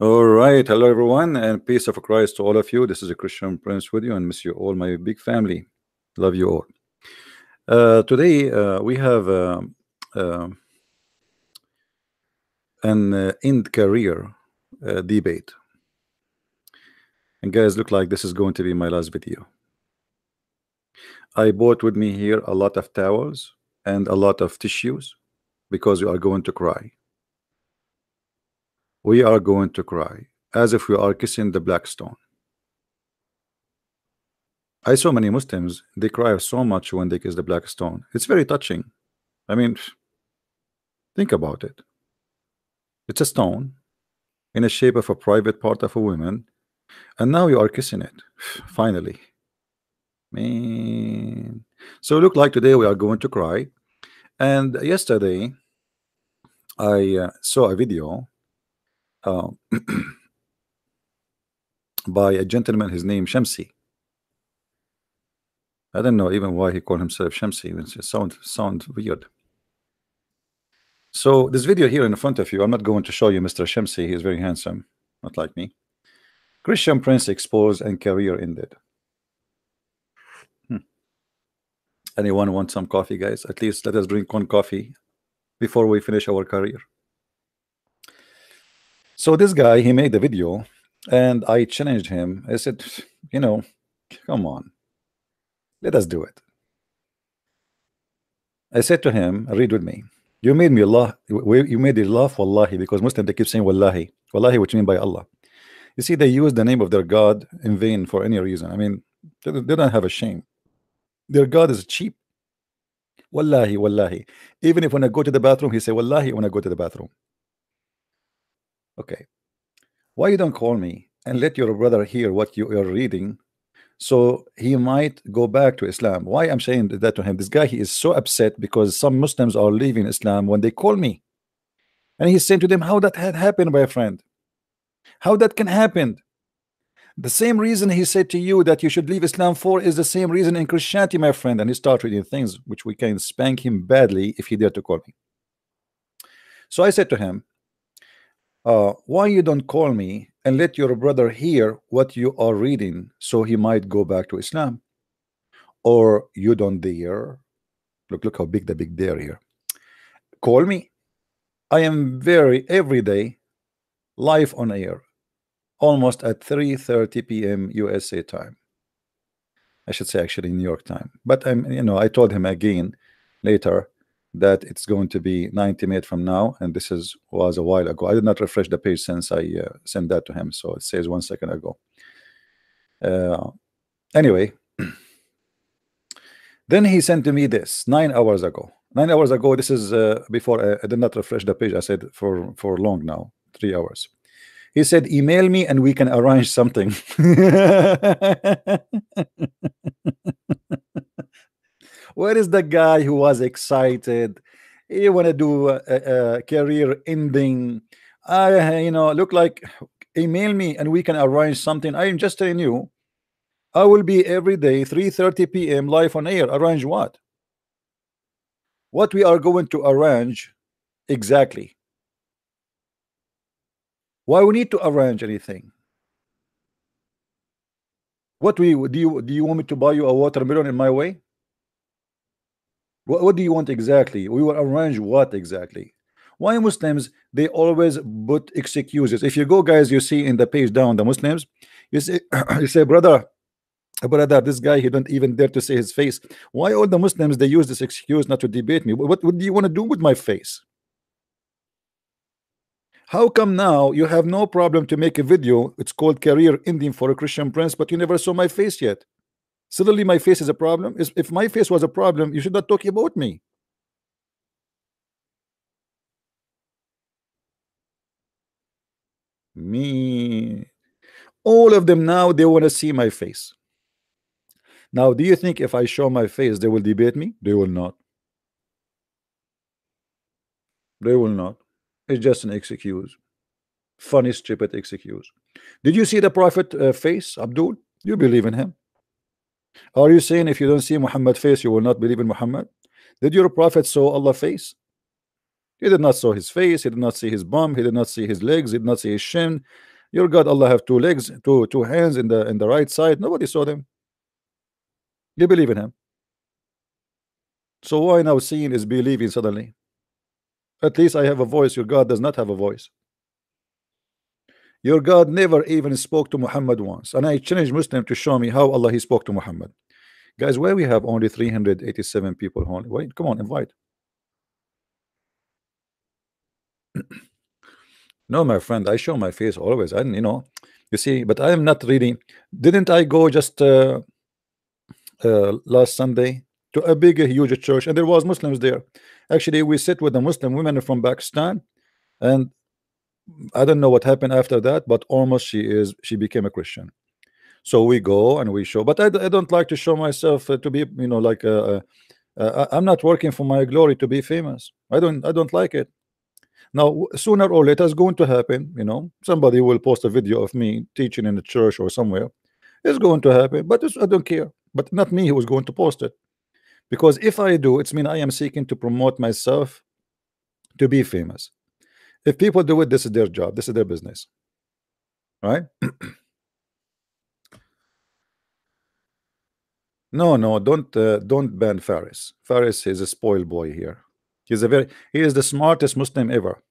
All right, hello everyone, and peace of Christ to all of you. This is a Christian Prince with you, and miss you all, my big family. Love you all. Uh, today uh, we have uh, uh, an uh, end career uh, debate, and guys, look like this is going to be my last video. I brought with me here a lot of towels and a lot of tissues because you are going to cry we are going to cry as if we are kissing the black stone. I saw many Muslims, they cry so much when they kiss the black stone. It's very touching. I mean, think about it. It's a stone in the shape of a private part of a woman, and now you are kissing it. Finally. Man. So look like today we are going to cry. And yesterday I uh, saw a video uh, by a gentleman his name Shamsi. I don't know even why he called himself Shamsi it sound sound weird. So this video here in front of you I'm not going to show you Mr. Shamsi he is very handsome not like me. Christian Prince exposed and career ended. Hmm. anyone want some coffee guys? At least let us drink one coffee before we finish our career so this guy, he made the video and I challenged him. I said, you know, come on, let us do it. I said to him, read with me. You made me Allah. You made it laugh, wallahi, because Muslims they keep saying wallahi, wallahi, which mean by Allah. You see, they use the name of their God in vain for any reason. I mean, they, they don't have a shame. Their God is cheap. Wallahi, wallahi. Even if when I go to the bathroom, he say wallahi when I go to the bathroom. Okay. Why you don't call me and let your brother hear what you are reading so he might go back to Islam? Why I'm saying that to him? This guy he is so upset because some Muslims are leaving Islam when they call me. And he's saying to them, How that had happened, my friend? How that can happen? The same reason he said to you that you should leave Islam for is the same reason in Christianity, my friend. And he started reading things which we can spank him badly if he dare to call me. So I said to him, uh, why you don't call me and let your brother hear what you are reading so he might go back to Islam? Or you don't dare? Look look how big the big dare here. Call me. I am very every day live on air almost at 3:30 p.m. USA time. I should say actually New York time but I'm you know I told him again later that it's going to be 90 minutes from now and this is was a while ago. I did not refresh the page since I uh, sent that to him so it says one second ago. Uh, anyway then he sent to me this nine hours ago. Nine hours ago this is uh, before I, I, did not refresh the page I said for for long now three hours. He said email me and we can arrange something Where is the guy who was excited? You want to do a, a, career ending. I, you know, look like email me and we can arrange something. I am just telling you, I will be every day 3:30 p.m. live on air. Arrange what? What we are going to arrange exactly? Why we need to arrange anything? What we do you do you want me to buy you a watermelon in my way? What, what do you want exactly? We will arrange what exactly? Why Muslims they always put excuses? If you go, guys, you see in the page down the Muslims, you say you say, brother, brother, this guy he don't even dare to say his face. Why all the Muslims they use this excuse not to debate me? What, what do you want to do with my face? How come now you have no problem to make a video? It's called career ending for a Christian prince, but you never saw my face yet. Suddenly my face is a problem. If my face was a problem, you should not talk about me. Me. All of them now, they want to see my face. Now, do you think if I show my face, they will debate me? They will not. They will not. It's just an excuse. Funny, stupid excuse. Did you see the prophet uh, face, Abdul? You believe in him? Are you saying if you don't see Muhammad face, you will not believe in Muhammad? Did your prophet saw Allah face? He did not saw his face, he did not see his bum, he did not see his legs, he did not see his shin. your God Allah have two legs two two hands in the in the right side nobody saw them you believe in him so why now seeing is believing suddenly at least I have a voice your God does not have a voice your God never even spoke to Muhammad once. And I challenge Muslim to show me how Allah he spoke to Muhammad. Guys where we have only 387 people only? Wait come on invite. No my friend I show my face always. And you know you see but I am not really didn't I go just uh, uh, last Sunday to a big huge church? And there was Muslims there. Actually we sit with the Muslim women from Pakistan. And I don't know what happened after that but almost she is she became a Christian. So we go and we show but I, I don't like to show myself uh, to be you know like uh, uh, uh I'm not working for my glory to be famous. I don't I don't like it. Now sooner or later it's going to happen you know. Somebody will post a video of me teaching in a church or somewhere. It's going to happen but I don't care. But not me who was going to post it. Because if I do it's mean I am seeking to promote myself to be famous if people do it this is their job. This is their business. Right? No no don't uh, don't ban Faris. Faris is a spoiled boy here. He's a very he is the smartest Muslim ever.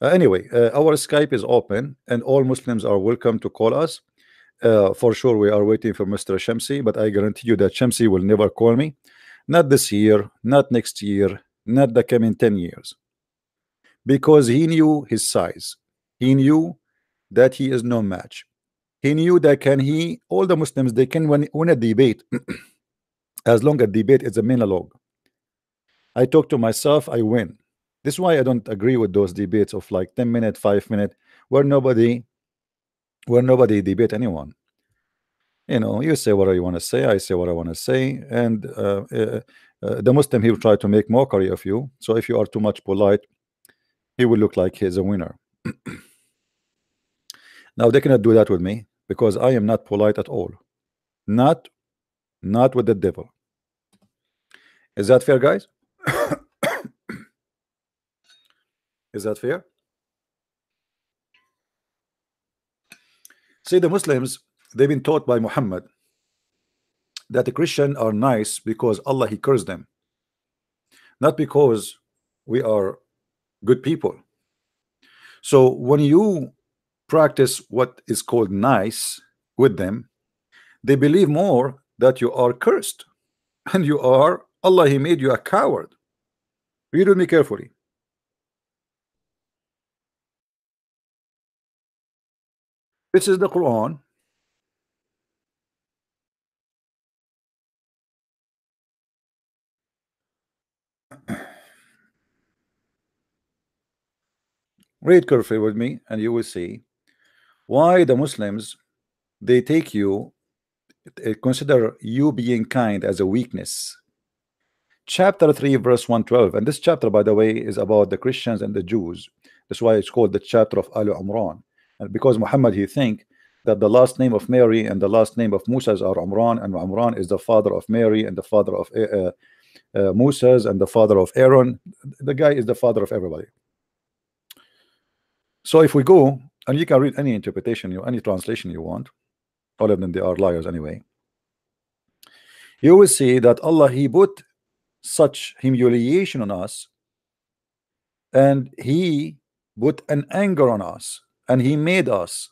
Uh, anyway uh, our Skype is open and all Muslims are welcome to call us. Uh, for sure we are waiting for Mr. Shamsi but I guarantee you that Shamsi will never call me. Not this year not next year not the coming 10 years because he knew his size. He knew that he is no match. He knew that can he all the Muslims they can win, win a debate as long as debate is a monologue. I talk to myself I win. This is why I don't agree with those debates of like 10 minute 5 minute where nobody where nobody debate anyone. You know you say what you want to say I say what I want to say and uh, uh, uh, the Muslim he will try to make mockery of you. So if you are too much polite he will look like he's a winner. Now they cannot do that with me because I am not polite at all. Not not with the devil. Is that fair guys? Is that fair? See the Muslims they've been taught by Muhammad that the Christian are nice because Allah he cursed them. Not because we are good people. So when you practice what is called nice with them they believe more that you are cursed and you are Allah he made you a coward. Read with me carefully. This is the Quran Read carefully with me and you will see why the Muslims they take you consider you being kind as a weakness. Chapter 3 verse 112 and this chapter by the way is about the Christians and the Jews. That's why it's called the chapter of Al Umran. And because Muhammad he think that the last name of Mary and the last name of Moses are Umran and Umran is the father of Mary and the father of uh, uh, and the father of Aaron. The guy is the father of everybody so if we go, and you can read any interpretation, you any translation you want, of them they are liars anyway. You will see that Allah He put such humiliation on us, and He put an anger on us, and He made us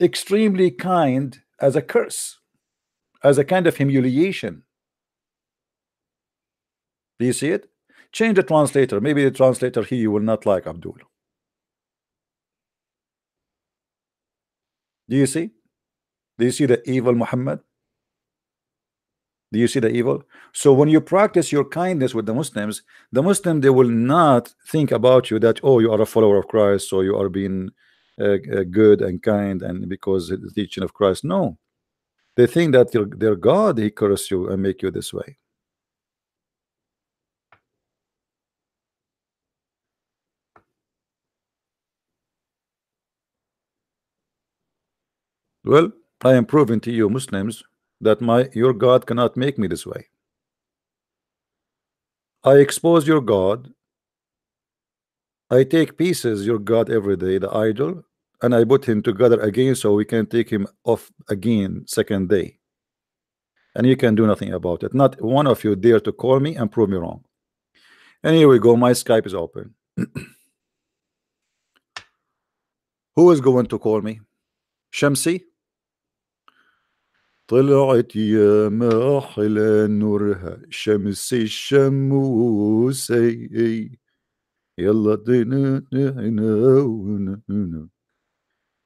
extremely kind as a curse, as a kind of humiliation. Do you see it? Change the translator. Maybe the translator here you will not like Abdul. Do you see? Do you see the evil Muhammad? Do you see the evil? So when you practice your kindness with the Muslims, the Muslim they will not think about you that oh you are a follower of Christ, so you are being uh, uh, good and kind and because the teaching of Christ. No, they think that their, their God he curse you and make you this way. Well, I am proving to you Muslims that my your God cannot make me this way. I expose your God. I take pieces your God every day the idol and I put him together again so we can take him off again second day. And you can do nothing about it. Not one of you dare to call me and prove me wrong. And here we go. My Skype is open. Who is going to call me? Shamsi طلعت يا ما أحلى نورها شمس الشموسي يلا دينا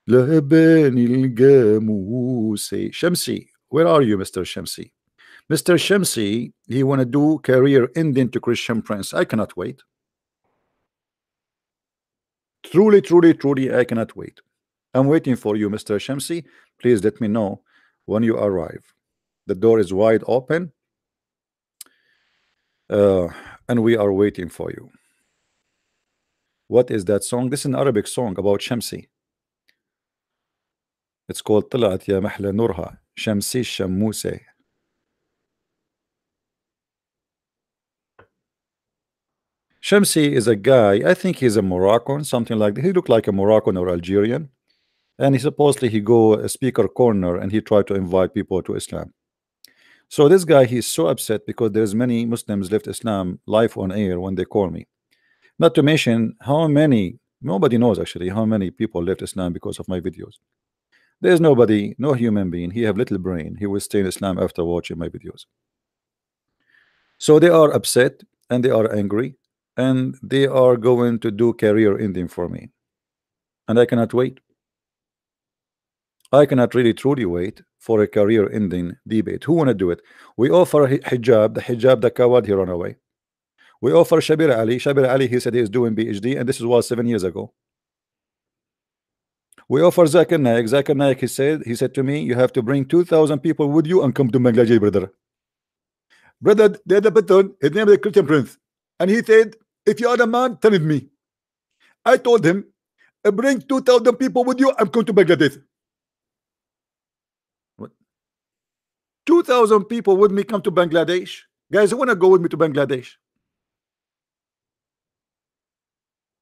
لبان الجاموسي Shamsi where are you Mr. Shamsi Mr. Shamsi he want to do career ending to Christian Prince I cannot wait truly truly truly I cannot wait I'm waiting for you Mr. Shamsi please let me know when you arrive the door is wide open uh, and we are waiting for you what is that song this is an Arabic song about Shamsi it's called طلعت يا محلى نورها شمسي الشموسة Shamsi is a guy I think he's a Moroccan something like that he looked like a Moroccan or Algerian and he supposedly he go uh, a speaker corner and he tried to invite people to Islam. So this guy he's so upset because there's many Muslims left Islam live on air when they call me. Not to mention how many nobody knows actually how many people left Islam because of my videos. There's nobody no human being. He have little brain. He will stay in Islam after watching my videos. So they are upset and they are angry and they are going to do career ending for me. And I cannot wait I cannot really truly wait for a career ending debate. Who want to do it? We offer hijab, the hijab the coward he run away. We offer Shabir Ali. Shabir Ali he said he is doing PhD, and this was seven years ago. We offer Zakir Naik. Zakir Naik he said he said to me, you have to bring two thousand people with you and come to Bangladesh, brother. Brother, the other button, his name is Christian Prince, and he said, if you are a man, tell me. I told him, bring two thousand people with you and come to Bangladesh. 2,000 people with me come to Bangladesh. Guys, who want to go with me to Bangladesh?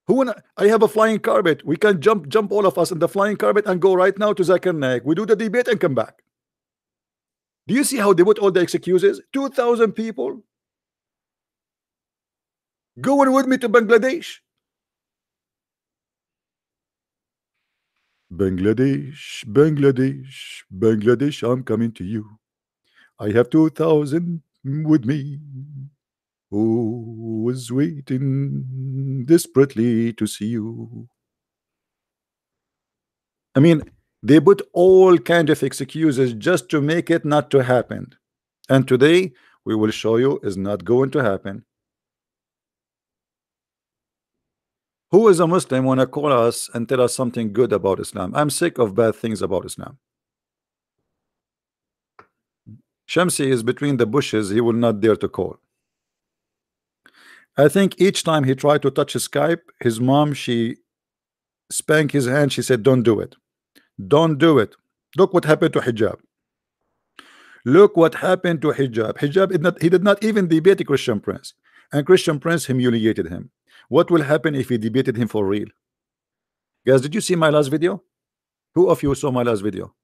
Who wanna? I have a flying carpet. We can jump, jump all of us in the flying carpet and go right now to Zakir Naik. We do the debate and come back. Do you see how they put all the excuses? 2,000 people going with me to Bangladesh. Bangladesh, Bangladesh, Bangladesh, I'm coming to you. I have 2,000 with me who was waiting desperately to see you. I mean, they put all kind of excuses just to make it not to happen. And today we will show you is not going to happen. Who is a Muslim want to call us and tell us something good about Islam? I'm sick of bad things about Islam. Shamsi is between the bushes he will not dare to call. I think each time he tried to touch his Skype his mom she spanked his hand she said don't do it. Don't do it. Look what happened to hijab. Look what happened to hijab. Hijab did not he did not even debate a Christian Prince and Christian Prince humiliated him. What will happen if he debated him for real? Guys did you see my last video? Who of you saw my last video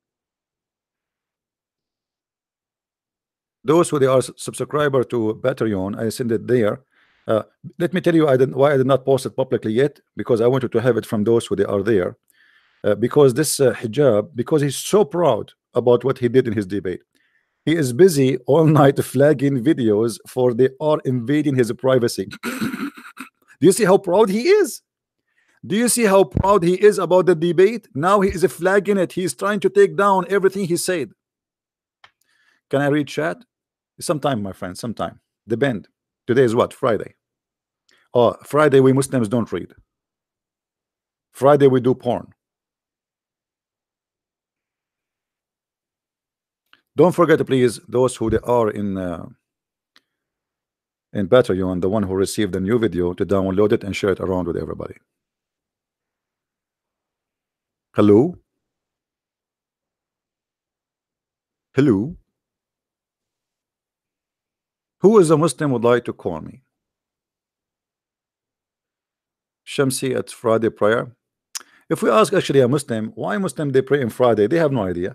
those who they are subscriber to Patreon I send it there uh, let me tell you I didn't why I did not post it publicly yet because I wanted to have it from those who they are there uh, because this uh, hijab because he's so proud about what he did in his debate. He is busy all night flagging videos for they are invading his privacy. Do you see how proud he is? Do you see how proud he is about the debate? Now he is flagging it. He's trying to take down everything he said. Can I read chat sometime my friend sometime. Depend. Today is what? Friday. Oh Friday we Muslims don't read. Friday we do porn. Don't forget to please those who they are in uh, in Patreon the one who received the new video to download it and share it around with everybody. Hello? Hello who is a Muslim would like to call me Shamsi at Friday prayer. If we ask actually a Muslim, why Muslim they pray on Friday, they have no idea.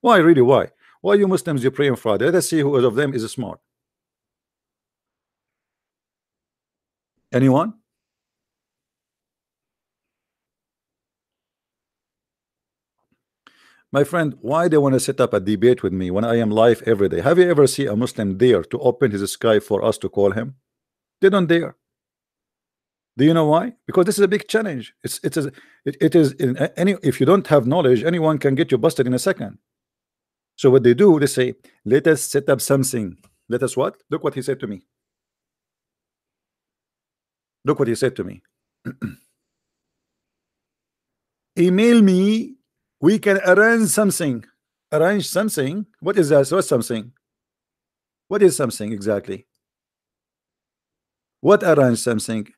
Why really? Why? Why you Muslims you pray on Friday? Let us see who of them is smart. Anyone? My friend, why they want to set up a debate with me when I am live every day? Have you ever seen a Muslim dare to open his Skype for us to call him? They don't dare. Do you know why? Because this is a big challenge. It's it is it, it is in any if you don't have knowledge, anyone can get you busted in a second. So what they do, they say, let us set up something. Let us what? Look what he said to me. Look what he said to me. Email me. We can arrange something. Arrange something. What is that? What's something? What is something exactly? What arrange something?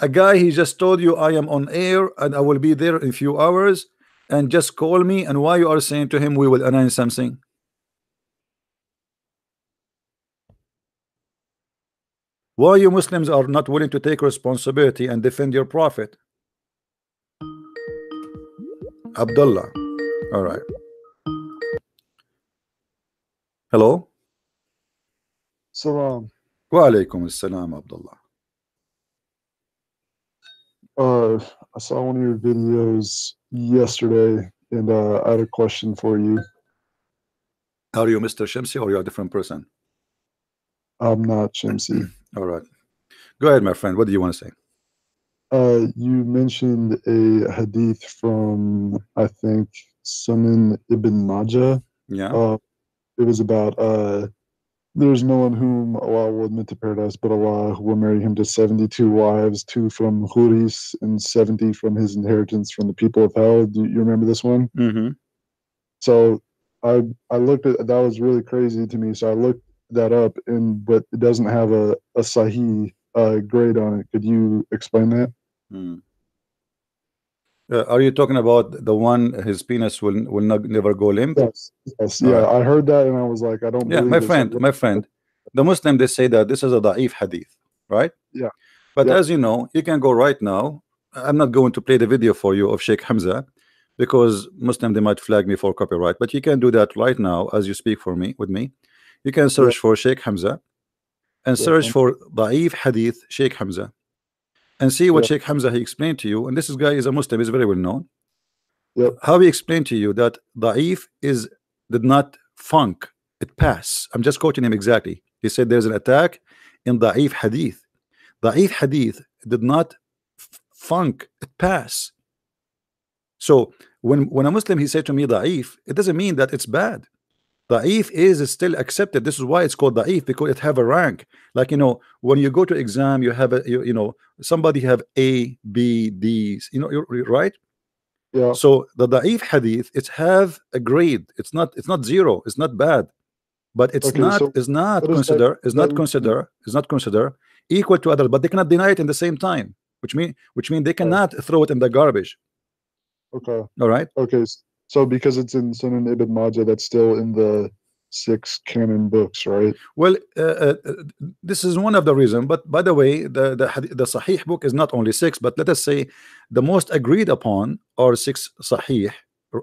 A guy he just told you I am on air and I will be there in few hours and just call me and why you are saying to him we will arrange something why you Muslims are not willing to take responsibility and defend your prophet Abdullah all right hello Salam. wa alaikum assalam Abdullah Uh, I saw one of your videos yesterday, and uh, I had a question for you. are you Mr. Shamsi or are you a different person I'm not Shamsi. all right go ahead my friend what do you want to say Uh, you mentioned a hadith from, I think, Sunan Ibn Majah. yeah Uh, it was about uh, there's no one whom Allah will admit to paradise, but Allah will marry him to 72 wives, two from Huris and 70 from his inheritance from the people of hell. Do you remember this one? mm-hmm. So I I looked at that was really crazy to me. So I looked that up, and but it doesn't have a a Sahih uh, grade on it. Could you explain that? Hmm. Uh, are you talking about the one his penis will will not never go limp? Yes, yes, yeah. I heard that, and I was like, I don't. Yeah, believe my friend, my friend. The Muslim they say that this is a da'if hadith, right? Yeah. But Yeah. as you know, you can go right now. I'm not going to play the video for you of Sheikh Hamza because Muslim they might flag me for copyright. But you can do that right now as you speak for me with me. You can search for Sheikh Hamza and search thank for da'if hadith Sheikh Hamza and see what Yeah. Sheikh Hamza he explained to you. And this guy is a Muslim, is very well known. Yep. How he explained to you that da'if is did not funk, it pass. I'm just quoting him exactly. He said there's an attack in da'if hadith. Da'if hadith did not funk, it pass. So when when a Muslim he said to me da'if, it doesn't mean that it's bad. Da'if is still accepted. This is why it's called da'if because it have a rank. Like you know, when you go to exam, you have a you, you know somebody have A, B, D's. You know, you're, right. Yeah, So the da'if hadith, it have a grade. It's not it's not zero. It's not bad, but it's Okay, not so is not what is that- consider is not consider is not consider equal to others. But they cannot deny it in the same time, which mean which mean they cannot throw it in the garbage. okay, All right. okay. So because it's in Sunan Ibn Majah, that's still in the six canon books, right? Well, uh, uh, uh, this is one of the reasons. But by the way, the the the Sahih book is not only six, but let us say the most agreed upon are six Sahih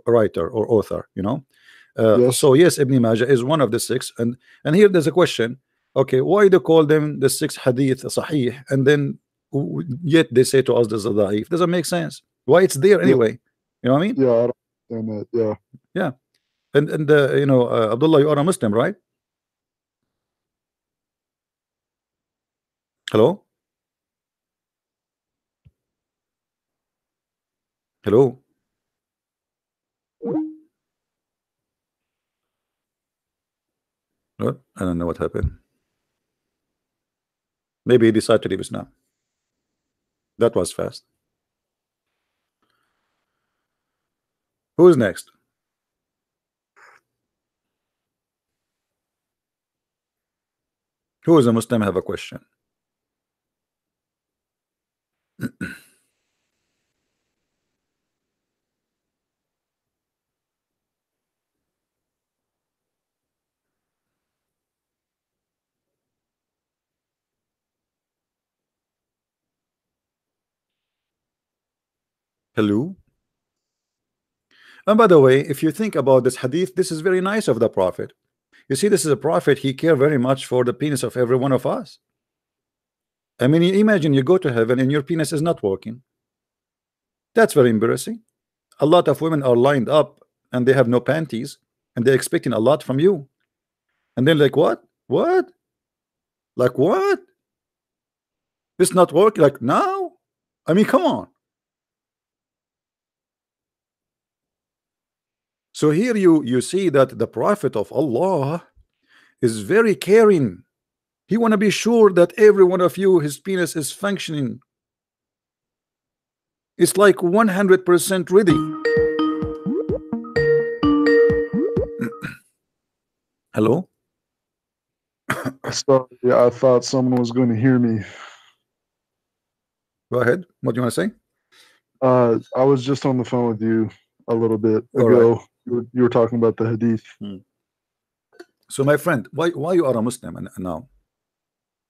writer or author. You know, uh, Yes. so yes, Ibn Majah is one of the six. And and here there's a question. Okay, why do you call them the six Hadith Sahih, and then yet they say to us this is Da'if? Doesn't make sense. Why it's there anyway? You know what I mean? Yeah, Don't understand that. Yeah, And and uh, you know, uh, Abdullah, you are a Muslim, right? Hello. Hello. What? I don't know what happened. Maybe he decided to leave now. That was fast. Who is next? Who is a Muslim have a question? Hello. And by the way, if you think about this hadith, this is very nice of the Prophet. You see, this is a Prophet, he care very much for the penis of every one of us. I mean, imagine you go to heaven and your penis is not working. That's very embarrassing. A lot of women are lined up and they have no panties and they're expecting a lot from you. And then like, what? What? Like what? It's not working like now? I mean, come on. So here you you see that the prophet of Allah is very caring. He want to be sure that every one of you his penis is functioning. It's like 100% ready. Hello? Sorry, I thought someone was going to hear me. Go ahead. What do you want to say? Uh, I was just on the phone with you a little bit All ago. right. You, were, you were talking about the hadith. So my friend, why why you are a Muslim and now?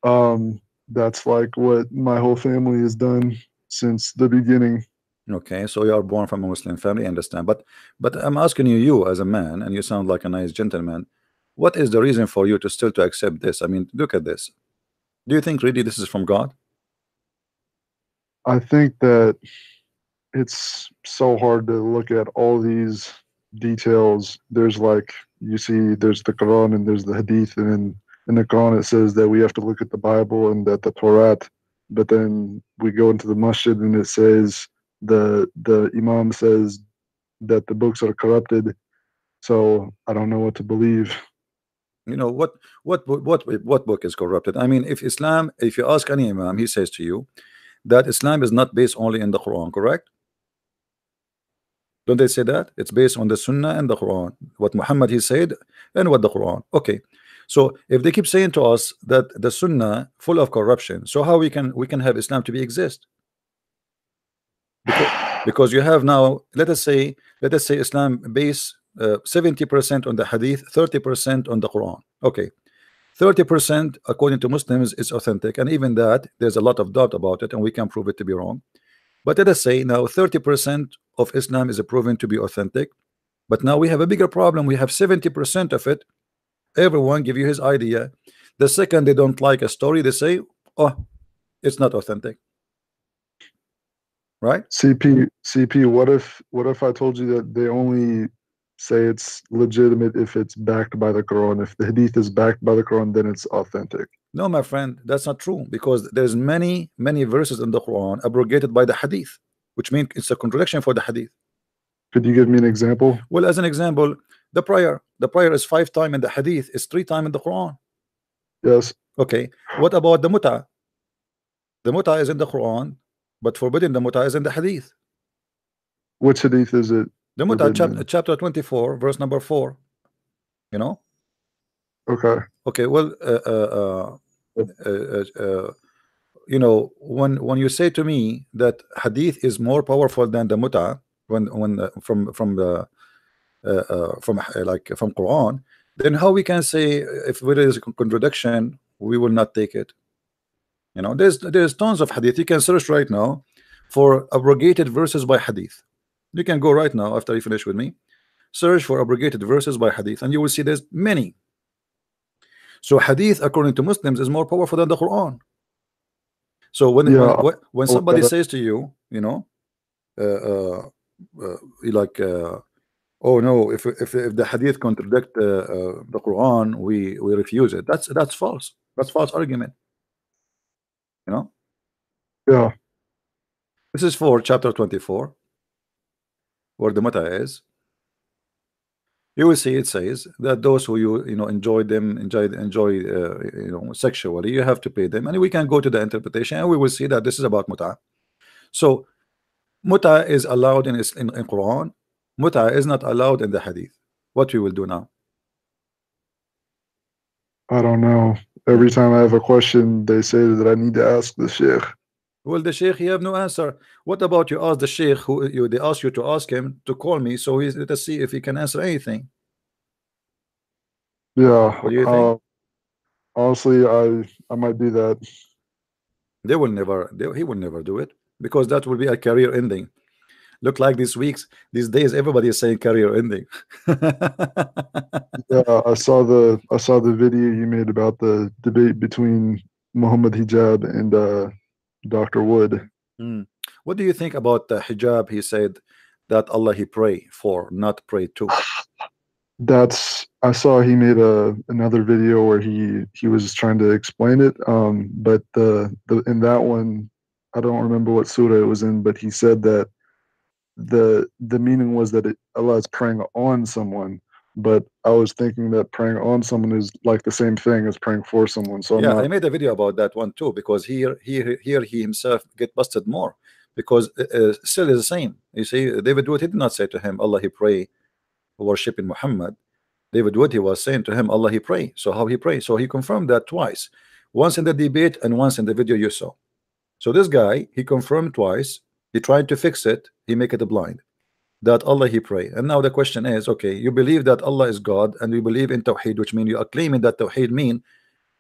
Um, that's like what my whole family has done since the beginning. Okay, so you are born from a Muslim family, I understand. But but I'm asking you, you as a man, and you sound like a nice gentleman. What is the reason for you to still to accept this? I mean, look at this. Do you think really this is from God? I think that it's so hard to look at all these details. There's like you see, there's the Quran and there's the Hadith, and in, in the Quran it says that we have to look at the Bible and that the Torah. But then we go into the masjid and it says the the Imam says that the books are corrupted. So I don't know what to believe. You know what what what what book is corrupted? I mean, if Islam, if you ask any Imam, he says to you that Islam is not based only in the Quran, correct? Don't they say that? It's based on the Sunnah and the Quran. What Muhammad he said and what the Quran. Okay. So if they keep saying to us that the Sunnah full of corruption, so how we can we can have Islam to be exist? Because, because you have now, let us say, let us say Islam base uh, 70% on the Hadith, 30% on the Quran. Okay. 30% according to Muslims is authentic, and even that there's a lot of doubt about it, and we can prove it to be wrong. But let us say now 30% of Islam is proven to be authentic, but now we have a bigger problem. We have 70% of it. Everyone give you his idea. The second they don't like a story, they say, "Oh, it's not authentic." Right? CP CP. What if what if I told you that they only say it's legitimate if it's backed by the Quran? If the Hadith is backed by the Quran, then it's authentic. No, my friend, that's not true because there's many, many verses in the Quran abrogated by the Hadith, which means it's a contradiction for the Hadith. Could you give me an example? Well, as an example, the prayer, the prayer is five times in the Hadith, is three times in the Quran. Yes. Okay, what about the muta? The muta is in the Quran, but forbidden the muta is in the Hadith. Which Hadith is it? The muta, chap chapter 24, verse number four. You know? Okay. Okay, well, uh, uh, uh, uh, uh, you know, when when you say to me that hadith is more powerful than the muta, when when from from the uh, uh, from like from Quran, then how we can say if there is a contradiction, we will not take it. You know, there's there's tons of hadith. You can search right now for abrogated verses by hadith. You can go right now after you finish with me, search for abrogated verses by hadith, and you will see there's many. So hadith, according to Muslims, is more powerful than the Quran. So when Yeah, when, when somebody look that says to you, you know, uh, uh, uh, like, uh, oh no, if if if the hadith contradict uh, uh, the Quran, we we refuse it. That's that's false. That's false argument. You know, Yeah. this is for chapter 24, where the matter is. You will see it says that those who you you know enjoy them enjoy enjoy uh, you know sexually you have to pay them and we can go to the interpretation and we will see that this is about muta so muta is allowed in, in in Quran muta is not allowed in the hadith what we will do now I don't know. Every time I have a question, they say that I need to ask the sheikh. Well the sheikh you have no answer what about you ask the sheikh who you they ask you to ask him to call me so he let us see if he can answer anything Yeah. What do you think? Uh, honestly, I I might do that. they will never they, he will never do it because that will be a career ending Look like these weeks, these days, everybody is saying career ending. Yeah, I saw the I saw the video you made about the debate between Muhammad Hijab and uh, Dr. Wood. Hmm. What do you think about the hijab? He said that Allah he pray for, not pray to. That's I saw he made a another video where he he was trying to explain it. Um, but the the in that one, I don't remember what surah it was in, but he said that the the meaning was that it, Allah is praying on someone. But I was thinking that praying on someone is like the same thing as praying for someone. So I'm yeah, not, I made a video about that one too because here, here, here he himself get busted more because uh, uh, still is the same. You see, David Wood he did not say to him, Allah he pray, worshiping Muhammad. David Wood he was saying to him, Allah he pray. So how he pray? So he confirmed that twice, once in the debate and once in the video you saw. So this guy he confirmed twice. He tried to fix it. He make it a blind that Allah he pray. And now the question is, okay, you believe that Allah is God and you believe in Tawheed, which mean you are claiming that Tawheed mean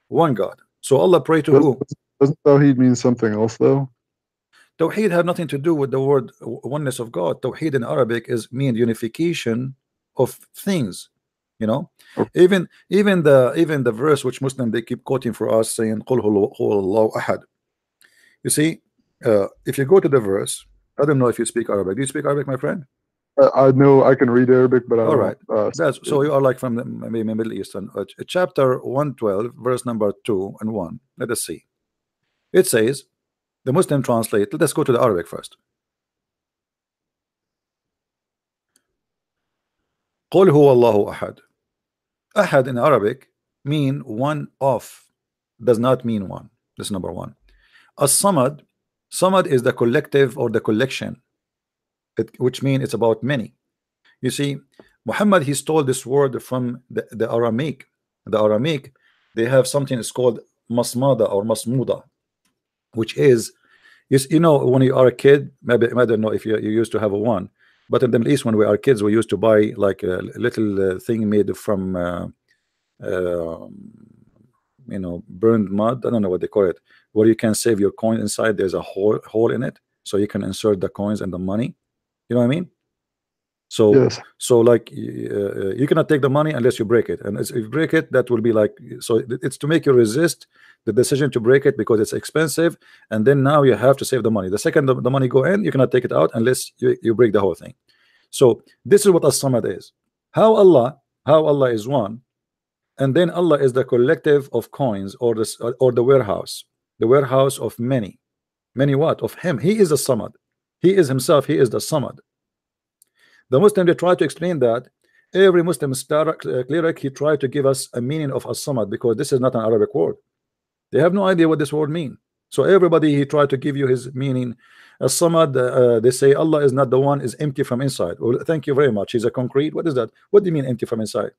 one God. So Allah pray to who? doesn't Tawheed mean something else though? Tawheed have nothing to do with the word oneness of God. Tawheed in Arabic is mean unification of things. You know, Okay. even even the even the verse which Muslim they keep quoting for us saying "Qul huwa Allahu ahad." You see, uh, if you go to the verse, I don't know if you speak Arabic. Do you speak Arabic, my friend? I, I know I can read Arabic, but I All don't, right. Uh, That's so you are like from the maybe Middle Eastern. Uh, ch- chapter 112, verse number 2 and 1. Let us see. It says, the Muslim translate. Let us go to the Arabic first. قل هو الله أحد. أحد in Arabic mean one of, does not mean one. This is number one. As-Samad, Samad is the collective or the collection, it, which mean it's about many. You see, Muhammad he stole this word from the, the Aramaic. The Aramaic, they have something it's called masmada or masmuda, which is, is you know, when you are a kid, maybe I don't know if you, you used to have a one, but in the Middle East, when we are kids, we used to buy like a little uh, thing made from, uh, uh, you know, burned mud. I don't know what they call it, where you can save your coin inside. There's a hole hole in it, so you can insert the coins and the money. You know what I mean? So yes. so like uh, you cannot take the money unless you break it. And if you break it that will be like so it's to make you resist the decision to break it because it's expensive and then now you have to save the money. The second the, the money go in you cannot take it out unless you, you break the whole thing. So this is what as-samad is. How Allah how Allah is one and then Allah is the collective of coins or this or the warehouse. The warehouse of many. Many what? Of him. He is a samad he is himself he is the samad the Muslim they try to explain that every Muslim uh, cleric he tried to give us a meaning of as-samad because this is not an Arabic word. They have no idea what this word mean. So everybody he tried to give you his meaning. As-samad, uh, they say Allah is not the one is empty from inside. Well, thank you very much. He's a concrete. What is that? What do you mean empty from inside?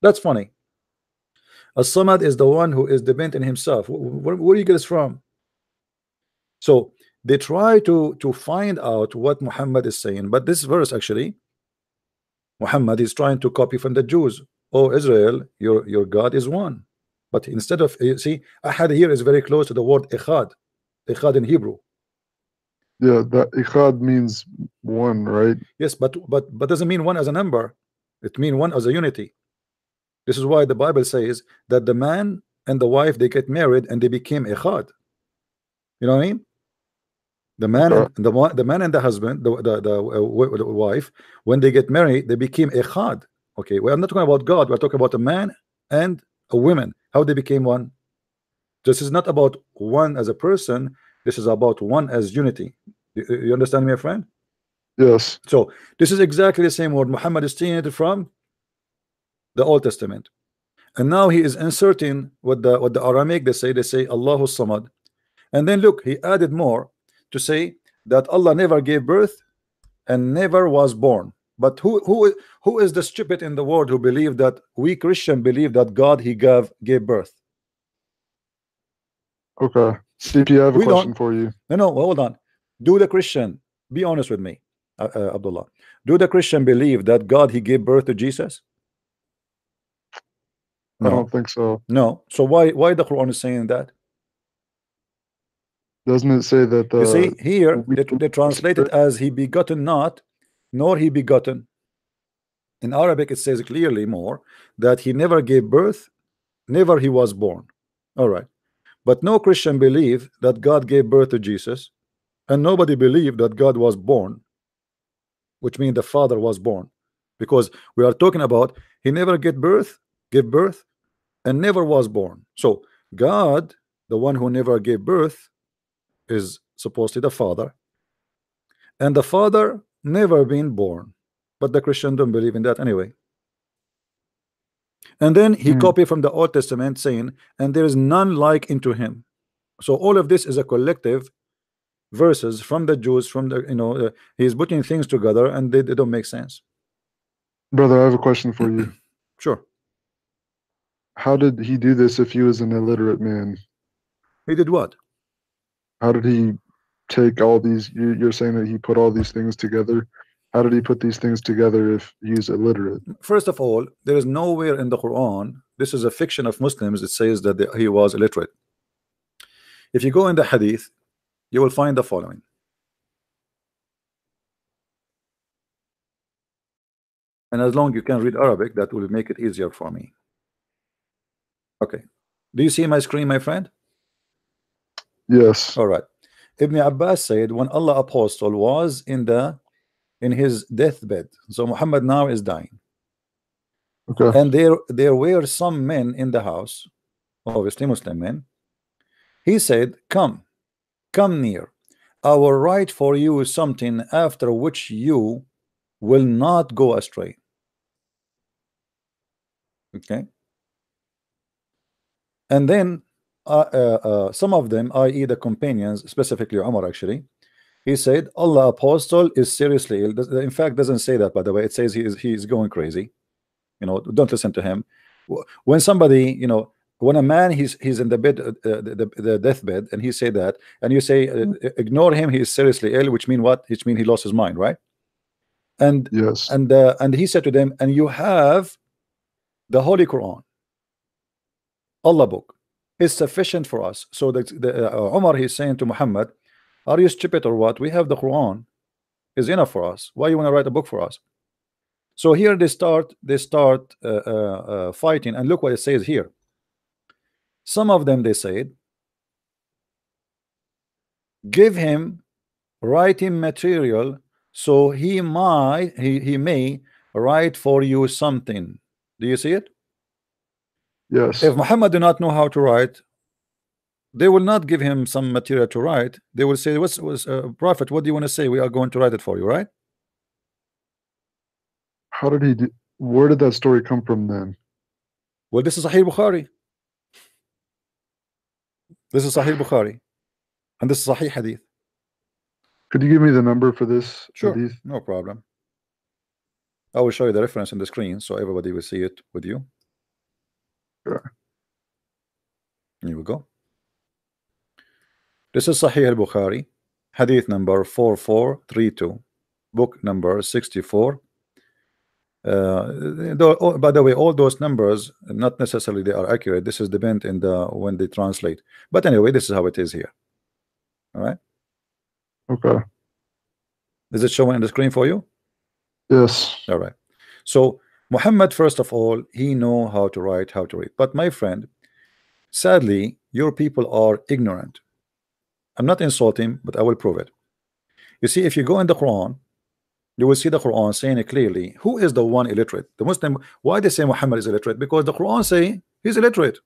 That's funny. As-samad is the one who is dependent in himself. Wh- wh- Where do you get this from? So they try to to find out what Muhammad is saying, but this verse actually, Muhammad is trying to copy from the Jews. Oh Israel, your your God is one. But instead of you see, ahad here is very close to the word echad, echad in Hebrew. Yeah, that ikhad means one, right? Yes, but but but doesn't mean one as a number. It mean one as a unity. This is why the Bible says that the man and the wife they get married and they became echad. You know what I mean? The man Sure. and the the man and the husband, the the, the, uh, the wife, when they get married, they became echad. Okay, we're not talking about God. We're talking about a man and a woman. How they became one. This is not about one as a person. This is about one as unity. You, you understand me, my friend? Yes. So this is exactly the same word Muhammad is stealing it from the Old Testament, and now he is inserting what the what the Aramaic they say. They say Allahu Samad, and then look, he added more to say that Allah never gave birth and never was born. But who who who is the stupid in the world who believe that we Christian believe that God he gave gave birth? Okay. CP, I have a We question for you. No, no, hold on. Do the Christian be honest with me, uh, uh, Abdullah? Do the Christian believe that God he gave birth to Jesus? I don't think so. no. So why why the Quran is saying that? Doesn't it say that the You see, uh, here we- they, they translate it as he begotten not, nor he begotten. In Arabic, it says clearly more that he never gave birth, never he was born. All right. But no Christian believe that God gave birth to Jesus, and nobody believed that God was born, which means the Father was born. Because we are talking about he never get birth, gave birth, and never was born. So God, the one who never gave birth, is supposedly the father and the father never been born but the Christian don't believe in that anyway and then he Hmm. copied from the Old Testament saying and there is none like unto him so all of this is a collective verses from the Jews from the you know uh, he's putting things together and they, they don't make sense brother? I have a question for you. sure How did he do this if he was an illiterate man? he did what How did he take all these? you- You're saying that he put all these things together. How did he put these things together if he's illiterate? first of all there is nowhere in the Quran this is a fiction of Muslims it says that he was illiterate if you go in the hadith you will find the following and as long you can read Arabic that will make it easier for me okay do you see my screen my friend Yes. all right. Ibn Abbas said when Allah apostle was in the in his deathbed so Muhammad now is dying. Okay. and there there were some men in the house obviously Muslim men. He said come come near. I will write for you something after which you will not go astray. Okay. And then some of them i.e the companions specifically Umar actually he said Allah apostle is seriously ill. In fact doesn't say that by the way. It says he is he is going crazy. You know don't listen to him. When somebody you know when a man he's he's in the bed uh, uh, the, the, the deathbed and he say that and you say uh, ignore him he is seriously ill which mean what? Which mean he lost his mind right? And Yes. and uh, and he said to them and you have the holy quran allah book is sufficient for us. So the, the uh, umar he's saying to muhammad are you stupid or what? We have the quran. Is enough for us. Why you want to write a book for us? So here they start they start uh, uh, uh, fighting and look what it says here. Some of them they said give him writing material so he might he, he may write for you something. Do you see it Yes. if Muhammad do not know how to write they will not give him some material to write they will say what's, what's uh, prophet what do you want to say we are going to write it for you right How did he do? Where did that story come from then? well this is Sahih Bukhari this is Sahih Bukhari and this is Sahih Hadith Could you give me the number for this? Sure. hadith? no problem I will show you the reference on the screen so everybody will see it with you Sure. here we go. This is Sahih al-Bukhari hadith number 4432 book number 64 uh, though, oh, by the way all those numbers not necessarily they are accurate. This is depend in the when they translate. But anyway this is how it is here. All right? Okay. is it showing on the screen for you? Yes. all right. So Muhammad first of all he know how to write how to read. But my friend sadly your people are ignorant. I'm not insulting but I will prove it. You see if you go in the Quran you will see the Quran saying it clearly who is the one illiterate? The Muslim why they say Muhammad is illiterate? Because the Quran say he's illiterate.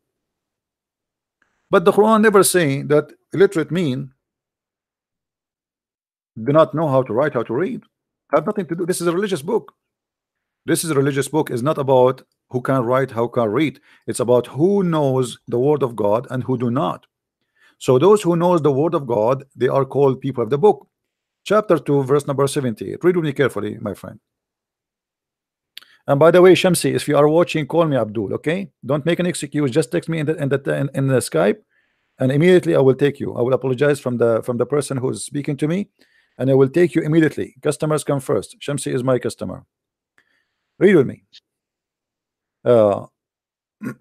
But the Quran never say that illiterate mean do not know how to write how to read. Have nothing to do this is a religious book this is a religious book. Is not about who can write how can read. It's about who knows the word of God and who do not. So those who knows the word of God they are called people of the book. Chapter 2 verse number 78 read with me carefully my friend. And by the way Shamsi if you are watching call me Abdul okay? Don't make an excuse. Just text me in the in the in, in the Skype and immediately I will take you. I will apologize from the from the person who's speaking to me and I will take you immediately. Customers come first. Shamsi is my customer read with me uh,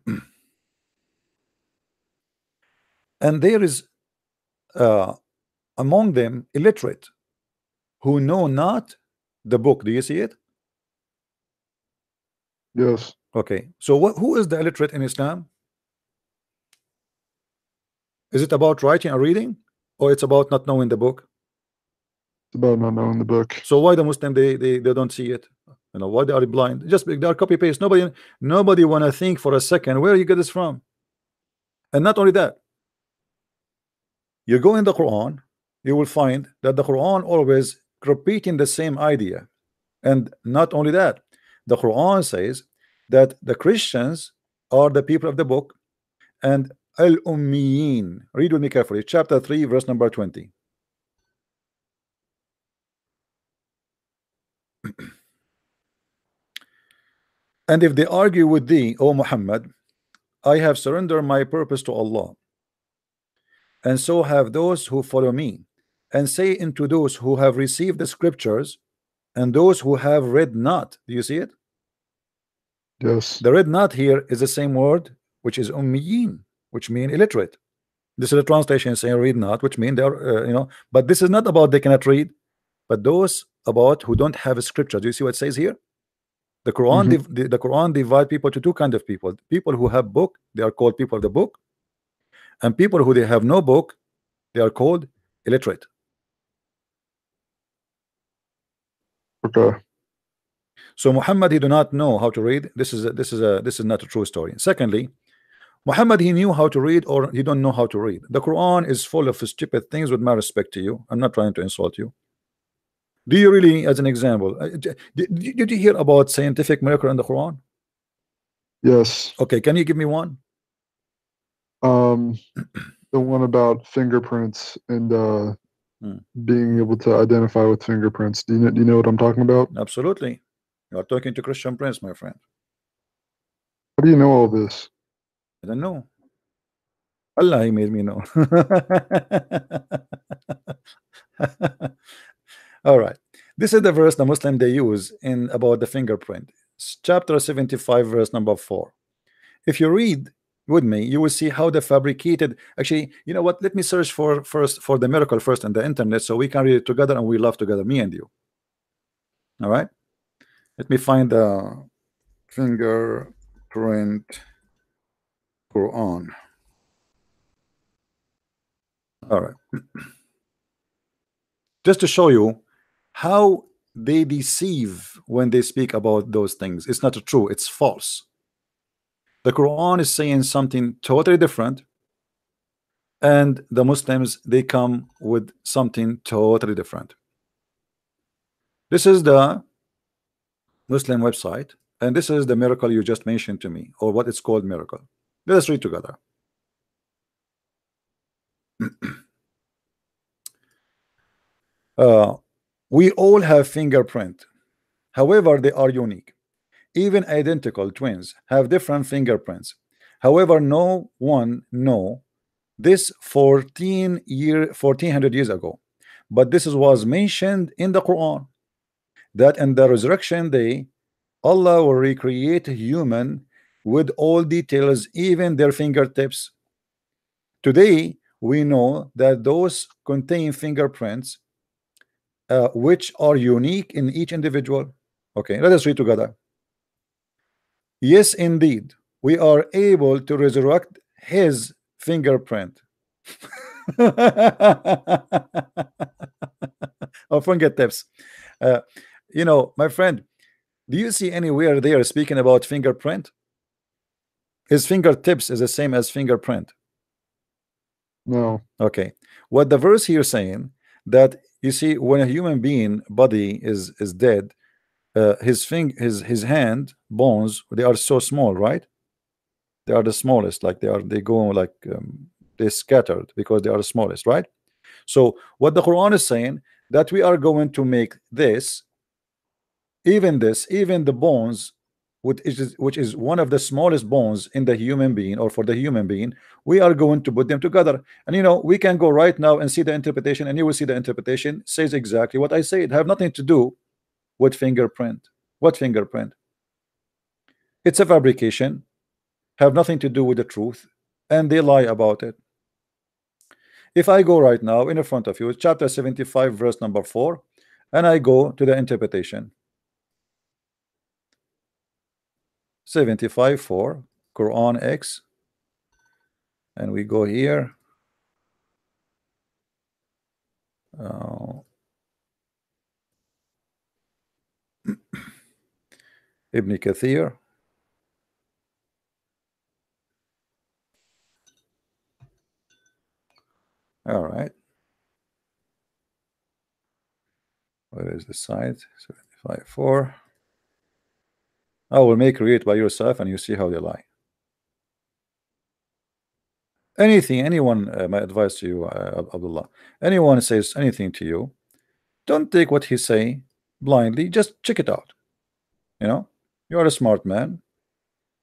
and there is uh, among them illiterate who know not the book. Do you see it? Yes. Okay. So what who is the illiterate in Islam? Is it about writing and reading or it's about not knowing the book? It's about not knowing the book. So why the Muslim they they, they don't see it? You know why they are blind? Just they are copy paste. Nobody nobody wanna think for a second where you get this from. And not only that, you go in the Quran, you will find that the Quran always repeating the same idea. And not only that, the Quran says that the Christians are the people of the book and al-ummiyin. Read with me carefully. Chapter 3, verse number 20. and if they argue with thee, O Muhammad, I have surrendered my purpose to Allah. And so have those who follow me. And say unto those who have received the scriptures and those who have read not. Do you see it? Yes. The read not here is the same word, which is ummiyin, which mean illiterate. This is a translation saying read not, which mean they're, uh, you know, but this is not about they cannot read, but those about who don't have a scripture. Do you see what it says here? The Quran, Mhm. div- the, the Quran divide people to two kind of people. People who have book, they are called people of the book, and people who they have no book, they are called illiterate. Okay. So Muhammad he do not know how to read. This is a, this is a this is not a true story. Secondly, Muhammad he knew how to read or he don't know how to read. The Quran is full of stupid things. With my respect to you, I'm not trying to insult you. Do you really, as an example, uh, did, did you hear about scientific miracle in the Quran? Yes. Okay, can you give me one? Um, the one about fingerprints and uh, Hmm. being able to identify with fingerprints. Do you know, do you know what I'm talking about? Absolutely. You are talking to Christian Prince, my friend. How do you know all this? I don't know. Allah, he made me know. All right. This is the verse the Muslim they use in about the fingerprint. It's chapter 75, verse number 4. If you read with me, you will see how the fabricated actually, you know what? Let me search for first for the miracle first on the internet so we can read it together and we love together, me and you. All right. Let me find the fingerprint Quran. All right. Just to show you how they deceive when they speak about those things. It's not true, it's false. The Quran is saying something totally different, and the Muslims they come with something totally different. This is the Muslim website, and this is the miracle you just mentioned to me, or what it's called miracle. Let us read together. Uh, we all have fingerprint. However, they are unique. Even identical twins have different fingerprints. However, no one know this 14 year 1400 years ago. But this was mentioned in the Quran that in the resurrection day, Allah will recreate human with all details, even their fingertips. Today, we know that those contain fingerprints uh, which are unique in each individual. Okay, let us read together. Yes, indeed, we are able to resurrect his fingerprint. or fingertips. Uh, you know, my friend, do you see anywhere they are speaking about fingerprint? His fingertips is the same as fingerprint. No. Okay. What the verse here saying that you see when a human being body is is dead, uh, his thing his his hand bones they are so small, right? They are the smallest, like they are they go like um, they scattered because they are the smallest, right? So what the Quran is saying that we are going to make this, even this, even the bones, which is which is one of the smallest bones in the human being or for the human being, we are going to put them together. And you know, we can go right now and see the interpretation, and you will see the interpretation says exactly what I say. It have nothing to do with fingerprint. What fingerprint? It's a fabrication, have nothing to do with the truth, and they lie about it. if I go right now in front of you chapter 75 verse number 4 and I go to the interpretation 75 4 Quran X. And we go here. Uh, Ibn Kathir. All right. Where is the site? 75 4 I will make read by yourself and you see how they lie. Anything anyone uh, my advice to you uh, Abdullah? Anyone says anything to you don't take what he say blindly just check it out. You know you are a smart man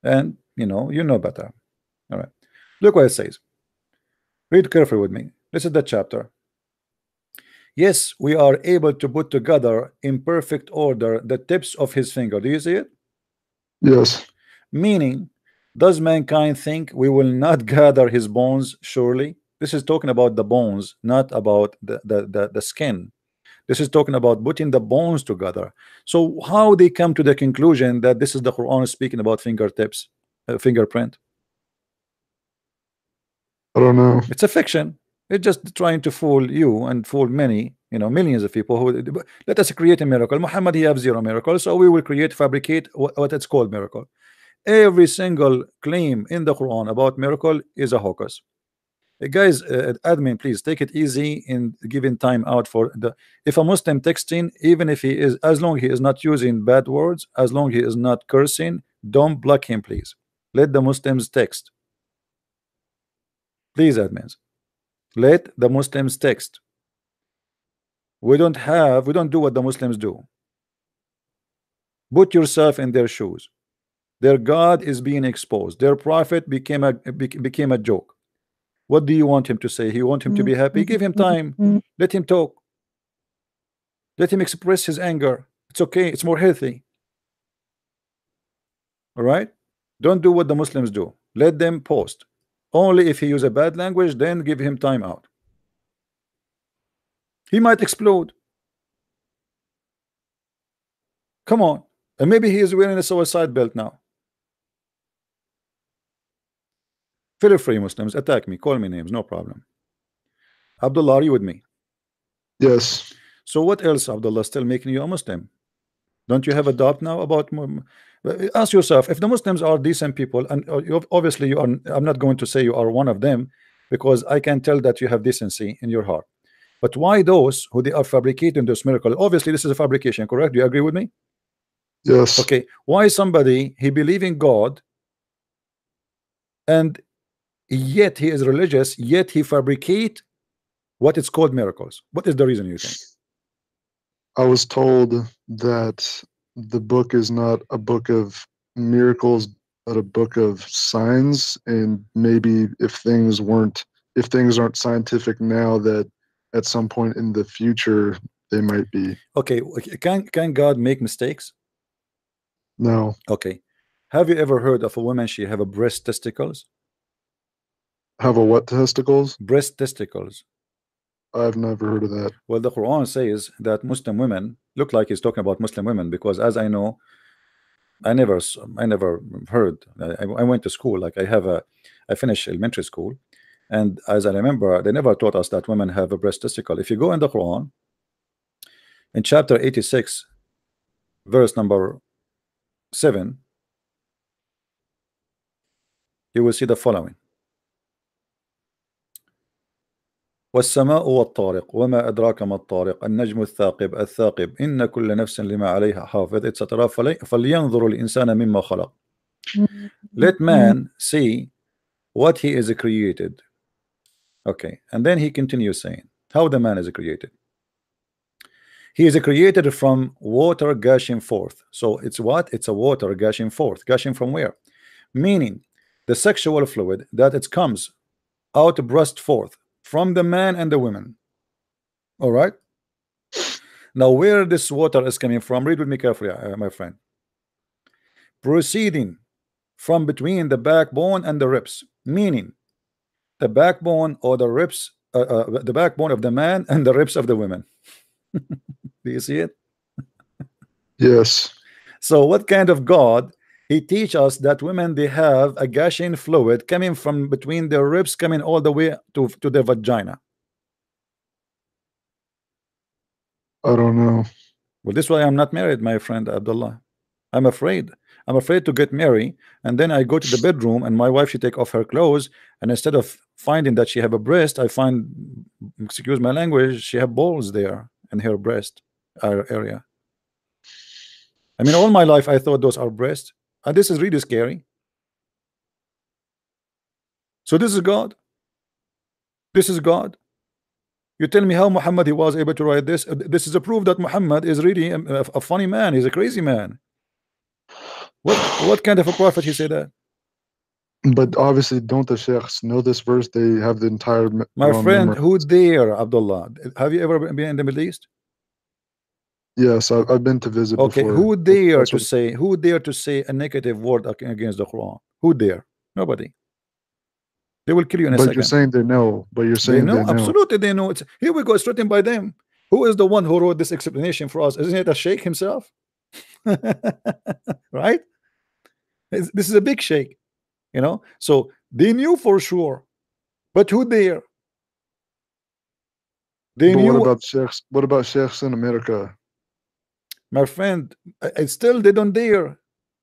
and you know you know better. All right. Look what it says. Read carefully with me. This is the chapter. Yes we are able to put together in perfect order the tips of his finger. Do you see it Yes. meaning does mankind think we will not gather his bones surely? This is talking about the bones not about the the, the, the skin. This is talking about putting the bones together. So how they come to the conclusion that this is the Quran speaking about fingertips uh, fingerprint? I don't know. it's a fiction. It's just trying to fool you and fool many you know millions of people who let us create a miracle. Muhammad he have zero miracle so we will create fabricate what, what it's called miracle. Every single claim in the Quran about miracle is a hocus. Uh, guys uh, admin please take it easy in giving time out for the if a Muslim texting even if he is as long he is not using bad words as long he is not cursing don't block him please. Let the Muslims text. Please admins. Let the Muslims text we don't have we don't do what the Muslims do. Put yourself in their shoes. Their God is being exposed. Their prophet became a became a joke. What do you want him to say? You want him to be happy? Give him time. Let him talk. Let him express his anger. It's okay. It's more healthy. All right? Don't do what the Muslims do. Let them post. Only if he use a bad language then give him time out he might explode. Come on. And maybe he is wearing a suicide belt now. Feel free Muslims attack me. Call me names. No problem. Abdullah are you with me? Yes. so what else Abdullah still making you a Muslim? Don't you have a doubt now about ask yourself if the Muslims are decent people and uh, obviously you are I'm not going to say you are one of them because I can tell that you have decency in your heart but why those who they are fabricating this miracle obviously this is a fabrication correct? Do you agree with me? Yes. okay. Why somebody he believe in God and yet he is religious yet he fabricate what is called miracles? What is the reason you think? I was told that the book is not a book of miracles, but a book of signs. And maybe if things weren't, if things aren't scientific now, that at some point in the future they might be. okay can can God make mistakes No. okay have you ever heard of a woman she have a breast testicles Have a what testicles? breast testicles I've never heard of that. well the Quran says that Muslim women look like he's talking about Muslim women because as I know I never I never heard I, I went to school like I have a I finished elementary school and as I remember they never taught us that women have a breast testicle if you go in the Quran in chapter 86 verse number 7 you will see the following والسماء والطارق وما أدراك ما الطارق النجم الثاقب الثاقب إن كل نفس لما عليها حافظ etc فلي- فلينظر الإنسان مما خلق let man see what he is created okay and then he continues saying how the man is created. He is created from water gushing forth. So it's what? It's a water gushing forth. Gushing from where? Meaning the sexual fluid that it comes out burst forth from the man and the women all right? Now where this water is coming from read with me carefully uh, my friend. Proceeding from between the backbone and the ribs meaning the backbone or the ribs uh, uh, the backbone of the man and the ribs of the women. Do you see it? Yes. So what kind of God he teach us that women they have a gushing fluid coming from between their ribs coming all the way to, to their vagina. I don't know. Well, this is why I'm not married, my friend Abdullah. I'm afraid. I'm afraid to get married, and then I go to the bedroom, and my wife she take off her clothes, and instead of finding that she have a breast, I find, excuse my language, she have balls there in her breast area. I mean, all my life I thought those are breasts, and this is really scary. So this is God. This is God. You tell me how Muhammad he was able to write this. This is a proof that Muhammad is really a, a funny man. He's a crazy man. What what kind of a prophet he said that? But obviously, don't the sheikhs know this verse? They have the entire. My friend, memory. who there, Abdullah? Have you ever been in the Middle East? Yes, I've, I've been to visit. Okay, before. who dare That's to what... say? Who dare to say a negative word against the Quran? Who dare? Nobody. They will kill you in a but second. you're saying they know. But you're saying they know. They know. Absolutely, they know. It's here. We go. It's written by them. Who is the one who wrote this explanation for us? Isn't it a sheikh himself? right? This is a big sheikh, you know. So they knew for sure, but who there? They but knew. What about sheikhs? What about sheikhs in America? My friend, I, still they don't dare.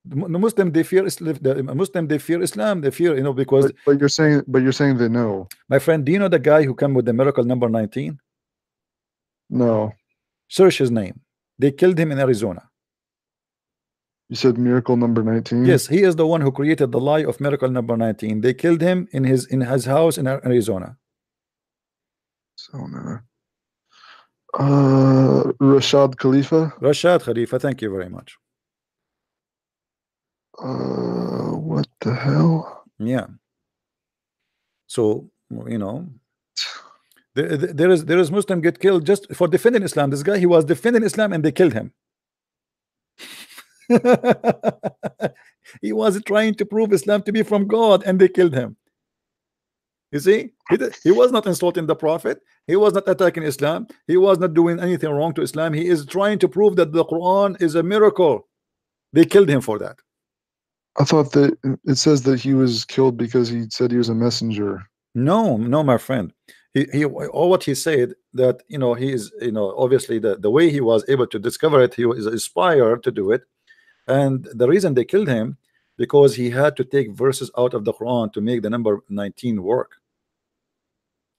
The Muslim they fear Islam. The Muslim they fear Islam. They fear you know because. But, but you're saying, but you're saying they know. My friend, do you know the guy who came with the miracle number nineteen? No. Search his name. They killed him in Arizona. You said miracle number 19? Yes, he is the one who created the lie of miracle number 19. They killed him in his in his house in Arizona. So no. Uh Rashad Khalifa? Rashad Khalifa, thank you very much. Uh what the hell? Yeah. So, you know, there, there is there is Muslim get killed just for defending Islam. This guy he was defending Islam and they killed him. he was trying to prove Islam to be from God and they killed him. You see, he, did, he was not insulting the Prophet, he was not attacking Islam, he was not doing anything wrong to Islam. He is trying to prove that the Quran is a miracle. They killed him for that. I thought that it says that he was killed because he said he was a messenger. No, no, my friend. He, he all what he said that you know he is you know obviously the the way he was able to discover it he was inspired to do it and the reason they killed him because he had to take verses out of the Quran to make the number 19 work.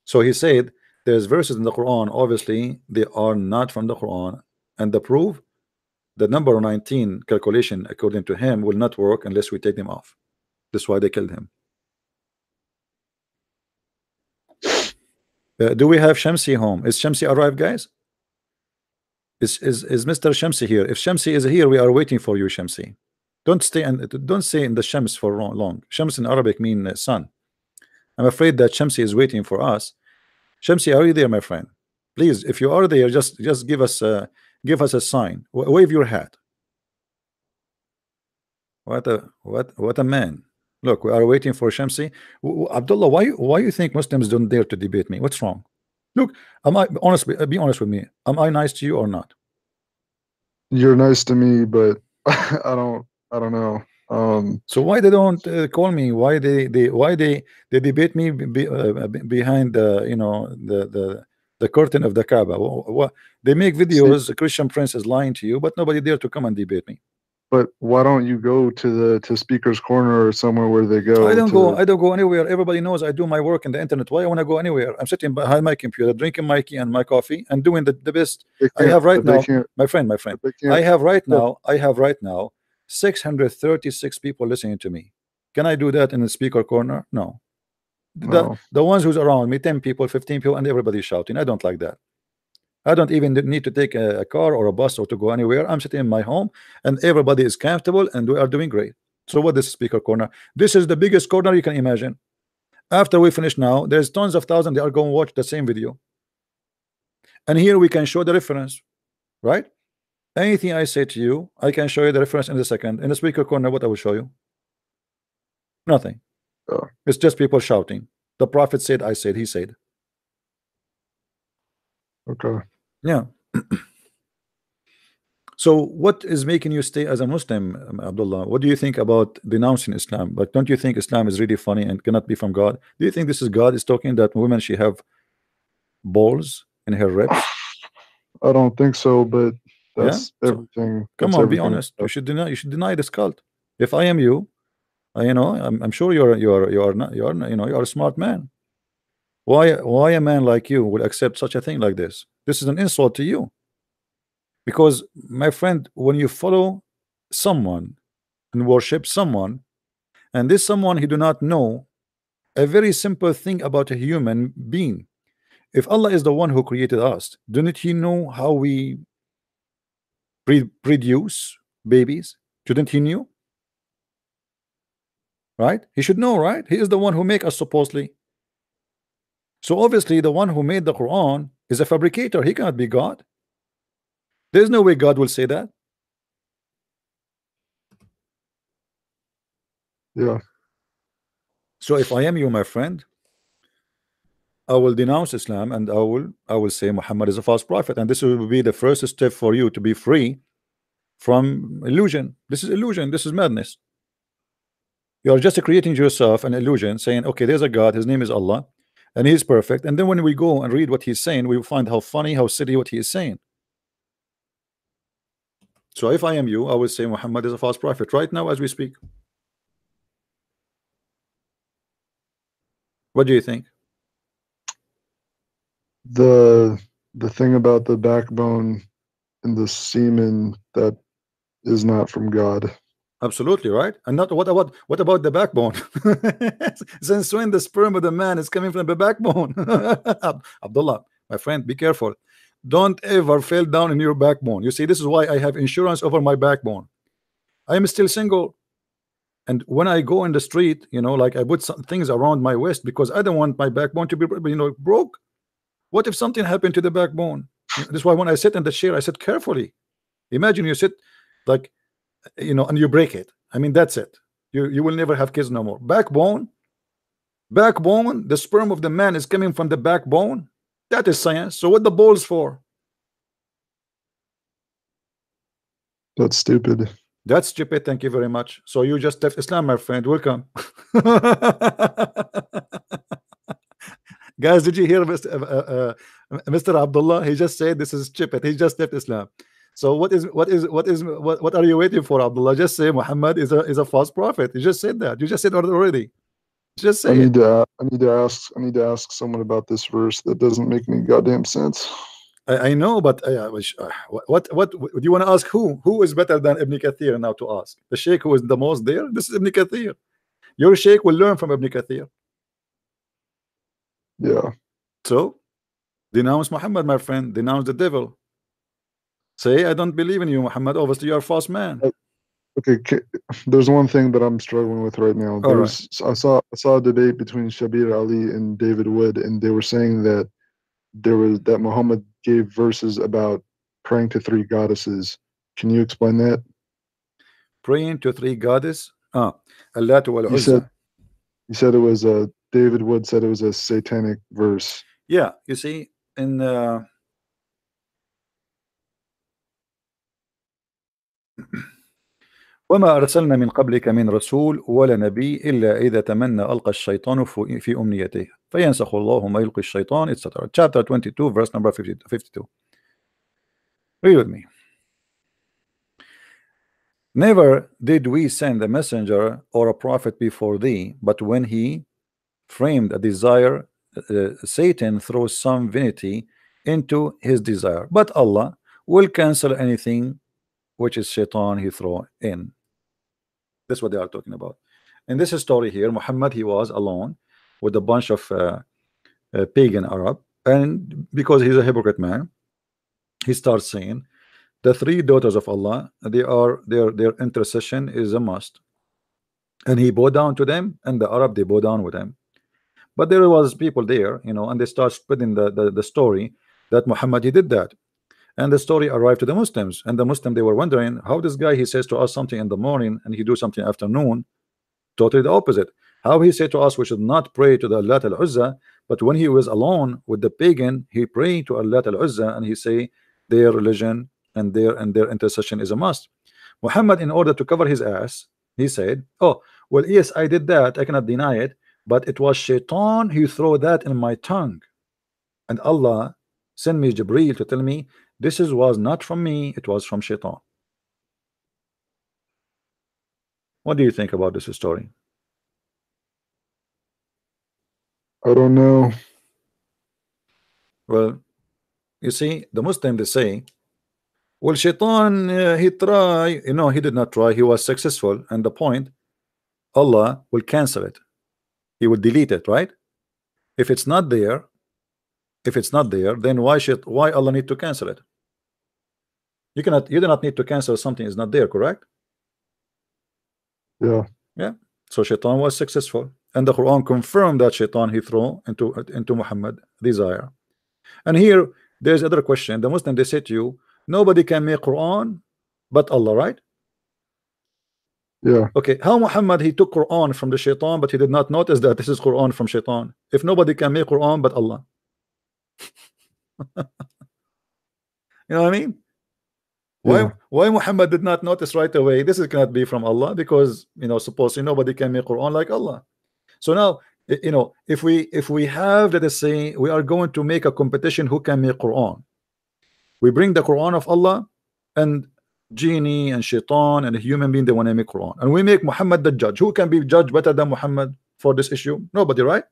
So he said there's verses in the Quran obviously they are not from the Quran and the proof the number 19 calculation according to him will not work unless we take them off. That's why they killed him. Uh, do we have Shamsi home? Is Shamsi arrived guys is, is, is Mr. Shamsi here? If Shamsi is here, we are waiting for you, Shamsi. Don't stay and don't stay in the Shams for long. Shams in Arabic mean uh, sun. I'm afraid that Shamsi is waiting for us. Shamsi, are you there, my friend? Please, if you are there, just just give us a give us a sign. W wave your hat. What a what what a man. Look, we are waiting for Shamsi. W Abdullah, why why you think Muslims don't dare to debate me? What's wrong? Look, am I honest? Be honest with me. Am I nice to you or not? You're nice to me, but I don't. I don't know. Um, so why they don't uh, call me? Why they they why they they debate me be, uh, behind the you know the the the curtain of the Kaaba? What, they make videos. See, Christian Prince is lying to you, but nobody dare to come and debate me. But why don't you go to the to Speaker's Corner or somewhere where they go? I don't to... go. I don't go anywhere. Everybody knows I do my work in the internet. Why I want to go anywhere? I'm sitting behind my computer, drinking my tea and my coffee, and doing the, the best I have right now. My friend, my friend, I have right now. I have right now 636 people listening to me. Can I do that in the speaker corner? No. The, no. the ones who's around me, 10 people, 15 people, and everybody shouting. I don't like that. I don't even need to take a, a, car or a bus or to go anywhere. I'm sitting in my home and everybody is comfortable and we are doing great. So what is speaker corner? This is the biggest corner you can imagine. After we finish now, there's tons of thousands that are going to watch the same video. And here we can show the reference, right? Anything I say to you, I can show you the reference in a second. In the speaker corner, what I will show you? Nothing. Oh. It's just people shouting. The prophet said, I said, he said. Okay. Yeah. so what is making you stay as a Muslim, um, Abdullah? What do you think about denouncing Islam? But don't you think Islam is really funny and cannot be from God? Do you think this is God is talking that women she have balls in her ribs? I don't think so, but that's So, everything. Come that's on, be honest. You should deny. You should deny this cult. If I am you, I, you know, I'm, I'm sure you're you're you're not you're you know you're a smart man. Why why a man like you would accept such a thing like this? This is an insult to you. Because my friend, when you follow someone and worship someone, and this someone he do not know a very simple thing about a human being. If Allah is the one who created us, didn't he know how we produce babies? Shouldn't he knew? Right? He should know, right? He is the one who make us supposedly. So obviously the one who made the Quran is a fabricator. He cannot be God. There's no way God will say that. Yeah. So if I am you, my friend, I will denounce Islam and I will I will say Muhammad is a false prophet, and this will be the first step for you to be free from illusion. This is illusion, this is madness. You are just creating yourself an illusion, saying, Okay, there's a God, his name is Allah, and he's perfect. And then when we go and read what he's saying, we will find how funny, how silly what he is saying. So if I am you, I would say Muhammad is a false prophet right now as we speak. What do you think? The the thing about the backbone and the semen that is not from God. Absolutely right. And not what about what about the backbone? Since when the sperm of the man is coming from the backbone? Abdullah, my friend, be careful. Don't ever fall down in your backbone. You see, this is why I have insurance over my backbone. I am still single. And when I go in the street, you know, like I put some things around my waist because I don't want my backbone to be, you know, broke. What if something happened to the backbone? That's why when I sit in the chair, I sit carefully. Imagine you sit like you know, and you break it. I mean, that's it. You you will never have kids no more. Backbone, backbone. The sperm of the man is coming from the backbone. That is science. So what the balls for? That's stupid. That's stupid. Thank you very much. So you just left Islam, my friend. Welcome. Guys, did you hear Mr. Uh, uh, uh, Mr. Abdullah? He just said this is stupid. He just left Islam. So what is what is what is what, what are you waiting for, Abdullah? Just say Muhammad is a is a false prophet. You just said that. You just said it already. Just I say it. need to a- I need to ask I need to ask someone about this verse that doesn't make any goddamn sense. I, I know, but uh, which, uh, what, what what do you want to ask? Who who is better than Ibn Kathir now to ask? The Sheikh who is the most there. This is Ibn Kathir. Your Sheikh will learn from Ibn Kathir. Yeah. So denounce Muhammad, my friend. Denounce the devil. Say, I don't believe in you, Muhammad. Obviously, you're a false man. Okay, there's one thing that I'm struggling with right now. right. There's I saw I saw a debate between Shabir Ali and David Wood, and they were saying that there was that Muhammad gave verses about praying to three goddesses. Can you explain that? Praying to three goddesses. Ah, Allah wal He said he said it was a David Wood said it was a satanic verse. Yeah, you see, in uh, وما أرسلنا من قبلك من رسول ولا نبي إلا إذا تمنى ألقى الشيطان في أمنيته فينسخ الله ما يلقي الشيطان etc. Chapter 22 verse number 50 52 Read with me. Never did we send a messenger or a prophet before thee, but when he framed a desire, uh, Satan throws some vanity into his desire. But Allah will cancel anything which is shaitan he throw in. That's what they are talking about. In this is story here, Muhammad he was alone with a bunch of uh, uh, pagan Arab, and because he's a hypocrite man, he starts saying, "The three daughters of Allah, they are their their intercession is a must." And he bowed down to them, and the Arab they bow down with him. But there was people there, you know, and they start spreading the, the, the story that Muhammad he did that. And the story arrived to the Muslims, and the Muslim they were wondering how this guy he says to us something in the morning and he do something afternoon, totally the opposite. How he said to us we should not pray to the Lat al Uzza, but when he was alone with the pagan he prayed to Allah al-Uzza and he say their religion and their and their intercession is a must. Muhammad in order to cover his ass he said oh well yes I did that. I cannot deny it. But it was shaitan who threw that in my tongue. And Allah send me Jibreel to tell me this is was not from me it was from shaitan. What do you think about this story? I don't know. well you see the Muslim they say well shaitan uh, he try you know he did not try he was successful and the point Allah will cancel it. He will delete it right? If it's not there if it's not there then why should why Allah need to cancel it you cannot you do not need to cancel something is not there correct? Yeah. Yeah. So shaitan was successful. And the Quran confirmed that shaitan he threw into into Muhammad desire. And here there's other question. The Muslim they say to you nobody can make Quran but Allah right? Yeah. okay. How Muhammad he took Quran from the shaitan but he did not notice that this is Quran from shaitan? If nobody can make Quran but Allah. You know what I mean why Yeah. why Muhammad did not notice right away this is cannot be from Allah because you know supposedly nobody can make Quran like Allah. So now you know if we if we have let us say we are going to make a competition who can make Quran. We bring the Quran of Allah and genie and shaitan and a human being they want to make Quran. And we make Muhammad the judge. Who can be judged better than Muhammad for this issue? Nobody right?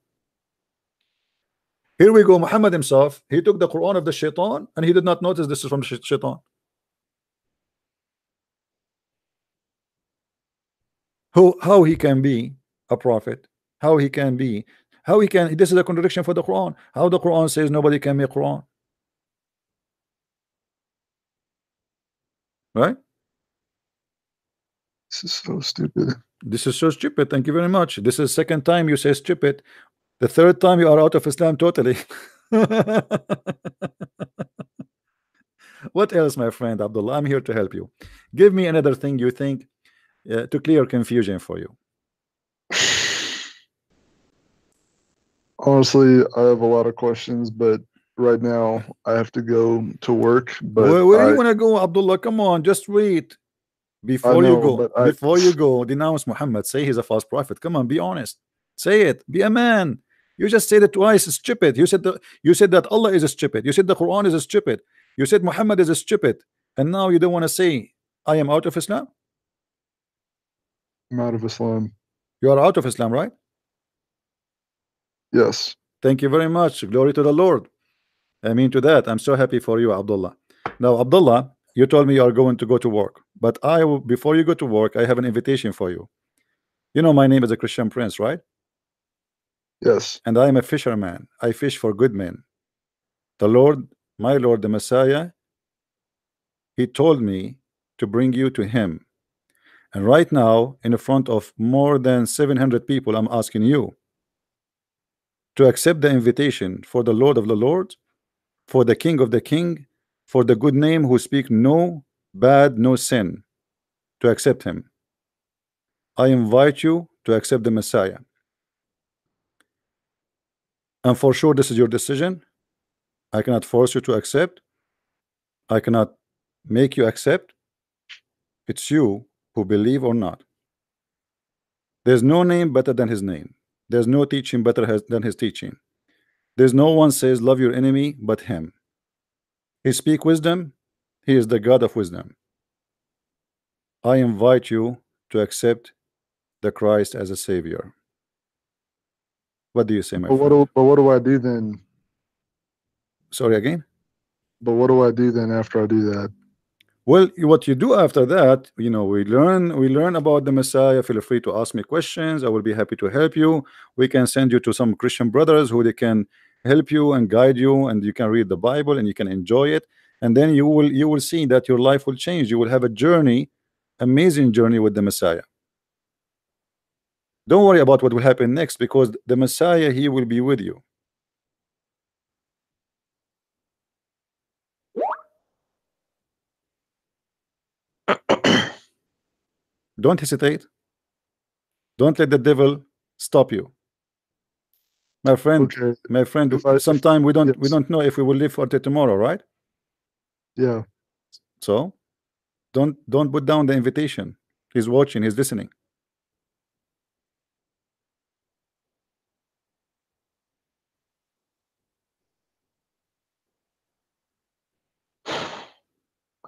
Here we go Muhammad himself he took the Quran of the shaitan and he did not notice this is from shaitan who how he can be a prophet how he can be how he can this is a contradiction for the Quran how the Quran says nobody can make Quran right This is so stupid. This is so stupid. Thank you very much. This is second time you say stupid. The third time you are out of Islam totally. what else, my friend Abdullah? I'm here to help you. Give me another thing you think uh, to clear confusion for you. Honestly, I have a lot of questions, but right now I have to go to work. But where where do I- you want to go, Abdullah? Come on, just wait. Before you go, I- before you go, denounce Muhammad. Say he's a false prophet. Come on, be honest. Say it. Be a man. You just said it twice. Stupid. You said the, you said that Allah is a stupid. You said the Quran is a stupid. You said Muhammad is a stupid. And now you don't want to say I am out of Islam. I'm out of Islam. You are out of Islam, right? Yes. Thank you very much. Glory to the Lord. I mean to that. I'm so happy for you, Abdullah. Now, Abdullah, you told me you are going to go to work, but I will before you go to work, I have an invitation for you. You know my name is a Christian Prince, right? Yes. And I am a fisherman. I fish for good men. The Lord, my Lord, the Messiah, He told me to bring you to Him. And right now, in front of more than 700 people, I'm asking you to accept the invitation for the Lord of the Lord, for the King of the King, for the good name who speak no bad, no sin, to accept Him. I invite you to accept the Messiah. And for sure, this is your decision. I cannot force you to accept. I cannot make you accept. It's you who believe or not. There's no name better than his name. There's no teaching better than his teaching. There's no one says love your enemy but him. He speak wisdom. He is the God of wisdom. I invite you to accept the Christ as a savior. What do you say, my But what friend? do but what do I do then? Sorry again. But what do I do then after I do that? Well, what you do after that, you know, we learn we learn about the Messiah. Feel free to ask me questions. I will be happy to help you. We can send you to some Christian brothers who they can help you and guide you, and you can read the Bible and you can enjoy it. And then you will you will see that your life will change. You will have a journey, amazing journey with the Messiah. Don't worry about what will happen next because the Messiah he will be with you. Don't hesitate. Don't let the devil stop you. My friend, Okay. my friend, If I- if- sometime we don't we don't know if we will live for tomorrow, right? Yeah. So don't don't put down the invitation. He's watching, he's listening.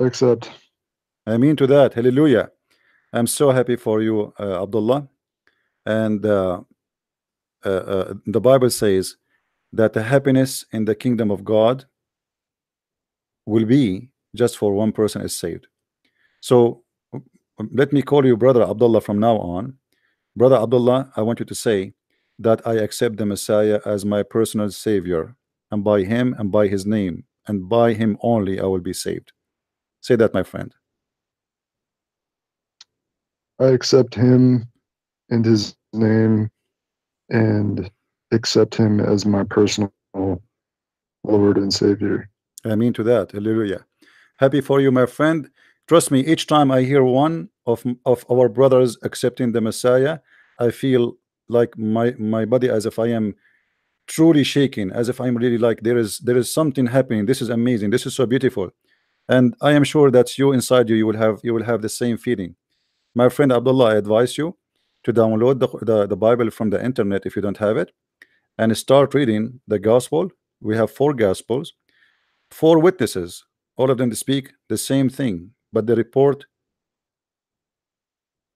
Except I mean to that. Hallelujah. I'm so happy for you, uh, Abdullah. And uh, uh, uh, the Bible says that the happiness in the kingdom of God will be just for one person is saved. So um, let me call you brother Abdullah from now on. Brother Abdullah, I want you to say that I accept the Messiah as my personal savior, and by him and by his name, and by him only I will be saved. Say that, my friend. I accept him and his name and accept him as my personal Lord and Savior. I mean to that. Hallelujah. Happy for you, my friend. Trust me, each time I hear one of of our brothers accepting the Messiah, I feel like my my body as if I am truly shaking, as if I'm really like there is there is something happening. This is amazing. This is so beautiful. And I am sure that you inside you you will have you will have the same feeling. My friend Abdullah, I advise you to download the, the, the Bible from the internet if you don't have it and start reading the gospel. We have four gospels four witnesses. All of them speak the same thing but they report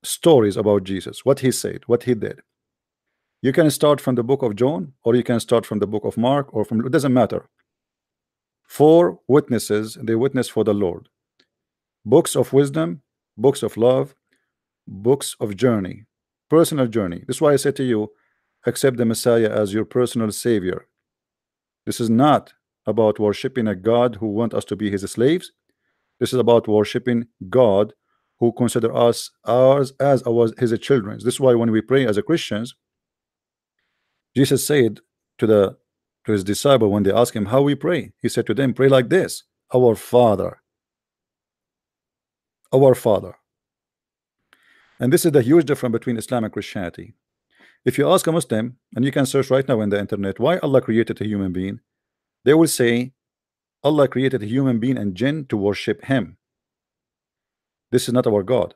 stories about Jesus what he said what he did. You can start from the book of John or you can start from the book of Mark or from it doesn't matter. Four witnesses they witness for the Lord. Books of wisdom books of love books of journey personal journey this is why I said to you accept the Messiah as your personal savior this is not about worshiping a God who want us to be his slaves. This is about worshiping God who consider us ours as our his children. This is why when we pray as a Christians, Jesus said to the to his disciple when they asked him how we pray, he said to them, pray like this: Our Father, our Father. And this is the huge difference between Islam and Christianity. If you ask a Muslim, and you can search right now in the internet, why Allah created a human being, they will say Allah created a human being and jinn to worship him. This is not our God.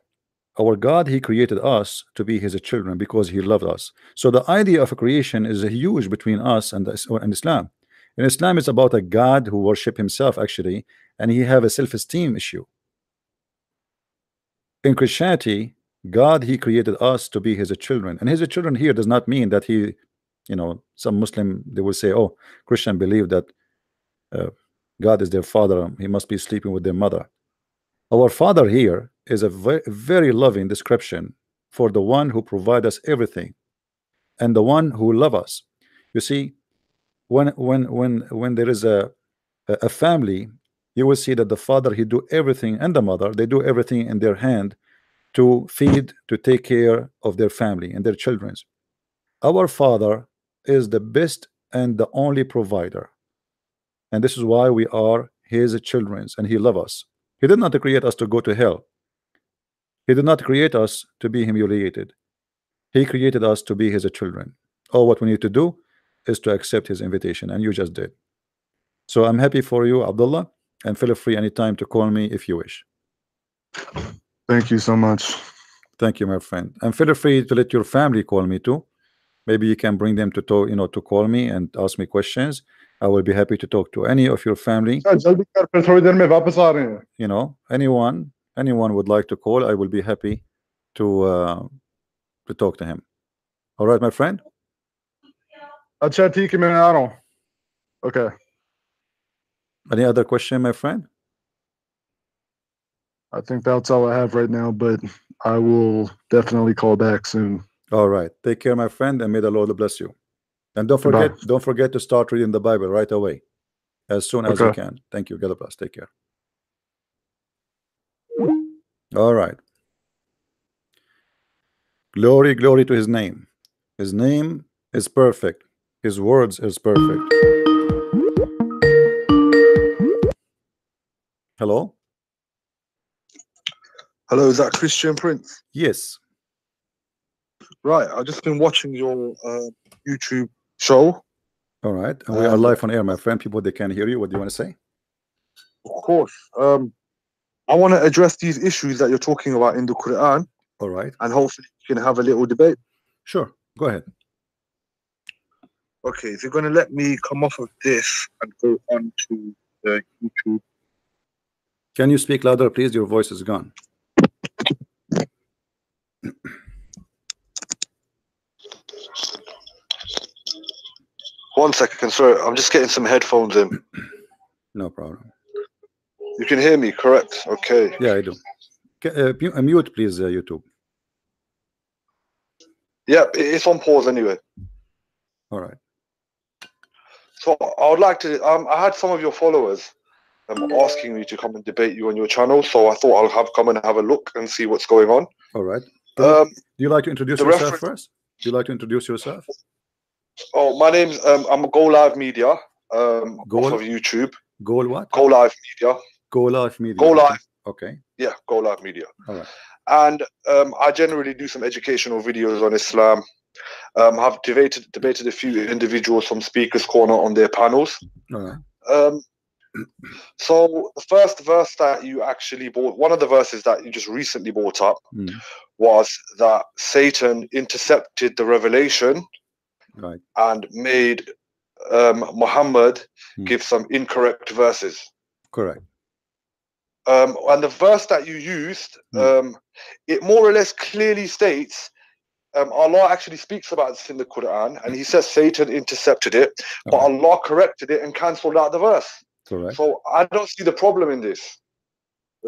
Our God he created us to be his children because he loved us. So the idea of a creation is a huge between us and, and Islam. In Islam it's about a God who worship himself actually and he have a self-esteem issue. In Christianity God he created us to be his children. And his children here does not mean that he you know some Muslim they will say oh Christian believe that uh, God is their father he must be sleeping with their mother. Our father here is a very, loving description for the one who provide us everything and the one who love us. You see when when when when there is a a family you will see that the father he do everything and the mother they do everything in their hand to feed to take care of their family and their children's our father is the best and the only provider. And this is why we are his children and he love us. He did not create us to go to hell. He did not create us to be humiliated. He created us to be his children. All what we need to do is to accept his invitation and you just did. So I'm happy for you Abdullah and feel free anytime to call me if you wish Thank you so much. Thank you, my friend. And feel free to let your family call me too. Maybe you can bring them to talk, you know, to call me and ask me questions. I will be happy to talk to any of your family. You know, anyone, anyone would like to call, I will be happy to uh, to talk to him. All right, my friend. Okay. Any other question, my friend? I think that's all I have right now, but I will definitely call back soon. all right. Take care my friend and may the Lord bless you. And don't forget don't forget to start reading the Bible right away as soon as you can. Thank you. God bless. Take care. All right. Glory glory to his name. His name is perfect. His words is perfect. Hello Hello, is that Christian Prince? yes Right, I've just been watching your uh, YouTube show, All right, and we are Um, live on air, my friend. People they can hear you. What do you want to say? Of course. Um, I want to address these issues that you're talking about in the Quran, All right, and hopefully we can have a little debate. sure. Go ahead. Okay, if you're going to let me come off of this and go on to the YouTube. Can you speak louder, please? Your voice is gone. One second, sorry, I'm just getting some headphones in. No problem. You can hear me, correct? Okay. Yeah, I do. Uh, uh, mute, please, uh, YouTube. Yep, it's on pause anyway. All right. So I would like to. Um, I had some of your followers um, asking me to come and debate you on your channel, so I thought I'll have come and have a look and see what's going on. All right. Um, do you like to introduce yourself first? Do you like to introduce yourself? oh, my name's um, I'm a Go Live Media um, Go- off of YouTube. Goal what? Go Live Media. Go live media. Go. Live. Okay. Yeah, Go Live Media. All right. And um, I generally do some educational videos on Islam. Um, I've debated debated a few individuals from Speakers Corner on their panels. All right. Um, so the first verse that you actually bought, one of the verses that you just recently brought up, Mm. was that Satan intercepted the revelation Right. and made um, Muhammad Hmm. give some incorrect verses. Correct. Um, and the verse that you used, Hmm. um, it more or less clearly states. Um, Allah actually speaks about this in the Quran, and He says Satan intercepted it, but. Allah corrected it and cancelled out the verse. Correct. So I don't see the problem in this.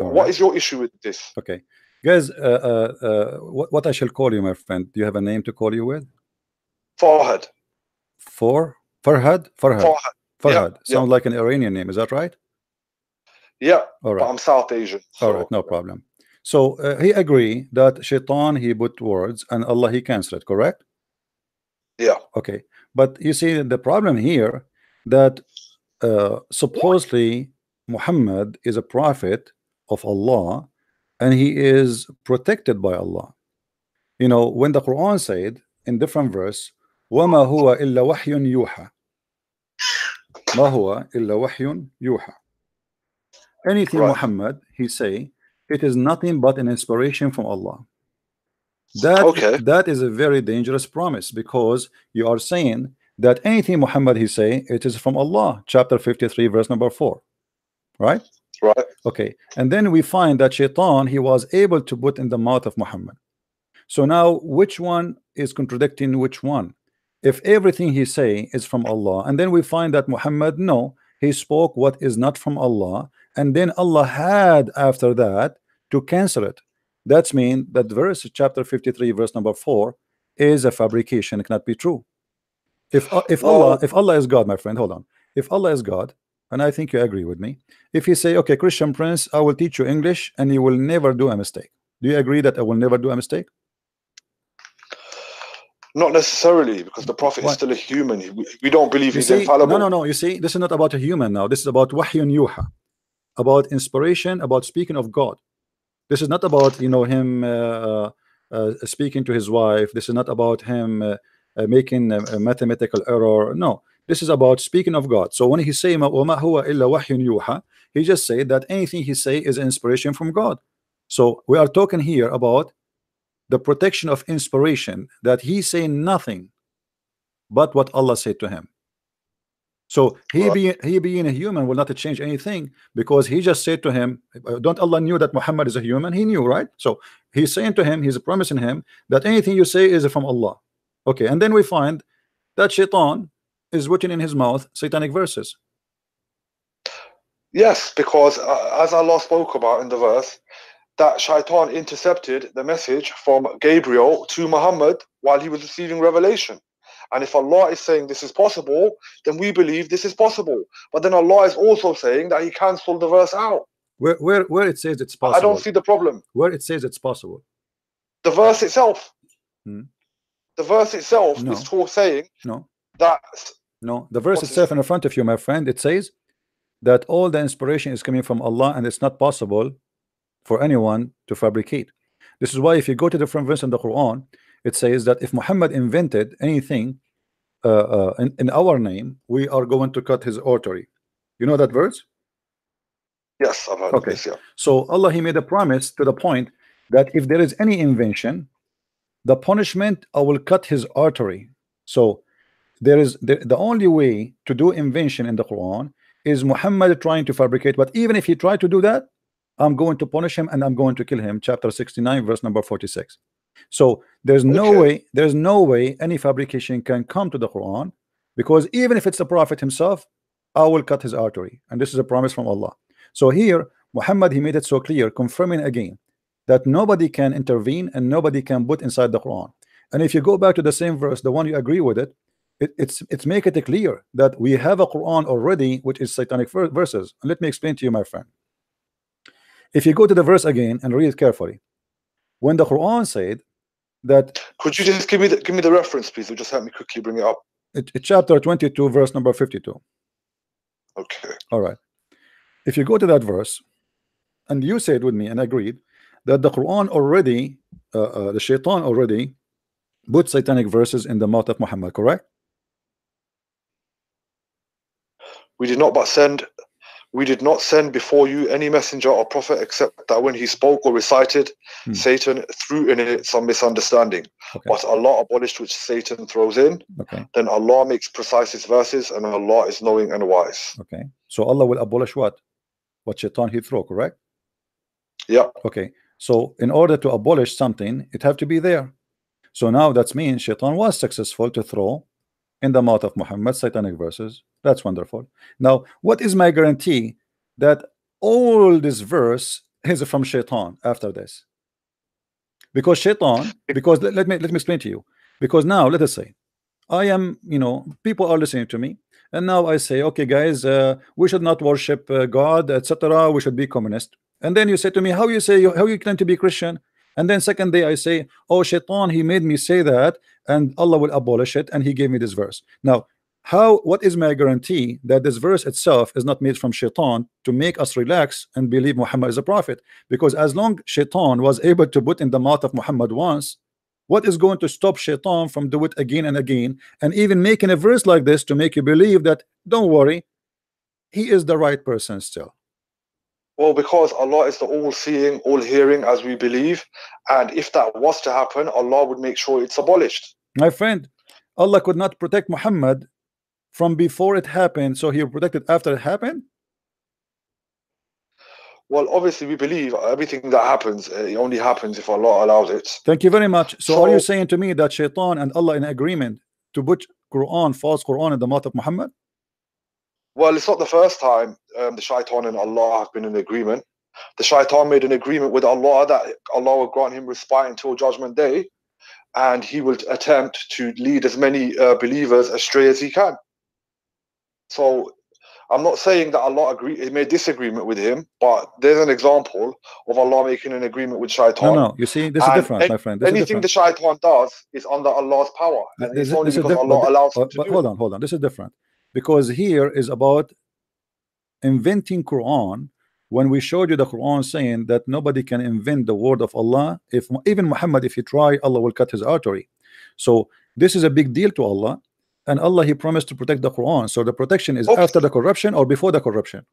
All What right. is your issue with this? Okay. Guys, uh, uh, uh, what, what I shall call you, my friend? Do you have a name to call you with? Farhad. For Farhad? Farhad. Farhad. Farhad. yeah. Sounds like an Iranian name. Is that right? Yeah, All but. I'm South Asian. All so- right. No problem. So uh, he agree that Shaitan he put words and Allah he cancelled it. Correct? Yeah. Okay. But you see the problem here that uh, supposedly Muhammad is a prophet of Allah and he is protected by Allah. You know, when the Quran said in different verse, وَمَا هُوَ إِلَّا وَحْيٌ يُوحَى ما هو إلا وحي يوحى anything Right. Muhammad he say it is nothing but an inspiration from Allah that Okay. that is a very dangerous promise because you are saying that anything Muhammad he say it is from Allah chapter 53 verse number 4 right? Right. okay. And then we find that shaitan he was able to put in the mouth of Muhammad. So now which one is contradicting which one? If everything he say is from Allah and then we find that Muhammad no he spoke what is not from Allah and then Allah had after that to cancel it. That's mean that verse chapter 53 verse number 4 is a fabrication it cannot be true if if Allah if Allah is God my friend hold on if Allah is God and I think you agree with me if you say okay Christian Prince I will teach you English and you will never do a mistake do you agree that I will never do a mistake Not necessarily, because the Prophet Why? is still a human. We, don't believe You he's see, infallible. no, no, no. You see, this is not about a human now. This is about wahyun yuha, about inspiration, about speaking of God. This is not about you know him uh, uh, uh, speaking to his wife. This is not about him uh, uh, making a, a mathematical error. No, this is about speaking of God. So when he say "Ma- وَمَا هُوَ إِلَّا وَحْيٌ يُوحَى," he just said that anything he say is inspiration from God. So we are talking here about the protection of inspiration that he say nothing but what Allah said to him. So he Right. being he being a human will not change anything because he just said to him, uh, "Don't Allah knew that Muhammad is a human? He knew, right? So he's saying to him, he's promising him that anything you say is from Allah. Okay, and then we find that Shaitan is written in his mouth satanic verses. Yes, because uh, as Allah spoke about in the verse, that Shaitan intercepted the message from Gabriel to Muhammad while he was receiving revelation. And if Allah is saying this is possible, then we believe this is possible. But then Allah is also saying that He cancelled the verse out. Where where where it says it's possible. I don't see the problem. where it says it's possible. The verse itself, Hmm. The verse itself No. is to- saying No, that no. The verse itself in front of you, my friend, it says that all the inspiration is coming from Allah and it's not possible for anyone to fabricate. This is why if you go to different verse in the Quran, it says that if Muhammad invented anything, uh, uh, in, in our name, we are going to cut his artery. You know that verse? Yes, I've heard Okay. this. Yeah. So Allah he made a promise to the point that if there is any invention, the punishment I will cut his artery. So there is the, the only way to do invention in the Quran is Muhammad trying to fabricate. But even if he tried to do that, I'm going to punish him and I'm going to kill him. Chapter 69, verse number 46. So there's no Okay. way, there's no way any fabrication can come to the Quran because even if it's the Prophet himself, I will cut his artery. And this is a promise from Allah. So here, Muhammad he made it so clear, confirming again that nobody can intervene and nobody can put inside the Quran. And if you go back to the same verse, the one you agree with it, it it's it's make it clear that we have a Quran already, which is satanic verses. And let me explain to you, my friend. If you go to the verse again and read it carefully, when the Quran said that Could you just give me the give me the reference, please? Or just help me quickly bring it up. it, it- chapter 22, verse number 52. Okay. All right. If you go to that verse, and you said with me and agreed that the Quran already, uh, uh, the Shaitan already put satanic verses in the mouth of Muhammad, correct? We did not but send we did not send before you any messenger or prophet except that when he spoke or recited, Hmm. Satan threw in it some misunderstanding. Okay. But Allah abolished which Satan throws in. Okay. Then Allah makes precise his verses, and Allah is knowing and wise. Okay. So Allah will abolish what? What Shaitan he throw, correct? Yeah. Okay. So in order to abolish something, it have to be there. So now that means Shaitan was successful to throw in the mouth of Muhammad satanic verses. That's wonderful. Now, what is my guarantee that all this verse is from Shaitan after this? Because Shaitan, because let, me let me explain to you. Because now let us say I am, you know, people are listening to me, and now I say, okay, guys, uh, we should not worship uh, God, etc. We should be communist. And then you say to me, how you say how you claim to be Christian? And then second day I say, oh, Shaitan, he made me say that, and Allah will abolish it, and he gave me this verse. Now, how? What is my guarantee that this verse itself is not made from Shaitan to make us relax and believe Muhammad is a prophet? Because as long Shaitan was able to put in the mouth of Muhammad once, what is going to stop Shaitan from do it again and again, and even making a verse like this to make you believe that don't worry, he is the right person still. Well, because Allah is the all-seeing, all-hearing, as we believe, and if that was to happen, Allah would make sure it's abolished. My friend, Allah could not protect Muhammad from before it happened, so he will protect it after it happened. Well, obviously, we believe everything that happens, uh, it only happens if Allah allows it. Thank you very much. So, are you saying to me that Shaitan and Allah in agreement to put Quran, false Quran in the mouth of Muhammad? Well, it's not the first time um, the shaitan and Allah have been in agreement. The shaitan made an agreement with Allah that Allah will grant him respite until Judgment Day, and he will attempt to lead as many uh, believers astray as he can. So, I'm not saying that Allah agree, he made disagreement with him, but there's an example of Allah making an agreement with shaitan. no. no, You see, this is different, my friend. Anything the shaitan does is under Allah's power, and This it's only because Allah but- allows him to but hold on, hold on. This is different because here is about inventing Quran. When we showed you the Quran saying that nobody can invent the word of Allah, if even Muhammad, if he try, Allah will cut his artery. So this is a big deal to Allah, and Allah He promised to protect the Quran. So the protection is Okay. after the corruption or before the corruption.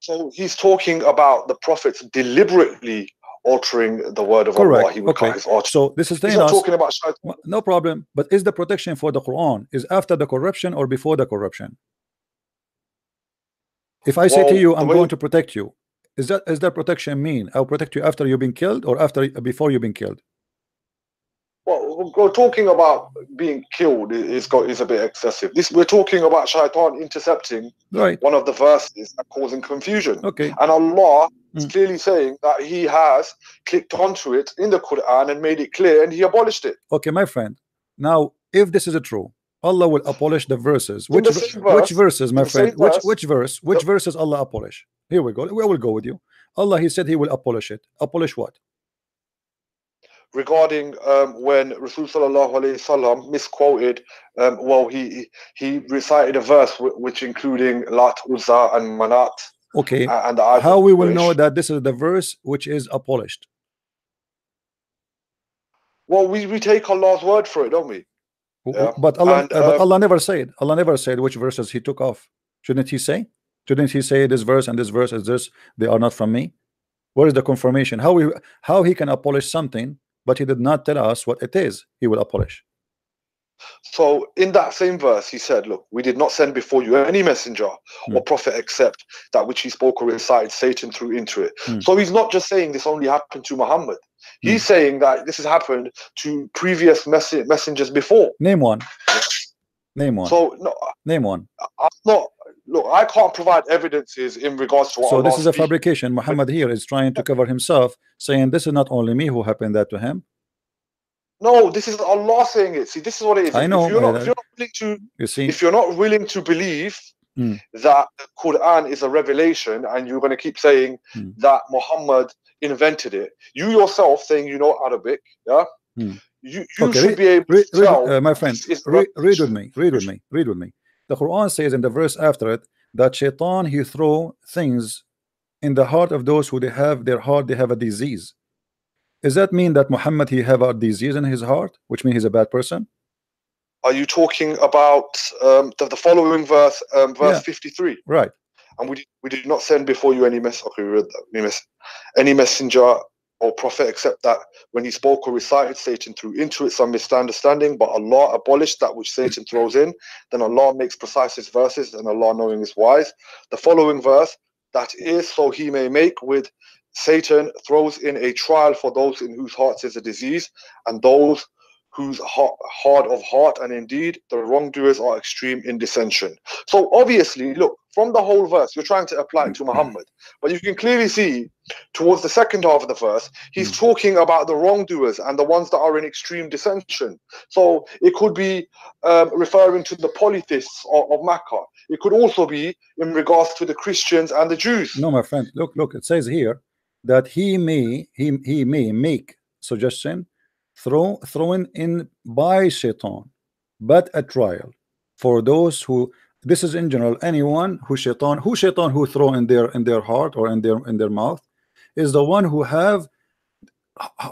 So he's talking about the prophets deliberately altering the word of Allah. He would Okay. cut his. So this is He's not us talking about shaitan. No problem. But is the protection for the Quran is after the corruption or before the corruption? If I say to you, I'm going to protect you, is that is that protection mean I'll protect you after you've been killed or after uh, before you've been killed? Well, we're talking about being killed is got is a bit excessive. This we're talking about shaitan intercepting Right. one of the verses and causing confusion. Okay. And Allah is Mm. clearly saying that He has clicked onto it in the Quran and made it clear, and He abolished it. Okay, my friend. Now, if this is a true, Allah will abolish the verses. Which the ver- same which verses, my friend? same Which verse- which verse? Which the- verses Allah abolish? Here we go. We will go with you. Allah, He said He will abolish it. Abolish what? regarding um, when Rasul sallallahu alaihi wasallam misquoted. Um, well, he he recited a verse wh- which including Lat, Uzza, and Manat, Okay. and How we will know that this is the verse which is abolished? Well, we, we take Allah's word for it, don't we? Yeah. But Allah, And, uh, but Allah never said. Allah never said which verses He took off. Shouldn't He say? Shouldn't He say this verse and this verse is this? They are not from me. Where is the confirmation? How we how He can abolish something, but He did not tell us what it is. He will abolish. So in that same verse, he said, "Look, we did not send before you any messenger Hmm. or prophet except that which he spoke or recited Satan threw into it." Hmm. So he's not just saying this only happened to Muhammad. He's saying that this has happened to previous mess- messengers before. Name one. Name one. So no, Name one. I'm not. Look, I can't provide evidences in regards to what. So this is a fabrication. Muhammad here is trying to cover himself, saying this is not only me who happened that to him. No, this is Allah saying it. See, this is what it is. I know, If you're, not, if you're not willing to You see, if you're not willing to believe Hmm. that the Quran is a revelation and you're going to keep saying Hmm. that Muhammad invented it, you yourself saying you know Arabic, yeah, Hmm. you, you Okay, should be able read, to read, tell. uh, my friend, read, read with me. Read with me. Read with me. The Quran says in the verse after it that Shaitan he throw things in the heart of those who they have their heart they have a disease. Does that mean that Muhammad he have a disease in his heart, which means he's a bad person? Are you talking about um, the, the following verse, um, verse Yeah. 53? Right. And we did, we did not send before you any mess. Okay, we read that. Any, mess, any messenger or prophet except that when he spoke or recited, Satan threw into it some misunderstanding, but Allah abolished that which Satan throws in. Then Allah makes precise his verses, and Allah knowing is wise. The following verse that is so he may make with Satan throws in a trial for those in whose hearts is a disease, and those whose heart, hard of heart, and indeed the wrongdoers are extreme in dissension. So obviously, look from the whole verse, you're trying to apply it to Muhammad, but you can clearly see towards the second half of the verse, he's talking about the wrongdoers and the ones that are in extreme dissension. So it could be um, referring to the polytheists of, of Makkah. It could also be in regards to the Christians and the Jews. No, my friend. Look, look. It says here that he may he he may make suggestion throw thrown in by Shaitan, but a trial for those who this is in general anyone who Shaitan who Shaitan who throw in their in their heart or in their in their mouth is the one who have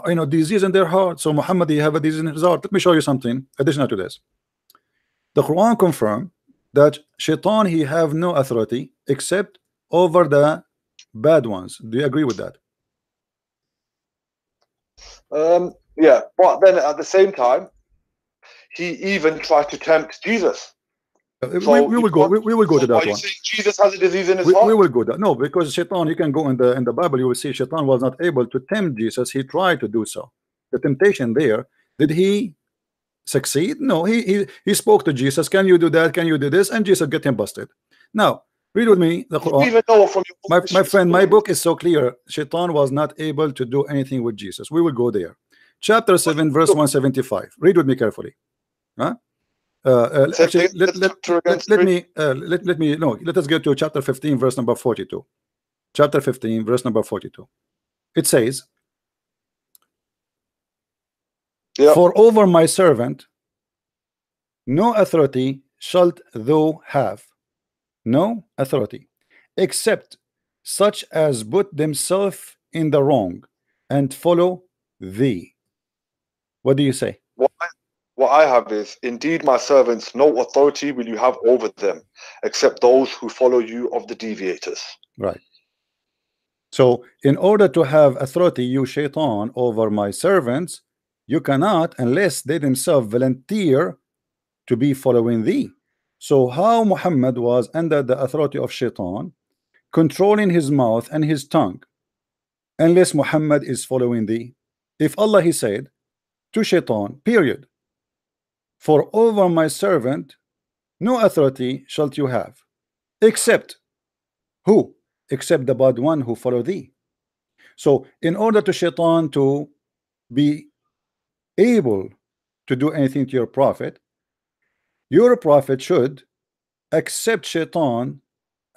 you know disease in their heart. So Muhammad you have a disease in his heart. Let me show you something additional to this. The Quran confirm that Shaitan he have no authority except over the bad ones. Do you agree with that? Um, yeah, but then at the same time, he even tried to tempt Jesus. Uh, we, So we will go. We, we will go to So are that one. Jesus has a disease in his We, heart? we will go that. No, because Shaitan, you can go in the in the Bible. You will see Shaitan was not able to tempt Jesus. He tried to do so. The temptation there. Did he succeed? No. He he he spoke to Jesus. Can you do that? Can you do this? And Jesus get him busted. Now read with me the Quran. even know from your My, my friend, my book is so clear. Shaitan was not able to do anything with Jesus. We will go there. Chapter 7, verse 175. Read with me carefully. Huh? Uh, uh, actually, let, let, let, let me uh, let, let me no let us go to chapter 15 verse number 42 chapter 15 verse number 42 it says Yeah. for over my servant no authority shalt thou have no authority except such as put themselves in the wrong and follow thee what do you say What I, what I have is, indeed, my servants, no authority will you have over them, except those who follow you of the deviators. Right. So, in order to have authority, you shaitan, over my servants, you cannot unless they themselves volunteer to be following thee. So, how Muhammad was under the authority of shaitan, controlling his mouth and his tongue, unless Muhammad is following thee. If Allah he said to shaitan, period, for over my servant, no authority shalt you have, except who? Except the bad one who follow thee. So, in order to shaitan to be able to do anything to your prophet, your prophet should accept shaitan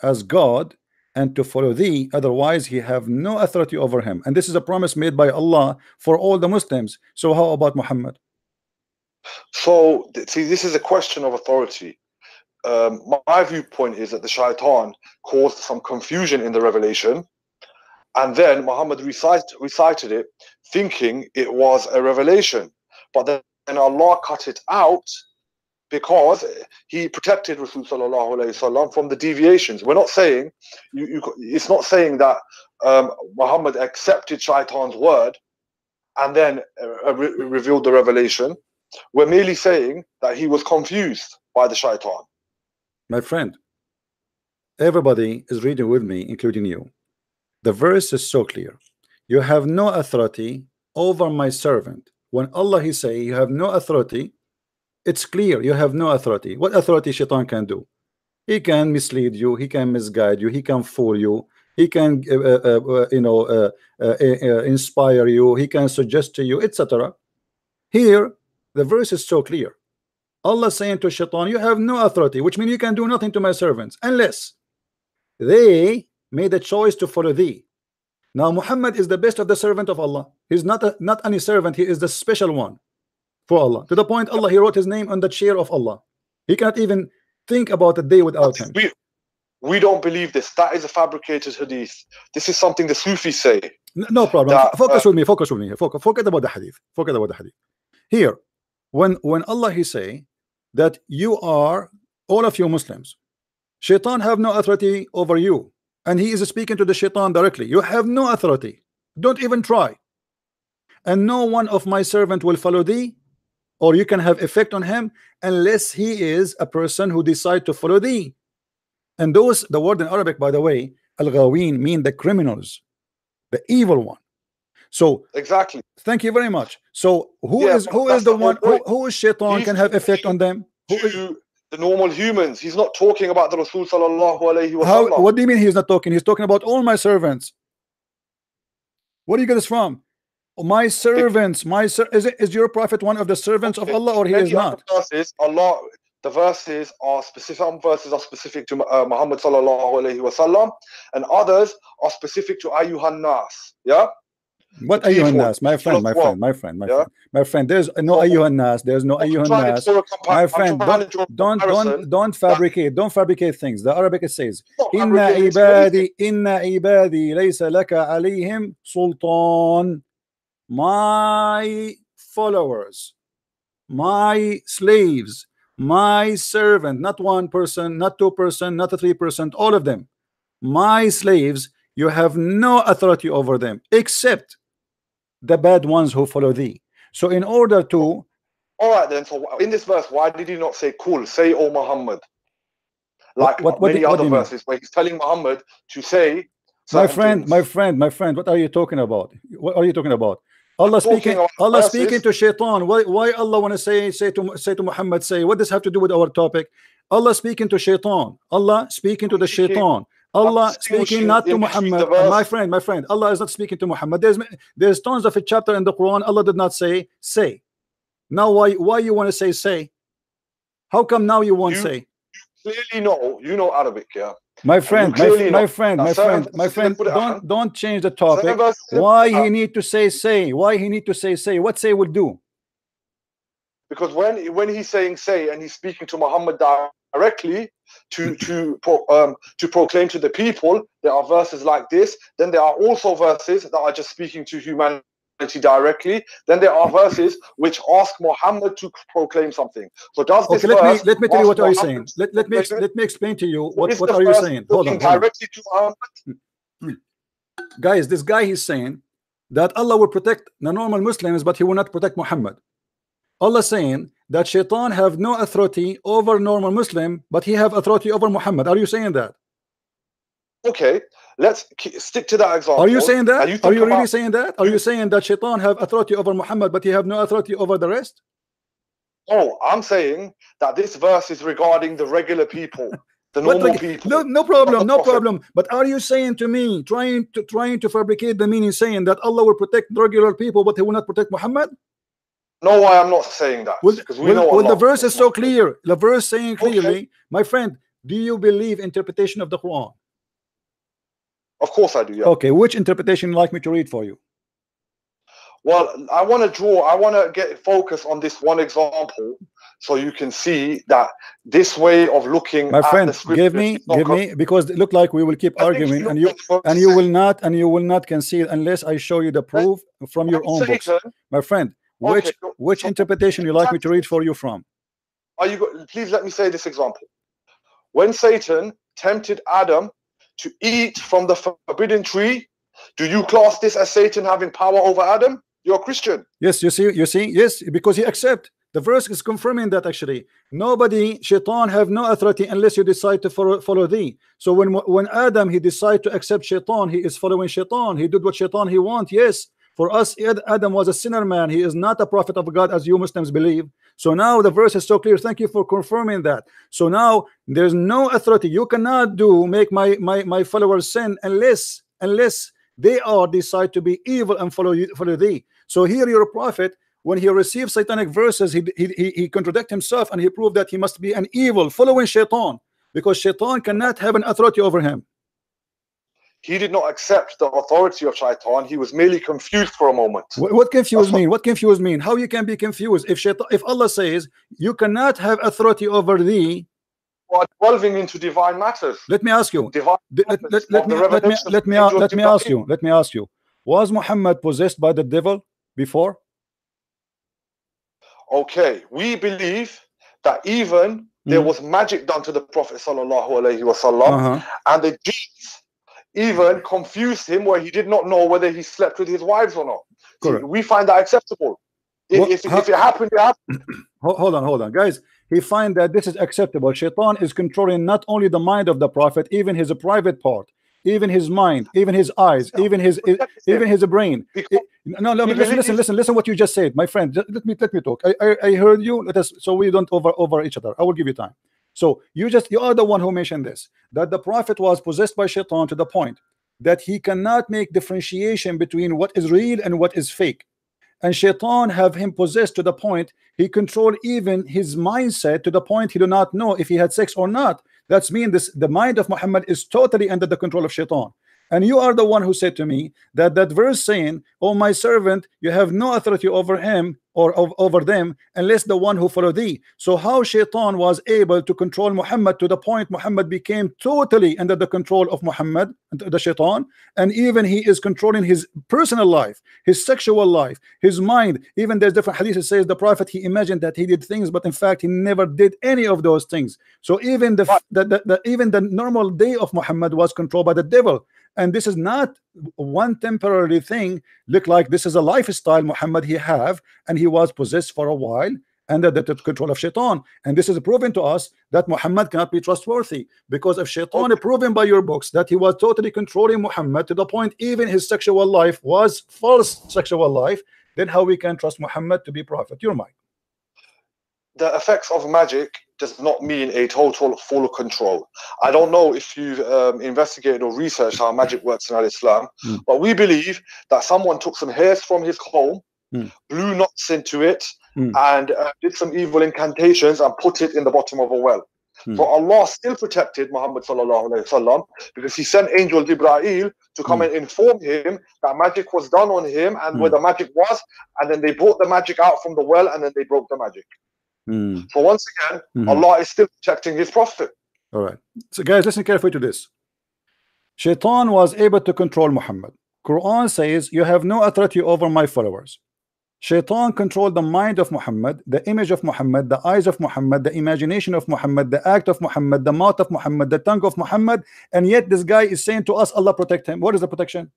as God and to follow thee, otherwise he have no authority over him. And this is a promise made by Allah for all the Muslims. So how about Muhammad? So, see, this is a question of authority. Um, my, viewpoint is that the shaitan caused some confusion in the revelation, and then Muhammad recite, recited it thinking it was a revelation. But then Allah cut it out because he protected Rasul sallallahu from the deviations. We're not saying you, you it's not saying that um, Muhammad accepted Shaitan's word and then uh, re revealed the revelation. We're merely saying that he was confused by the Shaitan. My friend, everybody is reading with me, including you. The verse is so clear. You have no authority over my servant. When Allah he say you have no authority, it's clear you have no authority. What authority Shaitan can do? He can mislead you, he can misguide you, he can fool you, he can uh, uh, uh, you know uh, uh, uh, inspire you, he can suggest to you, etc. Here, the verse is so clear. Allah saying to Shaitan, you have no authority, which means you can do nothing to my servants unless they made a choice to follow thee. Now Muhammad is the best of the servant of Allah. He's not a, not any servant. He is the special one for Allah. To the point Allah he wrote his name on the chair of Allah. He cannot even think about a day without him. We, we don't believe this. That is a fabricated hadith. This is something the Sufis say. No problem. That, focus uh, with me. Focus with me. Focus. Forget about the hadith. Forget about the hadith. Here, when when Allah he say that you are all of you Muslims, Shaitan have no authority over you and he is speaking to the shaitan directly you have no authority don't even try and no one of my servant will follow thee or you can have effect on him unless he is a person who decide to follow thee and those the word in Arabic by the way al-ghawin mean the criminals the evil one so exactly thank you very much so who yeah, is who is the, the one who, who is shaitan can have effect on them who is, the normal humans. He's not talking about the Rasul sallallahu alayhi wa How, What do you mean he's not talking? He's talking about all my servants. Where do you get this from? My servants, my ser is it is your prophet one of the servants of Allah or he is not? Verses, Allah, the verses are specific. Some verses are specific to uh, Muhammad sallallahu alayhi wasallam, and others are specific to Ayuhan Nas. Yeah. What Ayuhan Nas? My friend, my friend, my friend, my yeah? friend, my friend. There's no Ayuhan Nas. There's no Ayuhan Nas. My friend, don't don't don't don't fabricate. Don't fabricate things. The Arabic it says, "Inna ibadi, inna ibadi, laysa laka alayhim sultan." My followers, my slaves, my servant, not one person, not two person, not a three percent, all of them, my slaves you have no authority over them except the bad ones who follow thee. So in order to all right then so in this verse why did he not say cool say O muhammad like what, what, many other verses where he's telling muhammad to say my friend things. my friend my friend what are you talking about? What are you talking about Allah speaking Allah speaking to shaitan why why Allah want to say say to say to Muhammad say what does have to do with our topic Allah speaking to shaitan Allah speaking to the shaitan Allah speaking not to Muhammad. My friend, my friend, Allah is not speaking to Muhammad. There's there's tons of a chapter in the Quran. Allah did not say say. Now why why you want to say say? How come now you won't you, say? You clearly know you know Arabic, yeah. My friend, my, my friend, my friend, my friend, don't don't change the topic. Why he need to say say? Why he need to say say? What say will do? Because when when he's saying say and he's speaking to Muhammad directly to to um, to proclaim to the people. There are verses like this. Then there are also verses that are just speaking to humanity directly. Then there are verses which ask Muhammad to proclaim something. So does this okay, let me let me tell you what are you saying. Let, let me let me explain to you what, what are you saying. Hold on, hold directly to Muhammad. Guys, this guy is saying that Allah will protect the normal Muslims, but he will not protect Muhammad. Allah saying that shaitan have no authority over normal Muslim, but he have authority over Muhammad. Are you saying that? Okay, let's stick to that example. Are you saying that? You Are you really saying that? Are you saying that shaitan have authority over Muhammad, but he have no authority over the rest? Oh, I'm saying that this verse is regarding the regular people. The normal like, people. No, no problem, no problem. But are you saying to me, trying to trying to fabricate the meaning, saying that Allah will protect regular people, but He will not protect Muhammad? No, I'm not saying that. Well, because we well, know well the verse is so clear. The verse saying clearly, okay. my friend, do you believe interpretation of the Quran? Of course I do. Yeah. Okay, which interpretation you like me to read for you? Well, I want to draw. I want to get focus on this one example, so you can see that this way of looking. My friend, give me, give me, because it look like we will keep arguing, and you and you will not, and you will not concede unless I show you the proof from your own books. My friend, which okay, which interpretation you like me to read for you from? are you? Please let me say this example. When Satan tempted Adam to eat from the forbidden tree, do you class this as Satan having power over Adam? You're a Christian. Yes, you see, you see, yes, because he accept. The verse is confirming that actually nobody, shaitan have no authority unless you decide to follow, follow thee. So when when Adam he decide to accept shaitan, he is following shaitan. He did what shaitan he want. Yes, for us, Adam was a sinner man. He is not a prophet of God as you Muslims believe. So now the verse is so clear. Thank you for confirming that. So now there's no authority. You cannot do make my my my followers sin unless unless they are decide to be evil and follow you follow thee. So here your prophet when he received satanic verses, he, he, he, he contradict himself and he proved that he must be an evil following shaitan because shaitan cannot have an authority over him. He did not accept the authority of Shaitan. He was merely confused for a moment. What, what confused mean? What confused mean? How you can be confused if shaitan, if Allah says you cannot have authority over thee? Are delving into divine matters. Let me ask you. Divine Let, let, let, me let me let me let me ask you. Let me ask you. Was Muhammad possessed by the devil before? Okay, we believe that even there Mm. was magic done to the Prophet sallallahu alaihi wasallam, Uh-huh. and the jinns even confused him where he did not know whether he slept with his wives or not. Correct. we find that acceptable. If, if, how- if it happened, it happened. Hold on, hold on, guys. He find that this is acceptable. Shaitan is controlling not only the mind of the prophet, even his private part, even his mind, even his eyes, even his even his brain. No, no, listen, listen, listen, listen. What you just said, my friend. Let me let me talk. I, I I heard you. Let us so we don't over over each other. I will give you time. So you just you are the one who mentioned this that the prophet was possessed by shaitan to the point that he cannot make differentiation between what is real and what is fake and shaitan have him possessed to the point he control even his mindset to the point he do not know if he had sex or not that's mean this the mind of muhammad is totally under the control of shaitan and you are the one who said to me that that verse saying oh my servant you have no authority over him or ov- over them unless the one who follow thee. So how shaitan was able to control muhammad to the point muhammad became totally under the control of muhammad the shaitan. And even he is controlling his personal life his sexual life his mind. Even there's different hadith that says the prophet he imagined that he did things but in fact he never did any of those things. So even the, the, the, the even the normal day of muhammad was controlled by the devil and this is not one temporary thing look like this is a lifestyle muhammad he have and he was possessed for a while under the control of shaitan and this is proven to us that muhammad cannot be trustworthy because if shaitan Okay. proven by your books that he was totally controlling muhammad to the point even his sexual life was false sexual life then how we can trust muhammad to be prophet your mind the effects of magic does not mean a total full control. I don't know if you've um, investigated or researched how magic works in Al Islam, Mm. but we believe that someone took some hairs from his comb, Mm. blew knots into it, Mm. and uh, did some evil incantations and put it in the bottom of a well. Mm. So Allah still protected Muhammad wasallam because He sent Angel Jibreel to come Mm. and inform him that magic was done on him and Mm. where the magic was, and then they brought the magic out from the well, and then they broke the magic. Mm. So once again, Mhm. Allah is still protecting His Prophet. All right. So guys, listen carefully to this. Shaitan was able to control Muhammad. Quran says, you have no authority over my followers. Shaitan controlled the mind of Muhammad, the image of Muhammad, the eyes of Muhammad, the imagination of Muhammad, the act of Muhammad, the mouth of Muhammad, the tongue of Muhammad, and yet this guy is saying to us, Allah protect him. What is the protection?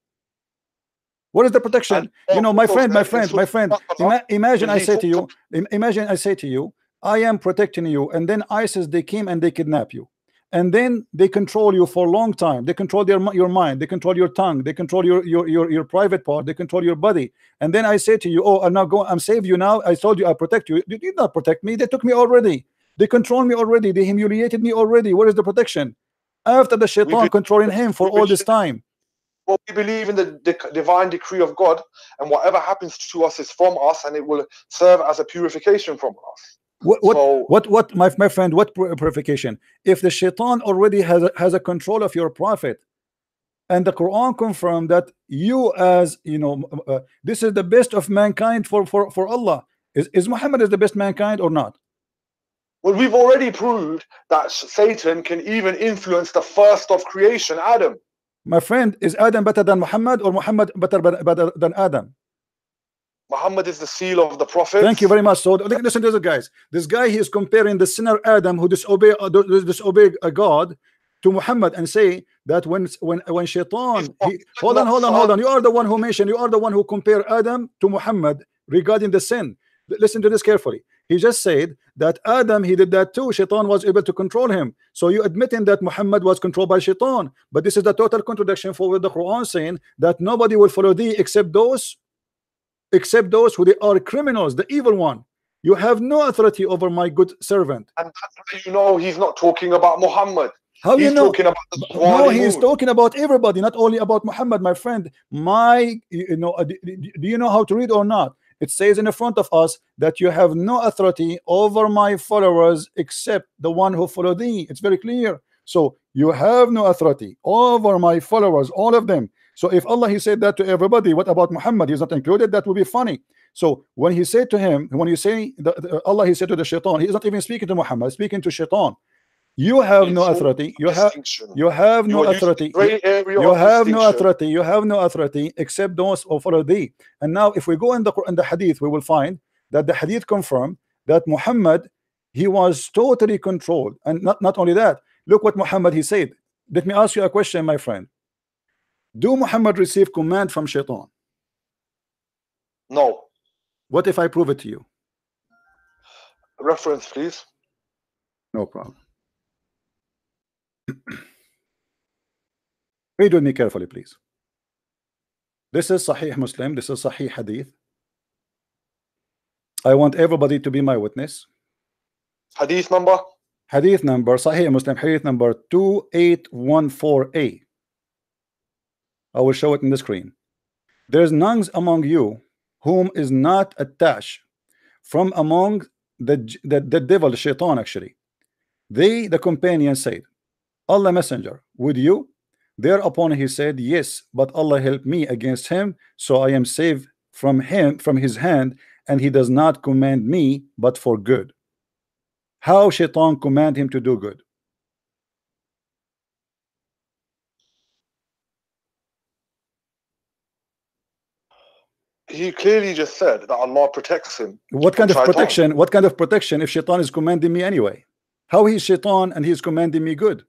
What is the protection? And You know, my friend, my friend, my friend. Ima- imagine I say to you, imagine I say to you, I am protecting you, and then ISIS they came and they kidnap you, and then they control you for a long time. They control your your mind, they control your tongue, they control your your your, your private part, they control your body. And then I say to you, oh, I'm not going, I'm save you now. I told you I protect you. You did not protect me. They took me already. They control me already. They humiliated me already. Where is the protection? After the shaitan controlling him for all this time. Well, we believe in the, the divine decree of God, and whatever happens to us is from us, and it will serve as a purification from us. What what So- what what my my friend? What purification? If the shaitan already has a, has a control of your prophet, and the Quran confirmed that you as you know uh, this is the best of mankind for for for Allah. Is is Muhammad is the best mankind or not? Well, we've already proved that Satan can even influence the first of creation, Adam. My friend, is Adam better than Muhammad or Muhammad better better than Adam? Muhammad is the seal of the prophet. Thank you very much. So listen to this, guys. This guy he is comparing the sinner Adam who disobey uh, dis- disobey uh, God to Muhammad and say that when when when Shaitan he, hold on hold on hold on you are the one who mentioned you are the one who compare Adam to Muhammad regarding the sin. Listen to this carefully. He just said that Adam he did that too. Shaitan was able to control him. So you admitting that Muhammad was controlled by Shaitan. But this is the total contradiction for what the Quran saying that nobody will follow thee except those except those who they are criminals, the evil one. You have no authority over my good servant. And that's how you know he's not talking about Muhammad. How he's you know? talking about the No, he's talking about everybody, not only about Muhammad, my friend. My, you know, uh, do you know how to read or not? It says in the front of us that you have no authority over my followers except the one who follow thee. It's very clear. So you have no authority over my followers, all of them. So if Allah he said that to everybody, what about Muhammad? He's not included. That would be funny. So when he said to him, when you say the, the- Allah, he said to the shaitan, he's not even speaking to Muhammad, speaking to shaitan. You have no authority. You have you have no authority. You have no authority. You have no authority except those who follow thee. And now, if we go in the in the hadith, we will find that the hadith confirm that Muhammad he was totally controlled. And not not only that, look what Muhammad he said. Let me ask you a question, my friend. Do Muhammad receive command from Shaitan? No. What if I prove it to you? Reference, please. No problem. Read with me carefully, please. This is Sahih Muslim. This is Sahih Hadith. I want everybody to be my witness. Hadith number. Hadith number Sahih Muslim, Hadith number 2814a. I will show it in the screen. There's none among you whom is not attached from among the, the, the devil, shaitan actually. They, the companion, said, Allah Messenger, would you? Thereupon he said, Yes, but Allah help me against him, so I am saved from him, from his hand, and he does not command me but for good. How Shaitan command him to do good? He clearly just said that Allah protects him. What kind of Shaitan. protection? What kind of protection if Shaitan is commanding me anyway? How he is Shaitan and he is commanding me good?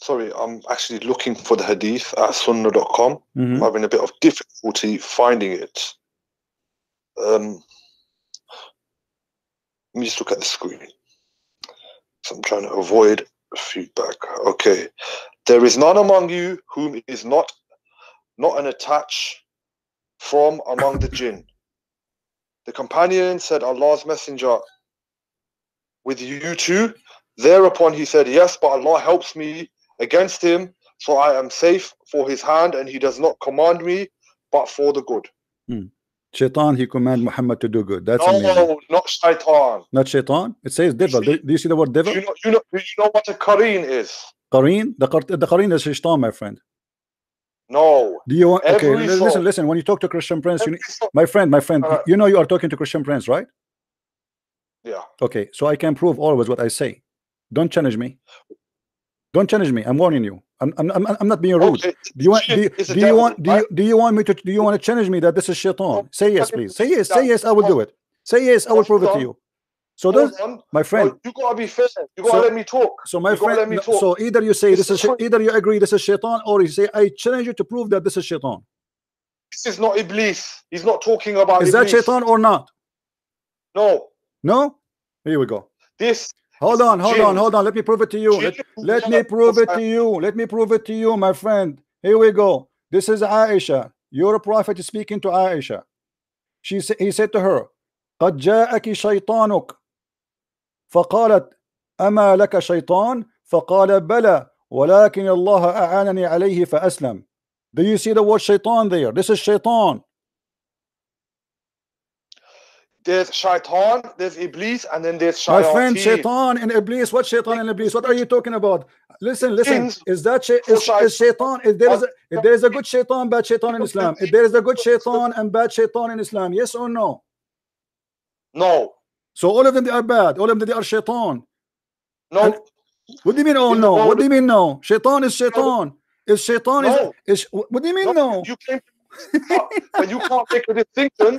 Sorry, I'm actually looking for the hadith at sunnah.com. Mhm. I'm having a bit of difficulty finding it. Um, let me just look at the screen. So I'm trying to avoid feedback. Okay. There is none among you whom is not not an attach from among the jinn. The companion said, Allah's messenger with you too. Thereupon he said, Yes, but Allah helps me against him, so I am safe for his hand, and he does not command me but for the good. Hmm. Shaitan he command Muhammad to do good. That's amazing. No, not shaitan. Not Shaitan. It says devil. Do, do you see the word devil? you know, you know, do you know what a Qareen is? Qareen. The the Qareen is Shaitan, my friend. No. Do you want? Okay, Every li- listen, soul- listen. When you talk to Christian Prince, you need, my friend, my friend. Alright. You know you are talking to Christian Prince, right? Yeah. Okay, so I can prove always what I say. Don't challenge me. Don't challenge me. I'm warning you. I'm I'm I'm, I'm not being rude. Okay. Do you want? Do you, do you want? Do you do you want me to? Do you want to challenge me that this is shaitan? Say yes, please. Say yes. Say yes. I will do it. Say yes. I will prove it to you. So Hold don't, on. my friend. No, you gotta be fair. You gotta So- let me talk. So my you gotta let friend. me no, talk. So either you say This this is is shai- what- either you agree this is shaitan, or you say I challenge you to prove that this is shaitan. This is not Iblis. He's not talking about Is that Iblis. shaitan or not? No. No. Here we go. This Hold on. Hold on. Jinn. Hold on. Let me prove it to you. Let, Jinn Let me prove it to you. Let me prove it to you, my friend. Here we go. This is Aisha. Your prophet is speaking to Aisha. She sa- he said to her, قد جاءك شيطانك فقالت أما لك شيطان فقال بلى ولكن الله أعانني عليه فأسلم Do you see the word shaitan there? This is shaitan. There's shaitan, there's Iblis, and then there's My shayateen. friend, shaitan and iblis. What shaitan and iblis? What are you talking about? Listen, listen. Is that for is, is shaitan? If there is a, if there is a good shaitan, bad shaitan in Islam. If there is a good shaitan and bad shaitan in Islam, yes or no? No. So all of them they are bad. All of them they are shaitan. No. And- What do you mean? Oh no. What do you mean no? Shaitan is shaitan. Is shaitan No. is, is what do you mean no? You came, but you can't make a distinction.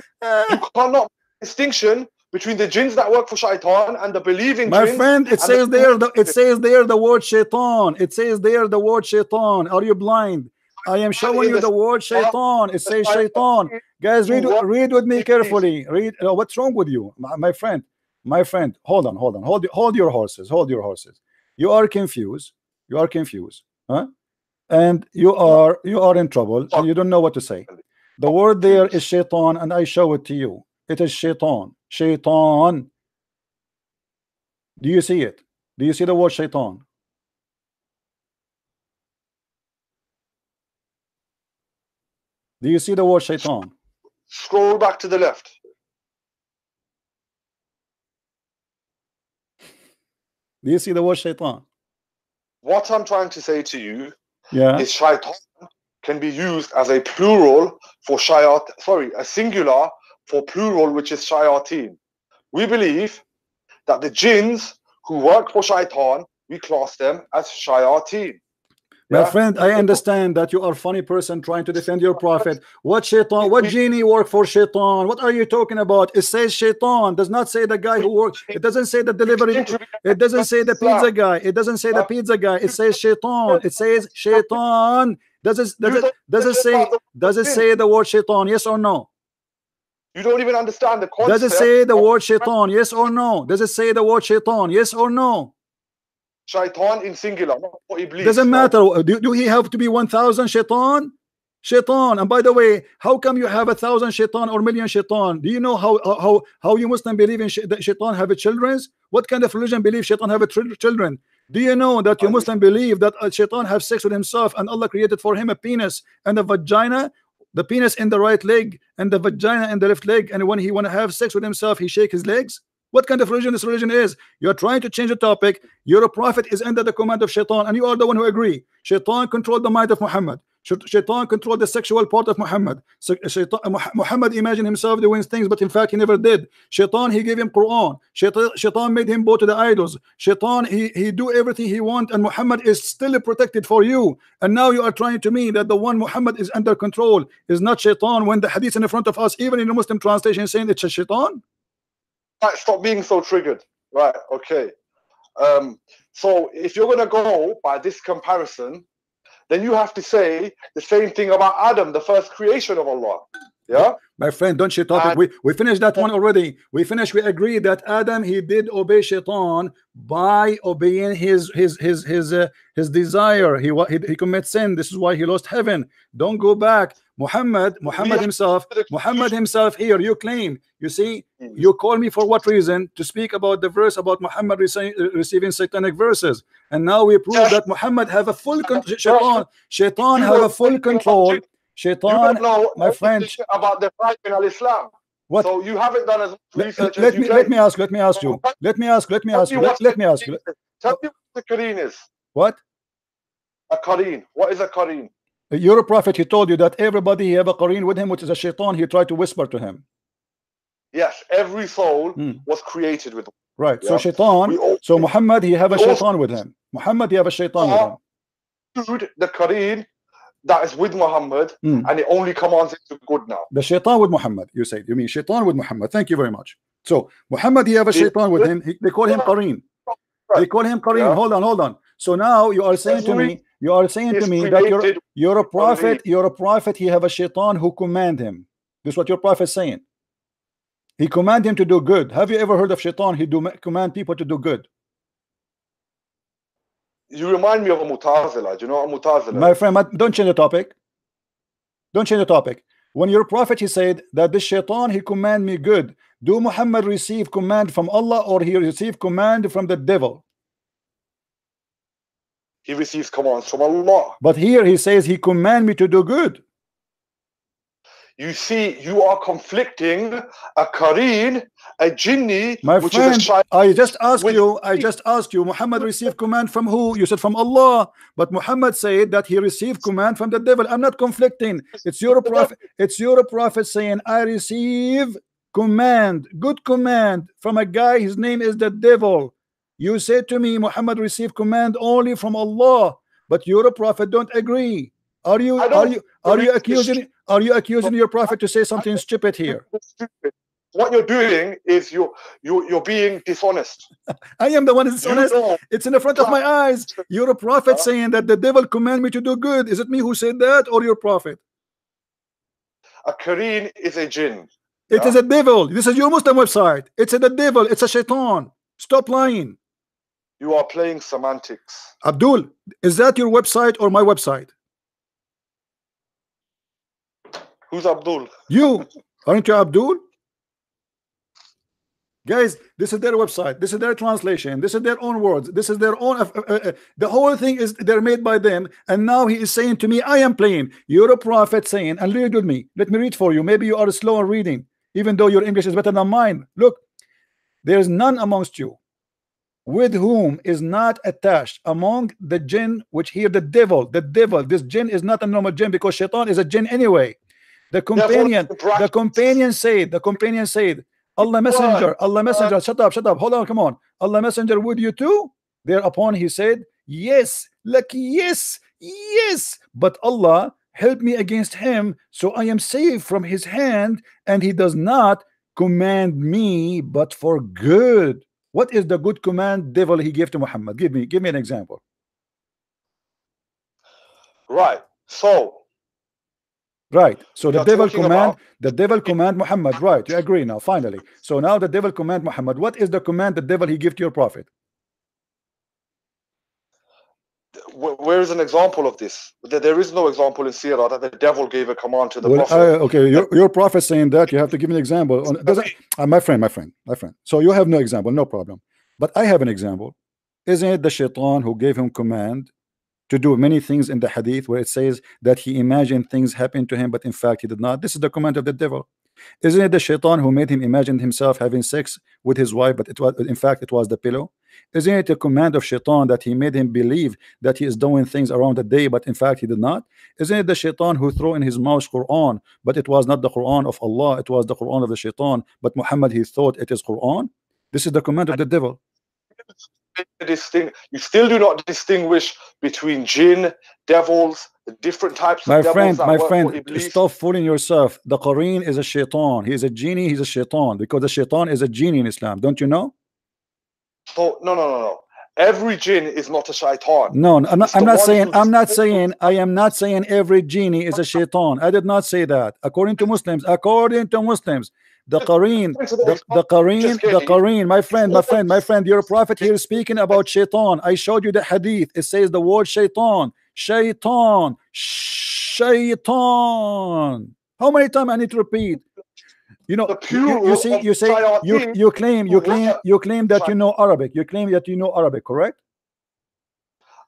You cannot make a distinction between the jinns that work for shaitan and the believing My friend, it says the- there the, it says there the word shaitan. It says there the word shaitan. Are you blind? I am showing you the word shaitan. It says shaitan. Guys, read read with me carefully. Read. uh, what's wrong with you, my, my friend? My friend, hold on, hold on, hold hold your horses, hold your horses. You are confused. You are confused, huh? And you are you are in trouble, and you don't know what to say. The word there is shaitan, and I show it to you. It is shaitan. Shaitan. Do you see it? Do you see the word shaitan? Do you see the word shaitan? Scroll back to the left. Do you see the word shaitan? What I'm trying to say to you Yeah. is shaitan can be used as a plural for shayat, sorry, a singular for plural, which is shayateen. We believe that the jinns who work for shaitan, we class them as shayateen. My Yeah? friend, I understand that you are a funny person trying to defend your prophet. What shaitan? What genie work for shaitan? What are you talking about? It says shaitan. Does not say the guy who works. It doesn't say the delivery. It doesn't say the pizza guy. It doesn't say the pizza guy. It says shaitan. It says shaitan. Does it does it does it say does it say the word shaitan? Yes or no? You don't even understand the concept. Does it say the word shaitan? Yes or no? Does it say the word shaitan? Yes or no? Shaitan in singular. Doesn't matter. Do, do he have to be 1,000 shaitan? Shaitan. And by the way, how come you have a thousand shaitan or million shaitan? Do you know how how how you Muslim believe in sh that shaitan have a children? What kind of religion believe shaitan have children? Do you know that you Muslim believe that a shaitan have sex with himself and Allah created for him a penis and a vagina? The penis in the right leg and the vagina in the left leg, and when he want to have sex with himself, he shake his legs. What kind of religion this religion is? You're trying to change the topic. Your prophet is under the command of shaitan, and you are the one who agree. Shaitan controlled the mind of Muhammad. Shaitan controlled the sexual part of Muhammad. So, shaitan, Muhammad imagined himself doing things, but in fact he never did. Shaitan he gave him Quran. Shaitan, shaitan made him bow to the idols. Shaitan he he do everything he want, and Muhammad is still protected for you. And now you are trying to mean that the one Muhammad is under control is not Shaitan. When the hadith in front of us, even in the Muslim translation, saying it's a Shaitan. Right, stop being so triggered. Right, okay. Um, so if you're gonna go by this comparison, then you have to say the same thing about Adam, the first creation of Allah. Yeah? My friend, don't topic. And- We we finished that one already. We finished. We agreed that Adam he did obey Shaitan by obeying his his his his uh, his desire. He, he he commits sin. This is why he lost heaven. Don't go back. Muhammad Muhammad himself Muhammad himself here. You claim. You see. Mm. You call me for what reason to speak about the verse about Muhammad rece- uh, receiving satanic verses, and now we prove that Muhammad have a full con- Shaitan. Shaitan have a full control. Shaitan. my friend- about the fight in al-Islam. What? So you haven't done as much research let as you me let me ask let me ask you let me ask let me ask you let, me ask you Tell me what the Qareen is. what A Qareen. What is a Qareen? Your prophet he told you that everybody he have a qareen with him which is a shaitan he tried to whisper to him. Yes, every soul Hmm. was created with right so shaitan all so Muhammad he have a shaitan with him. Muhammad he have a shaitan with him. include the Qareen that is with Muhammad Hmm. and it only commands it to good now. the shaitan with Muhammad you said. You mean shaitan with Muhammad. Thank you very much. So Muhammad he have a shaitan with him. He, they call him qareen they call him qareen Yeah. hold on hold on. So now you are saying to me you are saying to me that you're You're a prophet, you're a prophet, he have a shaitan who command him. This is what your prophet is saying. He command him to do good. Have you ever heard of shaitan? He do command people to do good. You remind me of a Mutazila. Do you know a Mutazila My friend, don't change the topic. Don't change the topic. When your prophet he said that this shaitan he command me good. Do Muhammad receive command from Allah or he receive command from the devil? He receives commands from Allah. But here he says he command me to do good. You see, you are conflicting a Qareen, a Jinni, My which friend, is a. I just asked you, I just asked you, Muhammad received command from who? You said from Allah. But Muhammad said that he received command from the devil. I'm not conflicting. It's your prophet, it's your prophet saying, I receive command, good command from a guy, his name is the devil. You said to me, Muhammad received command only from Allah. but your prophet don't agree. Are you are you are you accusing are you accusing your prophet to say something stupid here? What you're doing is you're you're, you're being dishonest. I am the one who's You honest. It's in the front of my eyes. You're a prophet saying that the devil command me to do good. Is it me who said that or your prophet? a Qareen is a jinn. It is Yeah. a devil. This is your Muslim website. It's a the devil. It's a shaitan. Stop lying. You are playing semantics. Abdul, is that your website or my website? Who's Abdul? You aren't you Abdul? Guys, this is their website. This is their translation. This is their own words. This is their own. Uh, uh, uh, the whole thing is they're made by them. And now he is saying to me, I am playing. You're a prophet saying, and read with me. Let me read for you. Maybe you are slow in reading, even though your English is better than mine. Look, there is none amongst you with whom is not attached among the jinn which hear the devil. The devil, this jinn is not a normal jinn because shaitan is a jinn anyway. The companion, the companion said, the companion said, Allah Messenger, Allah Messenger, shut up, shut up, hold on, come on. Allah Messenger, would you too? Thereupon he said, Yes, like yes, yes, but Allah help me against him, so I am safe from his hand, and he does not command me but for good. What is the good command devil he gave to Muhammad? Give me, give me an example. Right. So Right. So the devil command the devil command Muhammad. Right. You agree now, finally. So now the devil command Muhammad. What is the command the devil he give to your prophet? Wh- where is an example of this? There, there is no example in Sirah that the devil gave a command to the Well, prophet. uh, okay, your, your prophet saying that you have to give me an example. On, doesn't, uh, my friend, my friend, my friend. So you have no example, no problem. But I have an example. Isn't it the shaitan who gave him command to do many things in the hadith where it says that he imagined things happen to him, but in fact he did not? This is the command of the devil. Isn't it the shaitan who made him imagine himself having sex with his wife, but it was in fact it was the pillow? Isn't it a command of shaitan that he made him believe that he is doing things around the day, but in fact he did not? Isn't it the shaitan who threw in his mouth Quran, but it was not the Quran of Allah, it was the Qareen of the shaitan, but Muhammad he thought it is Quran? This is the command of the devil. You still do not distinguish between jinn, devils, different types My of devils friend, my friend, stop fooling yourself. The Quran is a shaitan. He is a genie, he's a shaitan. Because the shaitan is a genie in Islam. Don't you know? So no, no, no, no. Every jinn is not a shaitan. No, I'm not, I'm not saying I'm not saying I am not saying every genie is a shaitan. I did not say that. According to Muslims, according to Muslims, the Qareen, the the, the Qareen, the. Qareen, my friend, my friend, my friend, your prophet here is speaking about shaitan. I showed you the hadith. It says the word shaitan, shaitan, shaitan. How many times I need to repeat? You know, The you, you- you plural see, of you say, you shayateen you claim, you who claim, were- you claim that you know Arabic. You claim that you know Arabic, correct?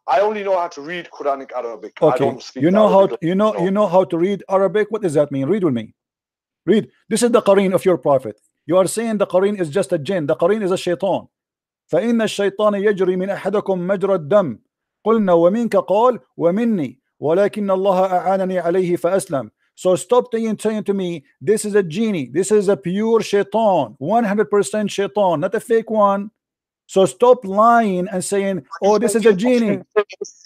I only know how to read Quranic Arabic. I Okay. don't speak You know how Arabic. you know no. you know how to read Arabic. What does that mean? Read with me. Read. This is the Qareen of your prophet. You are saying the Qareen is just a jinn. The Qareen is a shaitan. فإن الشيطان يجري من أحدكم مجرى الدم قلنا ومنك قال ومني ولكن الله أعانني عليه فأسلم so stop saying, saying to me, this is a genie, this is a pure shaitan, 100% shaitan, not a fake one. So stop lying and saying, oh, this is a genie.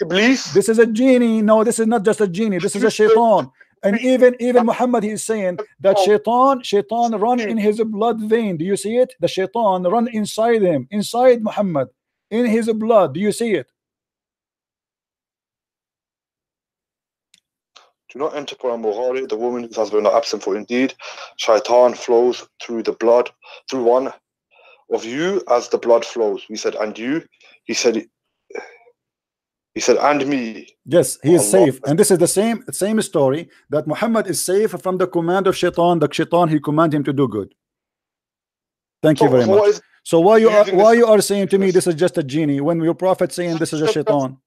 Iblis. This is a genie. No, this is not just a genie. This is a shaitan. And even even Muhammad is saying that shaitan, shaitan run in his blood vein. Do you see it? The shaitan run inside him, inside Muhammad, in his blood. Do you see it? Do not enter Quran Bukhari, the woman whose husband are absent for indeed. Shaitan flows through the blood, through one of you as the blood flows. We said, and you. He said, he said, and me. Yes, he is Allah. safe. And this is the same same story that Muhammad is safe from the command of shaitan. The shaitan he command him to do good. Thank you very so much. is- So why you are why you are saying to me this is just a genie when your prophet saying this is a shaitan?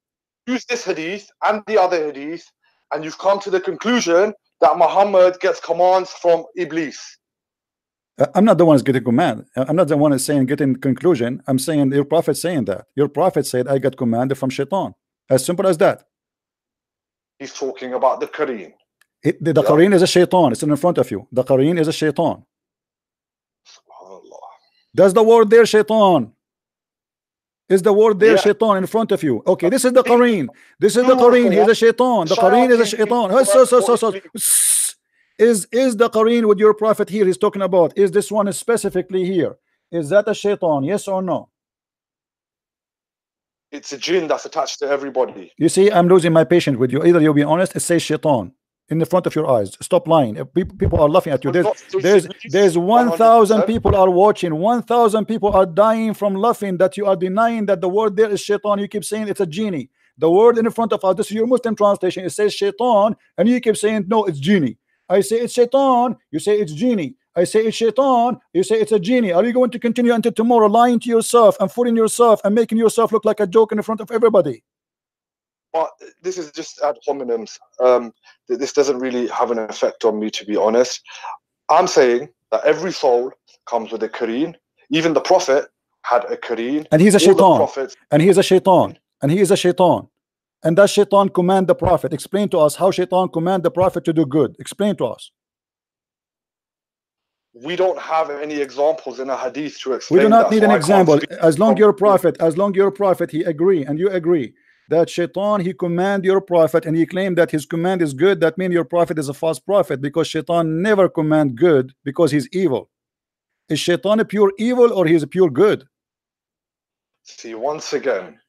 use this hadith and the other hadith, and you've come to the conclusion that Muhammad gets commands from Iblis. Uh, I'm not the one who's getting command. Uh, I'm not the one who's saying getting conclusion. I'm saying your prophet saying that. Your prophet said I got command from shaitan. As simple as that. He's talking about the Qareen. It, the, the Yeah. Qareen is a shaitan. It's in front of you. The Qareen is a shaitan. Subhanallah. That's the word there, shaitan. Is the word there Yeah. shaitan in front of you? Okay, this is the Qareen. This is the Qareen. He's a shaitan. The Qareen is a shaitan. Hey, so, so, so, so. Is is the Qareen with your prophet here? He's talking about. Is this one specifically here? Is that a shaitan? Yes or no? It's a jinn that's attached to everybody. You see, I'm losing my patience with you. Either you'll be honest, it says shaitan in the front of your eyes. Stop lying. Uh, people, people are laughing at you. There's, there's, there's 1,000 people are watching. 1,000 people are dying from laughing that you are denying that the word there is shaitan. You keep saying it's a genie. The word in the front of us, this is your Muslim translation. It says shaitan, and you keep saying no, it's genie. I say it's shaitan. You say it's genie. I say it's shaitan. You say it's a genie. Are you going to continue until tomorrow lying to yourself and fooling yourself and making yourself look like a joke in the front of everybody? But this is just ad hominems. Um, this doesn't really have an effect on me, to be honest. I'm saying that every soul comes with a Qareen. Even the Prophet had a Qareen. And he's a shaitan. and he is a shaitan and he is a shaitan and that shaitan command the prophet explain to us how shaitan command the prophet to do good explain to us we don't have any examples in a hadith to explain we do not that, need so an I example as long a prophet as long you're a prophet he agree and you agree that shaitan he command your prophet and he claimed that his command is good that means your prophet is a false prophet because shaitan never command good because he's evil is shaitan a pure evil or he's a pure good See, once again,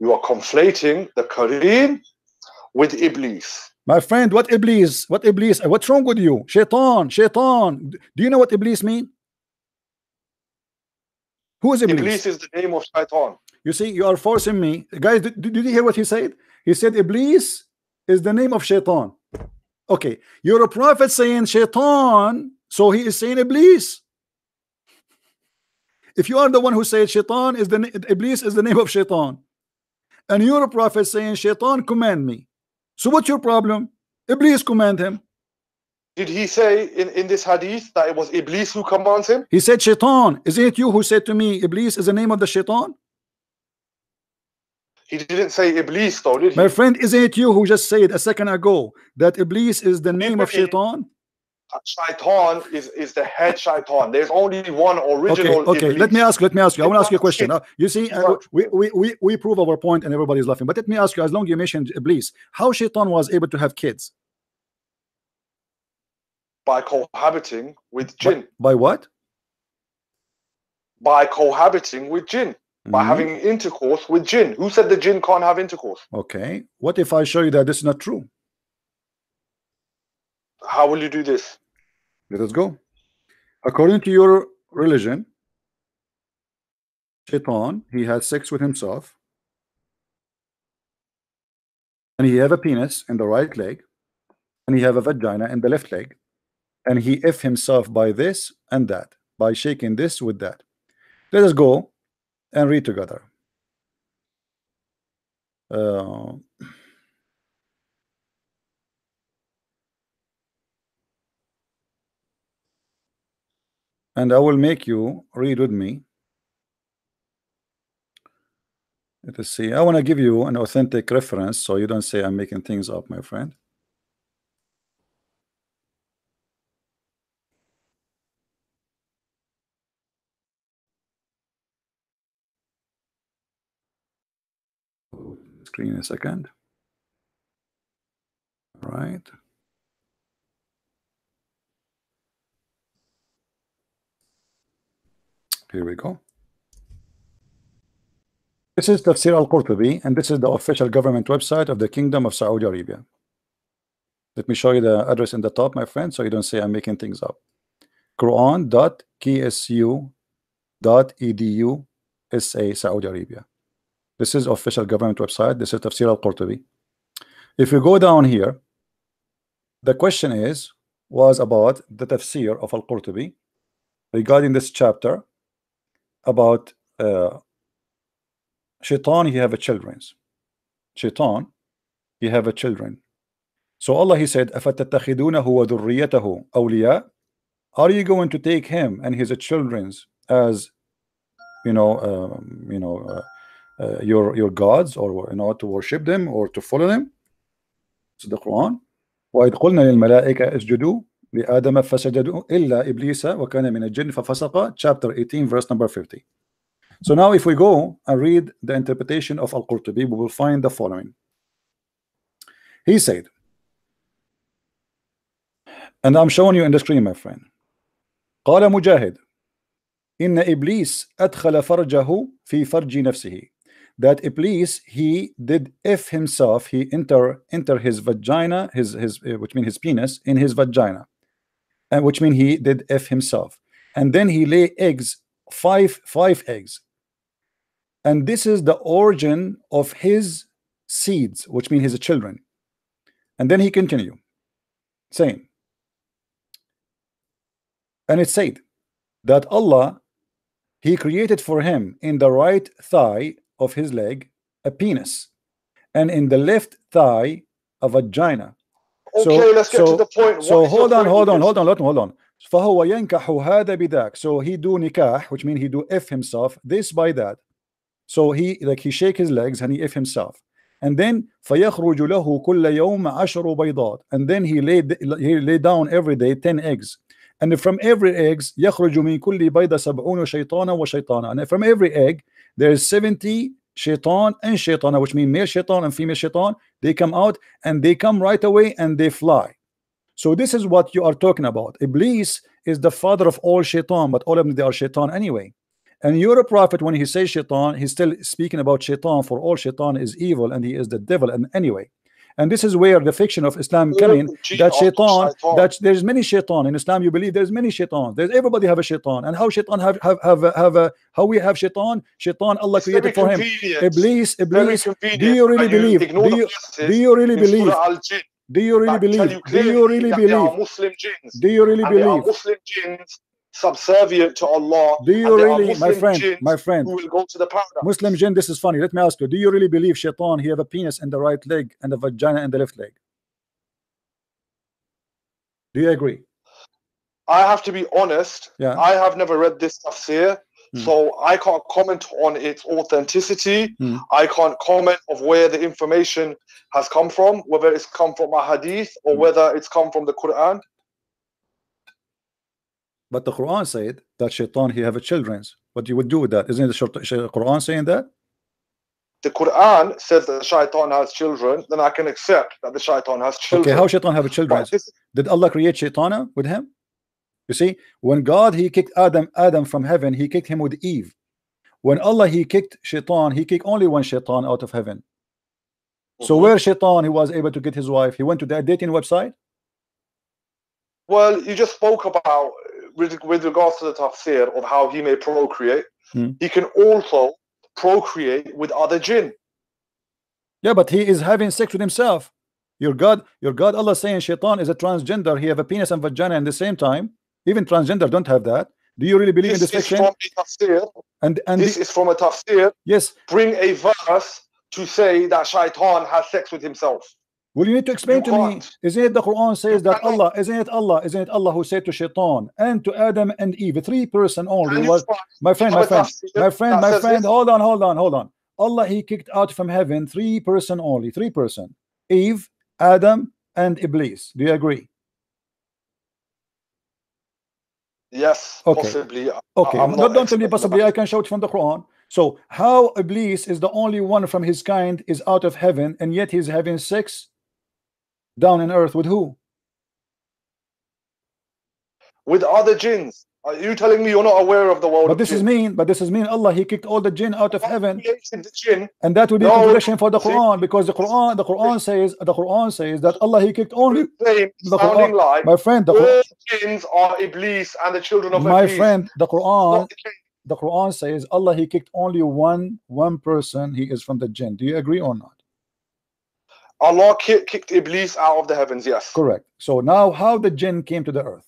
you are conflating the Qareen with Iblis. My friend, what Iblis? What Iblis? What's wrong with you? Shaitan, Shaitan. Do you know what Iblis mean? Who is Iblis? Iblis is the name of Shaitan. You see, you are forcing me. Guys, did, did you hear what he said? He said Iblis is the name of Shaitan. Okay, you're a prophet saying Shaitan, so he is saying Iblis. If you are the one who said Shaitan is the Iblis is the name of Shaitan, and you're a prophet saying Shaitan command me, so what's your problem? Iblis command him. Did he say in, in this hadith that it was Iblis who commands him? He said Shaitan. Isn't it you who said to me Iblis is the name of the Shaitan? He didn't say Iblis though, did he? My friend, isn't it you who just said a second ago that Iblis is the name of Shaitan? Shaitan is, is the head Shaitan. There's only one original okay. Iblis. Let me ask. Let me ask you. I want to ask you a question. Uh, you see, uh, we, we we we prove our point, and everybody's laughing. But let me ask you. As long as you mentioned Iblis, how Shaitan was able to have kids? by cohabiting with jinn. By what? By cohabiting with jinn. By Mhm. having intercourse with jinn. Who said the jinn can't have intercourse? Okay. What if I show you that this is not true? How will you do this? Let us go. According to your religion, Shaitan, he has sex with himself, and he have a penis in the right leg, and he have a vagina in the left leg, and he if himself by this and that, by shaking this with that. Let us go and read together. Uh, and I will make you read with me. Let us see. I want to give you an authentic reference so you don't say I'm making things up, my friend. Screen in a second. All right. Here we go. This is Tafsir al-Qurtubi, and this is the official government website of the Kingdom of Saudi Arabia. Let me show you the address in the top, my friend, so you don't say I'm making things up. Quran.ksu.edu SA Saudi Arabia. This is official government website. This is Tafsir al-Qurtubi. If you go down here, the question is was about the tafsir of al-Qurtubi regarding this chapter about uh, shaitan he have a children's shaitan he have a children so Allah he said أَفَتَتَّخِذُونَهُ وَذُرِّيَّتَهُ أَوْلِيَاءَ are you going to take him and his children's as you know um, you know uh, uh, your your gods or you know to worship them or to follow them it's the Quran وإذ قلنا للملائكة اسجدوا لآدم فسجدوا إلا إبليس وكان من الجن ففسق chapter 18 verse number 50 So now if we go and read the interpretation of Al-Qurtubi, we will find the following. He said, and I'm showing you in the screen, my friend. قال مجاهد إن إبليس أدخل فرجه في فرج نفسه that Iblis he did if himself he enter enter his vagina his his uh, which mean his penis in his vagina. And which mean he did if himself. And then he lay eggs five five eggs. And this is the origin of his seeds which mean his children. And then he continue saying and it said that Allah he created for him in the right thigh of his leg a penis and in the left thigh a vagina Okay, So- let's get so- to the point. so What is your hold on point hold with on this? hold on hold on hold on فهو ينكح هذا بذاك so he do nikah which mean he do if himself this by that so he like he shake his legs and he if himself and then فيخرج له كل يوم عشر بيضات and then he laid he lay down every day 10 eggs and from every eggs يخرج من كل بيضة سبعون شيطانا وشيطانا and from every egg there is 70 shaitan and shaitana which mean male shaitan and female shaitan. They come out and they come right away and they fly. So this is what you are talking about. Iblis is the father of all shaitan but all of them they are shaitan anyway. And your prophet when he says shaitan he's still speaking about shaitan for all shaitan is evil and he is the devil and anyway and this is where the fiction of Islam come in. that shaitan that there's many shaitan in Islam you believe there's many shaitan there's everybody have a shaitan. And how shaitan have have have, have a, how we have shaitan? Shaitan Allah It's created for him. Iblis Iblis do you really believe? do you, do you really believe? Do you really believe? do you really that they are believe? Do you really and they are believe subservient to Allah do you and they are really my friend my friend who will go to the paradise. Muslim jinn this is funny let me ask you do you really believe shaitan he have a penis in the right leg and a vagina in the left leg do you agree I have to be honest. Yeah. I have never read this tafsir, Hmm. so I can't comment on its authenticity. Hmm. I can't comment of where the information has come from, whether it's come from a hadith or Hmm. whether it's come from the Quran. But the Quran said that shaitan he have a children's what you would do with that isn't the Quran saying that The Quran says that shaitan has children, then I can accept that the shaitan has children. okay how shaitan have this, Did Allah create Shaitana with him? You see, when God he kicked Adam Adam from heaven, he kicked him with Eve. When Allah he kicked Shaitan, he kicked only one Shaitan out of heaven. So Mhm. where Shaitan he was able to get his wife, he went to that dating website. well, you just spoke about with, with regards to the tafsir of how he may procreate. Hmm. He can also procreate with other jinn. Yeah, but he is having sex with himself. Your God, your God, Allah saying Shaitan is a transgender. He have a penis and vagina at the same time. Even transgender don't have that. Do you really believe in This this is fiction? from a tafsir. And and This the- is from a tafsir. yes, Bring a verse to say that shaitan has sex with himself. Well, you need to explain You to me. Isn't it the Quran says You that cannot. Allah? Isn't it Allah? Isn't it Allah who said to Shaitan and to Adam and Eve, three person only was my friend, my friend, my friend, my friend. Hold on, hold on, hold on. Allah he kicked out from heaven three person only, three person, Eve, Adam, and Iblis. Do you agree? Yes, Okay. possibly. Okay, I'm not not don't possibly. I can show it from the Quran. So how Iblis is the only one from his kind is out of heaven, and yet he's having sex down in earth with who? With other jinns. Are you telling me you're not aware of the world But this is jinn? mean. But this is mean. Allah he kicked all the jinn out of heaven. created the jinn. And that would be No, contradiction for the Quran because the Quran, the Quran says, the Quran says that Allah He kicked only the Quran. like My friend, the all Quran, jinns are Iblis and the children of my Iblis. friend, the Quran, the the Quran says Allah He kicked only one one person. He is from the jinn. Do you agree or not? Allah ki- kicked Iblis out of the heavens, yes. Correct. So now, how the jinn came to the earth?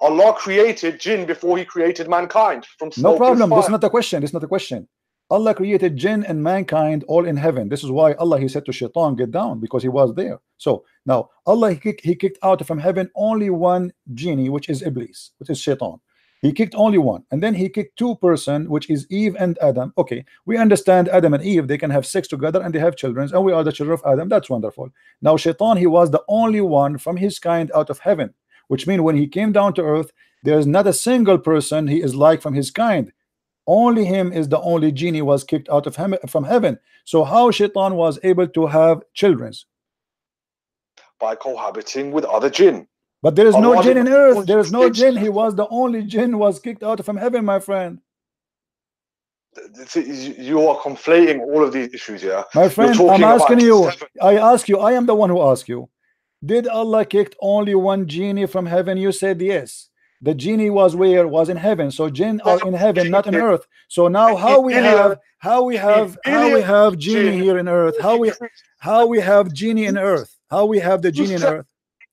Allah created jinn before he created mankind from No problem. This is not a question. This is not a question. Allah created jinn and mankind all in heaven. This is why Allah He said to Shaitan, "Get down," because he was there. So now Allah He kicked, he kicked out from heaven only one genie, which is Iblis, which is Shaitan. He kicked only one, and then he kicked two person, which is Eve and Adam. Okay, we understand Adam and Eve; they can have sex together and they have children, and we are the children of Adam. That's wonderful. Now Shaitan, he was the only one from his kind out of heaven, which means when he came down to earth, there is not a single person he is like from his kind only him is the only genie was kicked out of him from heaven so how shaitan was able to have children's by cohabiting with other jinn. But there is no jinn in earth. there is no jinn. He was the only jinn was kicked out from heaven my friend. You are conflating all of these issues, yeah. my friend i'm asking you. seven- i ask you i am the one who asked you. Did allah kicked only one genie from heaven? You said yes. The genie was where? Was in heaven. So jinn are in heaven not in earth. So now how we have how we have how we have genie here in earth? How we how we have genie in earth? How we have the genie in earth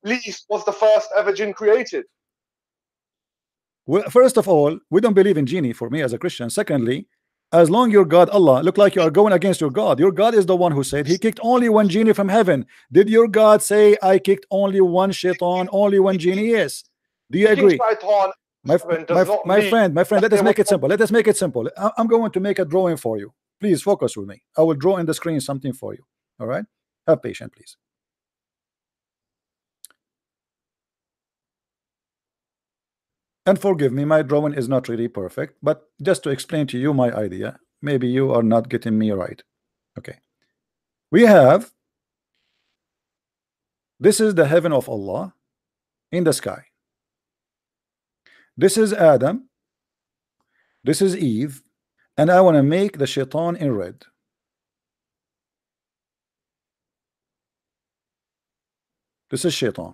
Iblis was the first ever jinn created. well, first of all we don't believe in genie for me as a christian. Secondly as long your god allah look like you are going against your god. Your god is the one who said he kicked only one genie from heaven. Did your god say i kicked only one shaitan only one genie yes. Do you agree? my, my, my friend my friend let us make it simple. Let us make it simple. I- i'm going to make a drawing for you. Please focus with me. I will draw in the screen something for you. All right? Have patience please and forgive me my drawing is not really perfect but just to explain to you my idea maybe you are not getting me right. Okay. We have this is the heaven of Allah in the sky. This is Adam. This is Eve. And I want to make the shaitan in red. This is shaitan.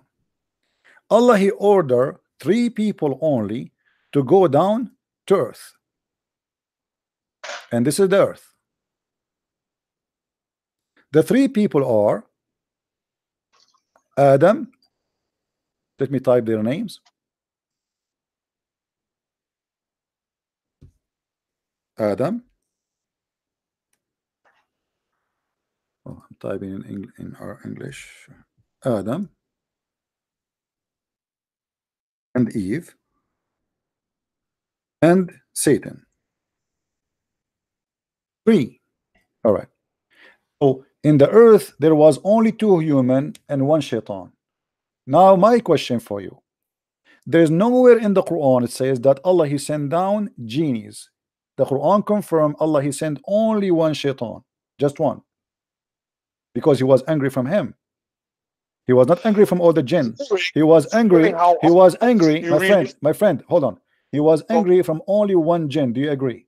Allah he order three people only to go down to earth. And this is the earth. The three people are Adam let me type their names Adam oh, I'm typing in, in our English Adam and Eve and Satan. Three. All right. So in the earth there was only two human and one shaitan. Now my question for you. There is nowhere in the Quran it says that Allah he sent down genies. The Quran confirm Allah he sent only one shaitan, just one. Because he was angry from him. He was not angry from all the jinn. He was angry. He was angry, my friend. My friend, hold on. He was angry from only one jinn. Do you agree?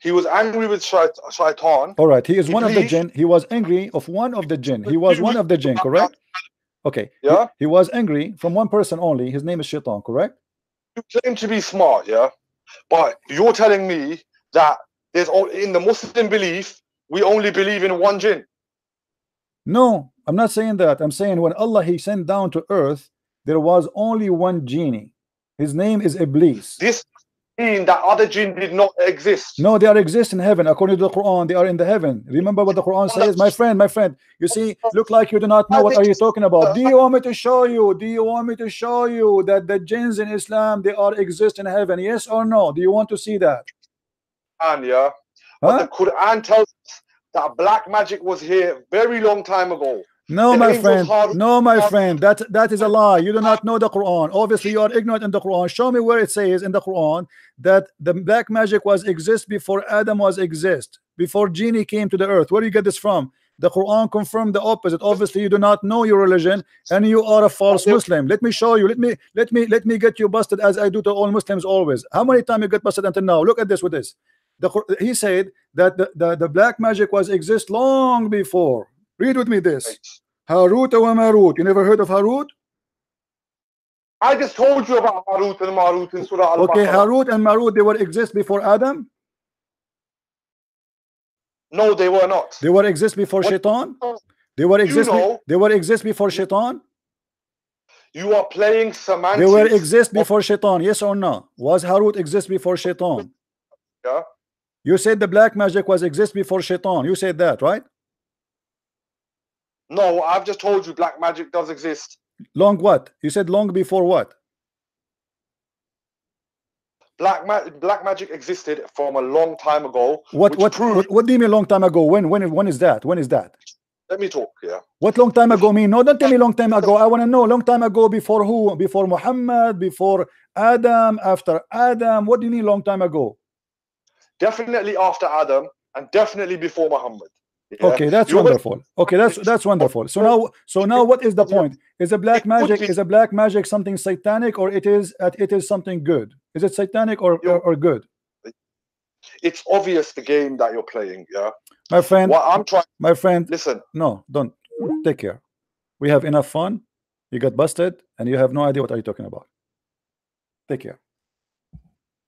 he was angry with Shaitan. All right. He is one of the jinn. He was angry of one of the jinn. He was one of the jinn, correct? Okay. He- Yeah. He, was angry from one person only. His name is Shaitan, correct? You claim to be smart, yeah, but you're telling me that there's all in the Muslim belief we only believe in one jinn. No, I'm not saying that. I'm saying when Allah he sent down to earth, there was only one genie. His name is Iblis. This mean that other jinn did not exist. No, they are exist in heaven. According to the Quran, they are in the heaven. Remember what the Quran says? My friend, my friend. You see, look like you do not know what are you talking about. Do you want me to show you? Do you want me to show you that the jinns in Islam they are exist in heaven? Yes or no? Do you want to see that? And yeah, Huh? but the Quran tells us that black magic was here very long time ago. No, The my friend. No, my friend. That that is a lie. You do not know the Quran. Obviously, you are ignorant in the Quran. Show me where it says in the Quran that the black magic was exist before Adam was exist, before genie came to the earth. Where do you get this from? The Quran confirmed the opposite. Obviously, you do not know your religion and you are a false Muslim. Let me show you. Let me let me let me get you busted as I do to all Muslims always. How many times you get busted until now? Look at this with this. The, he said that the, the, the black magic was exist long before. Read with me this. Harut wa Marut. You never heard of Harut? I just told you about Harut and Marut in Surah Al-Baqarah. Okay, Harut and Marut they were exist before Adam. No, they were not. They were exist before What- Shaitan. They were exist. be- know- they were exist before Shaitan. You are playing semantics. They were exist before Shaitan. Yes or no? Was Harut exist before Shaitan? Yeah. You said the black magic was exist before Shaitan. You said that, right? No, I've just told you black magic does exist. Long what? You said long before what? Black ma- black magic existed from a long time ago. What what, what what do you mean long time ago? When when when is that? When is that? let me talk. Yeah. What long time ago mean? No, don't tell me long time ago. I want to know long time ago before who? Before Muhammad, before Adam, after Adam. What do you mean long time ago? Definitely after Adam and definitely before Muhammad. Yeah? Okay, that's gonna- wonderful. Okay, that's that's wonderful. So now, so now, what is the point? Is a black magic be- is a black magic something satanic or it is it is something good? Is it satanic or or, or good? It's obvious the game that you're playing. Yeah. My friend, What I'm trying. my friend, Listen. no, don't take care. We have enough fun. You got busted, and you have no idea what are you talking about. Take care.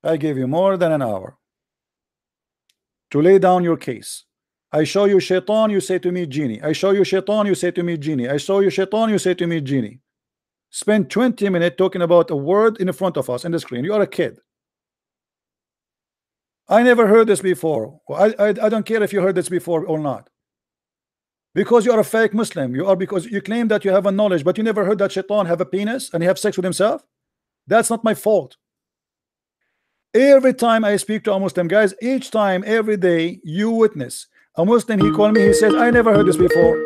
I gave you more than an hour to lay down your case. I show you shaitan, you say to me genie. I show you shaitan, you say to me genie. I show you shaitan, you say to me genie. Spend 20 minutes talking about a word in front of us in the screen. You are a kid. I never heard this before. I, I, I don't care if you heard this before or not. Because you are a fake Muslim. You are because you claim that you have a knowledge, but you never heard that shaitan have a penis and he have sex with himself. That's not my fault. Every time I speak to a Muslim, guys, each time, every day, you witness a Muslim. He called me. He says, "I never heard this before.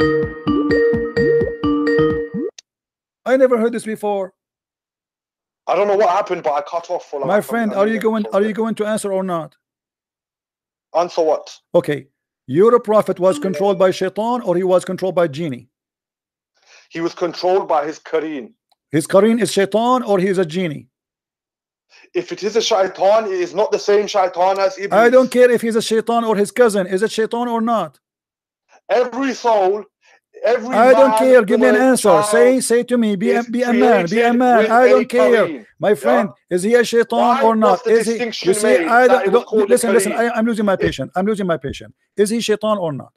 I never heard this before." I don't know what happened, but I cut off for like. My friend, are you going? Are you going to answer or not? Answer what? Okay, your prophet was controlled by shaitan or he was controlled by genie. He was controlled by his Qareen. His Qareen is shaitan or he is a genie. If it is a shaitan, it is not the same shaitan as Iblis. I don't care if he's a shaitan or his cousin. Is it shaitan or not? Every soul, every I don't care. Give me an answer. Say, say to me. Be a, be a man. Be a man. I don't care. My friend, is he a shaitan or not? Is he? You see, made I don't, don't listen. Listen. I, I'm losing my patience. I'm losing my patience. Is he shaitan or not?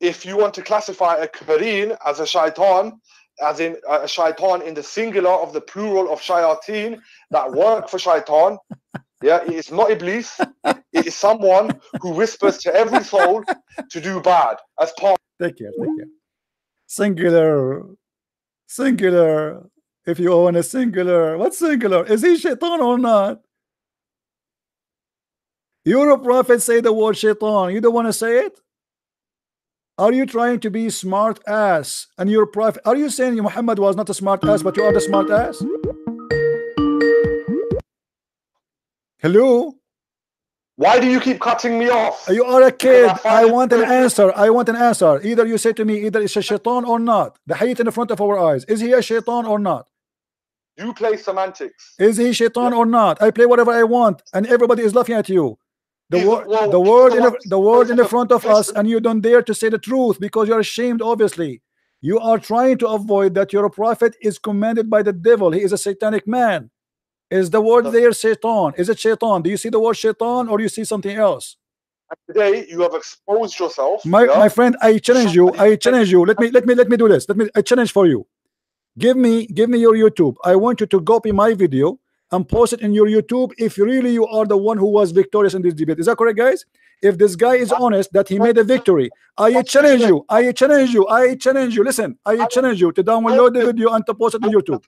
If you want to classify a Qareen as a shaitan, as in a shaitan in the singular of the plural of shayateen that work for shaitan, yeah, it is not Iblis. It is someone who whispers to every soul to do bad as part Take care. Take care. Singular. Singular. If you own a singular, what's singular? Is he shaitan or not? You're a prophet say the word shaitan. You don't want to say it? Are you trying to be smart ass? And your prophet, are you saying Muhammad was not a smart ass, but you are the smart ass? Hello? Why do you keep cutting me off? You are a kid. I I want an answer. I want an answer. Either you say to me, either it's a shaitan or not. The hadith in the front of our eyes. Is he a shaitan or not? You play semantics. Is he shaitan or not? I play whatever I want, and everybody is laughing at you. The word, well, the word, in the, the word in the front of us, and you don't dare to say the truth because you're ashamed. Obviously, you are trying to avoid that your prophet is commanded by the devil. He is a satanic man. Is the word there shaitan? Is it shaitan? Do you see the word shaitan or you see something else? Today you have exposed yourself. My yeah? my friend, I challenge you. I challenge you. Let me let me let me do this. Let me I challenge for you. Give me give me your YouTube. I want you to copy my video and post it in your YouTube if really you are the one who was victorious in this debate. Is that correct, guys? If this guy is honest that he made a victory, I challenge you. I challenge you. I challenge you. Listen, I challenge you to download the video and to post it on YouTube.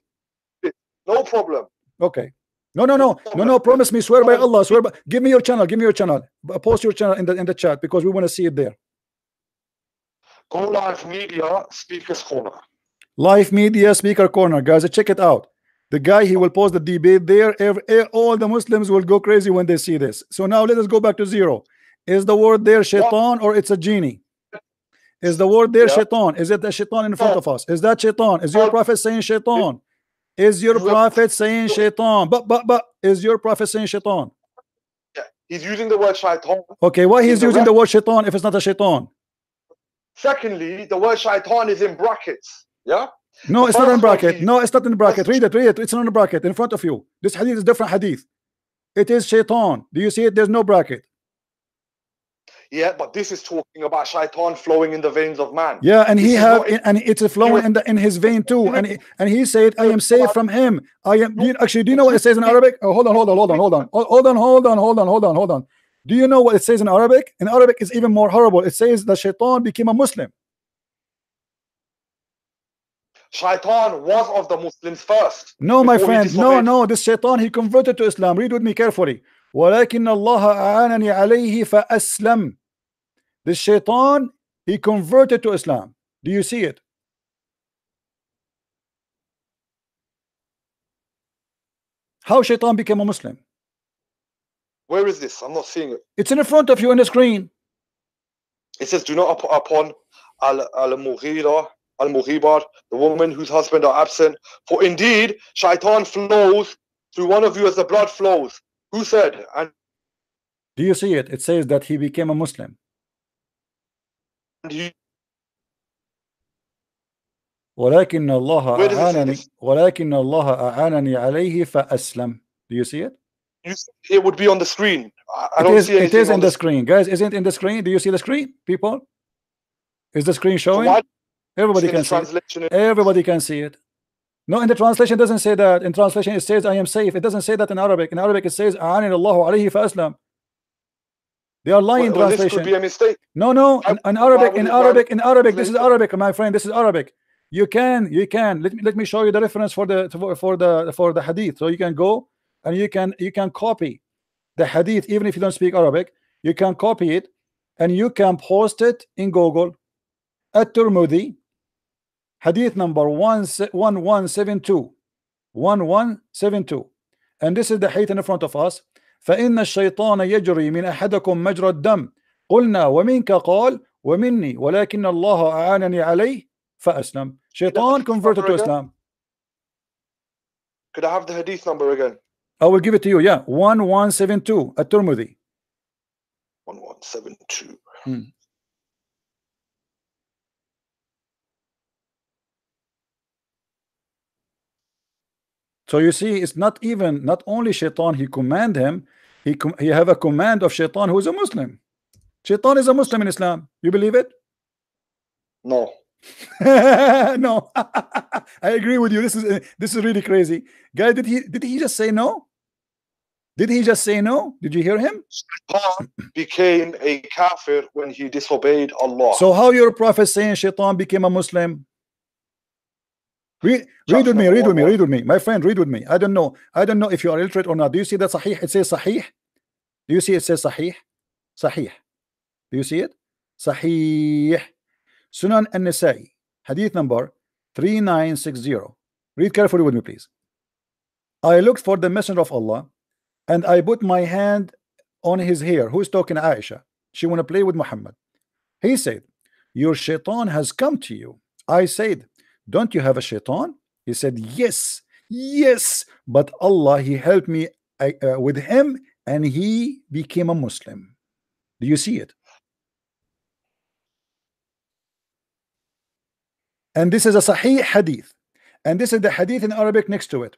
no problem. Okay. No, no, no, no, no. Promise me. Swear by Allah. Swear by. Give me your channel. Give me your channel. Post your channel in the in the chat because we want to see it there. Go live media speakers corner. Live Media Speaker Corner, guys. Check it out. The guy he will post the debate there. Every, all the Muslims will go crazy when they see this. So now let us go back to zero. Is the word there shaitan or it's a genie? Is the word there Yeah. shaitan? Is it the shaitan in front No. of us? Is that shaitan? Is your prophet saying shaitan? Is your prophet saying shaitan? But but but is your prophet saying shaitan? Yeah. He's using the word shaitan. Okay, why he's the using the word shaitan if it's not a shaitan? Secondly, the word shaitan is in brackets. Yeah. No, it's not in bracket. No, it's not in bracket. Read it, read it. It's not in bracket in front of you. This hadith is different hadith. It is shaitan. Do you see it? There's no bracket. Yeah, but this is talking about shaitan flowing in the veins of man. Yeah, and he This is have and it's flowing in the in his vein too. And he, and he said, "I am safe from him." I am. Do you, actually, do you know what it says in Arabic? Oh, hold on, hold on, hold on, hold on, Hold- hold on, hold on, hold on, hold on, hold on. Do you know what it says in Arabic? In Arabic, it's even more horrible. It says that shaitan became a Muslim. Shaitan was of the Muslims first. No, my before he friend. No, disobeyed. no. This shaitan he converted to Islam. Read with me carefully. ولكن الله أعانني عليه فأسلم. This shaitan, he converted to Islam. Do you see it? How shaitan became a Muslim? Where is this? I'm not seeing it. It's in front of you on the screen. It says, "Do not up upon al al mughira al mughibar, the woman whose husband are absent, for indeed shaitan flows through one of you as the blood flows." Who said? And Do you see it? It says that he became a Muslim. he, ولكن الله Where does it say أعانني this? ولكن الله أعانني عليه فأسلم. Do you see it? you, it would be on the screen. I, I It don't is, see it anything is on in the screen. Guys, isn't it in the screen? Do you see the screen, people? Is the screen So showing? why Everybody can translation. see it. Everybody can see it. No, in the translation doesn't say that. In translation, it says I am safe. It doesn't say that in Arabic. In Arabic, it says Allahu alayhi faslam. They are lying well, translation. Well, this could be a mistake. No, no. In, in Arabic, in Arabic, in Arabic, this is Arabic, my friend. This is Arabic. You can, you can. Let me let me show you the reference for the for the for the hadith. So you can go and you can you can copy the hadith even if you don't speak Arabic. You can copy it and you can post it in Google at Tirmidhi hadith number 1172 1172 and this is the hadith in front of us فإن الشيطان يجري من أحدكم مجرى الدم قلنا ومنك قال ومني ولكن الله أعانني عليه فأسلم شيطان converted to Islam Could I have the hadith number again? I will give it to you, yeah. 1172 at Tirmidhi. 1172. Hmm. So you see it's not even not only shaitan he command him he com he have a command of shaitan who is a Muslim. Shaitan is a Muslim in Islam. You believe it? No. no. I agree with you. This is this is really crazy. Guy did he did he just say no? Did he just say no? Did you hear him? Shaitan became a kafir when he disobeyed Allah. so how your prophet saying shaitan became a Muslim read read with me read with me read with me. My friend read with me. I don't know I don't know if you are illiterate or not. Do you see that sahih? It says sahih. Do you see it says sahih? Sahih. Do you see it? Sahih. Sunan an-Nasa'i hadith number 3960 read carefully with me please. I looked for the messenger of Allah and I put my hand on his hair. Who's talking Aisha? She want to play with Muhammad. He said your shaitan has come to you. I said don't you have a shaitan? He said yes yes but Allah he helped me uh, uh, with him and he became a Muslim. Do you see it? And this is a sahih hadith. And this is the hadith in Arabic next to it.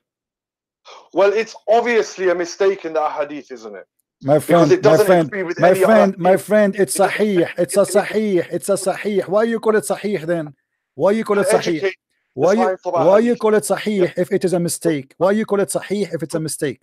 Well, it's obviously a mistake in that hadith, isn't it? my friend it my doesn't friend my friend my friend it's sahih it's a sahih it's a sahih. Why you call it sahih then why you call it sahih? why you why you call it sahih if it is a mistake? Why you call it sahih if it's a mistake?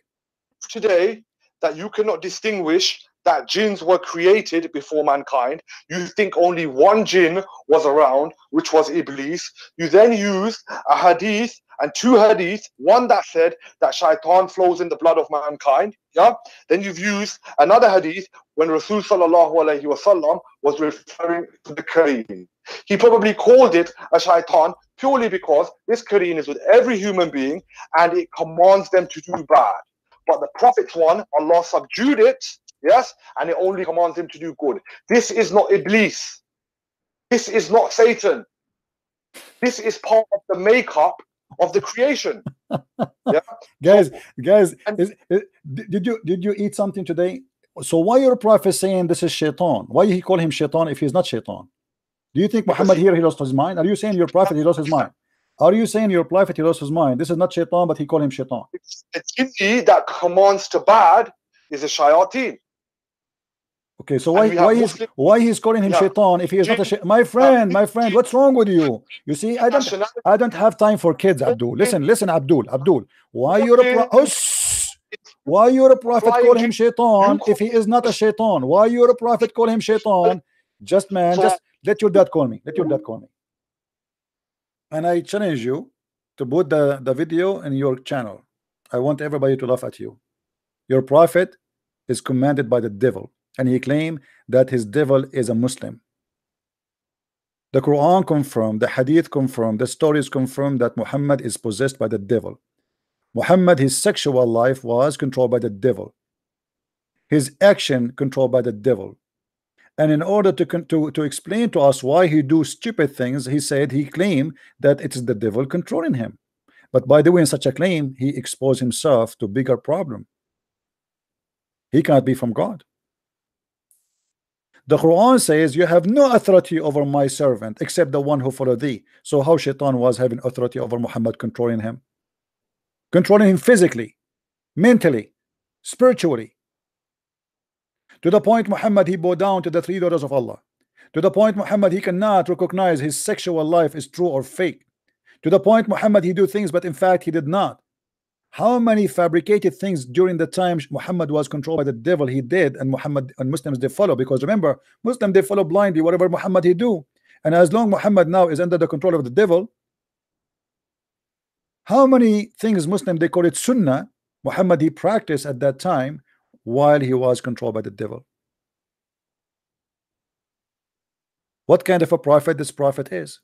Today that you cannot distinguish that jinns were created before mankind. You think only one jinn was around, which was Iblis. You then use a hadith and two hadith, one that said that shaitan flows in the blood of mankind. Yeah. Then you've used another hadith when Rasul sallallahu alaihi wasallam was referring to the Qareen. He probably called it a shaitan purely because this Qareen is with every human being and it commands them to do bad. But the Prophet's one, Allah subdued it, yes, and it only commands him to do good. This is not Iblis. This is not Satan. This is part of the makeup of the creation. Yeah, guys guys is, is- did you did you eat something today? So why your prophet saying this is shaitan? Why he call him shaitan if he's not shaitan? Do you think Muhammad here he lost his mind? Are you saying your prophet he lost his mind? Are you saying your prophet he lost his mind? This is not shaitan but he call him shaitan. It's jinni that commands to bad is a shayateen. Okay so why why he's Muslim- why he's calling him Yeah. shaitan if he is not a shaitan my friend my friend what's wrong with you you see I don't I don't have time for kids, Abdul. Listen, listen, Abdul, Abdul. Why you're a pro- oh, Uss! why you're a prophet call him shaitan if he is not a shaitan? Why you're a prophet call him shaitan? Just man, just let your dad call me. Let your dad call me. And I challenge you to put the, the video in your channel. I want everybody to laugh at you. Your prophet is commanded by the devil. And he claimed that his devil is a Muslim. The Quran confirmed, the Hadith confirmed, the stories confirmed that Muhammad is possessed by the devil. Muhammad, his sexual life was controlled by the devil. His action controlled by the devil. And in order to, to, to explain to us why he do stupid things, he said he claimed that it is the devil controlling him. But by doing such a claim, he exposed himself to bigger problem. He cannot be from God. The Quran says you have no authority over my servant except the one who follow thee. So how Shaitan was having authority over Muhammad controlling him? Controlling him physically, mentally, spiritually. To the point Muhammad he bowed down to the three daughters of Allah. To the point Muhammad he cannot recognize his sexual life is true or fake. To the point Muhammad he do things but in fact he did not. How many fabricated things during the time Muhammad was controlled by the devil he did and Muhammad and Muslims they follow? Because remember Muslim they follow blindly whatever Muhammad he do. And as long Muhammad now is under the control of the devil how many things Muslim they call it Sunnah Muhammad he practiced at that time while he was controlled by the devil? What kind of a prophet this prophet is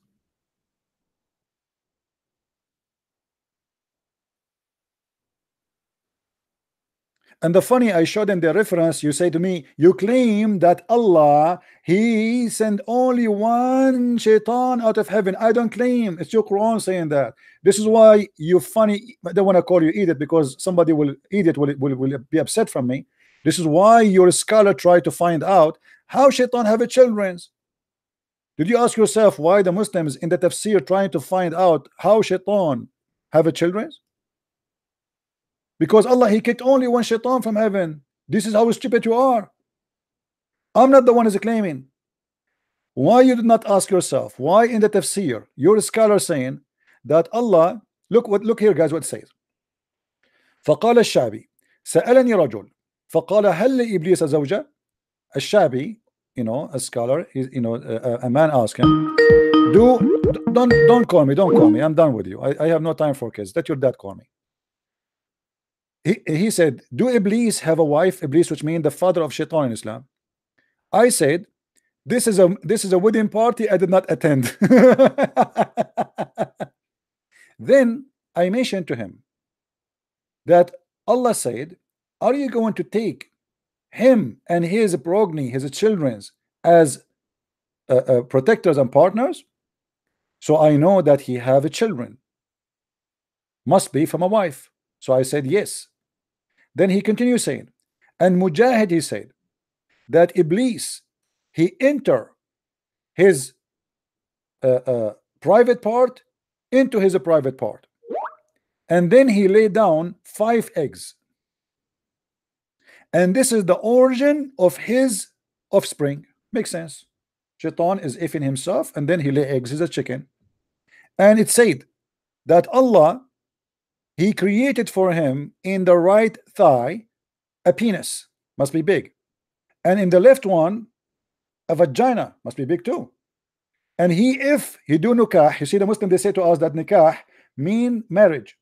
And the funny, I showed them the reference. You say to me, you claim that Allah, He sent only one shaitan out of heaven. I don't claim. It's your Quran saying that. This is why you funny. I don't want to call you idiot because somebody will idiot will, will, will be upset from me. This is why your scholar tried to find out how shaitan have a children. Did you ask yourself why the Muslims in the tafsir trying to find out how shaitan have a children? Because Allah He kicked only one shaitan from heaven. This is how stupid you are. I'm not the one who's claiming. Why you did not ask yourself? Why in the tafsir your scholar saying that Allah look what look here guys what it says. فقال الشعبي سألني رجل فقال هل لإبليس زوجة الشعبي you know a scholar you know a, a man asked him do don't don't call me don't call me I'm done with you I, I have no time for kids let your dad call me he, he said, Do Iblis have a wife? Iblis, which means the father of Shaitan in Islam. I said, This is a this is a wedding party I did not attend. then I mentioned to him that Allah said, Are you going to take him and his progeny, his children, as uh, uh, protectors and partners? So I know that he have children. Must be from a wife. So I said yes. Then he continues saying, and Mujahid he said that Iblis he enter his uh, uh, private part into his private part, and then he laid down five eggs, and this is the origin of his offspring. Makes sense. Shaitan is ifing himself, and then he lay eggs. He's a chicken, and it said that Allah he created for him in the right thigh a penis must be big. And in the left one a vagina must be big too. And he if he do nikah you see the Muslim they say to us that nikah mean marriage.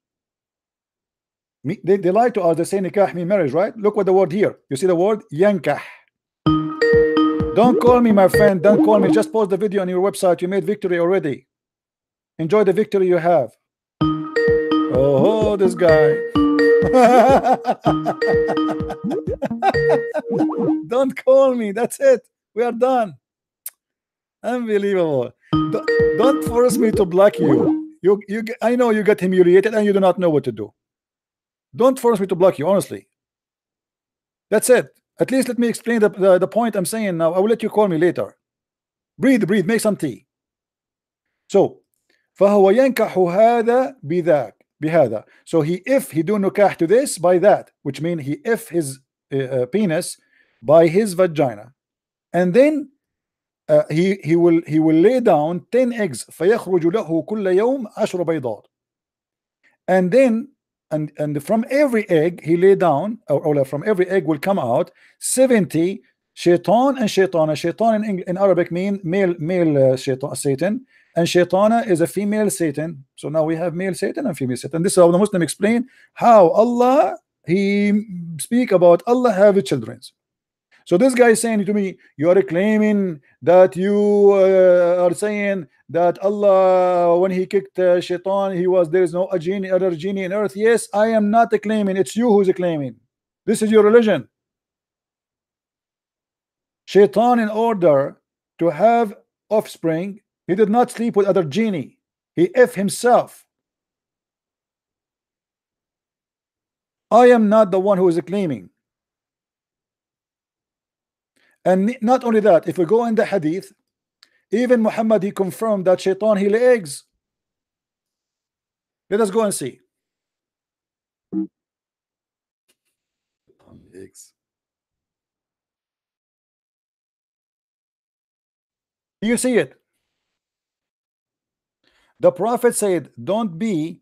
They, they lie to us they say nikah mean marriage right? Look what the word here. You see the word? Yankah. Don't call me my friend. Don't call me. Just post the video on your website. You made victory already. Enjoy the victory you have Oh, this guy. Don't call me. That's it. We are done. Unbelievable. Don't force me to block you. You, you. I know you get humiliated and you do not know what to do. Don't force me to block you. Honestly. That's it. At least let me explain the, the, the point I'm saying now. I will let you call me later. Breathe, breathe. Make some tea. So, فهو ينكح هذا بذاك بهذا so he if he do nikah to this by that which mean he if his uh, uh, penis by his vagina and then uh, he he will he will lay down 10 eggs فيخرج له كل يوم 10 بيضات and then and and from every egg he lay down or, or from every egg will come out 70 shaitan and shaitana shaitan in, in Arabic mean male male uh, shaitan, Satan and Shaitana is a female Satan. So now we have male Satan and female Satan. This is how the Muslim explain how Allah he speak about Allah have children. So this guy is saying to me, you are claiming that you uh, are saying that Allah, when He kicked uh, Shaitan, He was there is no genie, other genie in earth. Yes, I am not claiming. It's you who's claiming. This is your religion. Shaitan, in order to have offspring, he did not sleep with other genie. He if himself. I am not the one who is claiming. And not only that, if we go in the hadith, even Muhammad he confirmed that shaitan he lay eggs. Let us go and see. Eggs. Do you see it? The Prophet said, Don't be,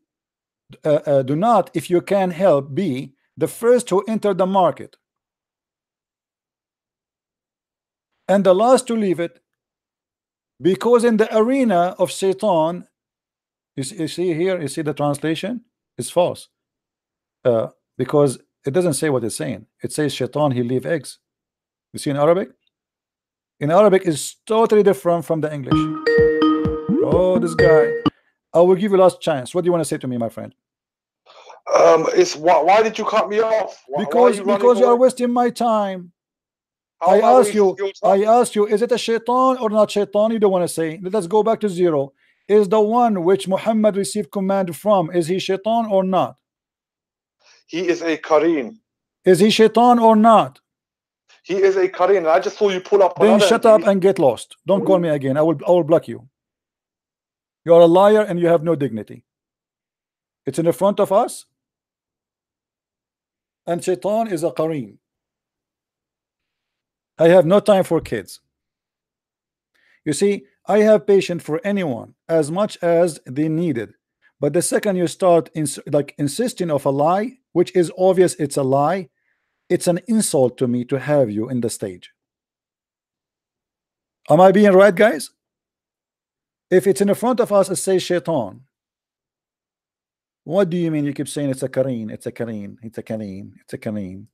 uh, uh, do not, if you can help, be the first to enter the market and the last to leave it because in the arena of Satan you see, you see here you see the translation? Is false. Uh, because it doesn't say what it's saying. It says Shaitan he leave eggs. You see in Arabic? In Arabic is totally different from the English. Oh this guy I will give you last chance what do you want to say to me my friend Um, it's why, why did you cut me off? Why, why because you because you are wasting my time How I ask you, I ask you, is it a shaitan or not shaitan? You don't want to say. Let us go back to zero. Is the one which Muhammad received command from, is he shaitan or not? He is a Qareen. Is he shaitan or not? He is a Qareen. I just saw you pull up Then shut up and get lost. Don't call me again. I will I will block you. You are a liar and you have no dignity. It's in the front of us. And shaitan is a qareen. I have no time for kids. You see, I have patience for anyone as much as they needed. But the second you start ins like insisting of a lie, which is obvious it's a lie, it's an insult to me to have you in the stage. Am I being right, guys? If it's in the front of us, it says shaitan. What do you mean? You keep saying it's a Qareen, it's a Qareen, it's a Qareen, it's a Qareen.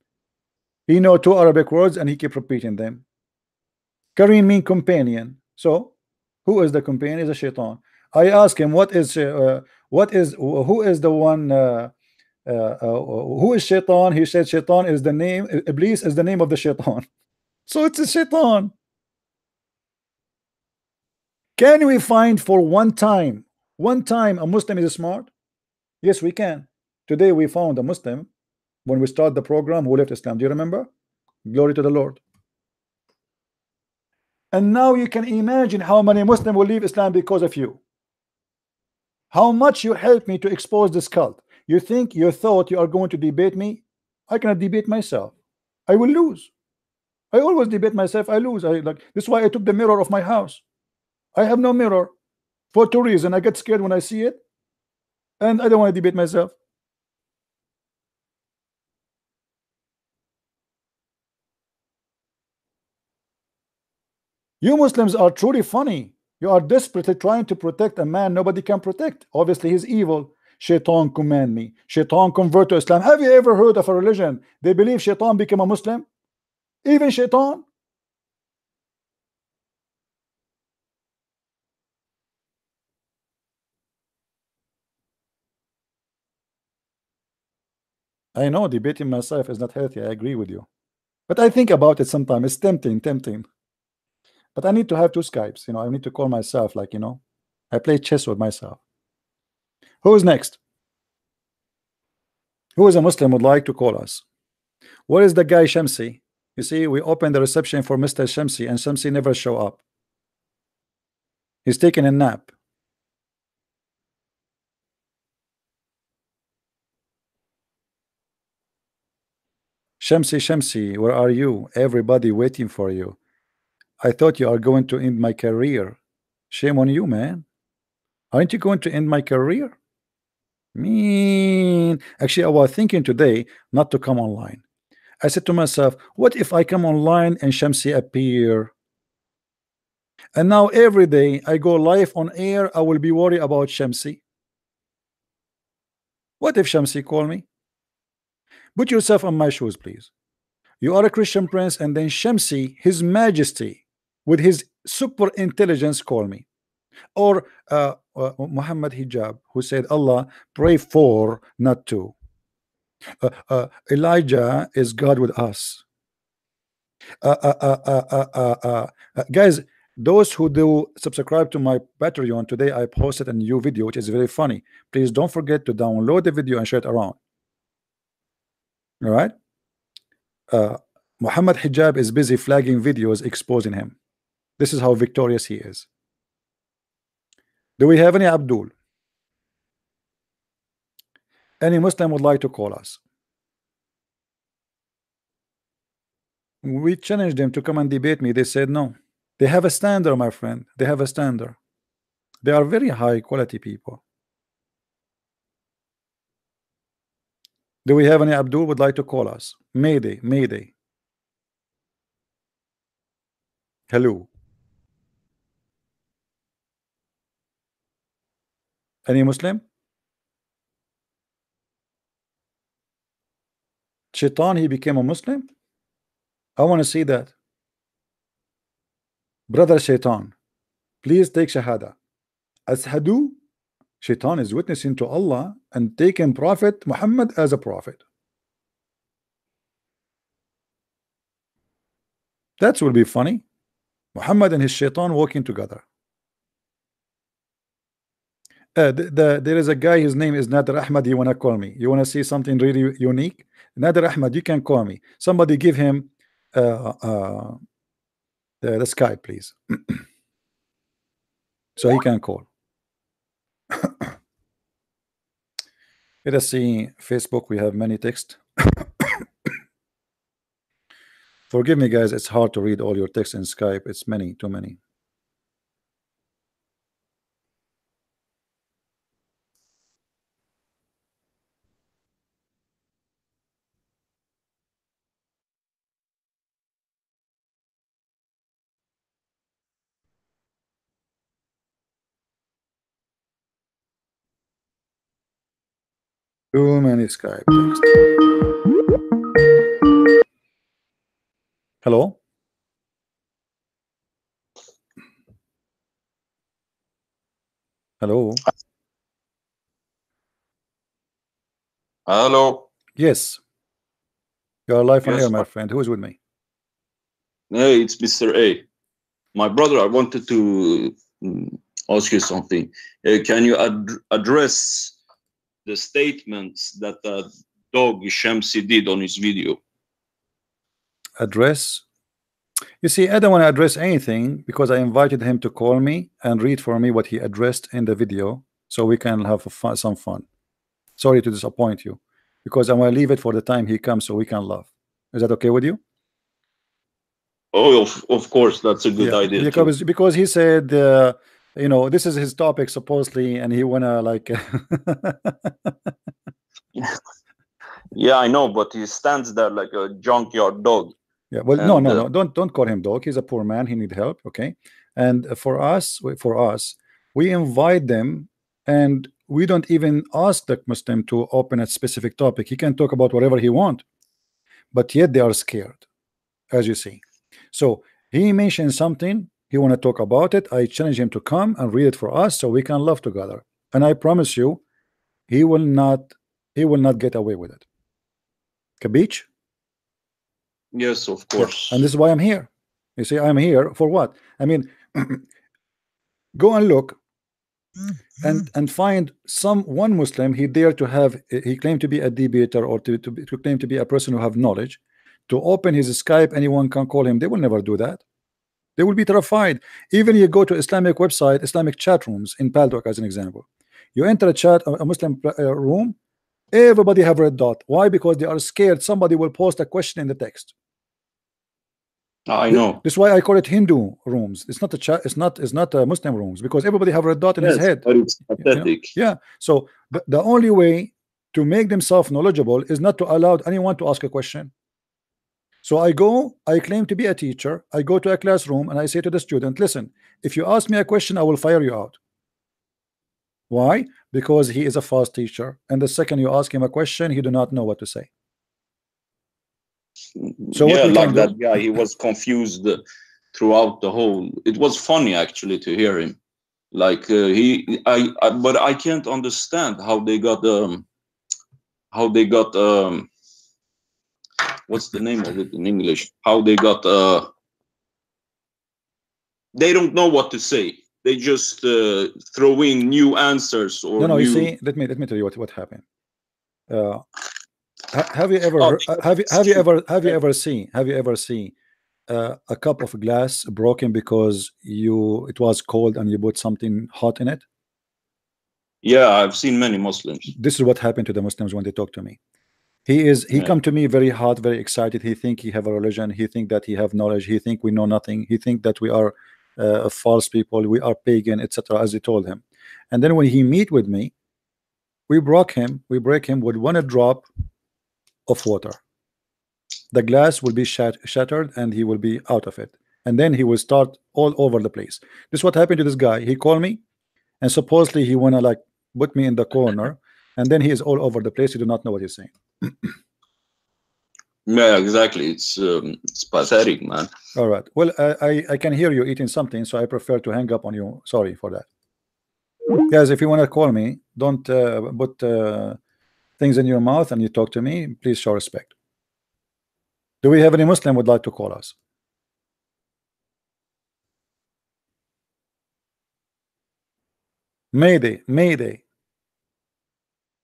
He know two Arabic words and he keep repeating them. Qareen mean companion. So, who is the companion? Is a shaitan. I ask him, what is uh, what is who is the one? Uh, uh, uh, who is shaitan? He said shaitan is the name. Iblis is the name of the shaitan. So it's a shaitan. Can we find for one time, one time a Muslim is smart? Yes, we can. Today we found a Muslim when we start the program who left Islam. Do you remember? Glory to the Lord. And now you can imagine how many Muslims will leave Islam because of you. How much you helped me to expose this cult. You think you thought you are going to debate me? I cannot debate myself. I will lose. I always debate myself. I lose. I like this is why I took the mirror of my house. I have no mirror for two reasons. I get scared when I see it, and I don't want to debate myself. You Muslims are truly funny. You are desperately trying to protect a man nobody can protect. Obviously, he's evil. Shaitan command me. Shaitan convert to Islam. Have you ever heard of a religion? They believe Shaitan became a Muslim. Even Shaitan. I know debating myself is not healthy. I agree with you. But I think about it sometimes. It's tempting, tempting. But I need to have two Skypes. You know, I need to call myself like, you know, I play chess with myself. Who is next? Who is a Muslim would like to call us? Where is the guy Shamsi? You see, we opened the reception for Mr. Shamsi and Shamsi never show up. He's taking a nap. Shamsi, Shamsi, where are you? Everybody waiting for you. I thought you are going to end my career. Shame on you, man. Aren't you going to end my career? Mean. Actually, I was thinking today not to come online. I said to myself, what if I come online and Shamsi appear? And now every day I go live on air, I will be worried about Shamsi. What if Shamsi call me? Put yourself on my shoes, please. you are a Christian prince, and then Shamsi, his majesty, with his super intelligence, call me. Or uh, uh, Muhammad Hijab, who said, Allah, pray for, not to. Uh, uh, Elijah is God with us. Uh, uh, guys, those who do subscribe to my Patreon today, I posted a new video which is very funny. Please don't forget to download the video and share it around. All right. Uh, Muhammad Hijab is busy flagging videos exposing him. This is how victorious he is. Do we have any Abdul? Any Muslim would like to call us? We challenged them to come and debate me. They said no. They have a standard, my friend. They have a standard. They are very high quality people. Do we have any Abdul would like to call us? Mayday, Mayday. Hello. Any Muslim? Shaitan, he became a Muslim? I want to see that. Brother Shaitan, please take Shahada. Ashadu, Shaitan is witnessing to Allah and taking Prophet Muhammad as a prophet. That will be funny. Muhammad and his Shaitan walking together. Uh, the, the, there is a guy, his name is Nader Ahmad. You want to call me? You want to see something really unique? Nader Ahmad, you can call me. Somebody give him uh, uh, the, the Skype, please. so he can call. Let us see Facebook. We have many text. Forgive me, guys. It's hard to read all your text in Skype. It's many, too many. Too many Skype text. Hello? Hello? Hello. Yes. You are live on Yes, air, my friend. Who is with me? Hey, it's Mr. A. My brother, I wanted to mm, ask you something. Uh, can you ad- address the statements that the dog Shamsi did on his video? Address? You see, I don't want to address anything because I invited him to call me and read for me what he addressed in the video so we can have fun, some fun. Sorry to disappoint you because I want to leave it for the time he comes so we can laugh. Is that okay with you? Oh, of, of course, that's a good Yeah, idea. too. because because he said uh, you know this is his topic supposedly and he wanna like Yeah, I know, but he stands there like a junkyard dog. yeah well no And, no uh, no don't don't call him dog. He's a poor man. He need help okay? And for us for us we invite them and we don't even ask the Muslim to open a specific topic. He can talk about whatever he want but yet they are scared as you see. So he mentioned something he want to talk about it? I challenge him to come and read it for us so we can laugh together. And I promise you he will not he will not get away with it. Kabich? Yes, of course. and this is why I'm here. You see I'm here for what? I mean go and look and mm-hmm. and find some one Muslim he dare to have he claimed to be a debater or to, to, to claim to be a person who have knowledge to open his Skype anyone can call him. They will never do that they will be terrified. Even you go to Islamic website Islamic chat rooms in Paltalk as an example. You enter a chat a Muslim uh, room everybody have red dot. Why? Because they are scared somebody will post a question in the text. I know. this is why I call it Hindu rooms. It's not a chat it's not it's not a Muslim rooms because everybody have red dot in his head. it's pathetic. yeah. So the, the only way to make themselves knowledgeable is not to allow anyone to ask a question so I go I claim to be a teacher I go to a classroom and I say to the student listen if you ask me a question I will fire you out why because he is a fast teacher and the second you ask him a question he do not know what to say So yeah, like do- that guy, he was confused throughout the whole. It was funny actually to hear him. Like uh, he, I, I, but I can't understand how they got um, how they got um, what's the name of it in English? How they got uh, they don't know what to say. They just uh, throw in new answers or No, no. new. You see, let me let me tell you what what happened. Uh, have you ever Oh, have you have you ever have you ever seen have you ever seen uh, a cup of glass broken because you it was cold and you put something hot in it? yeah, I've seen many Muslims. This is what happened to the Muslims when they talk to me. He is he Yeah. come to me very hot, very excited. He think he have a religion. He think that he have knowledge. He think we know nothing. He think that we are uh, false people. We are pagan, etc. As he told him, and then when he meet with me, we broke him. We break him with one drop of water. The glass will be shat shattered, and he will be out of it. And then he will start all over the place. This is what happened to this guy. He called me, and supposedly he wanna like put me in the corner, and then he is all over the place. You do not know what he's saying. Yeah, exactly. It's um, it's pathetic, man. All right. Well, I, I can hear you eating something, so I prefer to hang up on you. Sorry for that. Guys, if you want to call me, don't uh, put uh, things in your mouth and you talk to me. Please show respect. Do we have any Muslim would like to call us? Mayday, Mayday.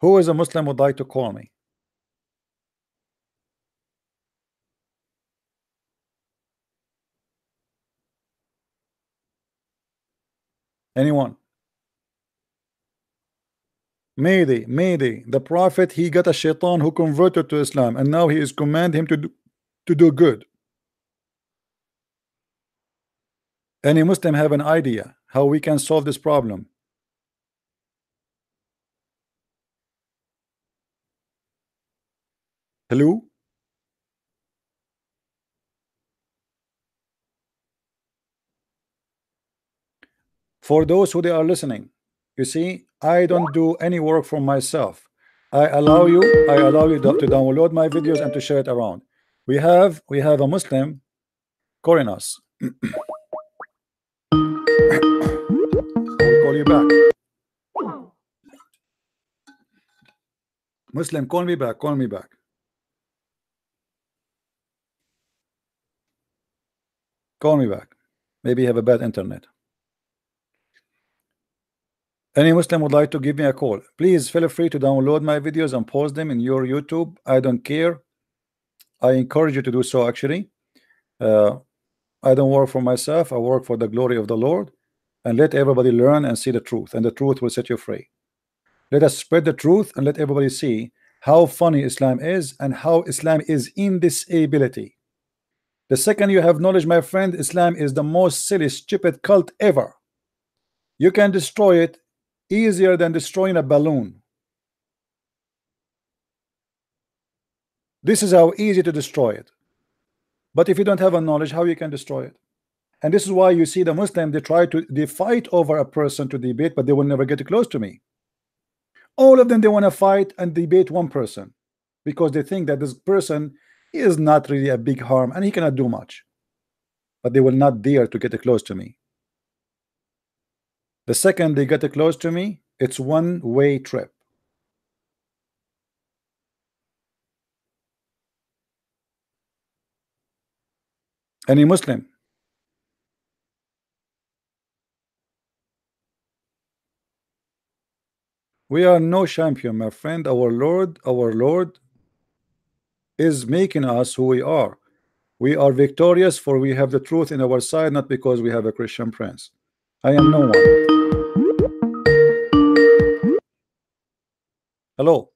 Who is a Muslim would like to call me? Anyone? Mayday, Mayday. The Prophet, he got a shaitan who converted to Islam, and now he is command him to do, to do good. Any Muslim have an idea how we can solve this problem? Hello? For those who they are listening, you see, I don't do any work for myself. I allow you, I allow you to download my videos and to share it around. We have we have a Muslim calling us. I will call you back. Muslim, call me back, call me back. Call me back. Maybe you have a bad internet. Any Muslim would like to give me a call, please feel free to download my videos and post them in your YouTube. I don't care. I encourage you to do so actually. Uh, I don't work for myself, I work for the glory of the Lord. And let everybody learn and see the truth, and the truth will set you free. Let us spread the truth and let everybody see how funny Islam is and how Islam is in this ability. The second you have knowledge, my friend, Islam is the most silly, stupid cult ever. You can destroy it easier than destroying a balloon. This is how easy to destroy it. But if you don't have a knowledge, how you can destroy it? And this is why you see the Muslim they try to they fight over a person to debate, but they will never get close to me. All of them they want to fight and debate one person because they think that this person is not really a big harm and he cannot do much. But they will not dare to get close to me. The second they get close to me, it's one way trip. Any Muslim? We are no champion, my friend. Our Lord, our Lord is making us who we are. We are victorious, for we have the truth in our side, not because we have a Christian prince. I am no one. Hello.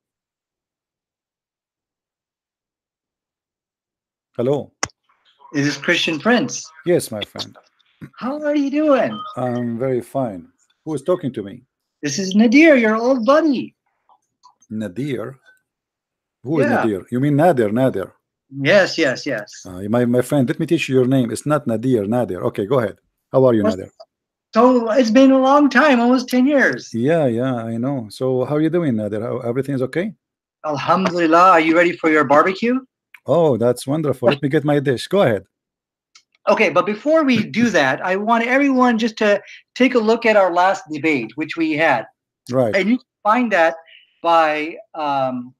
Hello. Is this Christian Prince? Yes, my friend. How are you doing? I'm very fine. Who is talking to me? This is Nadir, your old buddy. Nadir. Who is Yeah. Nadir? You mean Nadir? Nadir. Yes, yes, yes. Uh, my my friend, let me teach you your name. It's not Nadir. Nadir. Okay, go ahead. How are you, What's- Nadir? So it's been a long time, almost 10 years. Yeah, yeah, I know. So how are you doing, Nadir? How, everything okay? Alhamdulillah. Are you ready for your barbecue? Oh, that's wonderful. Let me get my dish. Go ahead. Okay, but before we do that, I want everyone just to take a look at our last debate, which we had. Right. And you can find that by um,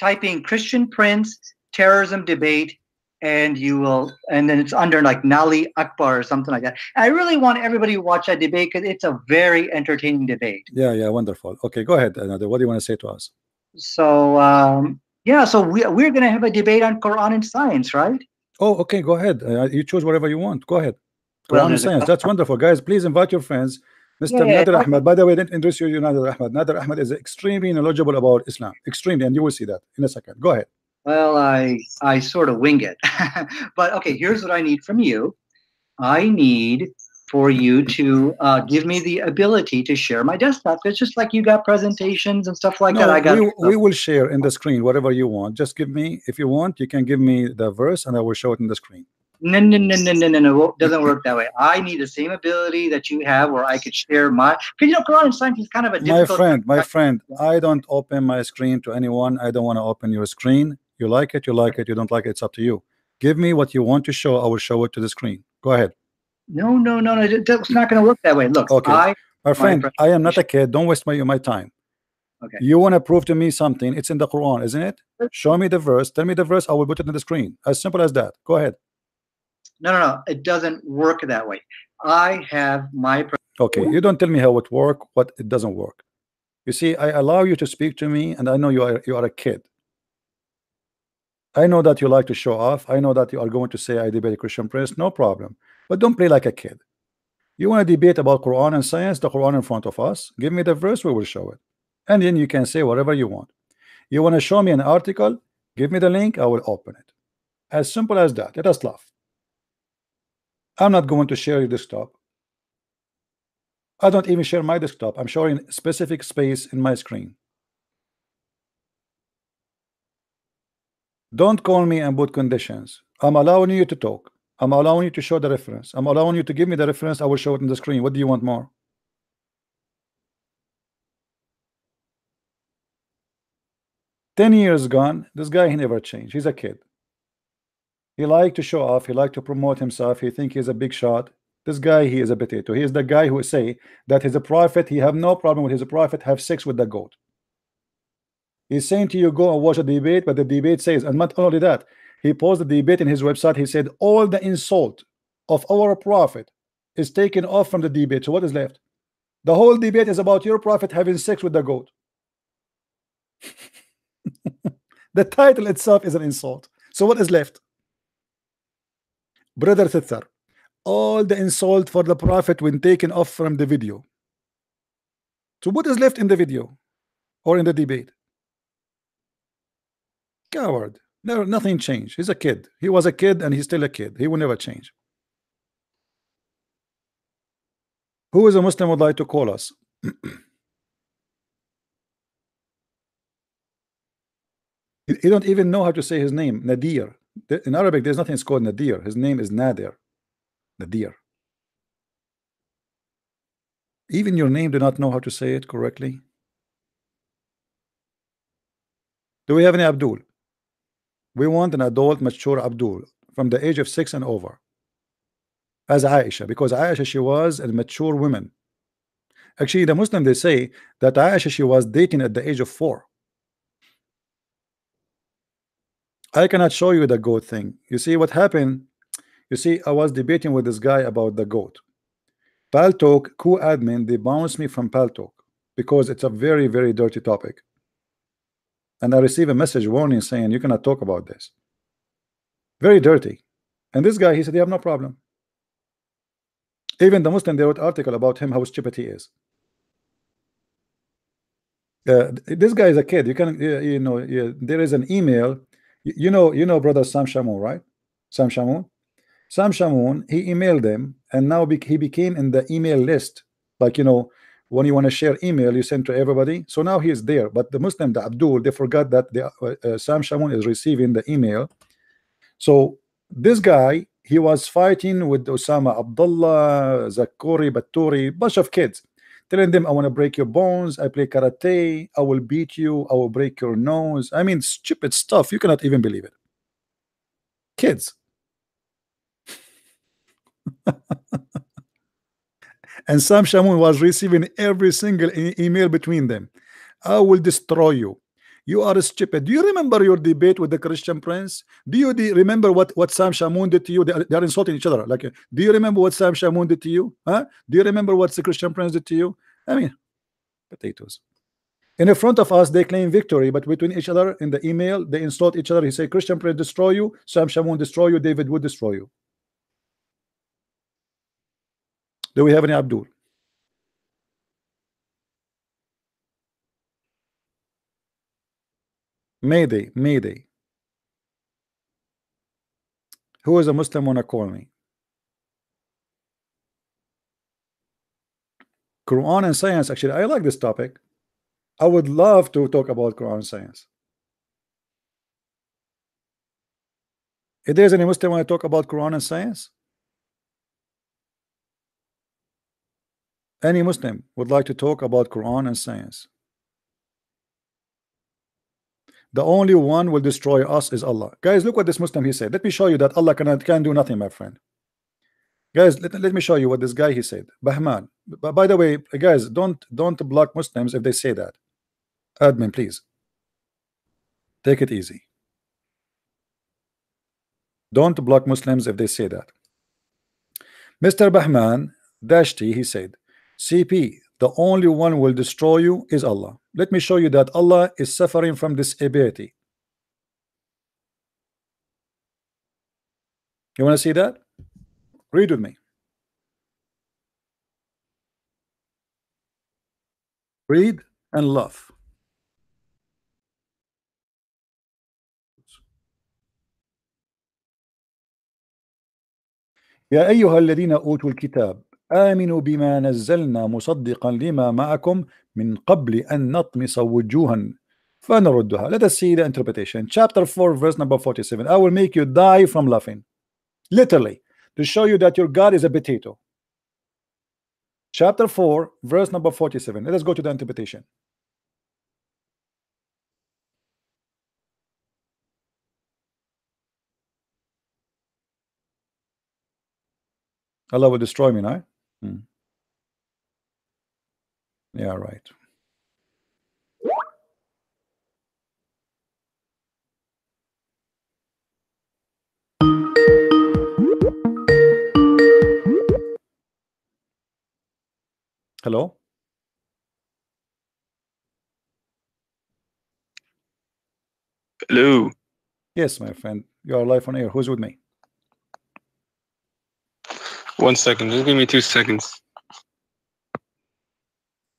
typing Christian Prince terrorism debate, and you will, and then it's under like Nali Akbar or something like that. I really want everybody to watch that debate because it's a very entertaining debate. Yeah, yeah, wonderful. Okay, go ahead. Another. What do you want to say to us? So um, yeah, so we, we're going to have a debate on Quran and science, right? Oh, okay, go ahead. Uh, you choose whatever you want. Go ahead. Well, Quran and science. That's wonderful, guys. Please invite your friends. Mr. Yeah, yeah, Nader okay. Ahmed. By the way, I didn't introduce you to Nader Ahmed. Nader Ahmed is extremely knowledgeable about Islam. Extremely, and you will see that in a second. Go ahead. Well, I I sort of wing it. but okay, here's what I need from you. I need for you to uh, give me the ability to share my desktop. It's just like you got presentations and stuff like that. I got we, we will share in the screen whatever you want. Just give me, if you want, you can give me the verse and I will show it in the screen. no no no no no no no it doesn't work that way. I need the same ability that you have where I could share my because you know Quran and science is kind of a My friend, my friend, I don't open my screen to anyone. I don't want to open your screen. You like it, you like it. You don't like it, it's up to you. Give me what you want to show. I will show it to the screen. Go ahead. No, no, no, no. it- It's not going to work that way. Look, Okay. I My friend, friend. I am not a kid. Don't waste my, my time. Okay. You want to prove to me something? It's in the Quran, isn't it? Show me the verse. Tell me the verse. I will put it in the screen. As simple as that. Go ahead. no, no, no. It doesn't work that way. I have my Okay. You don't tell me how it work, what it doesn't work. You see, I allow you to speak to me, and I know you are you are a kid. I know that you like to show off. I know that you are going to say I debate Christian Prince, no problem. But don't play like a kid. You want to debate about Quran and science, the Quran in front of us. Give me the verse, we will show it. And then you can say whatever you want. You want to show me an article, give me the link, I will open it. As simple as that. Let us laugh. I'm not going to share your desktop. I don't even share my desktop. I'm showing specific space in my screen. Don't call me and put conditions. I'm allowing you to talk. I'm allowing you to show the reference. I'm allowing you to give me the reference. I will show it in the screen. What do you want more? Ten years gone. This guy he never changed. He's a kid. He liked to show off. He liked to promote himself. He think he's a big shot. This guy he is a potato. He is the guy who say that he's a prophet. He have no problem with his prophet. Have sex with the goat. He's saying to you, go and watch a debate, but the debate says, and not only that, he posted the debate in his website. He said all the insult of our prophet is taken off from the debate. So what is left? The whole debate is about your prophet having sex with the goat. the title itself is an insult. So what is left? Brother Thithar, all the insult for the prophet when taken off from the video. So what is left in the video or in the debate? Coward. No, nothing changed. He's a kid. He was a kid and he's still a kid. He will never change. Who is a Muslim would like to call us? You don't even know how to say his name, Nadir. In Arabic, there's nothing called Nadir. His name is Nadir. Nadir. Even your name do not know how to say it correctly. Do we have any Abdul? We want an adult, mature Abdul from the age of six and over. As Aisha, because Aisha she was a mature woman. Actually, the Muslim they say that Aisha she was dating at the age of four. I cannot show you the goat thing. You see what happened? You see, I was debating with this guy about the goat. Paltalk co-admin they bounced me from Paltalk because it's a very very dirty topic. And I receive a message warning saying you cannot talk about this. Very dirty. And this guy he said you have no problem. Even the Muslim they wrote article about him how stupid he is. Uh, this guy is a kid. You can you, know there is an email. You, know you know brother Sam Shamoun right? Sam Shamoun. Sam Shamoun he emailed them and now he became in the email list. Like you know when you want to share email you send to everybody. So now he is there. But the Muslim the Abdul they forgot that the uh, uh, Sam Shamoun is receiving the email. So this guy he was fighting with Osama Abdullah, Zakuri, Baturi, bunch of kids, telling them, I want to break your bones, I play karate, I will beat you, I will break your nose. I mean, stupid stuff. You cannot even believe it. kids. and Sam Shamoun was receiving every single e email between them. I will destroy you. You are stupid. Do you remember your debate with the Christian Prince? Do you remember what what Sam Shamoun did to you? They are, they are insulting each other. Like, do you remember what Sam Shamoun did to you? Huh? Do you remember what the Christian Prince did to you? I mean, potatoes. In the front of us, they claim victory, but between each other in the email, they insult each other. He say, Christian Prince destroy you, Sam Shamoun destroy you, David would destroy you. Do we have any Abdul? Mayday, Mayday. Who is a Muslim wanna call me? Quran and science. Actually, I like this topic. I would love to talk about Quran and science. If there's any Muslim want to talk about Quran and science, any Muslim would like to talk about Quran and science. The only one will destroy us is Allah. Guys, look what this Muslim he said. Let me show you that Allah cannot can do nothing, my friend. Guys, let, let me show you what this guy he said. Bahman. But by the way, guys, don't don't block Muslims if they say that. Admin, please. Take it easy. Don't block Muslims if they say that. Mr. Bahman Dashti, he said, CP, the only one will destroy you is Allah. Let me show you that Allah is suffering from disability. You want to see that? Read with me. Read and love. يا أيها الذين أوتوا الكتاب آمنوا بما نزلنا مصدقا لما معكم من قبل أن نطمس وجوها فنردها let us see the interpretation chapter 4 verse number 47 I will make you die from laughing literally to show you that your God is a potato chapter 4 verse number 47 let us go to the interpretation Allah will destroy me now hmm. yeah right Hello? Hello. Yes, my friend. You are live on air. Who's with me? One second. Just give me two seconds.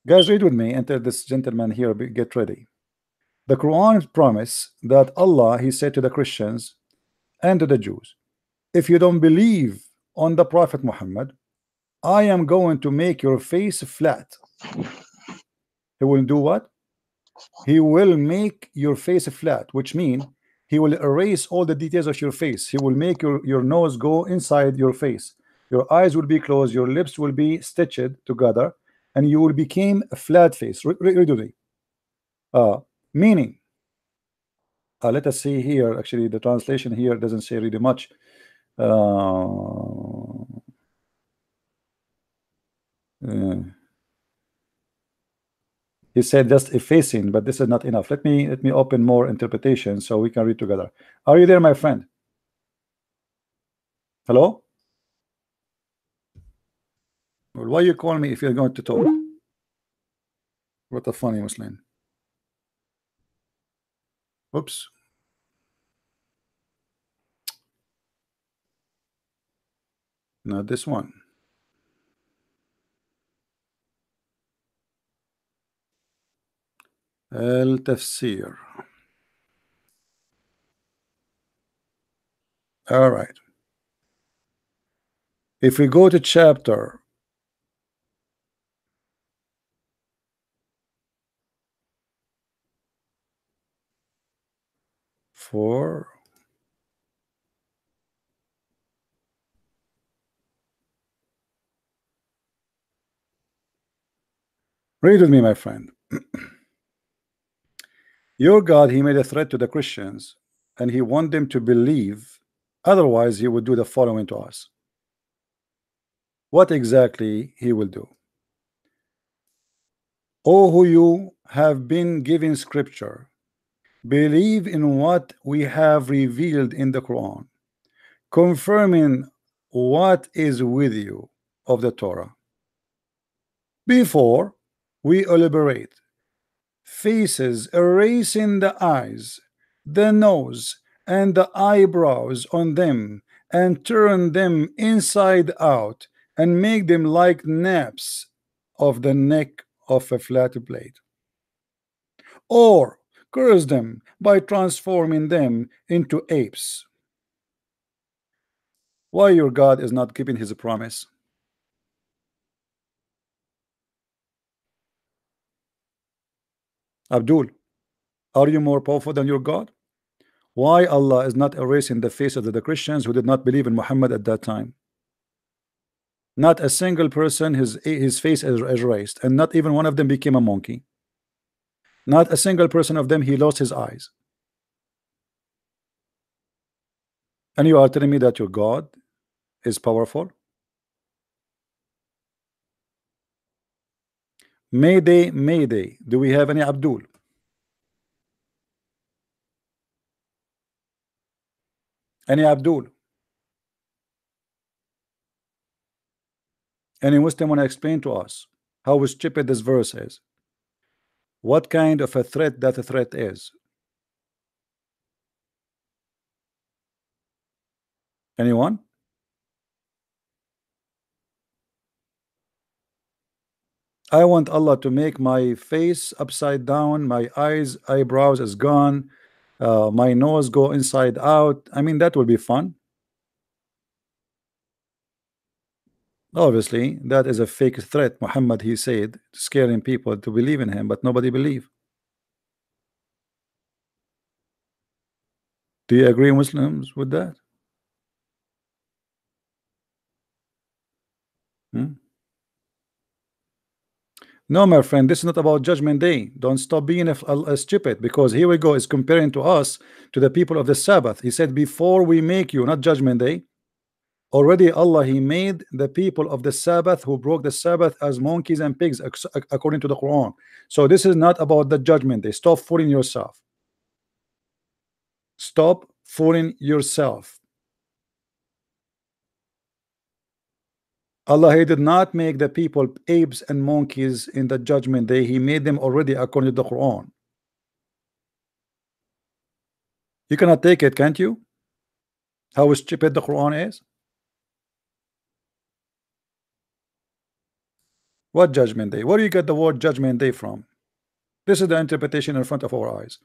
Guys, read with me until this gentleman here get ready. The Quran promise that Allah, He said to the Christians and to the Jews, if you don't believe on the Prophet Muhammad, I am going to make your face flat. He will do what? He will make your face flat, which means he will erase all the details of your face. He will make your, your nose go inside your face. Your eyes will be closed, your lips will be stitched together, and you will become a flat face. Re- re- read with me. Uh, meaning, uh, let us see here. Actually, the translation here doesn't say really much. Uh, uh, he said just effacing, but this is not enough. Let me let me open more interpretation so we can read together. Are you there, my friend? Hello? Well, why you call me if you're going to talk? What a funny Muslim. Oops. Not this one. Al-Tafsir. All right. If we go to chapter four read with me my friend Your God, He made a threat to the Christians and He want them to believe Otherwise, he would do the following to us. What exactly he will do? Oh, who you have been given scripture, believe in what we have revealed in the Quran, confirming what is with you of the Torah. Before we elaborate, faces erasing the eyes, the nose, and the eyebrows on them, and turn them inside out, and make them like naps of the neck of a flat plate. Or curse them by transforming them into apes. Why your God is not keeping his promise? Abdul, are you more powerful than your God? Why Allah is not erasing the face of the Christians who did not believe in Muhammad at that time? Not a single person, his, his face is erased, and not even one of them became a monkey. Not a single person of them, he lost his eyes. And you are telling me that your God is powerful? Mayday, Mayday. Do we have any Abdul? Any Abdul? Any Muslim want to explain to us how stupid this verse is? What kind of a threat that a threat is? Anyone? I want Allah to make my face upside down, my eyes, eyebrows is gone, uh, my nose go inside out. I mean, that will be fun. Obviously, that is a fake threat. Muhammad, he said, scaring people to believe in him, but nobody believe. Do you agree, Muslims, with that? Hmm? No, my friend, this is not about judgment day. Don't stop being a, a, a, stupid because here we go is comparing to us to the people of the Sabbath. He said, Before we make you, not judgment day. Already Allah He made the people of the Sabbath who broke the Sabbath as monkeys and pigs according to the Quran. So this is not about the judgment day. Stop fooling yourself. Stop fooling yourself. Allah he did not make the people apes and monkeys in the judgment day he made them already according to the Quran you cannot take it can't you how stupid the Quran is what judgment day where do you get the word judgment day from this is the interpretation in front of our eyes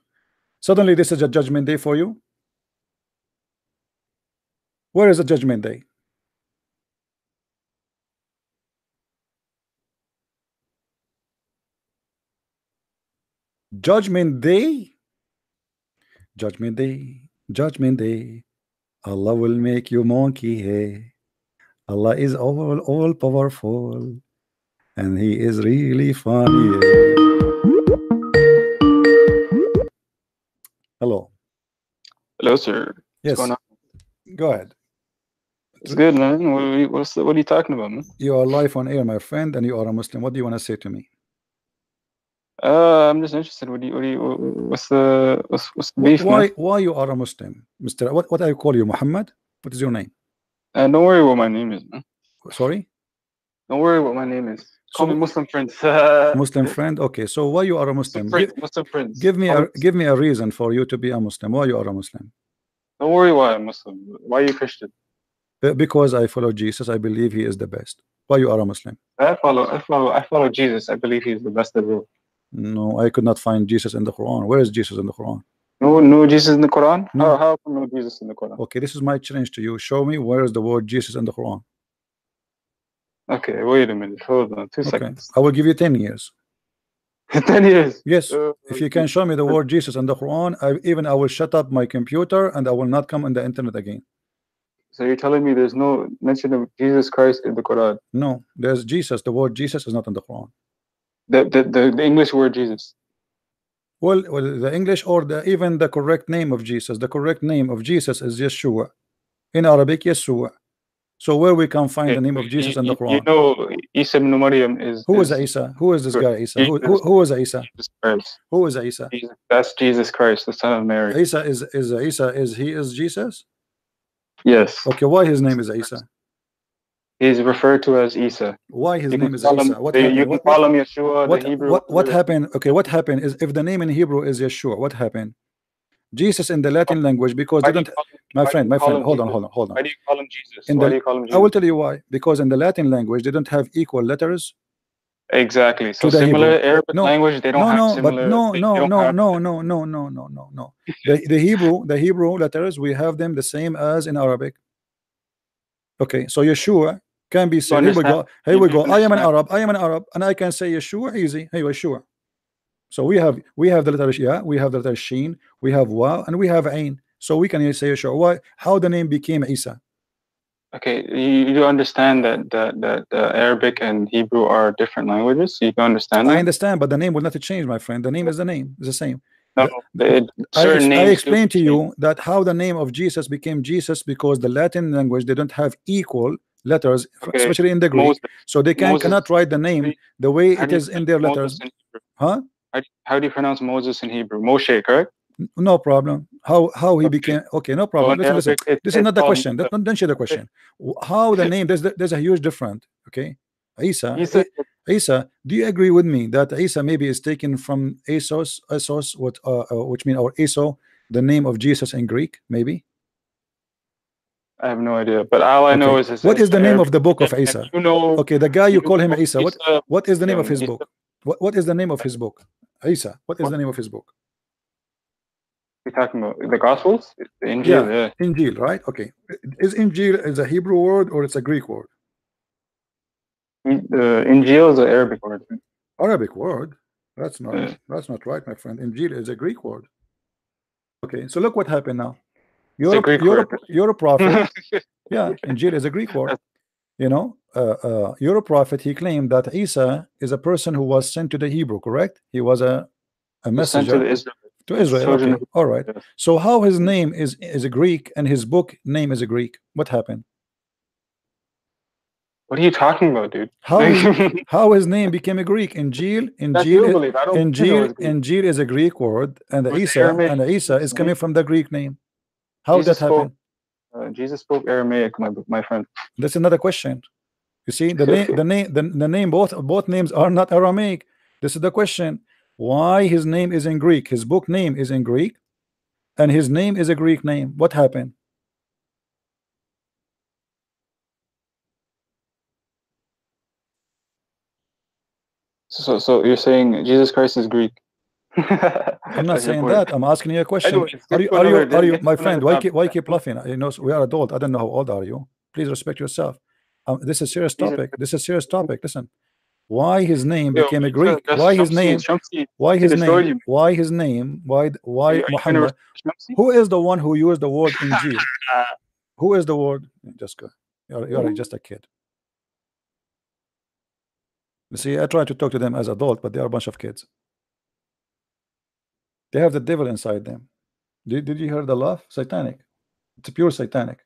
suddenly this is a judgment day for you where is the judgment day Judgment Day. Judgment Day. Judgment Day. Allah will make you monkey. Hey. Allah is all all powerful, and He is really funny. Hello. Hello, sir. Yes. Go ahead. It's good, man. What are, you, what's the, what are you talking about, man? You are live on air, my friend, and you are a Muslim. What do you want to say to me? Uh, I'm just interested. What do you, what do you, what's the, what's, what's the beef? Why, man? why you are a Muslim, Mister? What, what I call you, Muhammad? What is your name? Uh, don't worry what my name is, man. Sorry. Don't worry what my name is. Call So- me Muslim Prince. Muslim friend. Okay, so why you are a Muslim? Muslim Gi- Prince. Muslim Prince. Give me a give me a reason for you to be a Muslim. Why you are a Muslim? Don't worry why I'm Muslim. Why are you Christian? Uh, because I follow Jesus. I believe he is the best. Why you are a Muslim? I follow. I follow. I follow Jesus. I believe he is the best ever. No, I could not find Jesus in the Quran. Where is Jesus in the Quran? No, no Jesus in the Quran. No. How how come no Jesus in the Quran? Okay, this is my challenge to you. Show me where is the word Jesus in the Quran. Okay, wait a minute. Hold on, two Okay, seconds. I will give you ten years. Ten years. Yes, Uh, if you can show me the word Jesus in the Quran, I even I will shut up my computer and I will not come on the internet again. So you're telling me there's no mention of Jesus Christ in the Quran? No, there's Jesus. The word Jesus is not in the Quran. The the the, the English word Jesus. Well, well, the English or the even the correct name of Jesus. The correct name of Jesus is Yeshua. In Arabic, Yeshua. So where we can find the name of Jesus in the Quran? You know, Isa ibn Maryam is who is is Isa? Who is this guy Isa? Who, who, who is Isa? Who is Isa? Jesus, that's Jesus Christ, the Son of Mary. Isa is is Isa is he is Jesus? Yes, Okay, why his name is Isa? he's referred to as Isa. Why his You name is him, Isa? What you can What, call him Yeshua. what, the Hebrew. what, what happened? Okay, what happened is if the name in Hebrew is Yeshua, what happened? Jesus in the Latin language because Why they do you don't call him- my why friend, my friend, hold on, hold on, hold on. Why do you call him Jesus? In Why the- do you call him Jesus? I will tell you why. Because in the Latin language they don't have equal letters. Exactly. So similar Hebrew. Arabic No, language, they don't No, have no, similar. but no, they no, don't no, no, no, no, no, no, no, no. The, the Hebrew, the Hebrew letters, we have them the same as in Arabic. Okay, so Yeshua can be said. Here we go. Here we go. I am an Arab. I am an Arab, and I can say Yeshua easy. Hey, Yeshua. So we have we have the letter yeah, we have the letter Sheen, we have Waw, and we have Ain. So we can say Yeshua. Why? How the name became Isa? Okay, you, you understand that that that uh, Arabic and Hebrew are different languages. You can understand I understand, but the name will not change, my friend. The name is the name. It's the same. No, they, I, I explained to you that how the name of Jesus became Jesus because the Latin language they don't have equal letters, Okay, especially in the Greek, Moses, so they can Moses- cannot write the name the way how it you is in their pronounce letters. In Huh? How, do- how do you pronounce Moses in Hebrew? Moshe, correct? No problem. How how he Okay. became okay? No problem. Listen, listen. It- This is not the called- question. Don't, don't answer the question. How the name? There's there's a huge difference. Okay, Isa. Isa, Isa, do you agree with me that Isa maybe is taken from Asos, Asos, what uh, uh, which mean or Eso, the name of Jesus in Greek, maybe? I have no idea, but all I know is What is the name of the book of Isa? You know, Okay, the guy you you call him Isa. What what is the name of his book? What what is the name of his book? Isa. What is the name of his book? You're talking about the Gospels, the Injil. Yeah. Yeah. Injil, right? Okay. Is Injil is a Hebrew word or it's a Greek word? The Injil is an Arabic word. Arabic word. That's not Yeah. that's not right, my friend. Injil is a Greek word. Okay, so look what happened now. You're a, you're, a, you're a prophet. yeah, Injil is a Greek word. You know, uh, uh, you're a prophet. He claimed that Isa is a person who was sent to the Hebrew, correct? He was a a messenger to Israel. to Israel. children Okay, all right. So how his name is is a Greek and his book name is a Greek? What happened? What are you talking about, dude? How his, how his name became a Greek? Injil, Injil, belief. I don't think it Injil. Injil is a Greek word, and the Isa Aramaic? and the Isa is coming from the Greek name. How did that happen? spoke- Uh, Jesus spoke Aramaic, my my friend. That's another question. You see, the name, the name, the, the name, both both names are not Aramaic. This is the question. Why his name is in Greek? His book name is in Greek, and his name is a Greek name. What happened? So, so you're saying Jesus Christ is Greek? I'm not saying that. I'm asking you a question. Anyways, are you, are you, are you, my friend? Why keep, why keep laughing? You know, we are adult. I don't know how old are you. Please respect yourself. Um, this is a serious topic. This is a serious topic. Listen, why his name became a Greek? Why his name? Why his name? Why his name? Why why Are you- are you trying to Muhammad? Who is the one who used the word Injil? who is the word? Just go. You're, you're just a kid. You see, I try to talk to them as adult, but they are a bunch of kids. They have the devil inside them. Did, did you hear the laugh? Satanic. It's pure satanic.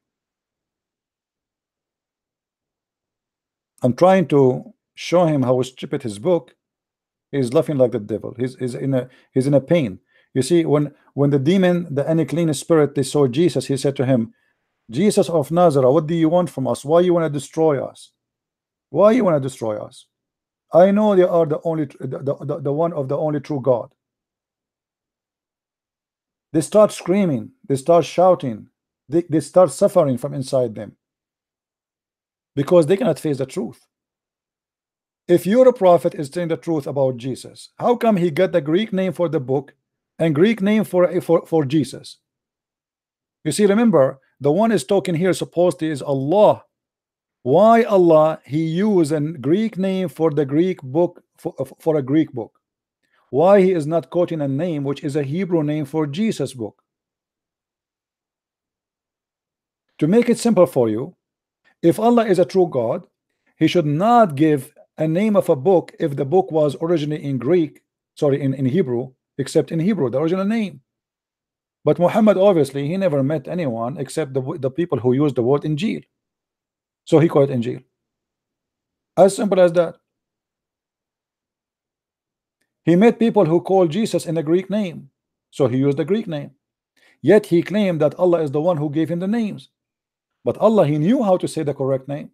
I'm trying to show him how stupid his book. He's laughing like the devil. He's, he's in a he's in a pain. You see, when when the demon, the unclean spirit, they saw Jesus, he said to him, Jesus of Nazareth, what do you want from us? Why you want to destroy us? Why you want to destroy us? I know you are the only the, the, the, one of the only true God. They start screaming, they start shouting, they, they start suffering from inside them because they cannot face the truth. If you're a prophet is telling the truth about Jesus, how come he got the Greek name for the book and Greek name for for, for Jesus? You see, remember, the one is talking here supposedly is Allah. Why Allah he used a Greek name for the Greek book for, for a Greek book? Why he is not quoting a name which is a Hebrew name for Jesus book? To make it simple for you, if Allah is a true God, he should not give a name of a book if the book was originally in Greek, sorry, in, in Hebrew, except in Hebrew, the original name. But Muhammad obviously he never met anyone except the the people who used the word Injil. So he called it Injil. As simple as that. He met people who called Jesus in a Greek name. So he used the Greek name. Yet he claimed that Allah is the one who gave him the names. But Allah, he knew how to say the correct name.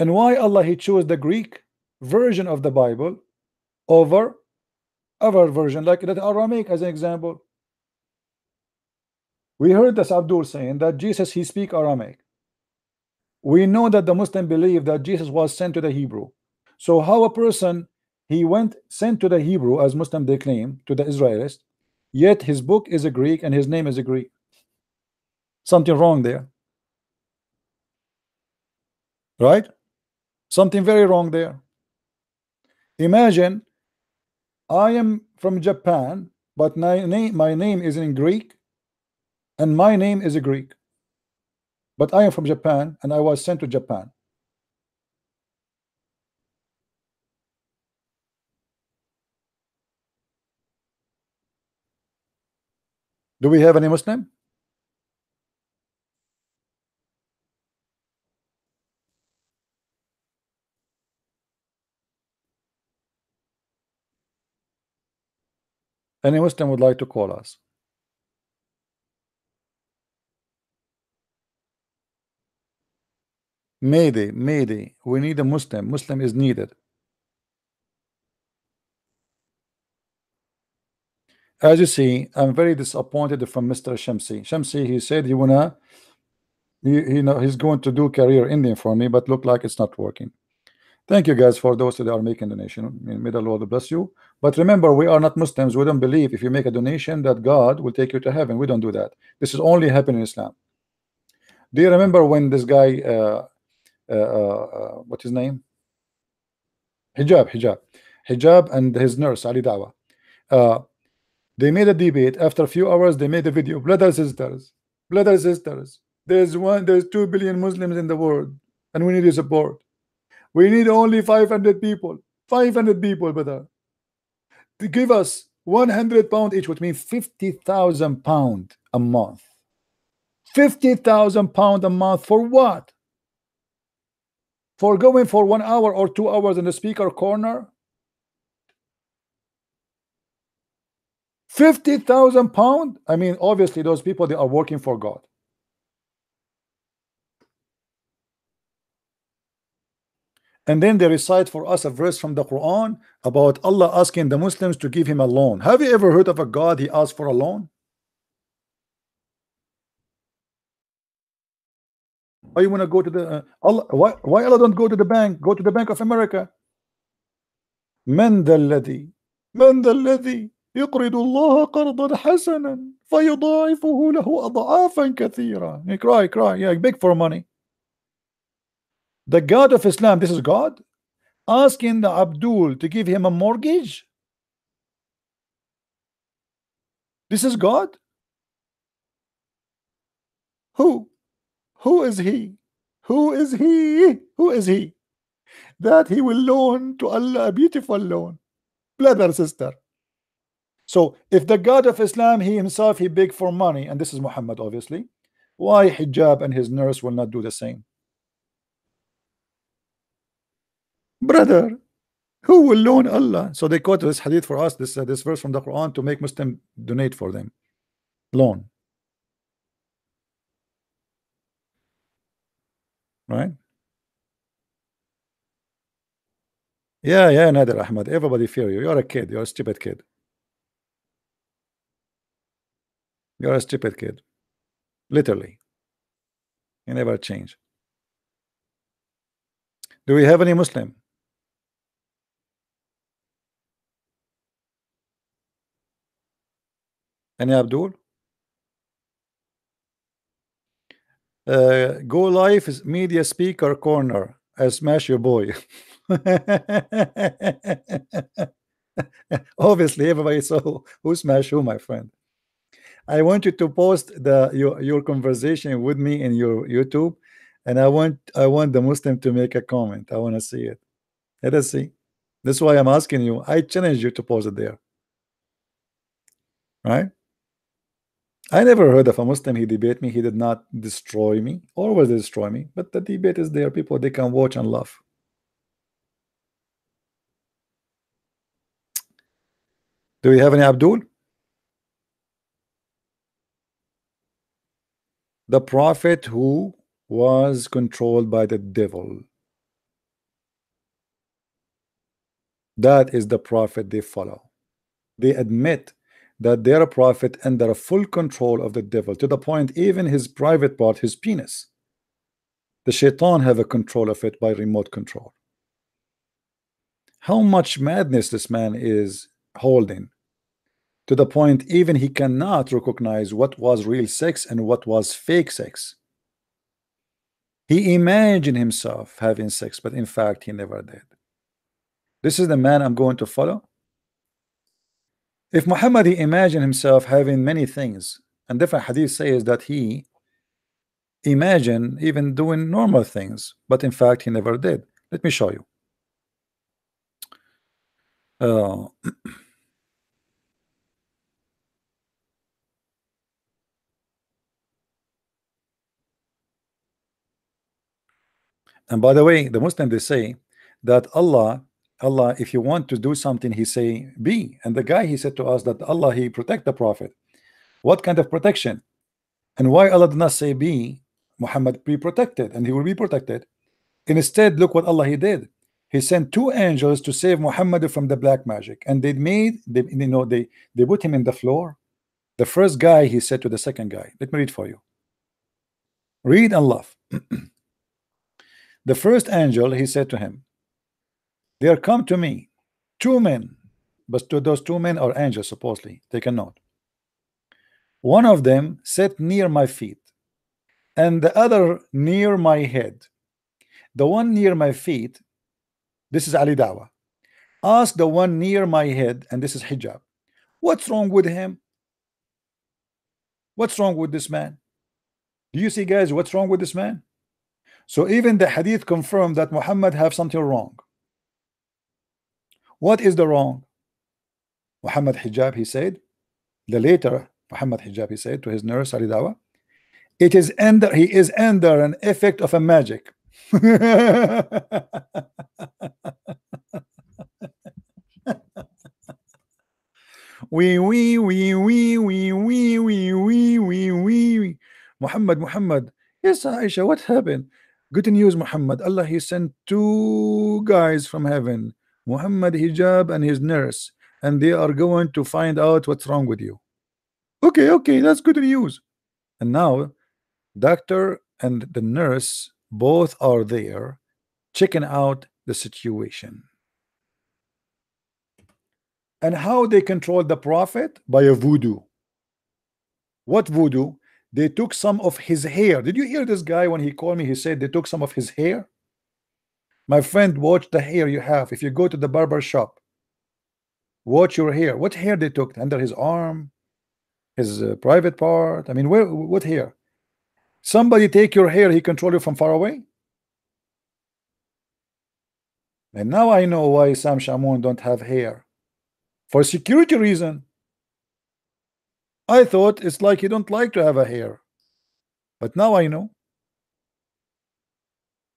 And why Allah he chose the Greek version of the Bible over other version like the Aramaic as an example. We heard this Abdul saying that Jesus he speak Aramaic. We know that the Muslim believe that Jesus was sent to the Hebrew. So how a person he went sent to the Hebrew as Muslim they claim to the Israelis, yet his book is a Greek and his name is a Greek. Something wrong there. Right? Something very wrong there. Imagine I am from Japan, but my name, my name is in Greek, and my name is a Greek. But I am from Japan, and I was sent to Japan. Do we have any Muslim? Any Muslim would like to call us? Mayday, Mayday. We need a Muslim. Muslim is needed. As you see, I'm very disappointed from Mr. Shamsi. Shamsi, he said he wanna, he, he know he's going to do career Indian for me, but look like it's not working. Thank you guys for those that are making donation. May the Lord bless you. But remember, we are not Muslims. We don't believe if you make a donation that God will take you to heaven. We don't do that. This is only happen in Islam. Do you remember when this guy, uh, uh, uh, what's his name? Hijab, Hijab, Hijab, and his nurse Ali Dawah. Uh, they made a debate. After a few hours, they made a video. Brothers, sisters, brothers, sisters. There's one. There's two billion Muslims in the world, and we need your support. We need only 500 people. 500 people, brother. To give us 100 pound each, which means 50,000 pound a month. 50,000 pound a month for what? For going for one hour or two hours in the speaker corner? 50,000 pound? I mean, obviously those people, they are working for God. and then they recite for us a verse from the Quran about Allah asking the Muslims to give him a loan. Have you ever heard of a God he asked for a loan? Why you want to go to the uh, Allah? Why why Allah don't go to the bank? Go to the Bank of America. من ذا الذي من ذا الذي يقرض الله قرضا حسنا فيضاعفه له أضعافا كثيرة. You cry, cry, yeah, beg for money. The God of Islam, this is God, asking the Abdul to give him a mortgage. This is God. Who? Who is he? Who is he? Who is he? That he will loan to Allah a beautiful loan. Brother, sister. So if the God of Islam, he himself, he beg for money, and this is Muhammad obviously, why hijab and his nurse will not do the same? Brother who will loan Allah? So they quote this hadith for us this uh, this verse from the Quran to make Muslim donate for them. Loan. Right? Yeah yeah Nader Ahmad everybody fear you. You're a kid you're a stupid kid. You're a stupid kid. Literally. You never change. Do we have any Muslim Any Abdul? Uh, go live is media speaker corner. I smash your boy. Obviously, everybody saw who smash who, my friend. I want you to post the your your conversation with me in your YouTube, and I want I want the Muslim to make a comment. I want to see it. Let us see. That's why I'm asking you. I challenge you to post it there. right? I never heard of a Muslim he debate me. He did not destroy me. Always destroy me. But the debate is there. People they can watch and laugh. Do we have any Abdul? The prophet who was controlled by the devil. That is the prophet they follow. They admit that they're a prophet under full control of the devil to the point even his private part, his penis. The shaitan have a control of it by remote control. How much madness this man is holding to the point even he cannot recognize what was real sex and what was fake sex. He imagined himself having sex, but in fact he never did. This is the man I'm going to follow. If Muhammad imagined himself having many things, and different hadith says that he imagined even doing normal things, but in fact he never did. Let me show you. Uh, and by the way, the Muslim they say that Allah Allah, if you want to do something, he say be. And the guy he said to us that Allah he protect the prophet. What kind of protection? And why Allah did not say be Muhammad be protected and he will be protected. Instead, look what Allah he did. He sent two angels to save Muhammad from the black magic, and they made they you know they they put him in the floor. The first guy he said to the second guy, let me read for you. Read and love. the first angel he said to him, there come to me two men, but to those two men are angels, supposedly. Take a note. One of them sat near my feet, and the other near my head. The one near my feet, this is Ali Dawah. Ask the one near my head, and this is hijab. What's wrong with him? What's wrong with this man? Do you see, guys, what's wrong with this man? So even the hadith confirmed that Muhammad have something wrong. What is the wrong? Muhammad Hijab, he said, the later Muhammad Hijab, he said to his nurse Ali Dawah, it is under he is under an effect of a magic. we we we we we we we we we we Muhammad Muhammad. Yes Aisha what happened? Good news Muhammad. Allah he sent two guys from heaven Muhammad hijab and his nurse and they are going to find out what's wrong with you. Okay okay that's good news. And now doctor and the nurse both are there checking out the situation. And how they control the prophet? By a voodoo. What voodoo? They took some of his hair. Did you hear this guy when he called me? He said they took some of his hair my friend, watch the hair you have. If you go to the barber shop, watch your hair. What hair they took under his arm, his uh, private part? I mean, where? What hair? Somebody take your hair. He control you from far away. And now I know why Sam Shamoun don't have hair. For security reason. I thought it's like he don't like to have a hair. But now I know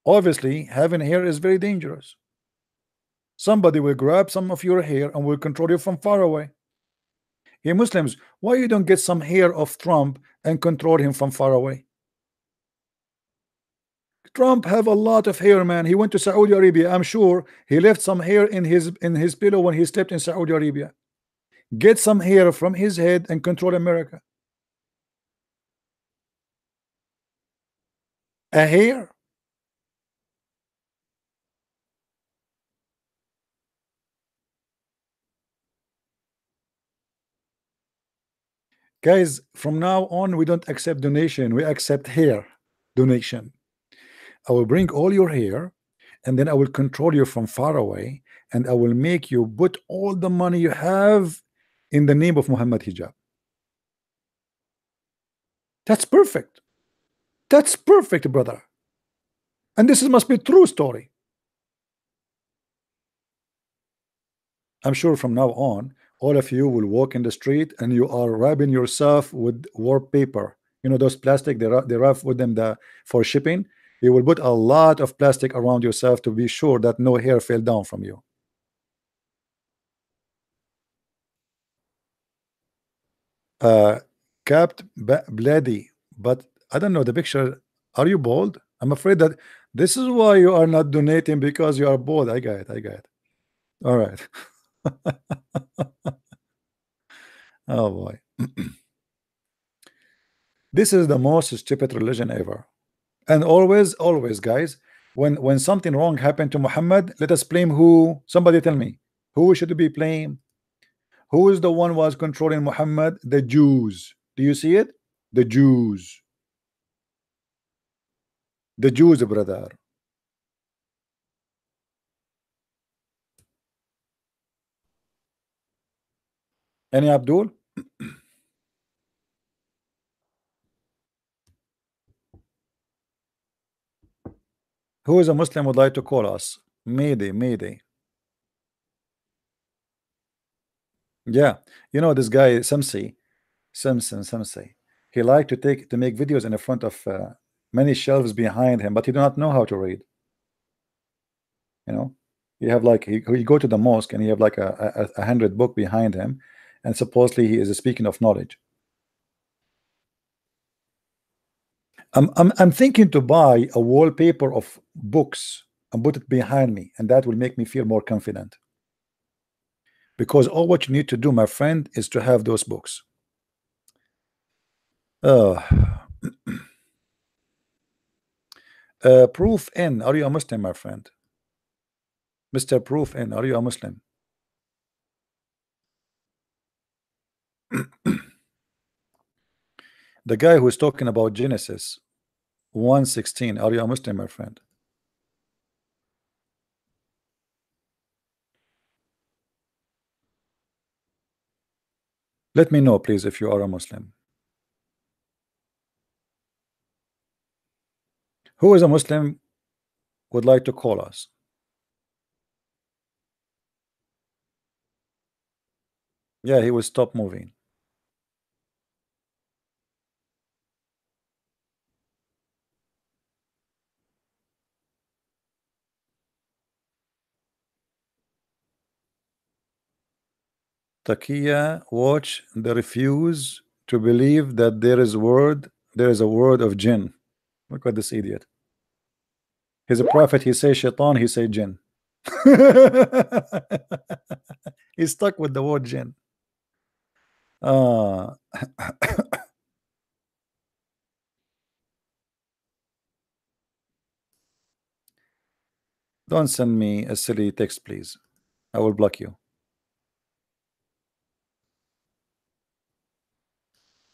obviously having hair is very dangerous. Somebody will grab some of your hair and will control you from far away. Hey Muslims why you don't get some hair of Trump and control him from far away? Trump have a lot of hair man. He went to Saudi Arabia. I'm sure he left some hair in his in his pillow when he stepped in Saudi Arabia. Get some hair from his head and control America. A hair Guys, from now on, we don't accept donation. We accept hair donation. I will bring all your hair and then I will control you from far away and I will make you put all the money you have in the name of Muhammad Hijab. That's perfect. That's perfect, brother. And this must be true story. I'm sure from now on, all of you will walk in the street and you are rubbing yourself with warp paper. You know those plastic they, they rub with them the for shipping? You will put a lot of plastic around yourself to be sure that no hair fell down from you. Uh capped bloody but I don't know the picture. Are you bald? I'm afraid that this is why you are not donating because you are bald. I got it I got it. All right oh boy. This is the most stupid religion ever. And always always guys when when something wrong happened to Muhammad let us blame who? Somebody tell me. Who should be blamed? Who is the one was controlling Muhammad? The Jews. Do you see it? The Jews. The Jews brother any Abdul? Who is a Muslim would like to call us? Mayday Mayday. Yeah you know this guy Samsi Simpson Samsi. He liked to take to make videos in the front of uh, many shelves behind him but he do not know how to read. You know you have like he, you go to the mosque and you have like a, a, a hundred book behind him and supposedly he is speaking of knowledge. I'm, I'm, I'm thinking to buy a wallpaper of books and put it behind me and that will make me feel more confident. Because all what you need to do my friend is to have those books. Uh, uh, proof in are you a Muslim my friend? Mr. Proof in are you a Muslim the guy who is talking about Genesis 116 are you a Muslim my friend? Let me know please if you are a Muslim. Who is a Muslim would like to call us? Yeah he will stop moving Takia watch the refuse to believe that there is word there is a word of jinn. Look at this idiot. He's a prophet he says shaitan he say jinn. He's stuck with the word jinn. Uh, don't send me a silly text please. I will block you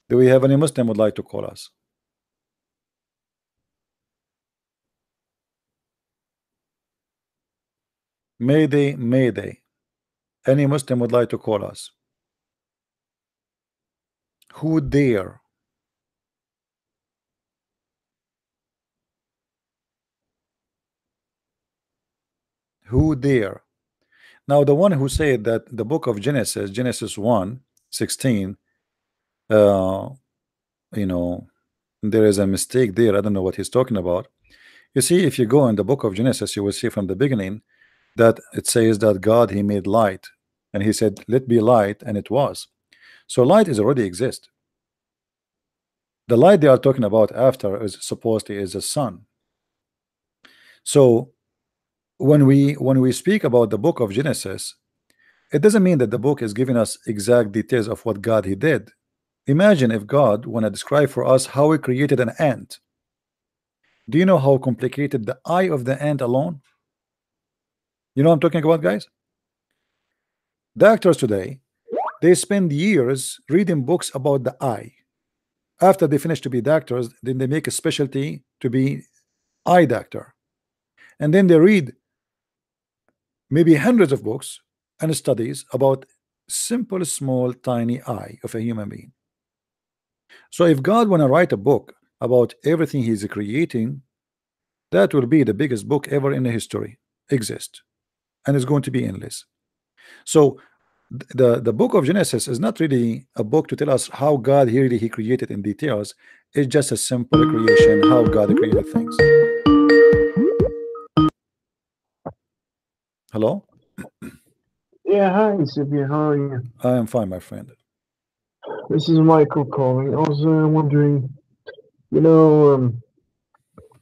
Do we have any Muslim would like to call us? Mayday, Mayday. Any Muslim would like to call us? Who dare? Who dare? Now, the one who said that the book of Genesis, Genesis 1 16, uh, you know, there is a mistake there. I don't know what he's talking about. You see, if you go in the book of Genesis, you will see from the beginning that it says that God he made light, and he said, "Let be light," and it was. So light is already exist. The light they are talking about after is supposedly is the sun. So when we when we speak about the book of Genesis, it doesn't mean that the book is giving us exact details of what God he did. Imagine if God want to describe for us how he created an ant. Do you know how complicated the eye of the ant alone? You know what I'm talking about, guys? Doctors today, they spend years reading books about the eye. After they finish to be doctors, then they make a specialty to be eye doctor. And then they read maybe hundreds of books and studies about simple, small, tiny eye of a human being. So if God want to write a book about everything he's creating, that will be the biggest book ever in the history exist. And it's going to be endless. So the the book of Genesis is not really a book to tell us how God really he created in details. It's just a simple creation how God created things. Hello, Yeah, hi, Sylvia. How are you? I am fine, my friend. This is Michael calling. I was uh, wondering, you know, um,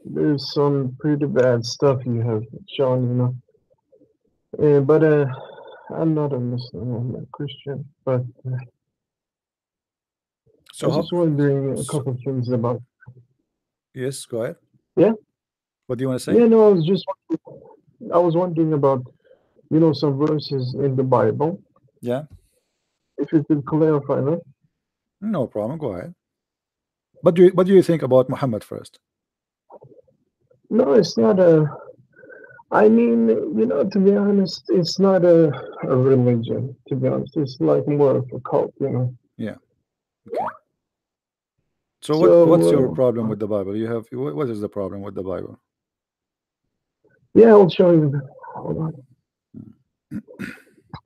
there's some pretty bad stuff you have shown, you know. Uh, but uh, I'm not a Muslim, I'm a Christian. But uh, I was just wondering a couple of things about. yes, go ahead. Yeah. What do you want to say? Yeah, no, I was just, I was wondering about, you know, some verses in the Bible. Yeah. If you could clarify that. No problem. Go ahead. But do you what do you think about Muhammad first? No, it's not a. I mean, you know, to be honest, it's not a, a religion. To be honest, it's like more of a cult, you know. Yeah. Okay. So what what's your uh, problem with the Bible? You have what what is the problem with the Bible? Yeah, I'll show you. Hold on.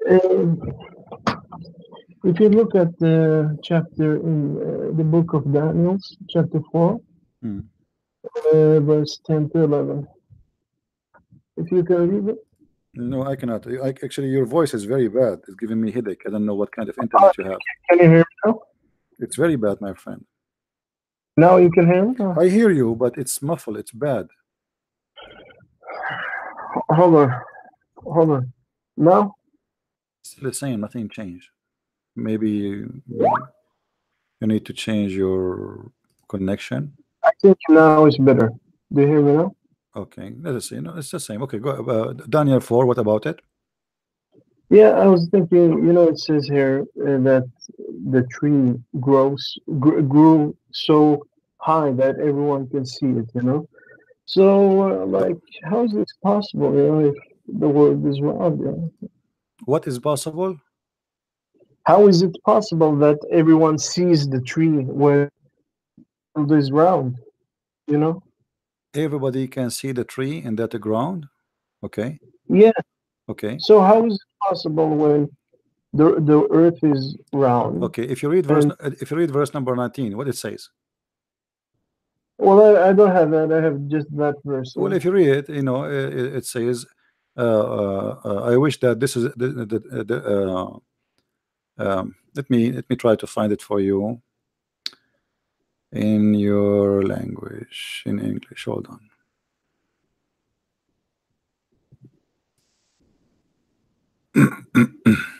Um, if you look at the chapter in uh, the book of Daniel, chapter four, Hmm. uh, verse ten to eleven. If you can read it. No, I cannot. I, actually, your voice is very bad. It's giving me headache. I don't know what kind of internet you have. Can you hear me now? It's very bad, my friend. Now you can hear me. I hear you, but it's muffled. It's bad. Hold on, hold on. Now. Still the same. Nothing changed. Maybe you, need to change your connection. I think now it's better. Do you hear me now? Okay, let us see. No, it's the same. Okay, go. Uh, Daniel four. What about it? Yeah, I was thinking, you know, it says here uh, that the tree grows gr- grew so high that everyone can see it, you know. So, uh, like, how is this possible, you know, if the world is round? You know? What is possible? How is it possible that everyone sees the tree when the world round? You know? Everybody can see the tree and that the ground. Okay. Yeah. Okay. So how is it possible when the the Earth is round? Okay. If you read verse, if you read verse number nineteen, what it says. Well, I, I don't have that. I have just that verse. Well, if you read it, you know, it, it says, uh, uh, uh, "I wish that this is the, the, the, the uh, um, let me let me try to find it for you in your language in English. Hold on.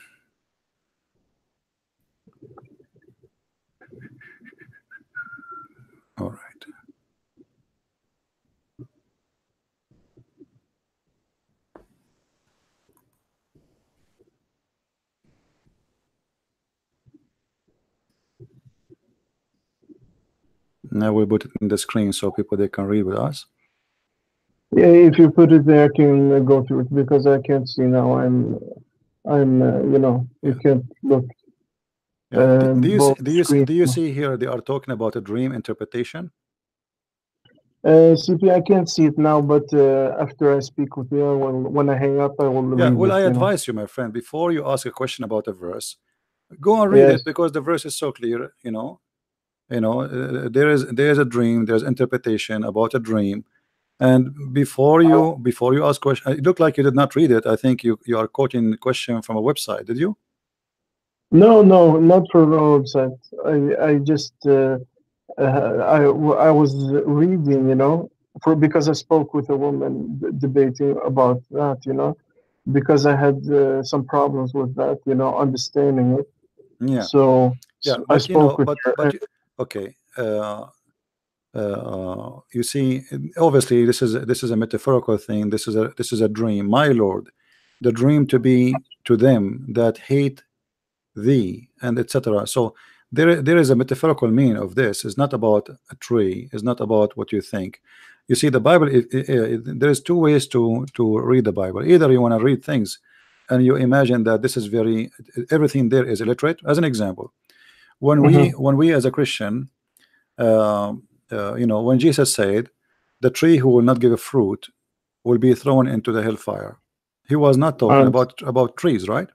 Now we put it in the screen so people they can read with us. Yeah, if you put it there, I can uh, go through it because I can't see now. I'm, I'm, uh, you know, you can't look. Yeah. Do- Um, do you see, do you see, do you see here they are talking about a dream interpretation? Uh, CP, I can't see it now, but uh, after I speak with you, when when I hang up, I will. Yeah, well, it, I you know. advise you, my friend, before you ask a question about a verse, go and read Yes. it because the verse is so clear. You know, you know, uh, there is there is a dream, there's interpretation about a dream, and before you before you ask question, it looked like you did not read it. I think you you are quoting the question from a website. Did you? No, no, not from our website. I I just uh, uh, I I was reading, you know, for because I spoke with a woman debating about that, you know, because I had uh, some problems with that, you know, understanding it. Yeah. So, Yeah, so I you know, spoke with but her. but you, okay. Uh, uh, you see, obviously, this is this is a metaphorical thing. This is a this is a dream, my Lord, the dream to be to them that hate thee, and etc. So there there is a metaphorical meaning of this. It's not about a tree. It's not about what you think. You see, the Bible. It, it, it, there is two ways to to read the Bible. Either you want to read things, and you imagine that this is very everything there is illiterate. As an example, when we when we as a Christian, um, uh, you know, when Jesus said, "The tree who will not give a fruit will be thrown into the hellfire," he was not talking Right. about about trees, right?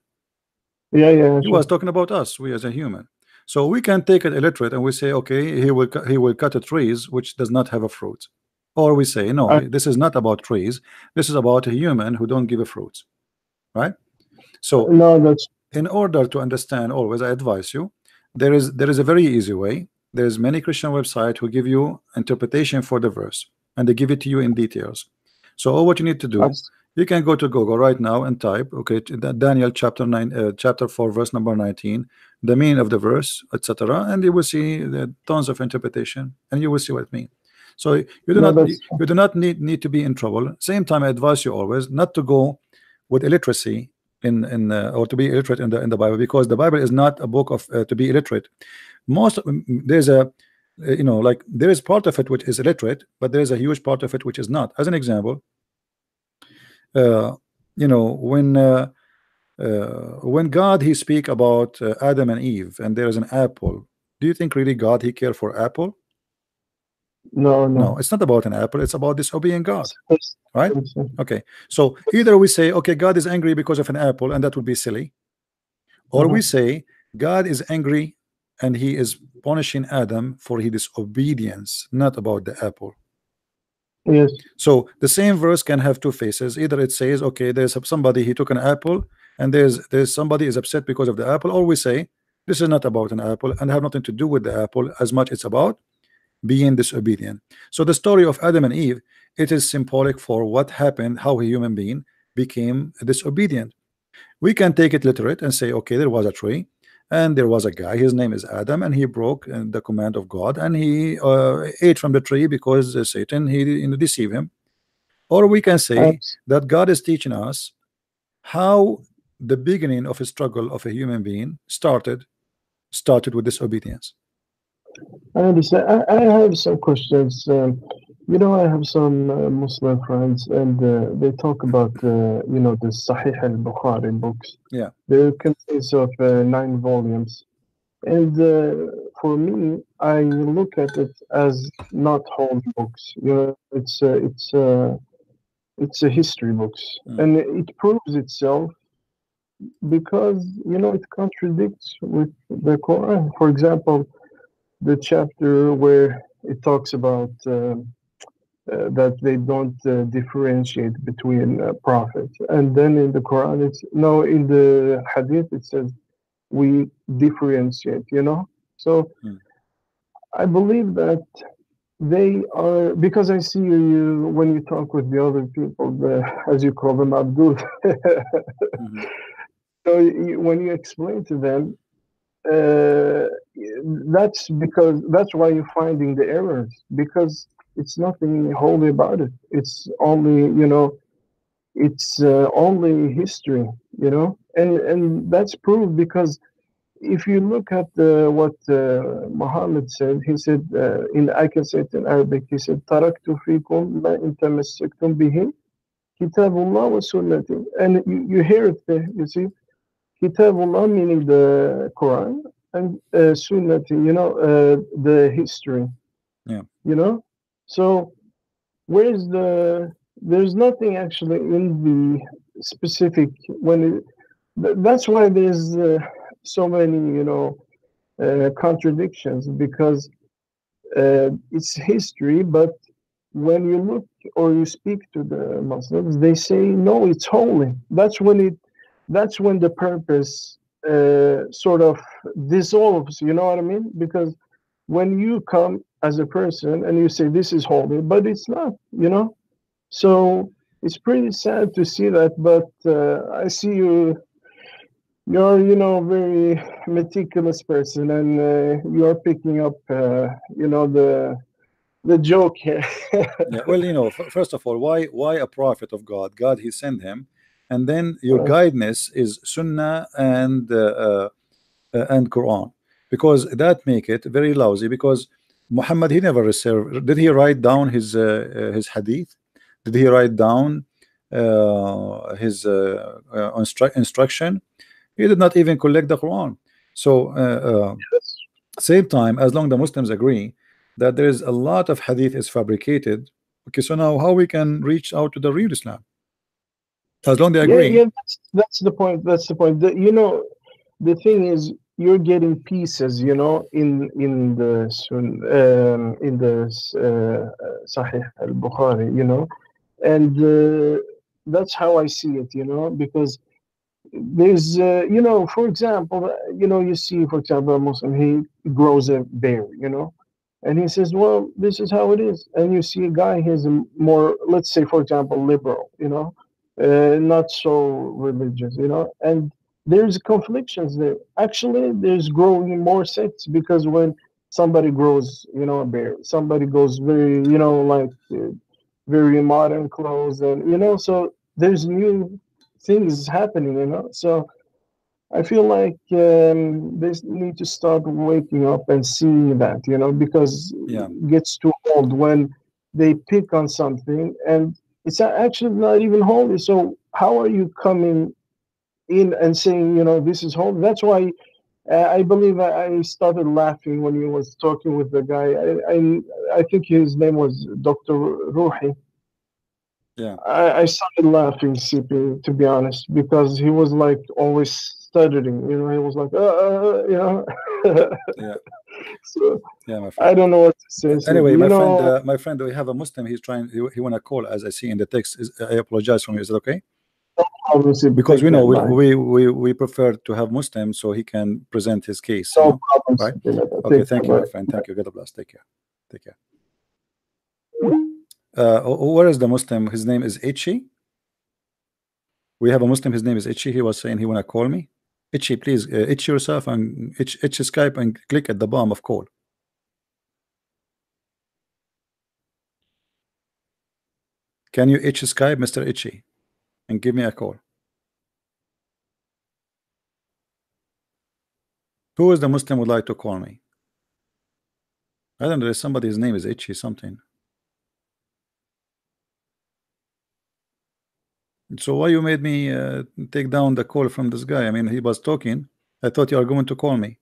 Yeah, yeah. He sure. was talking about us, we as a human. So we can take it illiterate and we say, okay, he will he will cut a trees which does not have a fruit, or we say, no, Uh, this is not about trees. This is about a human who don't give a fruit, right? So No, that's in order to understand always i advise you there is there is a very easy way. There's many christian website who give you interpretation for the verse and they give it to you in details. So all what you need to do that's- you can go to google right now and type okay daniel chapter 9 uh, chapter 4 verse number 19 the meaning of the verse etc and you will see the tons of interpretation and you will see what it means. So you do No, not you do not need need to be in trouble. Same time i advise you always not to go with illiteracy in in uh, or to be illiterate in the in the Bible because the Bible is not a book of uh, to be illiterate. Most mm, there's a uh, you know like there is part of it which is illiterate, but there is a huge part of it which is not. As an example, uh, you know when uh, uh, when God he speak about uh, Adam and Eve and there is an apple. Do you think really God he care for apple? No, no. No, it's not about an apple. It's about disobeying God. Right? Okay, so either we say, okay, God is angry because of an apple, and that would be silly, or we mm-hmm. say God is angry and He is punishing Adam for his disobedience, not about the apple. Yes. So the same verse can have two faces. Either it says, okay, there's somebody he took an apple, and there's there's somebody is upset because of the apple, or we say this is not about an apple and have nothing to do with the apple as much it's about being disobedient. So the story of Adam and Eve, it is symbolic for what happened, how a human being became disobedient. We can take it literate and say, okay, there was a tree, and there was a guy. His name is Adam, and he broke uh, the command of God, and he uh, ate from the tree because uh, Satan he you know, deceived him. Or we can say That's- that God is teaching us how the beginning of a struggle of a human being started started with disobedience. I understand. I, I have some questions. Um, you know, I have some uh, Muslim friends, and uh, they talk about uh, you know the Sahih al-Bukhari books. Yeah. They consist of uh, nine volumes, and uh, for me, I look at it as not holy books. You know, it's uh, it's uh, it's a history books, Mm. and it proves itself because you know it contradicts with the Quran. For example the chapter where it talks about uh, uh, that they don't uh, differentiate between uh, prophets, and then in the Quran, it's no, in the Hadith, it says we differentiate. You know, so Hmm. I believe that they are because I see you when you talk with the other people, the, as you call them, Abdul. Mhm. So you, when you explain to them, uh, that's because that's why you're finding the errors because it's nothing holy about it. It's only you know, it's uh, only history, you know, and and that's proved because if you look at uh, what uh, Muhammad said, he said uh, in I can say it in Arabic. He said, "Taraktu fikum ma in tamassaktum bihi, kitabullah wa sunnati," and you, you hear it there. You see. Kitabullah meaning the Quran and uh, Sunnati, you know, uh, the history. Yeah. You know, so where's the? There's nothing actually in the specific when it, that's why there's uh, so many you know uh, contradictions because uh, it's history, but when you look or you speak to the Muslims, they say no, it's holy. That's when it that's when the purpose uh, sort of dissolves you know what i mean? Because when you come as a person and you say this is holy but it's not you know? So it's pretty sad to see that but uh, i see you you're you know very meticulous person and uh, you are picking up uh, you know the the joke here. Yeah well you know f- first of all why why a prophet of god? God he sent him and then your guidance is sunnah and uh, uh, uh, and quran. Because that make it very lousy because muhammad he never reserved did he write down his uh, uh, his hadith? Did he write down uh, his uh, uh, instru- instruction? He did not even collect the quran. So uh, uh, same time as long the muslims agree that there is a lot of hadith is fabricated okay so now how we can reach out to the real islam as long they agree Yeah, yeah, that's, that's the point. That's the point. The, you know, the thing is you're getting pieces, you know, in in the sun, um, in the uh, Sahih al Bukhari, you know, and uh, that's how I see it, you know, because there's, uh, you know, for example, you know, you see, for example, a Muslim he grows a bear, you know, and he says, well, this is how it is, and you see a guy he's more, let's say, for example, liberal, you know, uh, not so religious, you know, and there's conflictions there. Actually, there's growing more sects because when somebody grows, you know, a bear, somebody goes very, you know, like uh, very modern clothes, and you know, so there's new things happening, you know. So I feel like um, they need to start waking up and seeing that, you know, because Yeah. it gets too old when they pick on something and it's actually not even holy. So how are you coming in and saying, you know, this is holy? That's why uh, I believe I, I started laughing when he was talking with the guy. I I, I think his name was Dr. Ruhi. Yeah. I, I started laughing, CP, to be honest, because he was like always stuttering. You know, he was like, uh, uh, you know. Yeah. So Yeah, my friend. I don't know what to say. So, Anyway, my know, friend, uh, my friend, we have a Muslim. He's trying. He, he want to call, as I see in the text. Is, I apologize for you. Is it okay? obviously, Because we know we, we we we prefer to have Muslim so he can present his case. you No know? problem. right? CP, Okay, take thank you, my friend. Thank you. God bless. Take care. Take care. Uh, where is the Muslim? His name is Ichi. We have a Muslim. His name is Ichi. He was saying he wanna call me. Ichi, please uh, itch yourself and itch, itch Skype and click at the bottom of call. Can you itch Skype, Mr. Itchy, and give me a call? Who is the Muslim would like to call me? I don't know. Somebody's name is Itchy something. So why you made me uh, take down the call from this guy? I mean, he was talking. I thought you are going to call me.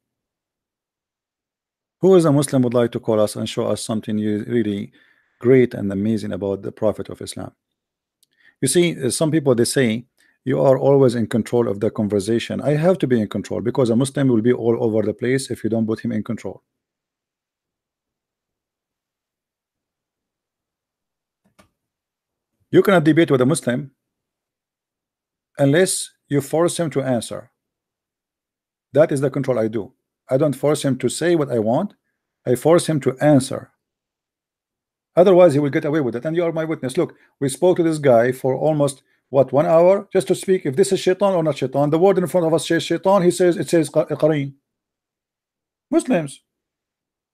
Who is a Muslim would like to call us and show us something really great and amazing about the Prophet of Islam? You see, uh, some people they say you are always in control of the conversation. I have to be in control because a Muslim will be all over the place if you don't put him in control. You cannot debate with a Muslim unless you force him to answer. That is the control I do. I don't force him to say what I want. I force him to answer. Otherwise, he will get away with it. And you are my witness. Look, we spoke to this guy for almost what one hour just to speak if this is shaitan or not shaitan. The word in front of us says shaitan. He says it says qa- qareen. Muslims,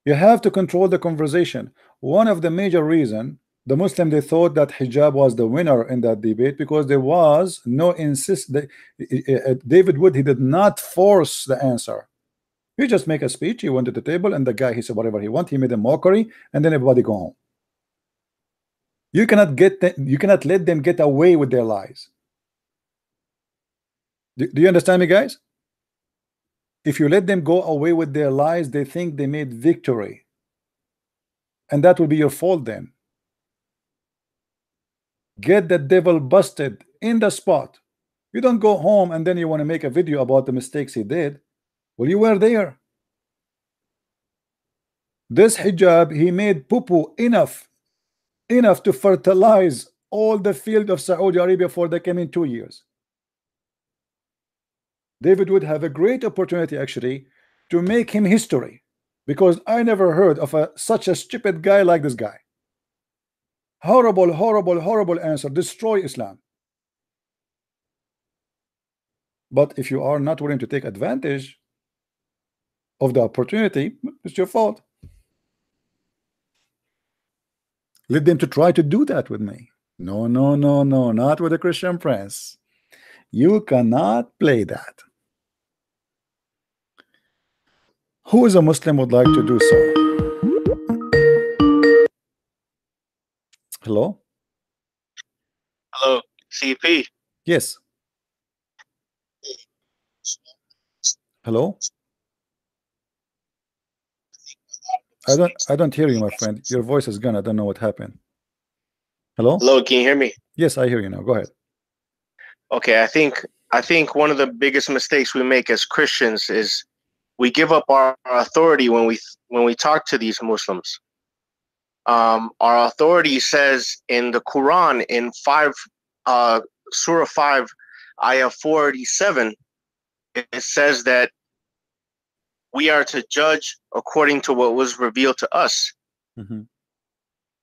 you have to control the conversation. One of the major reason the Muslim they thought that Hijab was the winner in that debate because there was no insist. Uh, uh, David Wood he did not force the answer. He just make a speech. He went to the table and the guy he said whatever he want. He made a mockery and then everybody go home. You cannot get them, you cannot let them get away with their lies. Do, do you understand me, guys? If you let them go away with their lies, they think they made victory, and that will be your fault then. Get the devil busted in the spot. You don't go home and then you want to make a video about the mistakes he did. Well, you were there. This Hijab, he made poo-poo enough enough to fertilize all the field of Saudi Arabia for the coming two years. David Wood have a great opportunity actually to make him history because I never heard of a such a stupid guy like this guy. Horrible, horrible, horrible answer. Destroy Islam. But if you are not willing to take advantage of the opportunity, it's your fault. Let them to try to do that with me. No, no, no, no, not with a Christian prince. You cannot play that. Who is a Muslim would like to do so? Hello? Hello, CP. Yes. Hello? I don't I don't hear you, my friend. Your voice is gone. I don't know what happened. Hello? Hello, can you hear me? Yes, I hear you now. Go ahead. Okay, I think I think one of the biggest mistakes we make as Christians is we give up our, our authority when we when we talk to these Muslims. Um, our authority says in the Quran in five uh, Surah five, ayah forty seven, it says that we are to judge according to what was revealed to us. Mhm.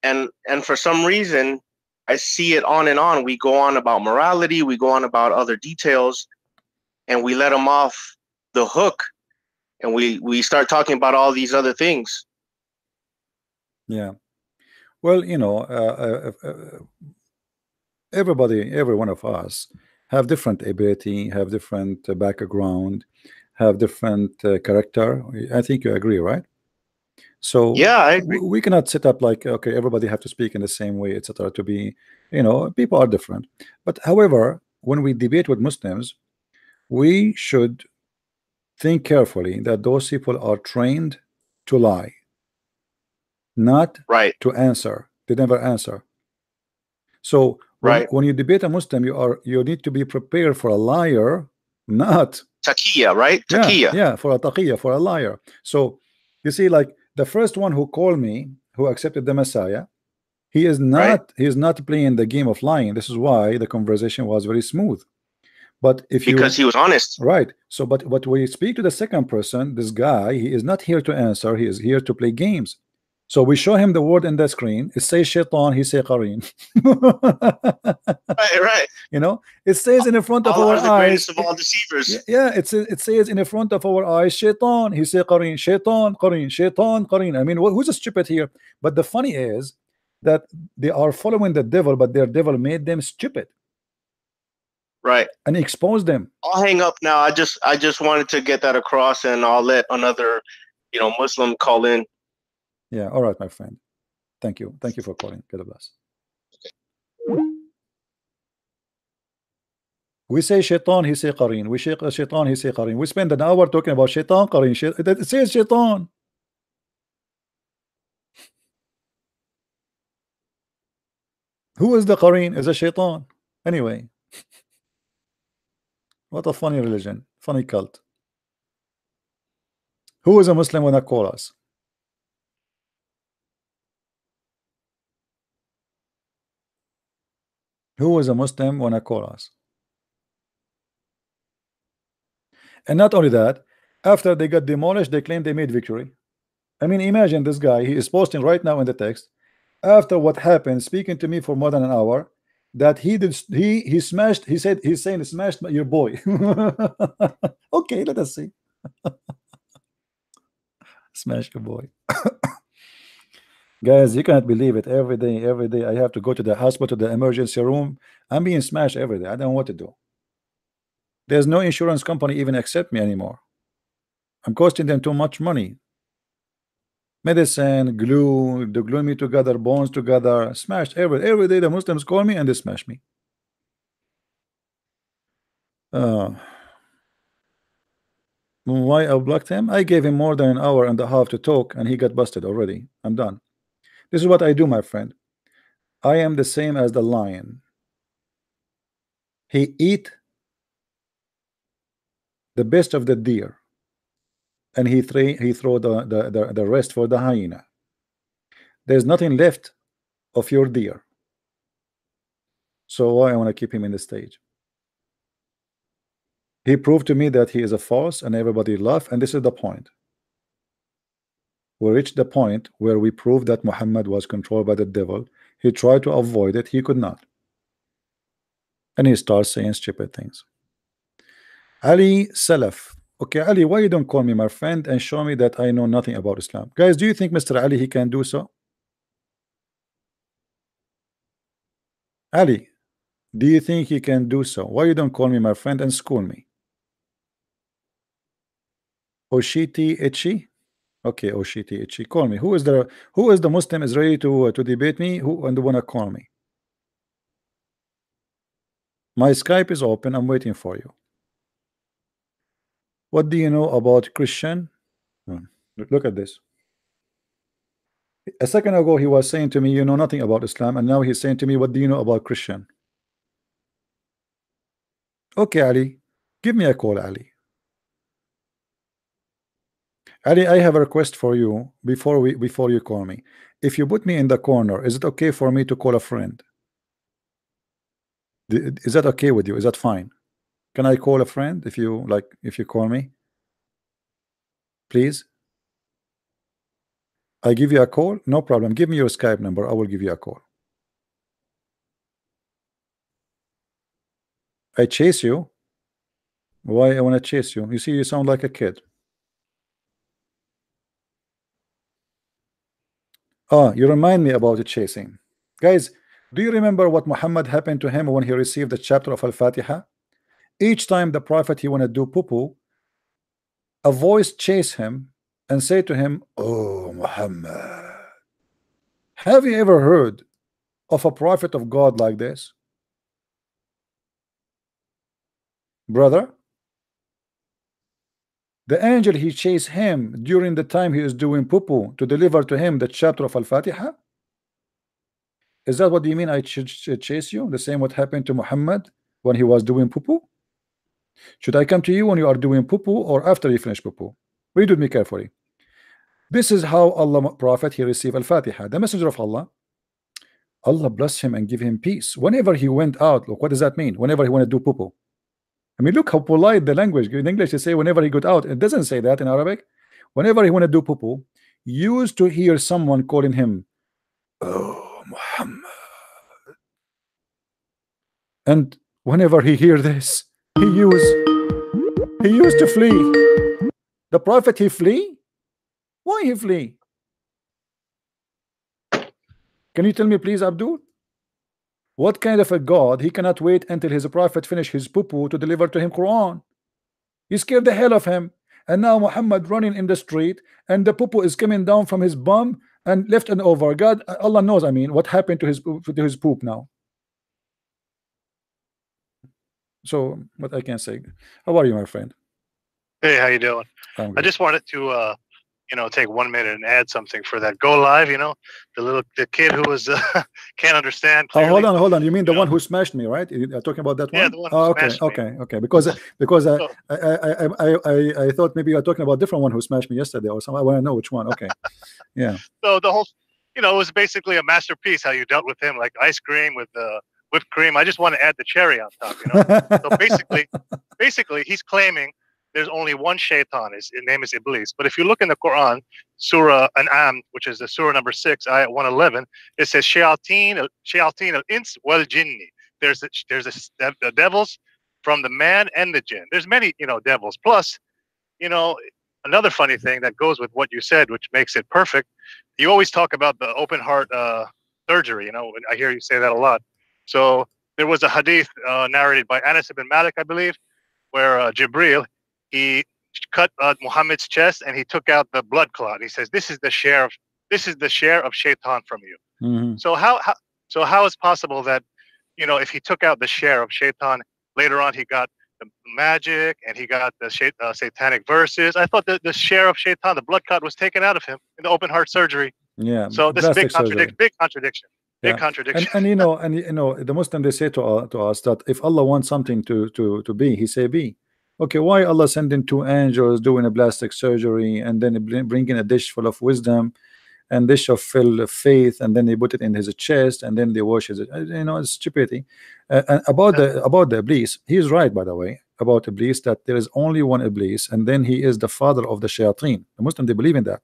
And and for some reason, I see it on and on. We go on about morality, we go on about other details, and we let them off the hook, and we we start talking about all these other things. Yeah. Well, you know, uh, uh, uh, everybody, every one of us have different ability, have different uh, background, have different uh, character. I think you agree, right? So Yeah, I w- we cannot set up like okay, everybody have to speak in the same way, etc. To be, you know, people are different. But however, when we debate with Muslims, we should think carefully that those people are trained to lie, not right, to answer. They never answer. So when, Right. when you debate a Muslim, you are you need to be prepared for a liar, not taqiyya, right? yeah, yeah, for a taqiyya, for a liar. So you see, like the first one who called me, who accepted the Messiah, he is not he is not playing the game of lying. This is why the conversation was very smooth. But if you Because he was honest. Right. So, but but when you speak to the second person, this guy, he is not here to answer. He is here to play games. So we show him the word in the screen. It says shaitan. He say qarin. Right, right. you know, it says in the front of Allah our the eyes. greatest of all deceivers. Yeah, yeah, it says it says in the front of our eyes, shaitan. He say qarin, shaitan, qarin, shaitan, qarin. I mean, wh- who's stupid here? But the funny is that they are following the devil, but their devil made them stupid Right. and expose them. I'll hang up now. I just I just wanted to get that across and I'll let another, you know, Muslim call in. Yeah, all right, my friend. Thank you. Thank you for calling. God bless. We say shaitan, he say qarin. We say shaitan, he say qarin. We spend an hour talking about shaitan, qarin. Shait- It says shaitan. Who is the qarin? Is a shaitan. Anyway. What a funny religion. Funny cult. Who is a Muslim when I call us? Who was a Muslim when I call us? And not only that, after they got demolished, they claim they made victory. I mean, imagine this guy, he is posting right now in the text, after what happened, speaking to me for more than an hour, that he did he he smashed, he said he's saying he smashed your boy. okay, let us see. Smash your boy. Guys, you cannot believe it. Every day, every day, I have to go to the hospital, to the emergency room. I'm being smashed every day. I don't know what to do. There's no insurance company even accept me anymore. I'm costing them too much money. Medicine, glue, they glue me together, bones together, smashed every every day. The Muslims call me and they smash me. Uh, why I blocked him? I gave him more than an hour and a half to talk, and he got busted already. I'm done. This is what I do, my friend. I am the same as the lion. He eat the best of the deer, and he throw he throw the, the the the rest for the hyena. There's nothing left of your deer. So why I want to keep him in the stage? He proved to me that he is a false, and everybody laugh. And this is the point. We reached the point where we proved that Muhammad was controlled by the devil. He tried to avoid it, he could not. And he starts saying stupid things. Ali Salaf. Okay, Ali, why you don't call me my friend and show me that I know nothing about Islam? Guys, do you think Mr. Ali he can do so? Ali, do you think he can do so? Why you don't call me my friend and school me? Oshiti Ichi? Okay, Oshiti Ichi, call me. Who is the who is the Muslim is ready to uh, to debate me? Who and wanna call me? My Skype is open. I'm waiting for you. What do you know about Christian? Hmm, look at this. A second ago, he was saying to me, You know nothing about Islam, and now he's saying to me, What do you know about Christian? Okay, Ali, give me a call, Ali. Ali, I have a request for you before we before you call me. If you put me in the corner, is it okay for me to call a friend? Is that okay with you? Is that fine? Can I call a friend if you like if you call me? Please. I give you a call, no problem. Give me your Skype number. I will give you a call. I chase you. Why I want to chase you? You see, you sound like a kid. Ah, you remind me about the chasing. Guys, do you remember what Muhammad happened to him when he received the chapter of Al-Fatiha? Each time the prophet he want to do poo-poo, a voice chase him and say to him, Oh Muhammad, have you ever heard of a prophet of God like this? Brother, the angel he chased him during the time he is doing poo-poo to deliver to him the chapter of Al-Fatiha? Is that what you mean I should ch- chase you? The same what happened to Muhammad when he was doing poo-poo? Should I come to you when you are doing poo-poo or after you finish poo-poo? Read with me carefully. This is how Allah Prophet he received Al-Fatiha. The messenger of Allah, Allah bless him and give him peace. Whenever he went out, look, what does that mean? Whenever he want to do poo-poo. I mean, look how polite the language. In English, they say whenever he got out. It doesn't say that in Arabic. Whenever he want to do poo-poo, used to hear someone calling him, Oh Muhammad. And whenever he hear this, he used he used to flee. The prophet he flee? Why he flee? Can you tell me please, Abdul? What kind of a God he cannot wait until his prophet finish his poo-poo to deliver to him Quran? He scared the hell of him. And now Muhammad running in the street and the poo-poo is coming down from his bum and left and over. God, Allah knows, I mean, what happened to his to his poop now. So what I can say. How are you, my friend? Hey, how you doing? I just wanted to, uh, you know, take one minute and add something for that go live. You know, the little the kid who was uh, can't understand. Oh, hold on, hold on. You mean the you one know. who smashed me, right? You are talking about that one? Yeah, the one who oh, okay, smashed me. okay, okay. Because because uh, So- I, I, I, I, I, I thought maybe you are talking about a different one who smashed me yesterday or something. I want to know which one. Okay, yeah. So the whole, you know, it was basically a masterpiece how you dealt with him, like ice cream with uh, whipped cream. I just want to add the cherry on top. You know, so basically, basically, he's claiming there's only one shaitan. His, name is Iblis. But if you look in the Quran, Surah An'am, which is the Surah number six, ayat 111, it says shayateen, shayateen al ins wal jinni. There's a, there's the- the devils from the man and the jinn. There's many, you know, devils. Plus, you know, another funny thing that goes with what you said, which makes it perfect. You always talk about the open heart uh, surgery. You know, I hear you say that a lot. So there was a hadith uh, narrated by Anas ibn Malik, I believe, where uh, Jibril he cut uh, Muhammad's chest and he took out the blood clot. He says, "This is the share of this is the share of shaitan from you." Mhm. So how, how so how is possible that you know if he took out the share of shaitan later on he got the magic and he got the shat- uh, satanic verses? I thought that the share of shaitan, the blood clot, was taken out of him in the open heart surgery. Yeah. So this is big contradiction. Big contradiction. Big Yeah. contradiction. And, and you know, and you know, the Muslim they say to uh, to us that if Allah wants something to to to be, He say be. Okay, why Allah sending two angels doing a plastic surgery and then bringing a dish full of wisdom and dish of faith and then they put it in his chest and then they wash it. Uh, You know, it's stupidity. Uh, and about the about the Iblis, he is right by the way about Iblis that there is only one Iblis and then he is the father of the shayateen. The Muslim they believe in that.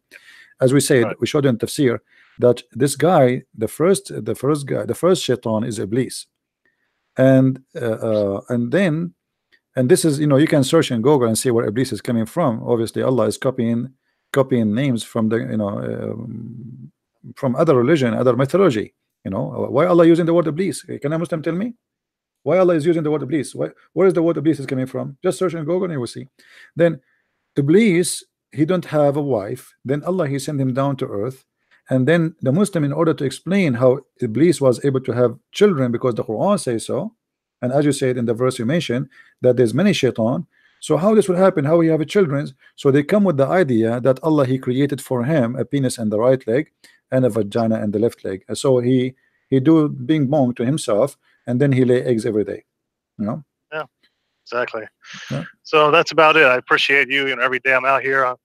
As we said, Right. we showed in tafsir that this guy, the first, the first guy, the first shaitan is Iblis, and uh, uh, and then, and this is you know you can search in Google and see where Iblis is coming from. Obviously, Allah is copying copying names from the you know um, from other religion, other mythology. You know why Allah using the word Iblis? Can a Muslim tell me? Why Allah is using the word Iblis? Why, where is the word Iblis is coming from? Just search in Google and you will see. Then Iblis, he don't have a wife. Then Allah he sent him down to earth and then the Muslim in order to explain how Iblis was able to have children because the Quran says so and as you said in the verse you mentioned that there's many shaitan so how this would happen how he have children so they come with the idea that Allah he created for him a penis and the right leg and a vagina and the left leg so he he do bing bong to himself and then he lay eggs every day you know Yeah. Exactly. Yeah. So that's about it. I appreciate you. You know, every day I'm out here on,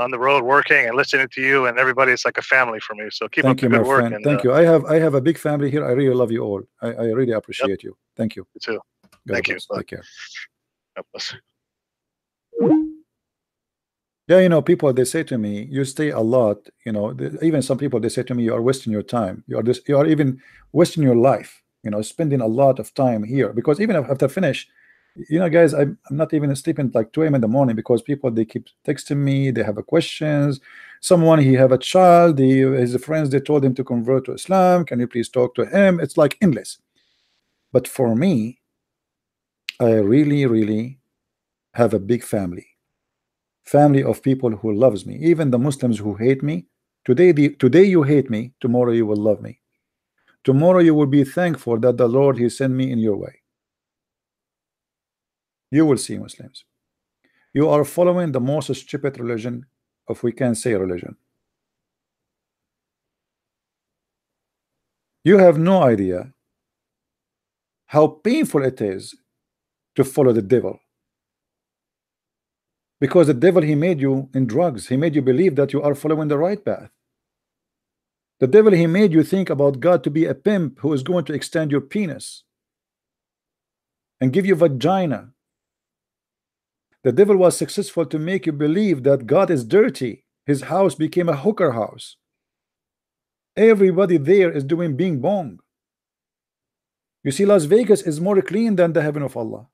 on the road working and listening to you and everybody. It's like a family for me. So keep Thank up you, the my good work. friend. And, Thank uh, you. I have I have a big family here. I really love you all. I, I really appreciate you. Thank you. You too. God Thank you. bless. Bye. Take care. God bless. Yeah, you know, people they say to me, you stay a lot. You know, th- even some people they say to me, you are wasting your time. You are this. You are even wasting your life. You know, spending a lot of time here because even after finish, you know, guys, I'm, I'm not even sleeping like 2 a.m. in the morning because people they keep texting me. They have a questions. Someone he have a child. He, his friends they told him to convert to Islam. Can you please talk to him? It's like endless. But for me, I really, really have a big family family of people who loves me even the muslims who hate me today the today you hate me tomorrow you will love me tomorrow you will be thankful that the lord he sent me in your way you will see muslims. You are following the most stupid religion if we can say religion. You have no idea how painful it is to follow the devil. Because the devil he made you in drugs. He made you believe that you are following the right path. The devil he made you think about God to be a pimp who is going to extend your penis and give you vagina the devil was successful to make you believe that God is dirty. His house became a hooker house. Everybody there is doing bing bong. You see Las Vegas is more clean than the heaven of Allah.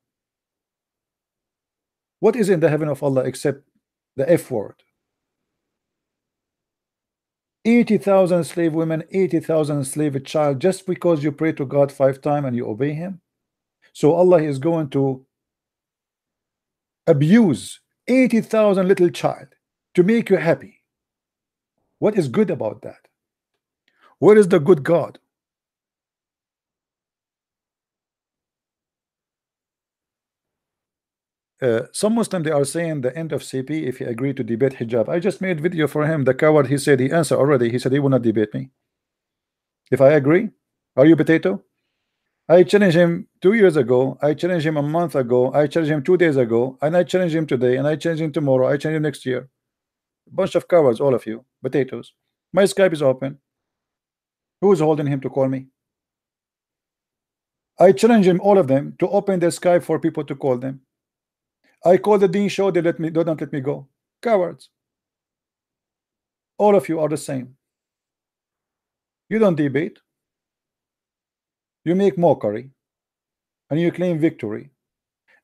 What is in the heaven of Allah except the F word? 80,000 slave women, 80,000 slave child, just because you pray to God five times and you obey Him. So Allah is going to abuse 80,000 little child to make you happy. What is good about that? Where is the good God? uh, some Muslim they are saying the end of CP if he agreed to debate hijab. I just made video for him. The coward he said he answered already. He said he will not debate me. If I agree, are you potato? I challenged him two years ago. I challenged him a month ago. I challenged him two days ago, and I challenge him today, and I challenge him tomorrow. I challenge him next year. Bunch of cowards, all of you, potatoes. My Skype is open. Who is holding him to call me? I challenge him, all of them, to open their Skype for people to call them. I call the Deen show, they let me they don't let me go. Cowards. All of you are the same. You don't debate. You make mockery and you claim victory.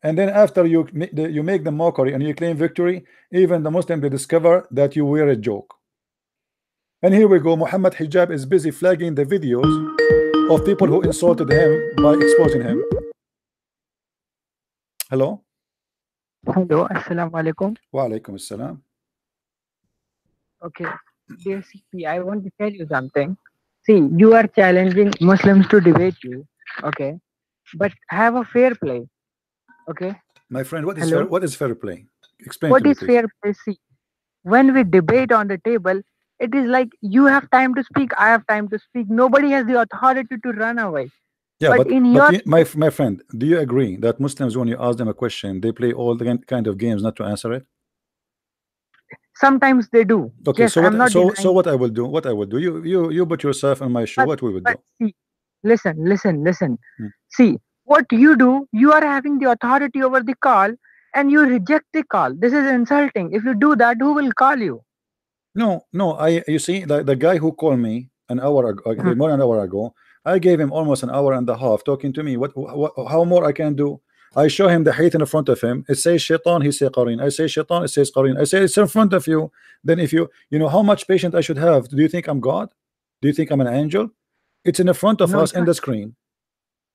And then after you you make the mockery and you claim victory, even the Muslim they discover that you were a joke. And here we go. Muhammad Hijab is busy flagging the videos of people who insulted him by exposing him. Hello? Hello, Assalamu alaikum. Wa alaikum assalam. Okay, dear CP, I want to tell you something. See, you are challenging Muslims to debate you, okay? But have a fair play, okay? My friend, what is Hello? fair, what is fair play? Explain What to me, is please. fair play? See, when we debate on the table, it is like you have time to speak, I have time to speak. Nobody has the authority to run away. Yeah, but but, in but your- you- my my friend, do you agree that Muslims, when you ask them a question, they play all the kind of games not to answer it? Sometimes they do. Okay, yes, so what so so what I will do, what I will do, you you you put yourself in my shoe, But- what we will do. See, listen, listen, listen. Hmm. See, what you do, you are having the authority over the call and you reject the call. This is insulting. If you do that, who will call you? No, no, I you see the, the guy who called me an hour ago, Mhm. more than an hour ago, I gave him almost an hour and a half talking to me. What, what how more I can do? I show him the hate in the front of him. It says shaitan, he say Qareen. I say shaitan, it says Qareen. I say it's in front of you. Then if you you know how much patience I should have, do you think I'm God? Do you think I'm an angel? It's in the front of No, us in the screen.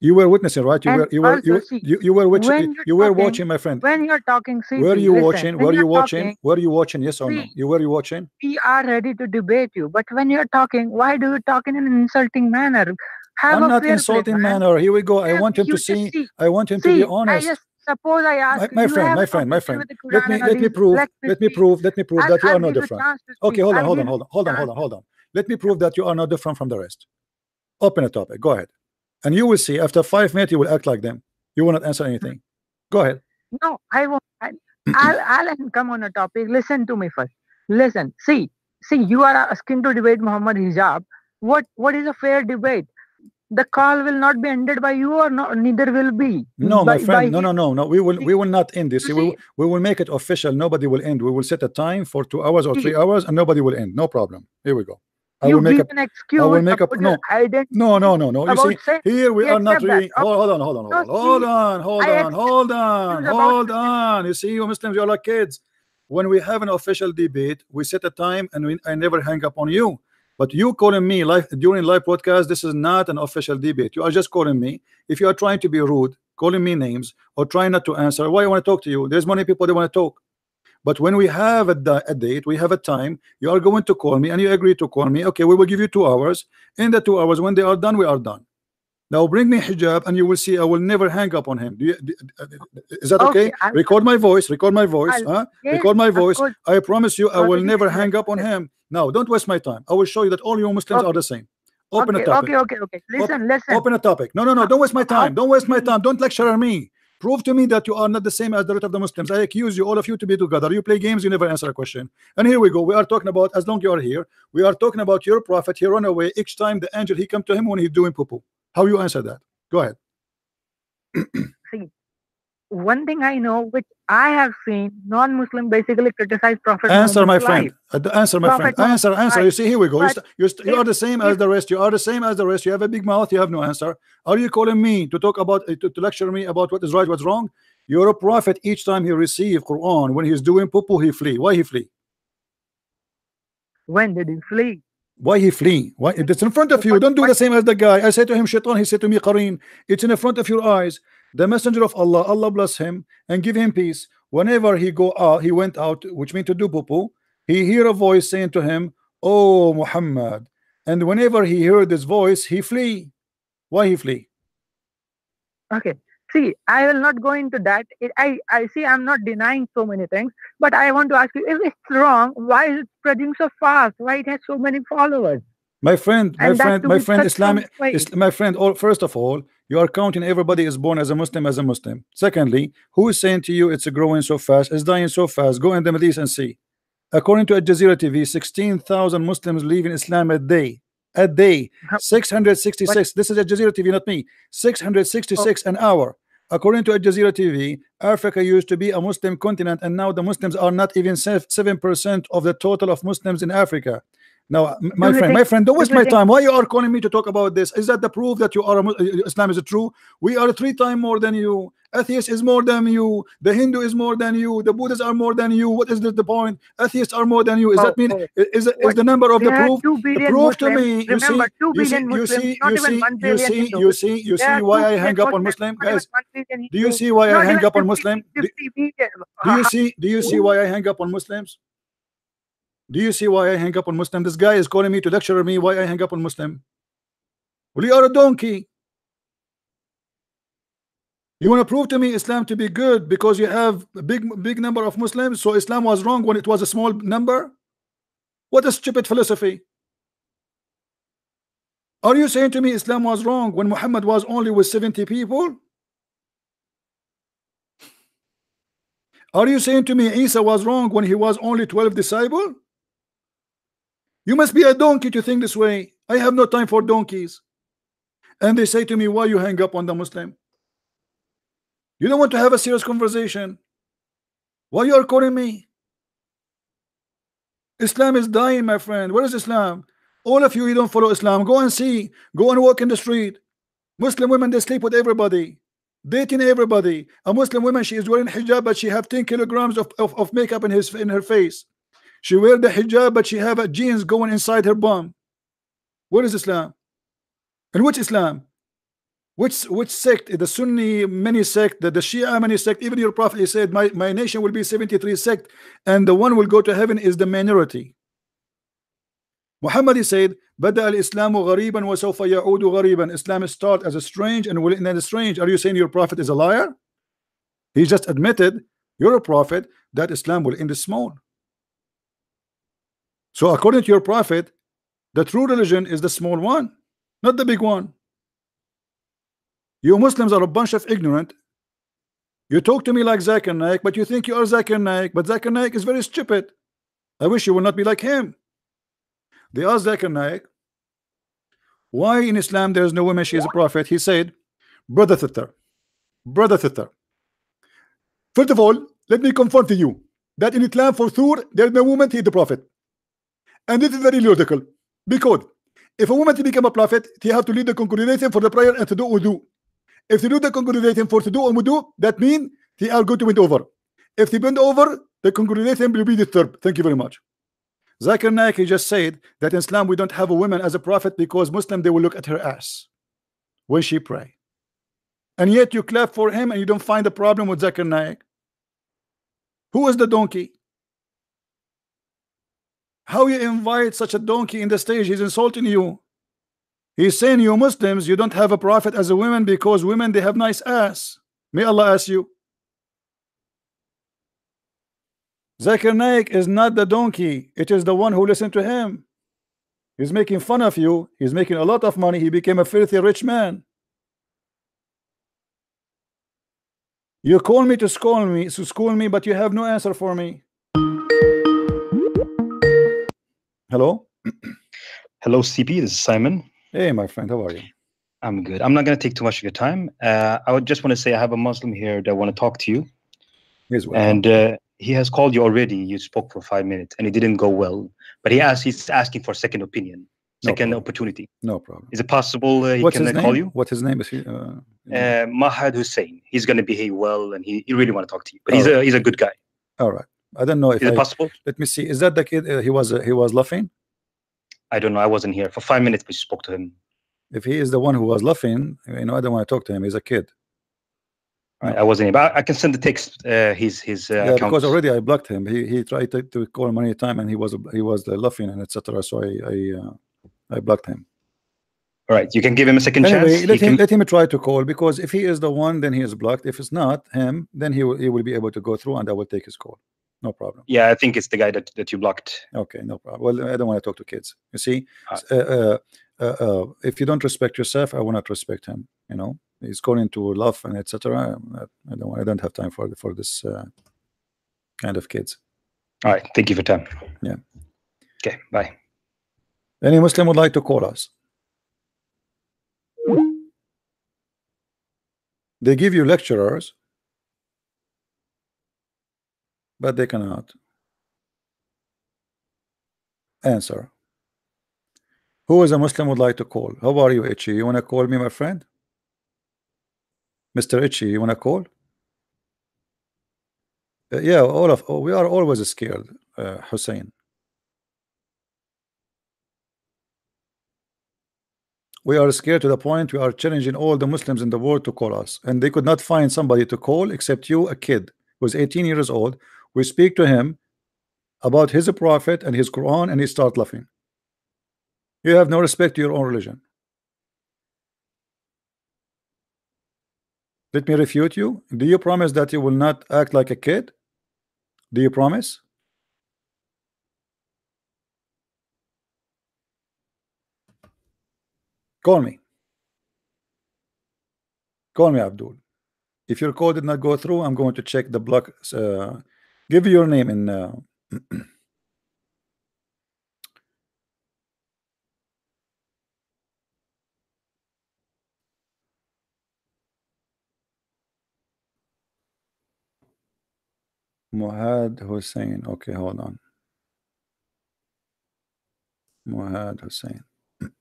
You were witnessing, right? You And were you were you, see, you, you were watching you're were talking- watching my friend. When you're talking, see, Were you listen, watching? Were you watching? talking, Were you watching? Yes or no? You were you watching? we are ready to debate you. But when you're talking, why do you talk in an insulting manner? Have I'm not insulting man. manner. Here we go. I want him to see. see- I want him to See, be I honest. just suppose I ask My, my friend, my friend, my friend. Let me let me prove. Let me Let me prove. Let me prove I'll, that you I'll are no give you a different. Okay, hold on, hold on, hold on, hold on, hold on, hold on. Let me prove that you are no different from the rest. Open a topic. Go ahead, and you will see. After five minutes, you will act like them. You will not answer hmm. anything. Go ahead. No, I won't. I, I'll, I'll come on a topic. Listen to me first. Listen. See, see, you are asking to debate Muhammad Hijab. What, what is a fair debate? The call will not be ended by you, or no, neither will be. No, my by- friend. No, no, no, no. We will we will not end this. We will, we will make it official. Nobody will end. We will set a time for two hours or three hours, and nobody will end. No problem. Here we go. I you will make a an excuse I will make up. about No, no, no, no, no. You see, here we are not really. Hold, hold on, hold on, hold on, hold on, hold on, hold on, hold on. You see, you Muslims, you're like kids. When we have an official debate, we set a time, and we, I never hang up on you. But you calling me live during live broadcast, this is not an official debate. You are just calling me. If you are trying to be rude, calling me names, or trying not to answer, why I want to talk to you? There's many people that want to talk. But when we have a, a date, we have a time, you are going to call me and you agree to call me. Okay, we will give you two hours. In the two hours, when they are done, we are done. Now bring me hijab and you will see I will never hang up on him. Do you, do- is that okay? Okay, I'll- record my voice, record my voice, I'll- huh? Yes, record my voice. I promise you I will never hang up on him. Now don't waste my time. I will show you that all you Muslims are the same. Open okay, a topic. okay, okay, okay. Listen, listen. Open a topic. No, no, no. Don't waste my time. Don't waste my time. Don't lecture on me. Prove to me that you are not the same as the rest of the Muslims. I accuse you, all of you, to be together. You play games, you never answer a question. And here we go. We are talking about, as long you are here, we are talking about your prophet. He run away each time the angel he come to him when he's doing poo-poo. How you answer that? Go ahead. See, one thing I know, which I have seen, non-Muslim basically criticize Prophet Answer, my Muhammad's friend. Uh, answer, my Prophet friend. Answer, answer. You see, here we go. You, But you, are the same as the rest. You are the same as the rest. You have a big mouth. You have no answer. Are you calling me to talk about, uh, to, to lecture me about what is right, what's wrong? You're a prophet. Each time he receive Quran, when he's doing poo-poo, he flee. Why he flee? When did he flee? Why he flee? Why it's in front of you? Don't do the same as the guy. I said to him, Shaitan. He said to me, Qareen. It's in the front of your eyes. The messenger of Allah, Allah bless him and give him peace. Whenever he go out, he went out, which means to do poo-poo. He hear a voice saying to him, "Oh Muhammad." And whenever he heard this voice, he flee. Why he flee? Okay. See, I will not go into that. It, I, I see I'm not denying so many things, but I want to ask you, if it's wrong, why is it spreading so fast? Why it has so many followers? My friend, my And friend, my friend, Islamic, is, my friend. All first of all, you are counting everybody is born as a Muslim as a Muslim. Secondly, who is saying to you it's growing so fast, it's dying so fast? Go in the Middle East and see. According to Al Jazeera TV, 16,000 Muslims leaving Islam a day. A day, 666. This is Al Jazeera TV, not me. 666 an hour. According to Al Jazeera TV, Africa used to be a Muslim continent, and now the Muslims are not even seven percent of the total of Muslims in Africa. Now, my friend, my friend, don't waste my time. Why you are calling me to talk about this? Is that the proof that you are a, Mus- uh, Islam is true? We are three times more than you. Atheist is more than you. The Hindu is more than you. The Buddhists are more than you. What is the, the point? Atheists are more than you. Is Oh, that mean? oh. Is is the number of the There are proof? The proof to me. You see, you see, you see, not you see, you see, you see, you see why I hang up on Muslims, Muslim guys. Do you see why I hang up on 50, Muslim? Do, 50 billion. do you see? Do you see why I hang up on Muslims? Do you see why I hang up on Muslim? This guy is calling me to lecture me why I hang up on Muslim. Well, you are a donkey. You want to prove to me Islam to be good because you have a big big number of Muslims, so Islam was wrong when it was a small number? What a stupid philosophy. Are you saying to me Islam was wrong when Muhammad was only with 70 people? Are you saying to me Isa was wrong when he was only 12 disciple? You must be a donkey to think this way. I have no time for donkeys. And they say to me, why you hang up on the Muslim? You don't want to have a serious conversation. Why you are calling me? Islam is dying, my friend. Where is Islam? All of you, you don't follow Islam. Go and see. Go and walk in the street. Muslim women, they sleep with everybody. Dating everybody. A Muslim woman, she is wearing hijab, but she have 10 kilograms of, of, of makeup in his in her face. She wear the hijab, but she have a jeans going inside her bum. Where is Islam? And which Islam? Which which sect? The Sunni many sect, the, the Shia many sect. Even your prophet he said, my, my nation will be 73 sect, and the one will go to heaven is the minority. Muhammad he said, Bada al-Islamu ghariban wa sawfa ya'udu ghariban. Islam start as a strange and will end strange. Are you saying your prophet is a liar? He just admitted, you're a prophet, that Islam will end the small. So according to your prophet, the true religion is the small one, not the big one. You Muslims are a bunch of ignorant. You talk to me like Zakir Naik, but you think you are Zakir Naik, but Zakir Naik is very stupid. I wish you would not be like him. They asked Zakir Naik, why in Islam there is no woman, she is a prophet. He said, Brother Thittar, Brother Thittar, first of all, let me confirm to you that in Islam for sure there is no woman, he is the prophet. And this is very logical because if a woman to become a prophet, she have to lead the congregation for the prayer and to do wudu. If she do the congregation for to do wudu, that means they are going to bend over. If they bend over, the congregation will be disturbed. Thank you very much. Zakir Naik just said that in Islam we don't have a woman as a prophet because Muslim they will look at her ass when she pray. And yet you clap for him and you don't find a problem with Zakir Naik. Who is the donkey? How you invite such a donkey in the stage? He's insulting you. He's saying you Muslims, you don't have a prophet as a woman because women they have nice ass. May Allah ask you. Zakir Naik is not the donkey, it is the one who listened to him. He's making fun of you, he's making a lot of money, he became a filthy rich man. You call me to scold me to school me, but you have no answer for me. Hello? Hello, CP. This is Simon. Hey, my friend, how are you? I'm good. I'm not going to take too much of your time. Uh, I would just want to say I have a Muslim here that want to talk to you. He's welcome. And uh, he has called you already. You spoke for five minutes and it didn't go well. But he asked, he's asking for second opinion, second problem. opportunity. No problem. Is it possible uh, he What's can his uh, name? call you? What's his name is? He, uh, Uh, Mahad Hussein. He's going to behave well and he, he really want to talk to you. But he's Oh. a he's a good guy. all right. I don't know if Is it I, possible? let me see. Is that the kid? Uh, he was uh, he was laughing. I don't know. I wasn't here for five minutes. We spoke to him. If he is the one who was laughing, you know, I don't want to talk to him. He's a kid. I, I wasn't here, but I, can send the text. Uh, his his uh, yeah, account. because already I blocked him. He he tried to, to call many time and he was he was uh, laughing and etc. So I I uh, I blocked him. All right, you can give him a second Anyway, chance. let He him can- let him try to call because if he is the one, then he is blocked. If it's not him, then he will he will be able to go through and I will take his call. No problem. yeah, I think it's the guy that, that you blocked. Okay, no problem. Well, I don't want to talk to kids. You see, Ah. uh, uh, uh, uh, if you don't respect yourself, I will not respect him. You know, he's going to love and etc. I don't. want- I don't have time for for this uh, kind of kids. All right, thank you for time. Yeah. Okay, bye. Any Muslim would like to call us? They give you lecturers, but they cannot answer. Who is a Muslim would like to call? How are you, Itchy? You want to call me, my friend? Mr. Itchy, you want to call? Uh, yeah, all of we are always scared, uh, Hussein. We are scared to the point we are challenging all the Muslims in the world to call us, and they could not find somebody to call except you, a kid who's 18 years old. We speak to him about his prophet and his Quran, and he start laughing. You have no respect to your own religion. Let me refute you. Do you promise that you will not act like a kid? Do you promise? Call me. Call me, Abdul. If your call did not go through, I'm going to check the block. Uh, give your name in. Uh, Muhammad Hussein. Okay, hold on. Mohad Hussein.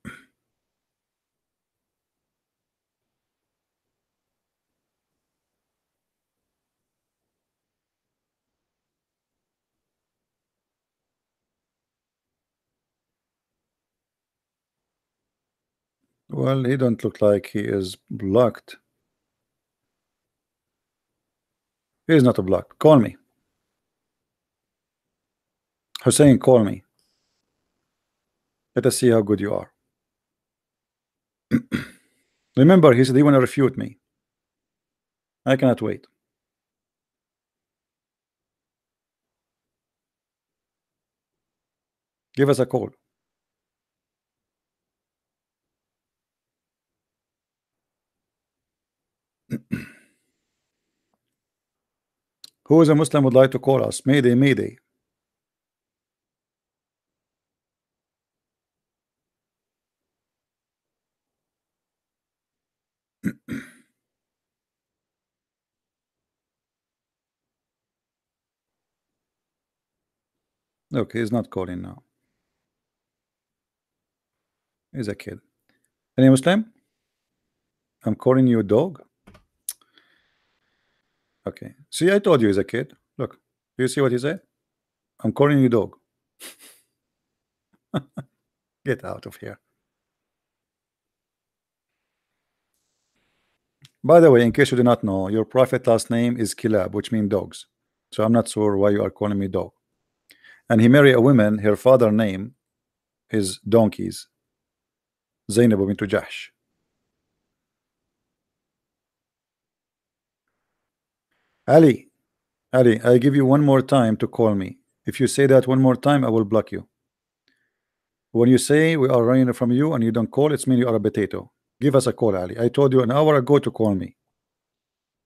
Well, he don't look like he is blocked. He is not blocked. Call me. Hussein, call me. Let us see how good you are. Remember, he said he want to refute me. I cannot wait. Give us a call. Who is a Muslim would like to call us? Mayday, Mayday. Look, he's not calling now. He's a kid. Any Muslim? I'm calling you a dog. Okay. See, I told you he's a kid. Look, do you see what he said? I'm calling you dog. Get out of here. By the way, in case you do not know, your prophet last name is Kilab, which means dogs. So I'm not sure why you are calling me dog. And he married a woman, her father name is donkeys. Zainab bint Jahsh. Ali, Ali, I give you one more time to call me. If you say that one more time, I will block you. When you say we are running from you and you don't call, it's mean you are a potato. Give us a call, Ali. I told you an hour ago to call me.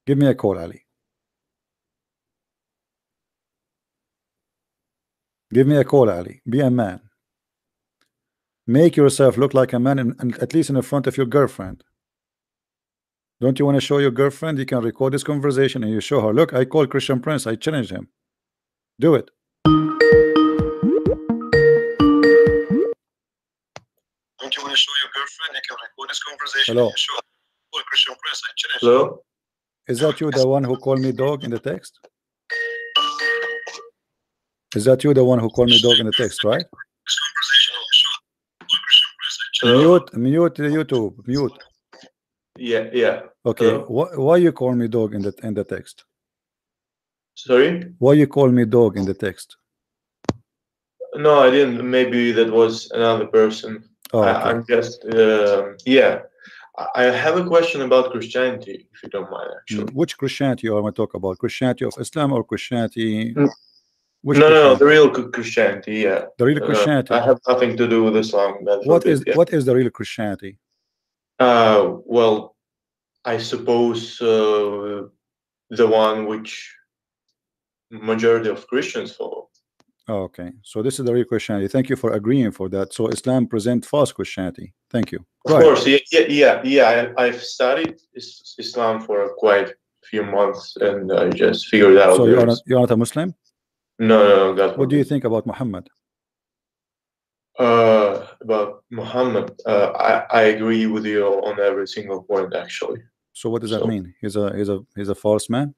Give me a call, Ali. Give me a call, Ali. Be a man. Make yourself look like a man, and, at least in the front of your girlfriend. Don't you want to show your girlfriend? You can record this conversation and you show her. Look, I called Christian Prince. I challenged him. Do it. Don't you want to show your girlfriend? You can record this conversation. Hello. show her. Call Christian Prince. I challenged Hello. Is that you, the one who called me dog in the text? Is that you, the one who called me dog in the text, right? Mute, mute the YouTube, mute. Yeah, yeah. Okay, Hello. wh why you call me dog in the in the text? Sorry. Why you call me dog in the text? No, I didn't. Maybe that was another person. Oh, I, okay. I'm just. um yeah. I I have a question about Christianity, if you don't mind. Actually. Mm, Which Christianity want to talk about? Christianity of Islam or Christianity? Mm. Which no, no, no, the real Christianity. Yeah. The real Uh, Christianity. I have nothing to do with Islam. That's What it, is yeah. what is the real Christianity? Uh, well, I suppose uh, the one which majority of Christians follow. Oh, okay, so this is the real Christianity. Thank you for agreeing for that. So Islam present false Christianity. Thank you. Of Go ahead. course, yeah, yeah, yeah. yeah I, I've studied Islam for quite a few months, and I just figured out. So you are not you are not a Muslim. no, no, no, God What do you think about Muhammad? Uh, about Muhammad, uh, I, I agree with you on every single point, actually. So what does that So- mean? He's a he's a he's a false man.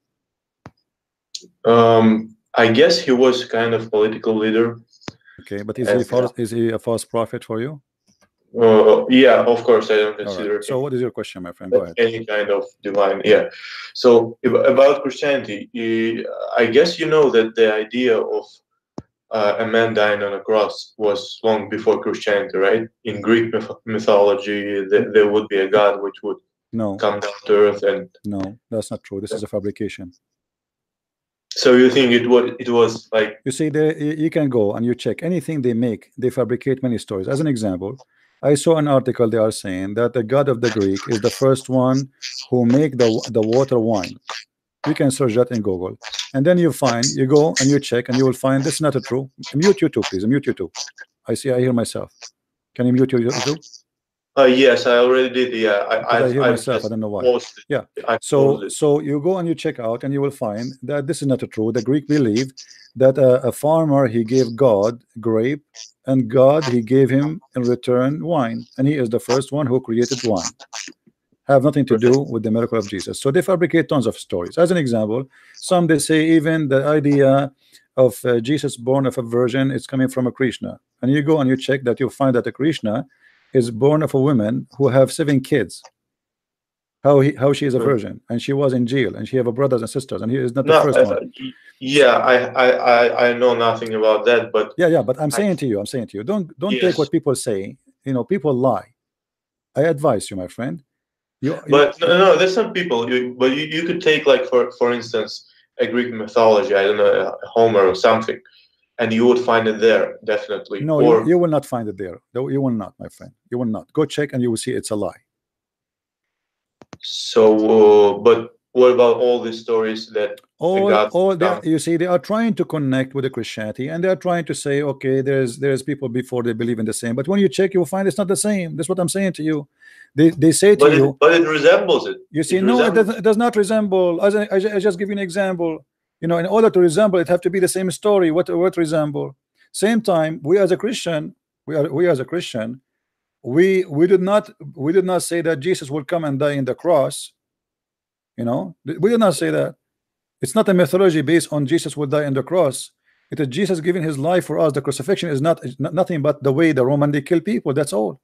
Um, I guess he was kind of political leader. Okay, but is he false? Is he a false prophet for you? Uh, yeah, of course, I don't consider right. So what is your question, my friend? Go ahead. any kind of divine yeah so ab- about christianity i guess you know that the idea of uh, a man dying on a cross was long before christianity right in greek myth- mythology th- there would be a god which would No, come down to earth and no, that's not true. This is a fabrication. so you think it was it was like You see, they, you you can go and you check anything they make. They fabricate many stories. As an example, I saw an article. They are saying that the god of the Greek is the first one who make the the water wine. You can search that in Google, and then you find you go and you check, and you will find this is not a true. Mute YouTube, please. Mute YouTube. I see. I hear myself. Can you mute your YouTube? uh, yes i already did yeah i I I've, hear I've myself. I don't know why. Yeah. I So, so you go and you check out, and you will find that this is not a true. The Greek believed that a, a farmer he gave God grape, and God he gave him in return wine, and he is the first one who created wine. Have nothing to do with the miracle of Jesus. So they fabricate tons of stories. As an example, some they say even the idea of uh, Jesus born of a virgin is coming from a Krishna, and you go and you check that you find that a Krishna is born of a woman who have seven kids. How he how she is a virgin. And she was in jail and she have a brothers and sisters and he is not the no, first uh, one. Yeah I, I i i know nothing about that but yeah yeah but i'm I- saying to you i'm saying to you don't don't take what people say. You know people lie. I advise you my friend you, But no, no, there's some people. You, but you, you could take like for for instance a Greek mythology. I don't know Homer or something, and you would find it there definitely. no or you, you will not find it there you will not my friend you will not go check and you will see it's a lie so, uh, but what about all these stories that all all they, you see they are trying to connect with the Christianity and they are trying to say okay there's there's people before they believe in the same but when you check you'll find it's not the same that's what I'm saying to you they they say to but you but it resembles it. you see It no it, does, it does not resemble as I, I I just give you an example you know in order to resemble it have to be the same story what what resemble? Same time we as a Christian we are we as a Christian we we did not we did not say that Jesus will come and die in the cross you know? We did not say that. It's not a mythology based on Jesus will die on the cross. It is Jesus giving his life for us. The crucifixion is not, is not nothing but the way the Roman they kill people. That's all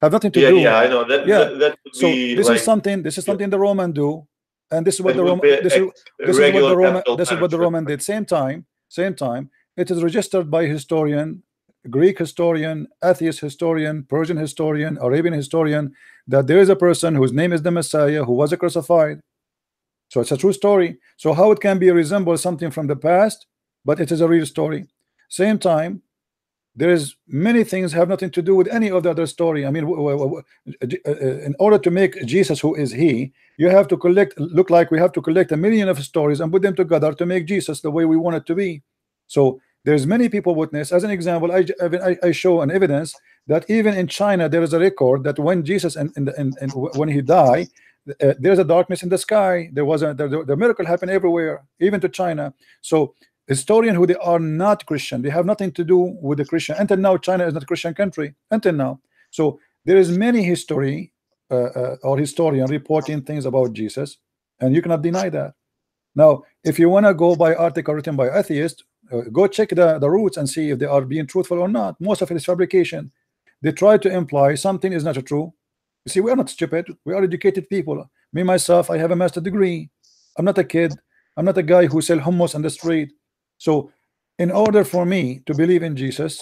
have nothing to yeah, do yeah, I know. That. yeah. that, that would so be this like, is something this is something the Roman do and this is what it the Roman this is, this is what the Roman this is what the. Roman did. Same time same time it is registered by historian Greek historian atheist historian Persian historian Arabian historian that there is a person whose name is the Messiah who was crucified. So it's a true story. So how it can be resemble something from the past but it is a real story. Same time there is many things have nothing to do with any of the other story. I mean uh, uh, in order to make jesus who is he you have to collect look like we have to collect a million of stories and put them together to make jesus the way we want it to be. So there's many people witness. As an example i I, I show an evidence that even in china there is a record that when jesus and, and, when he died uh, there's a darkness in the sky. There was a the- the miracle happened everywhere even to china. So historian who they are not christian. They have nothing to do with the christian. Until now china is not a christian country. Until now. So there is many history uh, uh, or historian reporting things about jesus and you cannot deny that. Now if you want to go by article written by atheists uh, go check the, the roots and see if they are being truthful or not. Most of it is fabrication. They try to imply something is not true. You see we are not stupid. We are educated people. Me myself I have a master degree. I'm not a kid. I'm not a guy who sell hummus on the street so in order for me to believe in Jesus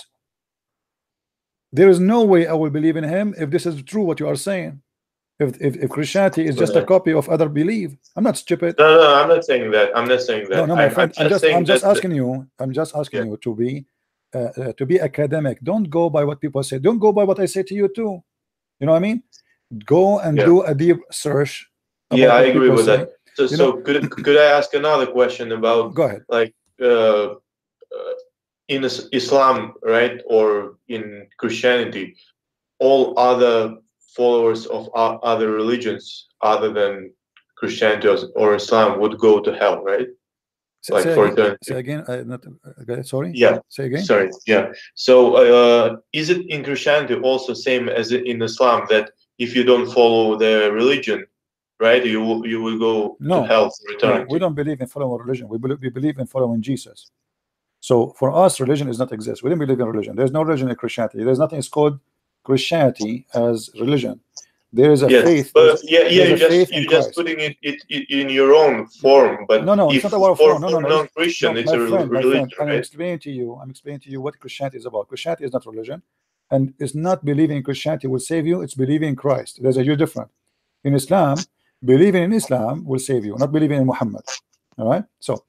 there is no way I will believe in him if this is true what you are saying if, if, if Christianity is just a copy of other belief I'm not stupid No, no, I'm not saying that. I'm not saying that. no, no, my I'm, friend. I'm I'm just, I'm just asking you. I'm just asking you to be, uh, uh, to be academic. Don't go by what people say. Don't go by what I say to you too. You know what I mean? Go and Yeah. do a deep search. Yeah, I agree with say. that. So, You so know- could could I ask another question about Go ahead. like in Islam, right, or in Christianity, all other followers of other religions other than Christianity or- Islam would go to hell, right? Say, Like say for again. eternity. Say again. Uh, not, uh, ahead, sorry. Yeah. Say again. Sorry. Yeah. So, uh, is it in Christianity also same as in Islam that if you don't follow the religion, right, you will you will go No, to hell for no, we don't believe in following religion. We believe, we believe in following Jesus. So for us, religion does not exist. We don't believe in religion. There's no religion in Christianity. There's nothing It's called Christianity as religion. There is a yes, faith. but yeah, yeah, you just you're just putting it, it, it in your own form. But No, no, it's not about for, form. No, no, no. non-Christian, no, it's a friend, religion, friend, I'm explaining to you. I'm explaining to you what Christianity is about. Christianity is not religion, and it's not believing in Christianity will save you. It's believing in Christ. There's a huge difference. In Islam, believing in Islam will save you, not believing in Muhammad. All right. So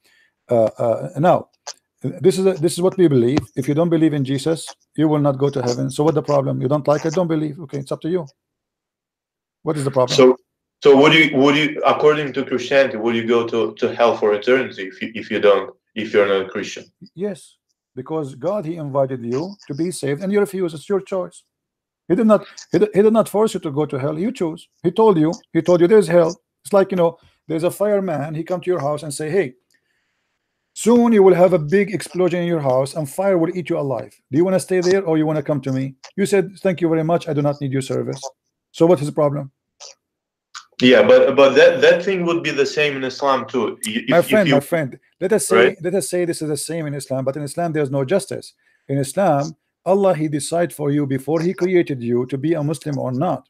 uh, uh, now, this is a, this is what we believe. If you don't believe in Jesus, you will not go to heaven. So what the problem? You don't like it? Don't believe. Okay, it's up to you. What is the problem? So, so would you would you according to Christianity would you go to, to hell for eternity if you if you don't if you're not a Christian? Yes, because God He invited you to be saved, and you refuse. It's your choice. He did not. He did, he did not force you to go to hell. You choose. He told you. He told you there's hell. It's like you know, there's a fireman. He come to your house and say, "Hey, soon you will have a big explosion in your house, and fire will eat you alive. Do you want to stay there, or you want to come to me?" You said, "Thank you very much. I do not need your service." So what is the problem? Yeah, but but that that thing would be the same in Islam too. If, my friend, you, my friend. Let us say, Right. let us say this is the same in Islam, but in Islam there's no justice. In Islam, Allah He decide for you before He created you to be a Muslim or not.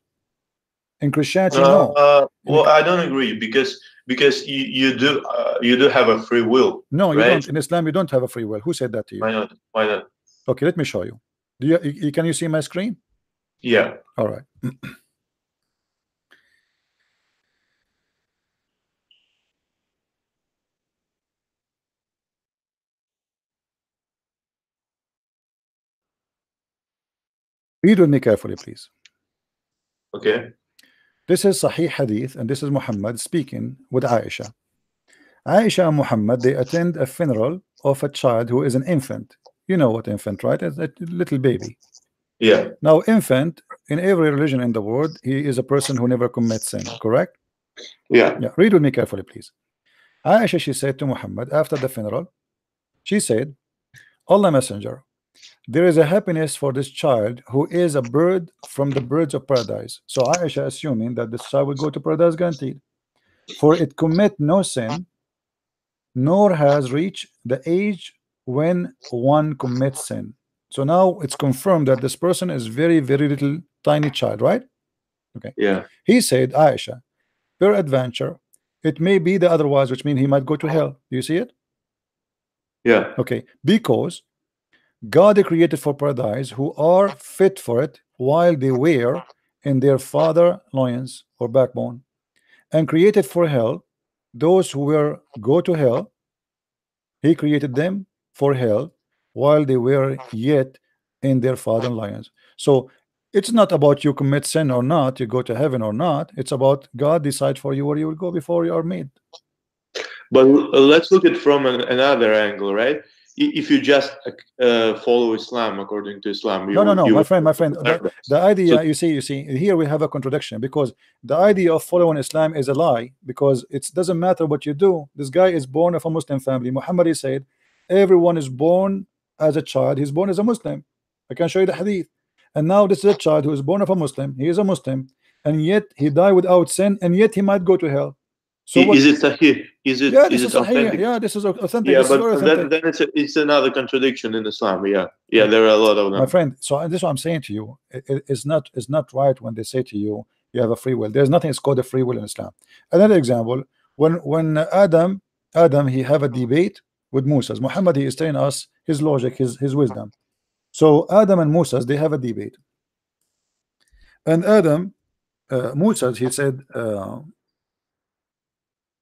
In Christianity, Uh, no. uh, well, I don't agree because because you, you do uh, you do have a free will. No, you right? don't. In Islam, you don't have a free will. Who said that to you? Why not? Why not? Okay, let me show you. Do you, you can you see my screen? Yeah. All right. Read with me carefully, please. Okay. This is Sahih Hadith, and this is Muhammad speaking with Aisha. Aisha and Muhammad they attend a funeral of a child who is an infant. You know what infant, right? It's a little baby. Yeah. Now, infant in every religion in the world, he is a person who never commits sin. Correct? Yeah. Yeah. Read with me carefully, please. Aisha, she said to Muhammad after the funeral, she said, Allah Messenger, there is a happiness for this child who is a bird from the birds of paradise. So Aisha assuming that this child will go to paradise guaranteed. For it commit no sin, nor has reached the age when one commits sin. So now it's confirmed that this person is very, very little tiny child, right? Okay. Yeah. He said, Aisha, per adventure, it may be the otherwise, which means he might go to hell. Do you see it? Yeah. Okay. Because God created for paradise who are fit for it while they were in their father loins or backbone, and created for hell those who were go to hell. He created them for hell while they were yet in their father lions. So it's not about you commit sin or not, you go to heaven or not. It's about God decide for you where you will go before you are made. But let's look at from an, another angle, right? If you just uh, follow Islam according to Islam, you, No, no, no, my friend, my friend. The, the idea, So- you see, you see, here we have a contradiction because the idea of following Islam is a lie because it doesn't matter what you do. This guy is born of a Muslim family. Muhammad said, everyone is born as a child. He's born as a Muslim. I can show you the hadith. And now this is a child who is born of a Muslim. He is a Muslim, and yet he died without sin, and yet he might go to hell. So what? is it sahih? Is it yeah, is this is authentic? Yeah, this is authentic. Yeah, but very then, then it's a, it's another contradiction in Islam. Yeah, yeah, there are a lot of them. my friend so this is what i'm saying to you it, it- it's not it's not right when they say to you you have a free will there's nothing it's called a free will in islam another example when when adam adam he have a debate with moses muhammad he is telling us his logic his his wisdom so adam and moses they have a debate and adam uh, moses he said uh,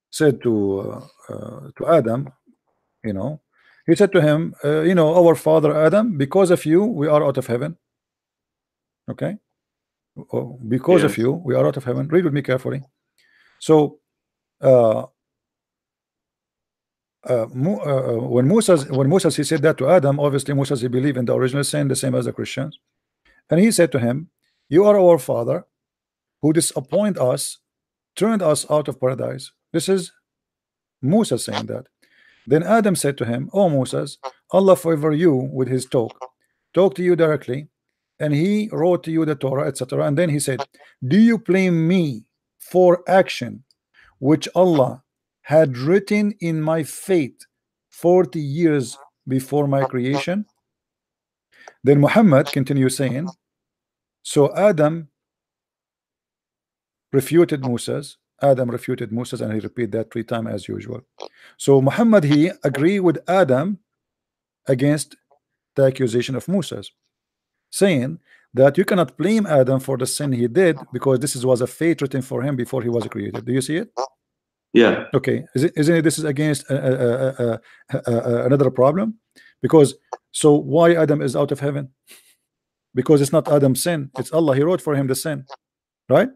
said to uh, uh, to adam you know he said to him, uh, you know, our father Adam, because of you, we are out of heaven. Okay, Oh, because of you, we are out of heaven. Read with me carefully. So, uh, uh, Mo- uh, uh, when Moses, when Moses, he said that to Adam. Obviously, Moses he believed in the original sin, the same as the Christians, and he said to him, "You are our father, who disappoint us, turned us out of paradise." This is Moses saying that. Then Adam said to him, "O Moses, Allah favor you with his talk, talk to you directly, and he wrote to you the Torah, etc." And then he said, "Do you blame me for action which Allah had written in my fate 40 years before my creation?" Then Muhammad continues saying, "So Adam refuted Moses." Adam refuted Moses and he repeated that three times as usual. So Muhammad he agree with Adam against the accusation of Moses, saying that you cannot blame Adam for the sin he did because this was a fate written for him before he was created. Do you see it? Yeah, Okay, is it, isn't it this is against uh, uh, uh, another problem? Because so why Adam is out of heaven? Because it's not Adam's sin; it's Allah. He wrote for him the sin, right?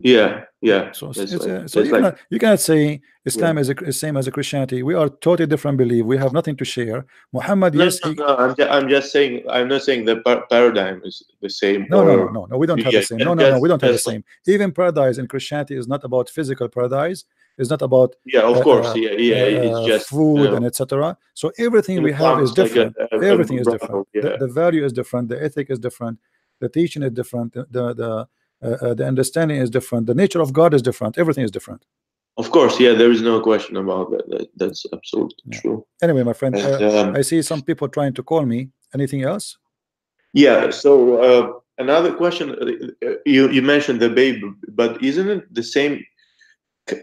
Yeah, yeah. So, That's it's, like- uh, so you, like- cannot, you cannot say Islam is the same as a Christianity. We are totally different belief. We have nothing to share. Muhammad, No, yes, no, no, I'm, ju- I'm just saying. I'm not saying the par- paradigm is the same. no, no, no, no, no. We don't have Yeah, the same. No, no, no. We don't have the same. Even paradise in Christianity is not about physical paradise. It's not about Yeah, of uh, course. uh, Yeah, yeah. uh, It's just food and etc. So everything we have is is like a- different. a- a everything is different. yeah. The, the value is different. The ethic is different. The teaching is different. The the the, uh, uh, the understanding is different. The nature of God is different. Everything is different. Of course, yeah. There is no question about that. that that's absolutely Yeah. true. Anyway, my friend, And, uh, um, I see some people trying to call me. Anything else? Yeah. So uh, another question. You you mentioned the baby, but isn't it the same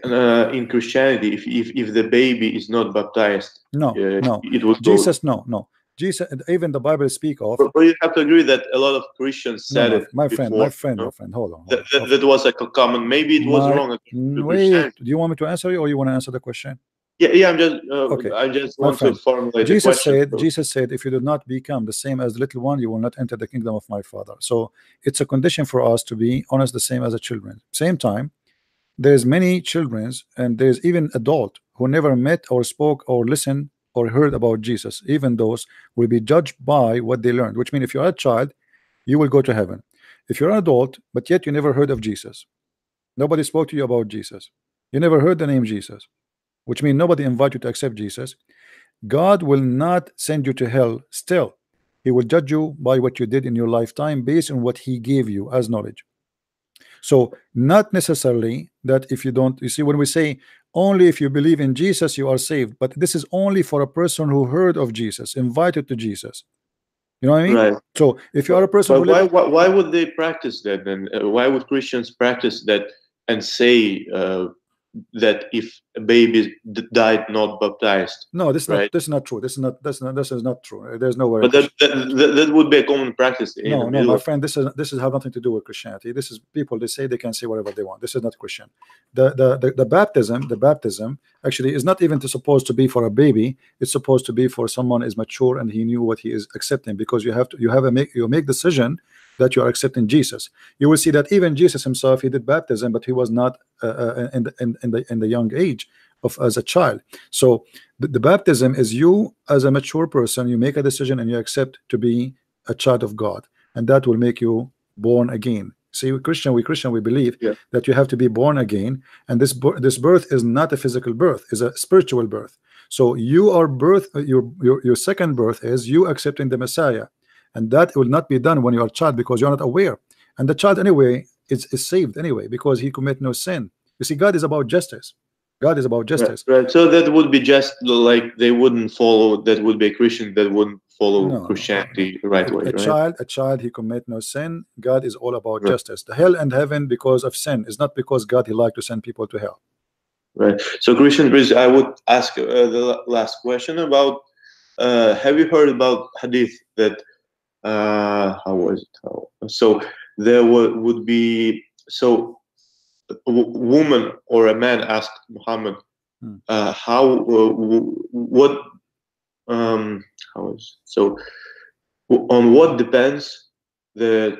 uh, in Christianity? If if if the baby is not baptized, No, uh, no. it would go. Jesus, no, no. Jesus, and even the Bible speak of. But, you have to agree that a lot of Christians said no, it. my friend, before, my friend, no? my friend. Hold on. hold That, on. that, that was like a common. Maybe it was My- wrong. Wait, do you want me to answer you or you want to answer the question? Yeah, yeah. I'm just. Uh, Okay. I just want to formulate Jesus said, Jesus said, if you do not become the same as the little one, you will not enter the kingdom of my father. So it's a condition for us to be honest, the same as the children. Same time, there's many childrens and there's even adult who never met or spoke or listened or heard about Jesus. Even those will be judged by what they learned, which means if you're a child, you will go to heaven. If you're an adult, but yet you never heard of Jesus, nobody spoke to you about Jesus, you never heard the name Jesus, which means nobody invited you to accept Jesus. God will not send you to hell still. He will judge you by what you did in your lifetime based on what he gave you as knowledge. So not necessarily that if you don't you see when we say only if you believe in Jesus you are saved, but this is only for a person who heard of Jesus, invited to Jesus. You know what I mean? Right. So if you are a person why, why, why would they practice that then? Uh, why would Christians practice that and say uh, that if a baby d- died not baptized? no, this is not this is not true. This is not this is not this is not true. There's no way. But that, that, that, would be a common practice no, no, my friend, this is this is have nothing to do with Christianity. This is people they say they can say whatever they want. This is not Christian. The the the, the baptism, the baptism actually is not even to, supposed to be for a baby. It's supposed to be for someone is mature and he knew what he is accepting because you have to you have a make you make decision that you are accepting Jesus. You will see that even Jesus himself he did baptism, but he was not uh, uh, in, the, in in the in the young age of as a child. So the, the baptism is you as a mature person, you make a decision and you accept to be a child of God, and that will make you born again. See, we Christian, we Christian, we believe Yeah. that you have to be born again, and this this birth is not a physical birth; is a spiritual birth. So you are birth. uh, Your your your second birth is you accepting the Messiah, and that will not be done when you are a child because you're not aware. And the child anyway is is saved anyway because he commit no sin. You see, God is about justice. God is about justice. Right, right. So that would be just like they wouldn't follow. That would be a Christian that wouldn't follow No, Christianity the right a, way, a right? child a child he commit no sin god is all about Right. justice the hell and heaven because of sin is not because god he like to send people to hell Right. So, Christian I would ask uh, the last question about: uh, Have you heard about hadith that? Uh, how was it? How, so there would would be so a w- woman or a man asked Muhammad, Hmm. uh, how uh, w- what um how is so w- on what depends the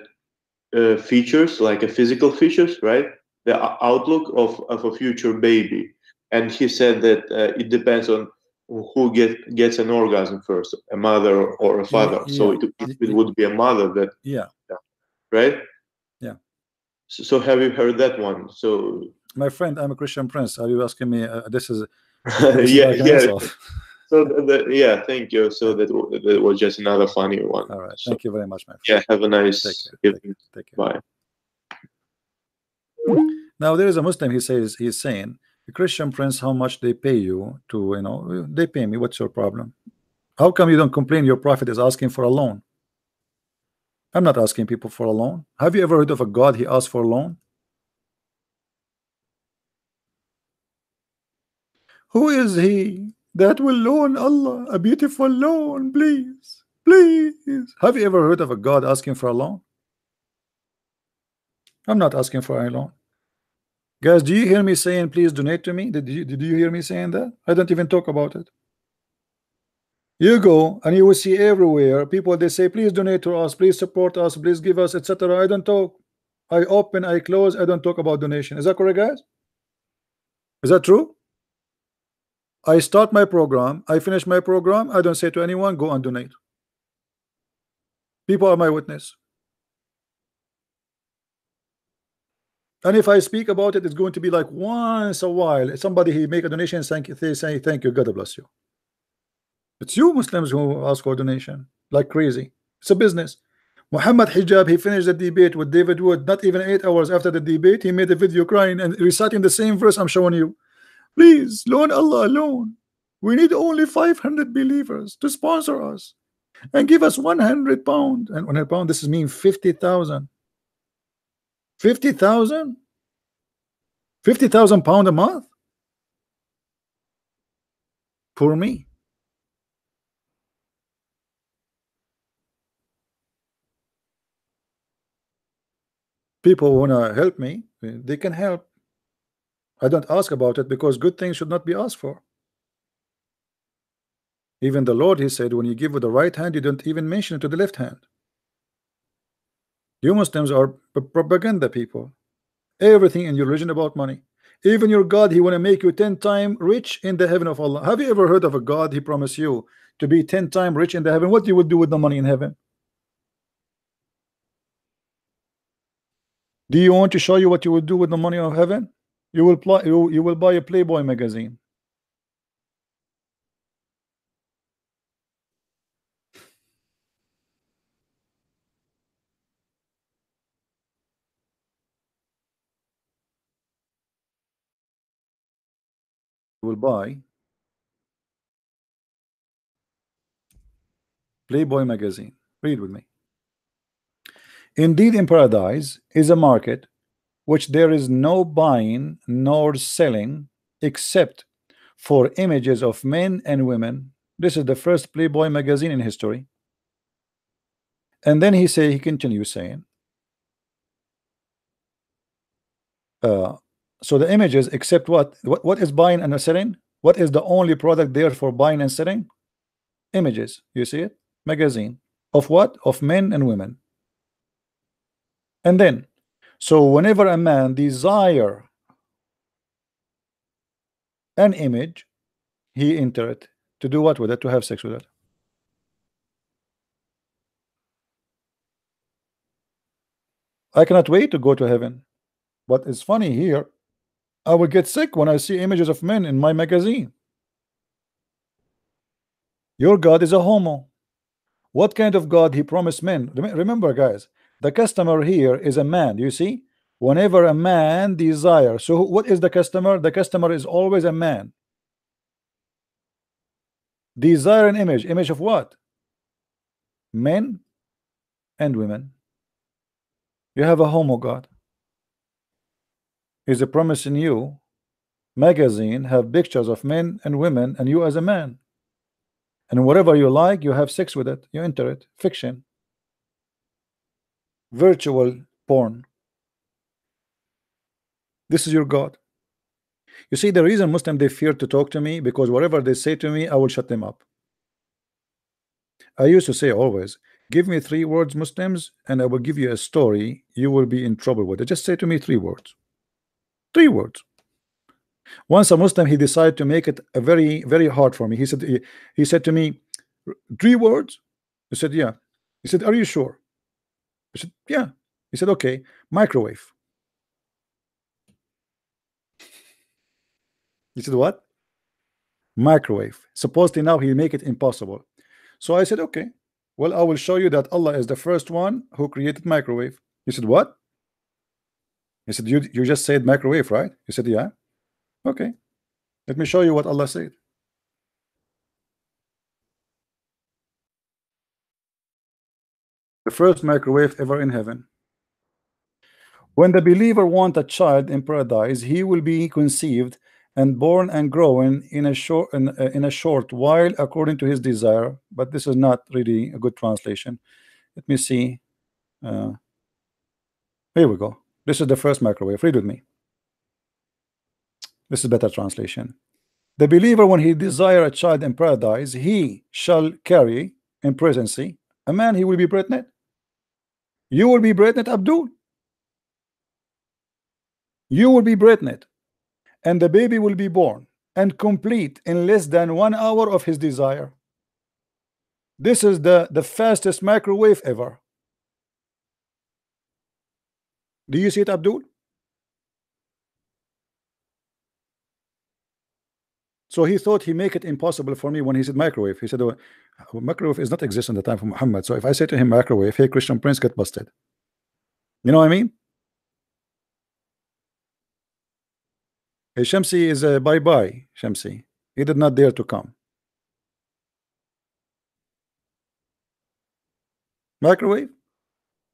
uh, features like a physical features right the outlook of, of a future baby and he said that uh, it depends on who get gets an orgasm first a mother or, a father. So yeah. it, it would be a mother that yeah. Right? Yeah. so, so have you heard that one? So my friend i'm a christian prince. Are you asking me uh, this is this yeah yeah. so the, the, yeah thank you. So that, that was just another funny one. All right. So, thank you very much my friend. yeah have a nice Take care, take care. Bye. Now there is a muslim he says he's saying the christian friends how much they pay you to you know they pay me what's your problem how come you don't complain your prophet is asking for a loan i'm not asking people for a loan have you ever heard of a god he asked for a loan Who is he that will loan Allah a beautiful loan, please? Please. Have you ever heard of a God asking for a loan? I'm not asking for a loan. Guys, do you hear me saying please donate to me? Did you did you hear me saying that? I don't even talk about it. You go and you will see everywhere people they say please donate to us, please support us, please give us, etc. I don't talk. I open, I close, I don't talk about donation. Is that correct, guys? Is that true? I start my program, I finish my program, I don't say to anyone, go and donate. People are my witness. And if I speak about it, it's going to be like once a while. Somebody he make a donation, thank they say thank you, God bless you. It's you Muslims who ask for donation like crazy. It's a business. Muhammad Hijab, he finished the debate with David Wood. Not even eight hours after the debate, he made a video crying and reciting the same verse I'm showing you. Please, loan Allah alone. We need only 500 believers to sponsor us and give us 100 pound. And 100 pound, this is mean 50,000. 50,000? 50,000 pound a month? Poor me. People want to help me, they can help. I don't ask about it because good things should not be asked for. Even the Lord, He said, when you give with the right hand, you don't even mention it to the left hand. You Muslims are propaganda people. Everything in your religion about money. Even your God, He want to make you 10 times rich in the heaven of Allah. Have you ever heard of a God He promised you to be 10 times rich in the heaven? What you would do with the money in heaven? Do you want to show you what you would do with the money of heaven? You will play, you, you will buy a Playboy magazine. Will buy Playboy magazine. Read with me. Indeed, in paradise is a market which there is no buying nor selling except for images of men and women. This is the first Playboy magazine in history. And then he say he continues saying, uh, so the images except what? what what is buying and selling? What is the only product there for buying and selling? Images. You see it? Magazine of what? Of men and women. And then, so whenever a man desire an image, he enter it to do what with it? To have sex with it. I cannot wait to go to heaven. But it's funny here, I will get sick when I see images of men in my magazine. Your God is a homo. What kind of God he promised men? Remember, guys, the customer here is a man. You see, whenever a man desires, so what is the customer? The customer is always a man. Desire an image. Image of what? Men and women. You have a homo God. Is a promising you. Magazine have pictures of men and women and you as a man. And whatever you like you have sex with it. You enter it. Fiction. Virtual porn. This is your God. You see the reason Muslim they fear to talk to me because whatever they say to me I will shut them up. I used to say always give me three words Muslims and I will give you a story. You will be in trouble with it. Just say to me three words three words. Once a Muslim he decided to make it a very very hard for me. He said he, he said to me three words? I said yeah. He said are you sure? I said yeah. He said okay microwave. He said what? Microwave. Supposedly now he make it impossible. So I said okay. Well I will show you that Allah is the first one who created microwave. He said what he said you you just said microwave right? He said yeah. Okay. Let me show you what Allah said. The first microwave ever in heaven. When the believer want a child in paradise he will be conceived and born and growing in a short in, uh, in a short while according to his desire. But this is not really a good translation. Let me see. Uh, here we go this is the first microwave. Read with me. This is better translation. The believer when he desire a child in paradise he shall carry in presency a man. He will be pregnant. You will be pregnant Abdul. You will be pregnant and the baby will be born and complete in less than one hour of his desire. This is the the fastest microwave ever do you see it Abdul so he thought he make it impossible for me when he said microwave he said oh, microwave is not exist in the time of Muhammad so if I say to him microwave hey Christian Prince get busted you know what I mean Hey, Shamsi is a bye-bye, Shamsi. He did not dare to come. Microwave?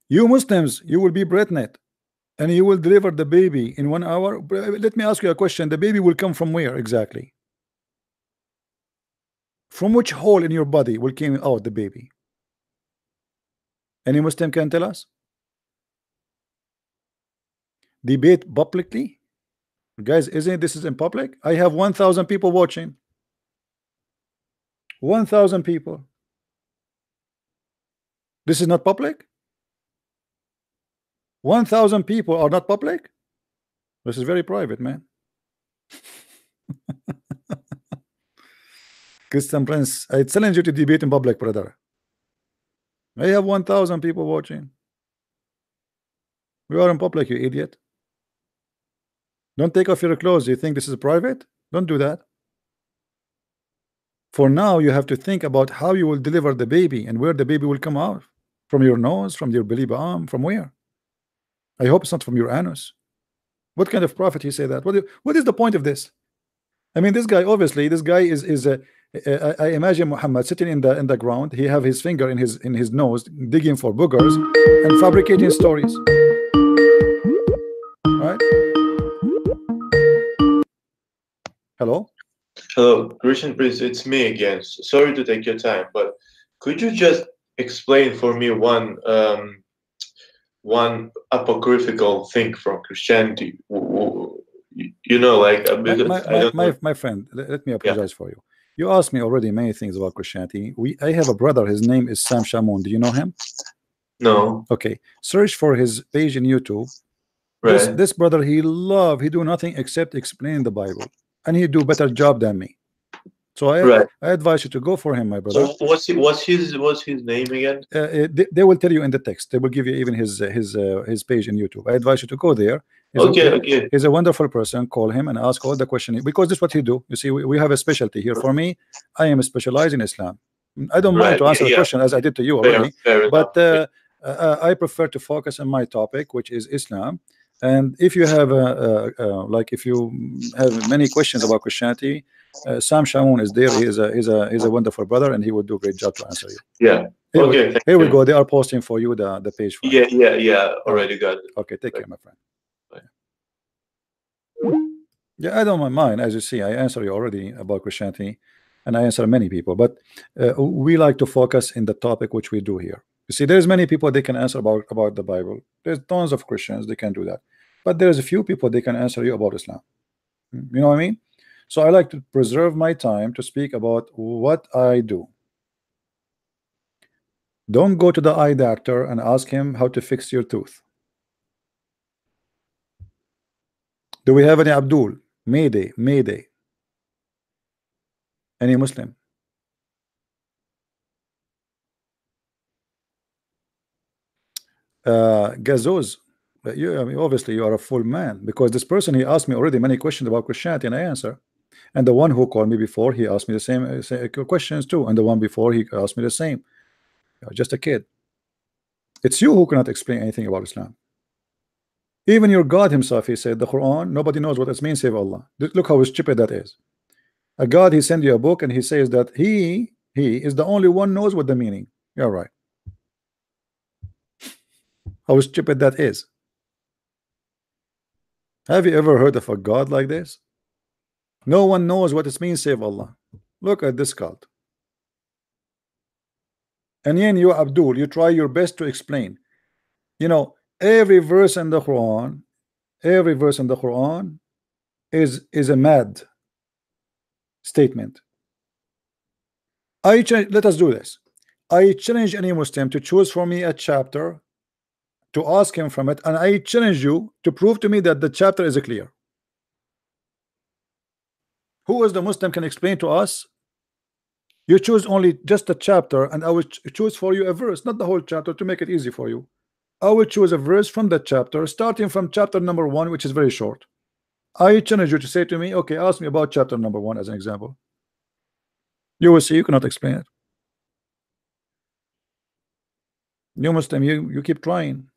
You Muslims, you will be pregnant and you will deliver the baby in one hour. Let me ask you a question. The baby will come from where exactly? From which hole in your body will came out the baby? Any Muslim can tell us? Debate publicly? Guys, isn't this is in public? I have 1,000 people watching. 1,000 people. This is not public? 1,000 people are not public? This is very private, man. Christian Prince, I challenge you to debate in public, brother. I have 1,000 people watching. We are in public, you idiot. Don't take off your clothes. You think this is private? Don't do that. For now, you have to think about how you will deliver the baby and where the baby will come out. From your nose, from your belly button, from where? I hope it's not from your anus. What kind of prophet you say that? What, what is the point of this? I mean, this guy obviously, this guy is is a. Uh, imagine Muhammad sitting in the in the ground. He have his finger in his in his nose, digging for boogers and fabricating stories. Right? Hello. Hello, Christian Prince. It's me again. Sorry to take your time, but could you just explain for me one um, one apocryphal thing from Christianity? You know, like uh, my my, my, my, friend. Let me apologize for you. You asked me already many things about Christianity. We I have a brother. His name is Sam Shamoun. Do you know him? No. Okay. Search for his page in YouTube. Right. This, this brother, he love. He do nothing except explain the Bible, and he do better job than me. So I, right. I advise you to go for him, my brother. So what's he, what's his what's his name again? Uh, uh, they, they, will tell you in the text. They will give you even his uh, his uh, his page in YouTube. I advise you to go there. He's okay, a, okay. He's a wonderful person. Call him and ask all the questions because this is what he do. You see, we, we have a specialty here. For me, I am specialized in Islam. I don't right. mind to answer yeah, the question as I did to you already, fair, fair but uh, uh, I prefer to focus on my topic, which is Islam. And if you have a, a, a like if you have many questions about Christianity, uh, Sam Shamoun is there. He is a is a is a wonderful brother, and he will do a great job to answer you. Yeah. Here okay. We, here we go. They are posting for you the the page. yeah, yeah, yeah. Already got it. Okay. Take care, my friend. Yeah, I don't mind. As you see, I answer you already about Christianity, and I answer many people. But uh, we like to focus in the topic which we do here. You see, there's many people they can answer about about the Bible. There's tons of Christians they can do that, but there's a few people they can answer you about Islam. You know what I mean? So I like to preserve my time to speak about what I do. Don't go to the eye doctor and ask him how to fix your tooth. Do we have any Abdul? Mayday, Mayday. Any Muslim? Uh, Gazoz, you, I mean, obviously you are a full man because this person he asked me already many questions about Christianity and I answer. And the one who called me before, he asked me the same, uh, uh, questions too. And the one before, he asked me the same. just a kid. It's you who cannot explain anything about Islam. Even your God himself, he said, the Quran, nobody knows what it means save Allah. Look how stupid that is. A God, he sent you a book and he says that he, he is the only one knows what the meaning. You're right. How stupid that is. Have you ever heard of a God like this? No one knows what it means, save Allah. Look at this cult. And then you, Abdul, you try your best to explain. You know, every verse in the Quran, every verse in the Quran is is a mad statement. I let us do this. I challenge any Muslim to choose for me a chapter to ask him from it, and I challenge you to prove to me that the chapter is clear. Who is the Muslim can explain to us? You choose only just a chapter, and I will choose for you a verse, not the whole chapter, to make it easy for you. I will choose a verse from that chapter, starting from chapter number one, which is very short. I challenge you to say to me, okay, ask me about chapter number one as an example. You will see you cannot explain it. You Muslim, you, you keep trying.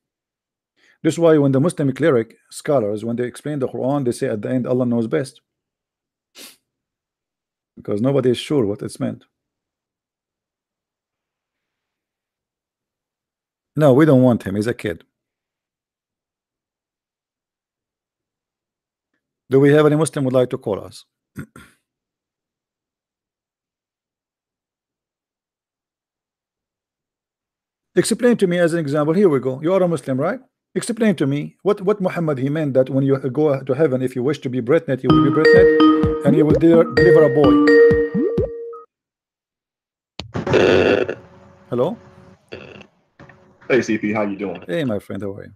This is why when the Muslim cleric scholars, when they explain the Quran, they say at the end, Allah knows best because nobody is sure what it's meant. No, we don't want him. He's a kid. Do we have any Muslim would like to call us? Explain to me as an example. Here we go. You are a Muslim, right? Explain to me what what Muhammad he meant that when you go to heaven, if you wish to be breathed, you will be breathed and you will deliver a boy. Hello. Hey, CP, how you doing? Hey, my friend. How are you?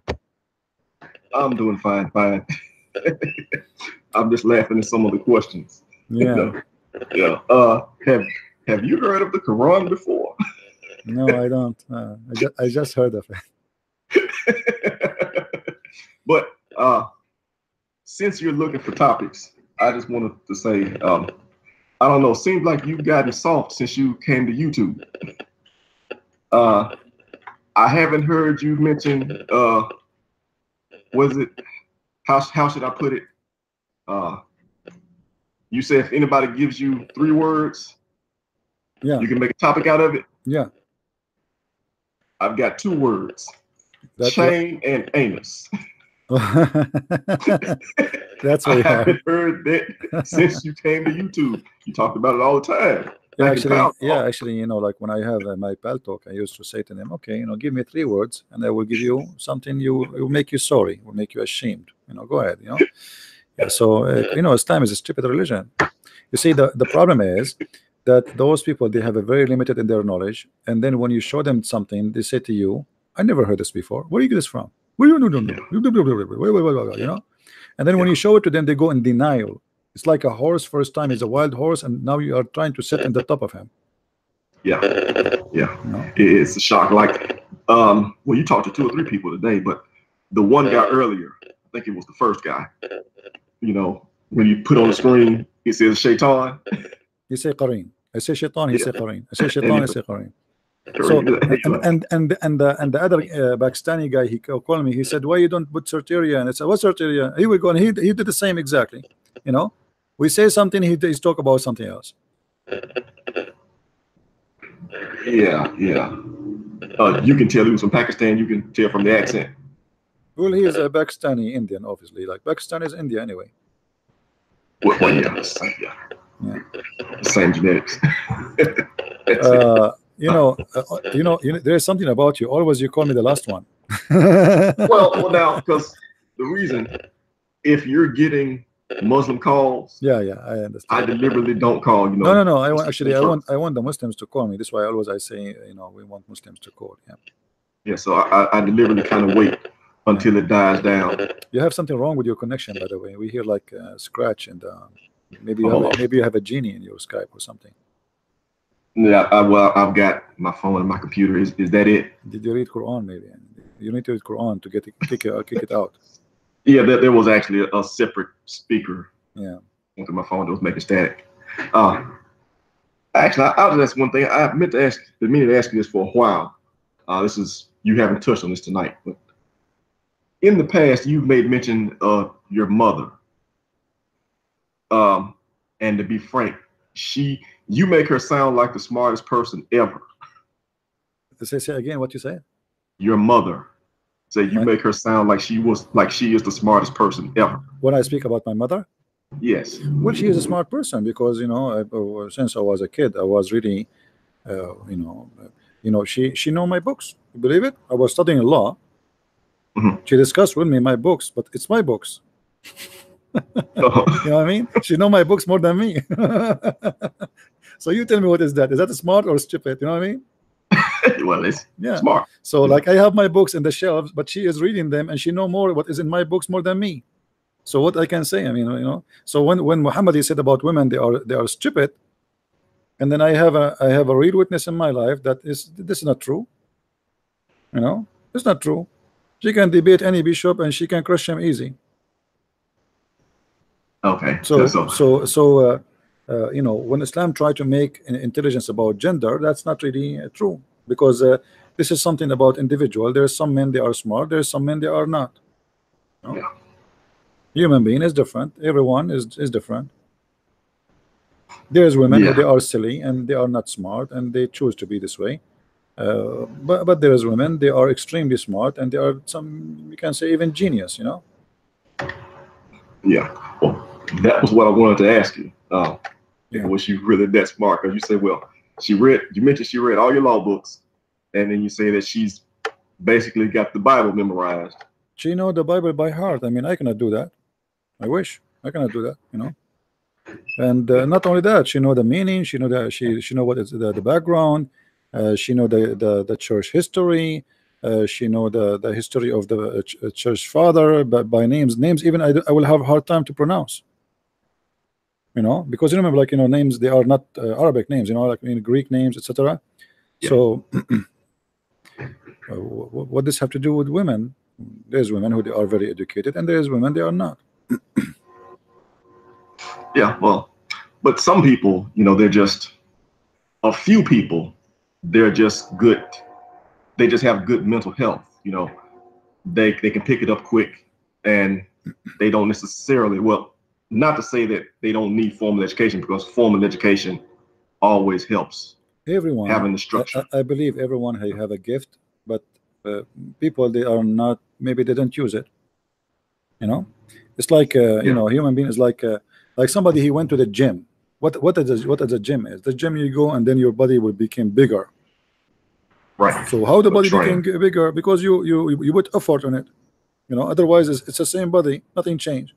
I'm doing fine, fine. I'm just laughing at some of the questions. Yeah. Yeah. Uh, have Have you heard of the Quran before? No, I don't. Uh, I, ju- I just heard of it. But uh, since you're looking for topics, I just wanted to say, um, I don't know. Seems like you've gotten soft since you came to YouTube. Uh, I haven't heard you mention. Uh, was it? How how should I put it? Uh, you said if anybody gives you three words, Yeah. you can make a topic out of it. Yeah. I've got two words: That- chain and anus. That's what I haven't heard that since you came to YouTube. You talked about it all the time. Yeah, actually, yeah, actually, you know, like when I have uh, my Paltalk, I used to say to them, okay, you know, give me three words, and I will give you something you will make you sorry, will make you ashamed. You know, go ahead. You know, yeah, so uh, you know, Islam is a stupid religion. You see, the the problem is that those people they have a very limited in their knowledge, and then when you show them something, they say to you, "I never heard this before. Where do you get this from? You no no no know?" And then when you show it to them, they go in denial. It's like a horse first time is a wild horse, and now you are trying to sit on the top of him. Yeah, yeah. It- It's a shock. Like, um, well, you talked to two or three people today, but the one guy earlier, I think it was the first guy. You know, when you put on the screen, it says Shaitan. You say Qareen. I say Shaitan, he say Qareen. I say Shaitan, I say Qareen. So and and and and the, and the other uh, Pakistani guy he called me. He said, "Why you don't put Sarteria?" And I said, "What's Sarteria?" He would go and he he did the same exactly. You know, we say something, he he's talk about something else. Yeah, yeah. Uh, you can tell he was from Pakistan. You can tell from the accent. Well, he is a Pakistani Indian, obviously. Like Pakistan is India anyway. Well, well yeah, same, yeah. Yeah. Same genetics. Uh, you know, uh, you know, you know, there is something about you. Always you call me the last one. well, well, now because the reason, if you're getting Muslim calls, Yeah, yeah, I understand. I deliberately don't call. You know, No, no, no. I want actually, I want, I want the Muslims to call me. This is why always I say, you know, we want Muslims to call. Yeah. Yeah, so I, I- I deliberately kind of wait until it dies down. You have something wrong with your connection, by the way. We hear like uh, scratch and uh, maybe you Oh. have, maybe you have a genie in your Skype or something. Yeah, I, well, I've got my phone and my computer. Is is that it? Did you read Quran? Maybe you need to read Quran to get it, kick it, kick it out. Yeah, there, there was actually a, a separate speaker Yeah. onto my phone that was making static. Uh, actually, I, I'll just ask one thing. I meant to ask, been meaning to ask you this for a while. Uh, this is you haven't touched on this tonight, but in the past, you've made mention of your mother. Um, and to be frank, she you make her sound like the smartest person ever. Say, say again what you say. Your mother. Say you make her sound like she was like she is the smartest person ever. When I speak about my mother, Yes. well, she is a smart person because you know, I, uh, since I was a kid, I was really, uh, you know, you know, she she know my books. You believe it? I was studying law. She discussed with me my books, but it's my books. you know what I mean? She know my books more than me. so you tell me what is that? Is that smart or stupid? You know what I mean? well, it's yeah. smart. So like I have my books in the shelves, but she is reading them and she know more what is in my books more than me. So what I can say, I mean, you know. So when when Muhammad said about women they are they are stupid, and then I have a I have a real witness in my life that is this is not true. You know, it's not true. She can debate any bishop and she can crush him easy. Okay. So so so so uh, uh, you know when Islam try to make an intelligence about gender, that's not really uh, true because uh, this is something about individual. There are some men they are smart. There are some men they are not. You know? Human being is different. Everyone is is different. There's women Yeah. who they are silly and they are not smart and they choose to be this way. Uh, but but there is women they are extremely smart and they are some you can say even genius. You know. Yeah. Well, that was what I wanted to ask you. Uh, Was she really that smart? Because you say, well, she read. You mentioned she read all your law books, and then you say that she's basically got the Bible memorized. She know the Bible by heart. I mean, I cannot do that. I wish I cannot do that. You know. And uh, not only that, she know the meaning. She know that she she know what is the, the background. Uh, she know the, the the church history. Uh, she know the the history of the uh, ch- uh, church father, but by names, names even I, I will have a hard time to pronounce. You know, because you remember, like you know, names they are not uh, Arabic names. You know, like in Greek names, etc. So, uh, wh- wh- what does have to do with women? There's women who they are very educated, and there's women they are not. Yeah, well, but some people, you know, they're just a few people. They're just good. They just have good mental health. You know, they they can pick it up quick, and they don't necessarily. Well, not to say that they don't need formal education because formal education always helps. everyone Having the structure. I, I believe everyone ha- have a gift but uh, people they are not maybe they don't use it you know? It's like uh, you know human being is like uh, like somebody he went to the gym. What what is what is a gym is? The gym you go and then your body will become bigger. Right. So how the body became bigger? Because you you you put effort on it you know? Otherwise it's, it's the same body nothing changed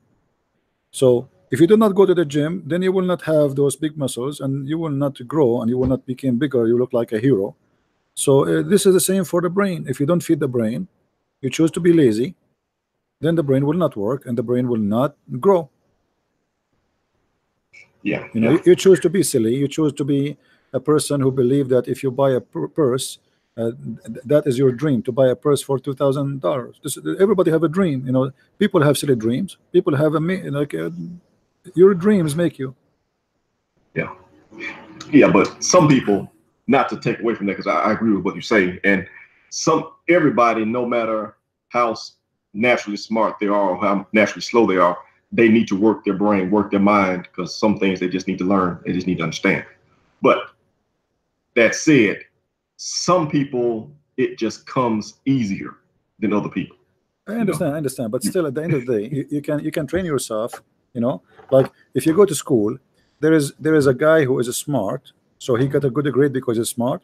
so if you do not go to the gym, then you will not have those big muscles, and you will not grow, and you will not become bigger. You look like a hero. So uh, this is the same for the brain. If you don't feed the brain, you choose to be lazy, then the brain will not work, and the brain will not grow. Yeah. You know, you, you choose to be silly. You choose to be a person who believe that if you buy a purse, uh, that is your dream to buy a purse for two thousand dollars. Everybody have a dream. You know, people have silly dreams. People have a like uh, your dreams make you. Yeah. Yeah, but some people, not to take away from that, because I, I agree with what you say, and some everybody, no matter how naturally smart they are or how naturally slow they are, they need to work their brain, work their mind, because some things they just need to learn, they just need to understand. But that said, some people it just comes easier than other people. I understand, I understand, but still, at the end of the day, you, you can you can train yourself. You know, like if you go to school, there is there is a guy who is smart, so he got a good grade because he's smart,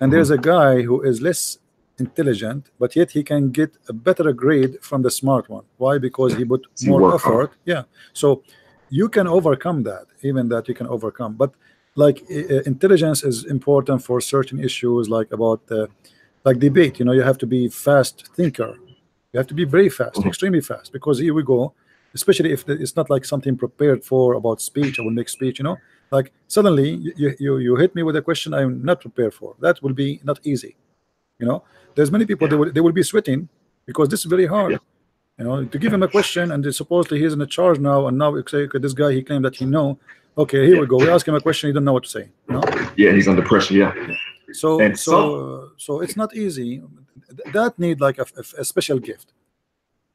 and there's mm-hmm. a guy who is less intelligent, but yet he can get a better grade from the smart one. Why? Because he put more work hard. effort. Yeah, so you can overcome that. Even that you can overcome, but like intelligence is important for certain issues, like about uh, like debate. You know, you have to be fast thinker. You have to be very fast, extremely fast, because here we go. Especially if the, it's not like something prepared for about speech. I will make speech. You know, like suddenly you, you you hit me with a question I'm not prepared for. That will be not easy. You know, there's many people they will they will be sweating because this is very hard. You know, to give him a question and supposedly he's in a charge now, and now like, okay, this guy he claimed that he know. Okay, here we go. We ask him a question, he don't know what to say. You know. Yeah, he's under pressure. Yeah. So And so uh, so it's not easy. That need like a, a- special gift.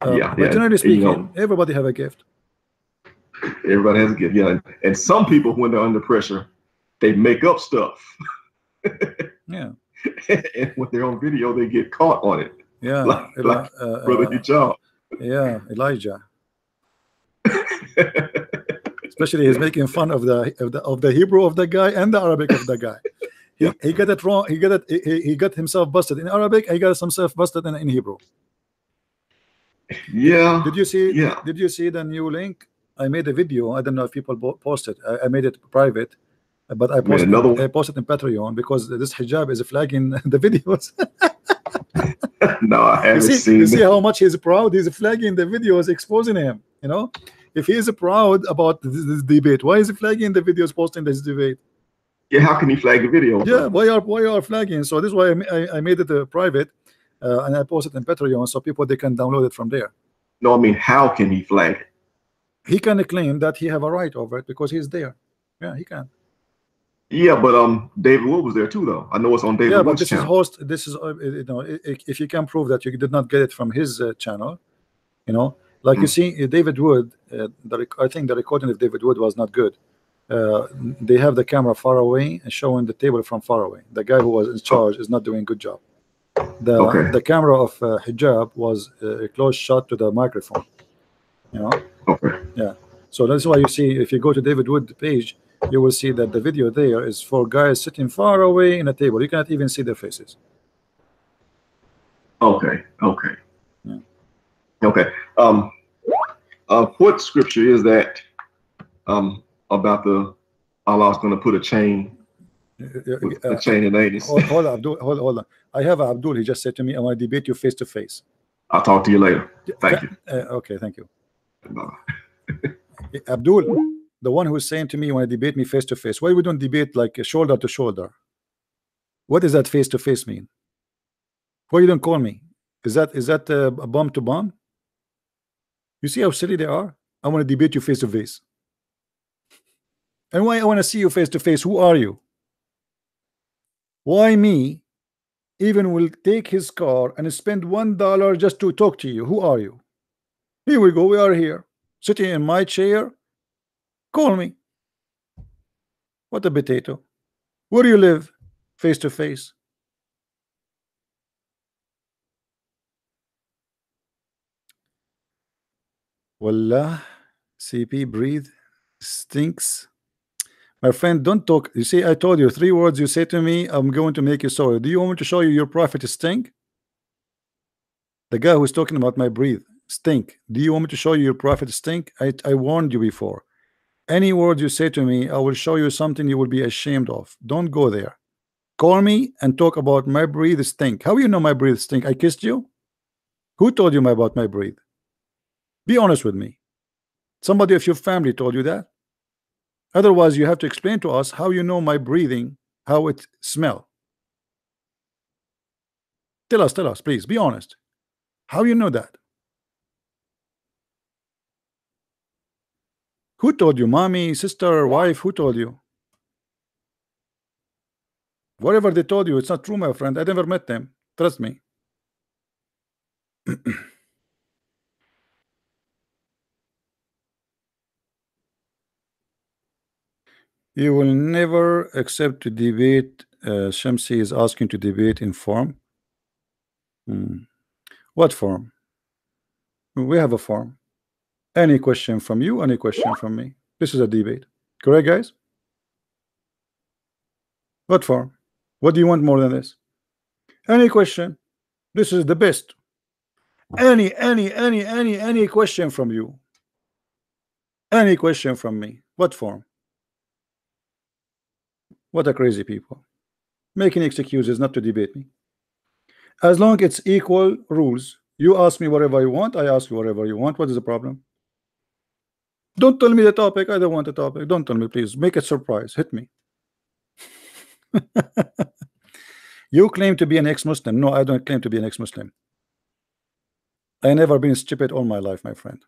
Uh, Yeah, but yeah, generally you speaking, know. everybody have a gift. Everybody has a gift. Yeah. And, some people, when they're under pressure, they make up stuff. Yeah. and when they're on video, they get caught on it. Yeah, Like, Eli- like uh, Brother uh. Yeah, Elijah. Especially he's making fun of the of the of the Hebrew of the guy and the Arabic of the guy. He, he got it wrong. He got it. He, he- got himself busted in Arabic. He got himself busted in, in Hebrew. Yeah. Did you see? Yeah. Did you see the new link? I made a video. I don't know if people posted. I, I made it private, but I posted. another one. I posted in Patreon because this Hijab is flagging the videos. no, I haven't see, seen you see how much he's proud. He's flagging the videos, exposing him. You know, if he is proud about this, this debate, why is he flagging the videos, posting this debate? Yeah, how can he flag the video? Yeah, why are why are flagging? So this is why I, I, I made it uh, private, uh, and I posted in Patreon so people they can download it from there. No, I mean, how can he flag it? He can claim that he have a right over it because he's there. Yeah, he can. Yeah, but um, David Wood was there too, though. I know it's on David yeah, but Wood's this is host. This is uh, you know, if you can prove that you did not get it from his uh, channel, you know, like you see, uh, David Wood. Uh, the rec- I think the recording of David Wood was not good. Uh, they have the camera far away and showing the table from far away. The guy who was in charge is not doing a good job. The Okay. the camera of uh, Hijab was uh, a close shot to the microphone. You know. Okay. Yeah. So that's why you see if you go to David Wood page, you will see that the video there is for guys sitting far away in a table. You cannot even see their faces. Okay. Okay. Okay. Um, uh, what scripture is that? Um, about the Allah's going to put a chain with the chain and anus. Hold, hold on, Abdul. Hold, hold on. I have Abdul. He just said to me, "I want to debate you face to face." I'll talk to you later. Thank you. Uh, okay, thank you. Abdul, the one who's saying to me, "You want to debate me face to face?" Why we don't debate like shoulder to shoulder? What does that face to face mean? Why you don't call me? Is that is that uh, a bomb to bomb? You see how silly they are. I want to debate you face to face. And why I want to see you face to face? Who are you? Why me? Even will take his car and spend one dollar just to talk to you. Who are you? Here we go. We are here, sitting in my chair. Call me. What a potato. Where do you live? Face to face. Wallah, CP breathe stinks. My friend, don't talk. You see, I told you three words you say to me, I'm going to make you sorry. Do you want me to show you your prophet stink? The guy who's talking about my breathe stink. Do you want me to show you your prophet stink? I, I warned you before. Any word you say to me, I will show you something you will be ashamed of. Don't go there. Call me and talk about my breathe stink. How you know my breathe stink? I kissed you? Who told you about my breathe? Be honest with me. Somebody of your family told you that? Otherwise, you have to explain to us how you know my breathing, how it smell. Tell us, tell us, please. Be honest. How you know that? Who told you? Mommy, sister, wife? Who told you? Whatever they told you, it's not true, my friend. I never met them. Trust me. You will never accept to debate. Uh, Shamsi is asking to debate in form. Hmm. What form? We have a form. Any question from you, any question from me. This is a debate. Correct, guys? What form? What do you want more than this? Any question? This is the best. Any, any, any, any, any question from you. Any question from me. What form? What a crazy people. Making excuses not to debate me. As long it's equal rules, you ask me whatever you want, I ask you whatever you want. What is the problem? Don't tell me the topic. I don't want the topic. Don't tell me, please. Make it surprise. Hit me. you claim to be an ex-Muslim. No, I don't claim to be an ex-Muslim. I never been stupid all my life, my friend.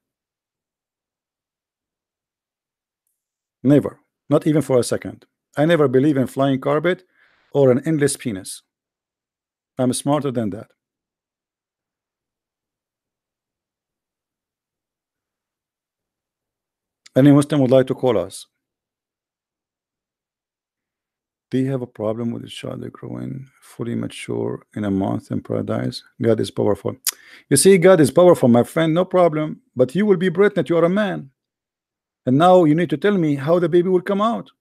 Never. Not even for a second. I never believe in flying carpet or an endless penis. I'm smarter than that. Any Muslim would like to call us. Do you have a problem with a child growing fully mature in a month in paradise? God is powerful. You see, God is powerful, my friend, no problem. But you will be pregnant, you are a man. And now you need to tell me how the baby will come out.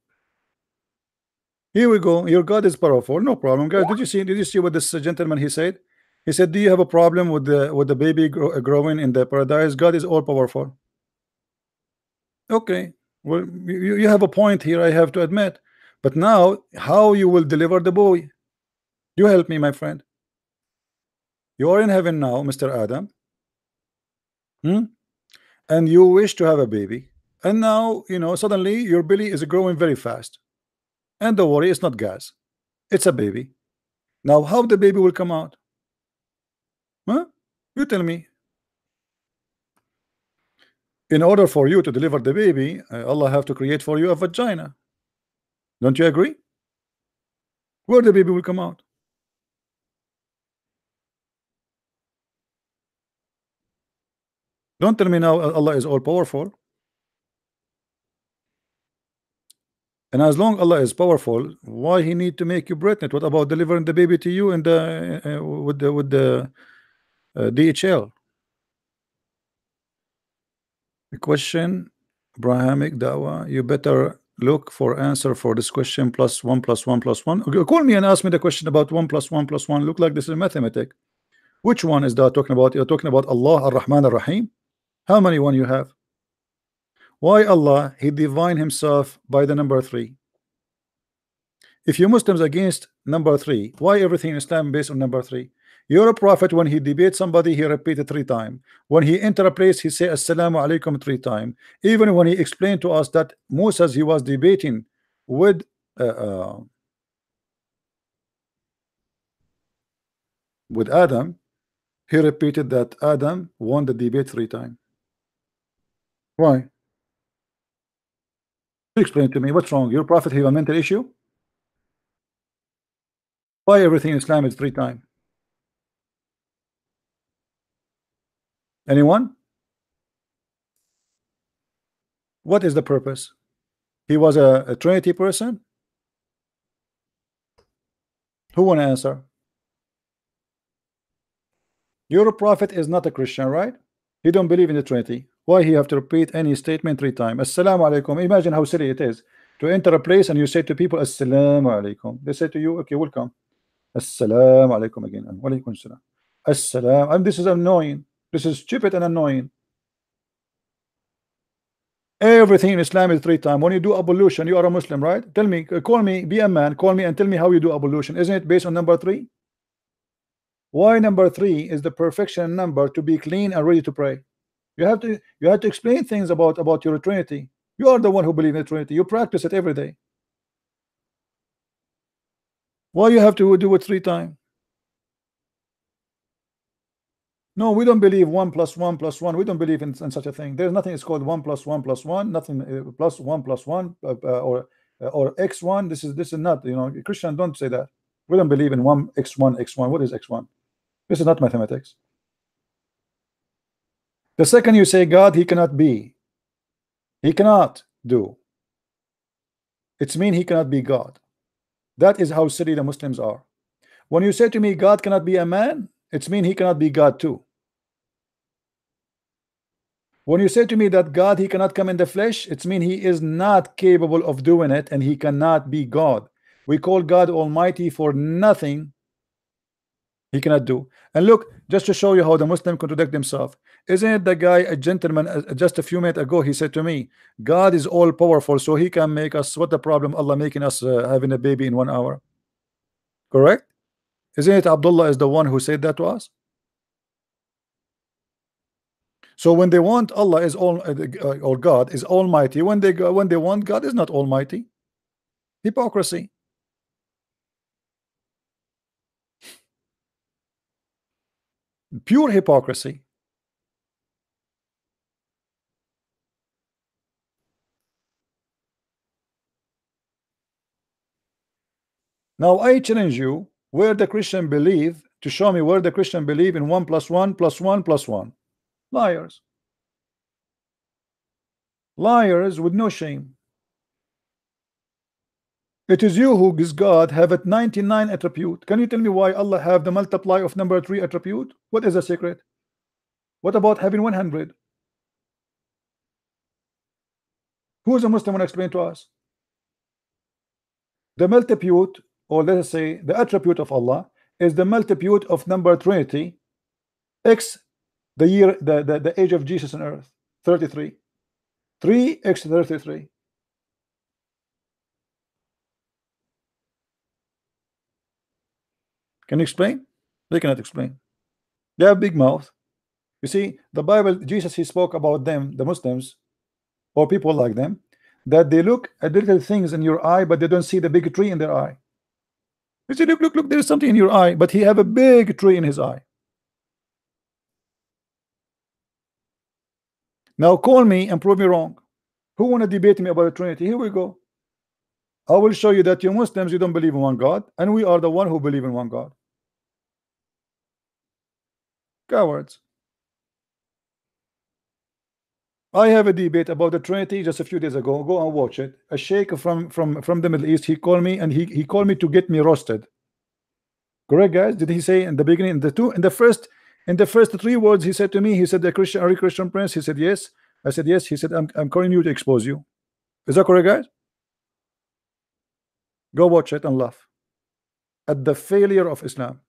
Here we go. Your God is powerful. No problem, guys. Did you see? Did you see what this gentleman he said? He said, "Do you have a problem with the with the baby grow, growing in the paradise? God is all powerful." Okay. Well, you, you have a point here. I have to admit. But now, how you will deliver the boy? You help me, my friend. You are in heaven now, Mr. Adam. Hmm? And you wish to have a baby. And now, you know, suddenly your belly is growing very fast. And don't worry, it's not gas. It's a baby. Now, how the baby will come out? Huh? You tell me. In order for you to deliver the baby, uh, Allah have to create for you a vagina. Don't you agree? Where the baby will come out? Don't tell me now Allah is all powerful. And as long Allah is powerful, why He need to make you pregnant? What about delivering the baby to you and the uh, with the with the uh, DHL? The question, Abrahamic Dawa, you better look for answer for this question plus one plus one plus one. Okay, call me and ask me the question about one plus one plus one. Look like this is mathematic. Which one is that talking about? You're talking about Allah Ar-Rahman Ar-Rahim. How many one you have? Why Allah? He divine himself by the number three. if you Muslims against number three, why everything in Islam based on number three? You're a prophet, when he debates somebody, he repeated three times. When he enter a place, he say Assalamu alaikum three times. Even when he explained to us that Moses he was debating with uh, uh, with Adam, he repeated that Adam won the debate three times. Why? Explain to me what's wrong. Your prophet have a mental issue? Why everything in Islam is three times? Anyone? What is the purpose? He was a, a Trinity person? Who want to answer? Your prophet is not a Christian, right? He don't believe in the Trinity. Why he have to repeat any statement three times? Assalamu alaikum. Imagine how silly it is to enter a place and you say to people Assalamu alaikum. They say to you, okay, welcome. Assalamu alaikum again. Walaikum salam. Assalam. And this is annoying. This is stupid and annoying. Everything in Islam is three times. When you do ablution, you are a Muslim, right? Tell me, uh, call me, be a man, call me and tell me how you do ablution. Isn't it based on number three? Why number three is the perfection number to be clean and ready to pray? You have to you have to explain things about about your Trinity. You are the one who believe in the Trinity. You practice it every day. Why you have to do it three times? No, we don't believe one plus one plus one. We don't believe in, in such a thing. There's nothing. It's called one plus one plus one. Nothing uh, plus one plus one uh, uh, or uh, or x one. This is this is not. You know, Christian don't say that. We don't believe in one x one x one. What is x one? This is not mathematics. The second you say God, he cannot be. He cannot do. It's mean he cannot be God. That is how silly the Muslims are. When you say to me God cannot be a man, it's mean he cannot be God too. When you say to me that God he cannot come in the flesh, it's mean he is not capable of doing it and he cannot be God. We call God Almighty for nothing he cannot do. And look, just to show you how the Muslim contradict himself, isn't it the guy, a gentleman, uh, just a few minutes ago, he said to me, God is all powerful, so he can make us. What the problem? Allah making us uh, having a baby in one hour. Correct? Isn't it Abdullah is the one who said that to us? So when they want Allah is all uh, or God is Almighty, when they go, when they want God is not Almighty. Hypocrisy. Pure hypocrisy. Now I challenge you where the Christian believe to show me where the Christian believe in one plus one plus one plus one. Liars. Liars with no shame. It is you who is God have at 99 attribute. Can you tell me why Allah have the multiply of number three attribute? What is the secret? What about having 100? Who is a Muslim want to explain to us? The multipute, or let us say the attribute of Allah, is the multitude of number Trinity, x the year, the, the, the age of Jesus on earth, 33. 3 x 33. Can you explain? They cannot explain. They have big mouth. You see, the Bible, Jesus, he spoke about them, the Muslims, or people like them, that they look at little things in your eye, but they don't see the big tree in their eye. You see, look, look, look, there's something in your eye, but he have a big tree in his eye. Now call me and prove me wrong. Who want to debate me about the Trinity? Here we go. I will show you that you Muslims you don't believe in one God, and we are the one who believe in one God. Cowards. I have a debate about the Trinity just a few days ago. Go and watch it. A sheikh from from from the Middle East. He called me and he he called me to get me roasted. Correct, guys? Did he say in the beginning? In The two in the first in the first three words he said to me. He said, "The Christian are you Christian Prince." He said, "Yes." I said, "Yes." He said, "I'm I'm calling you to expose you." Is that correct, guys? Go watch it and laugh at the failure of Islam.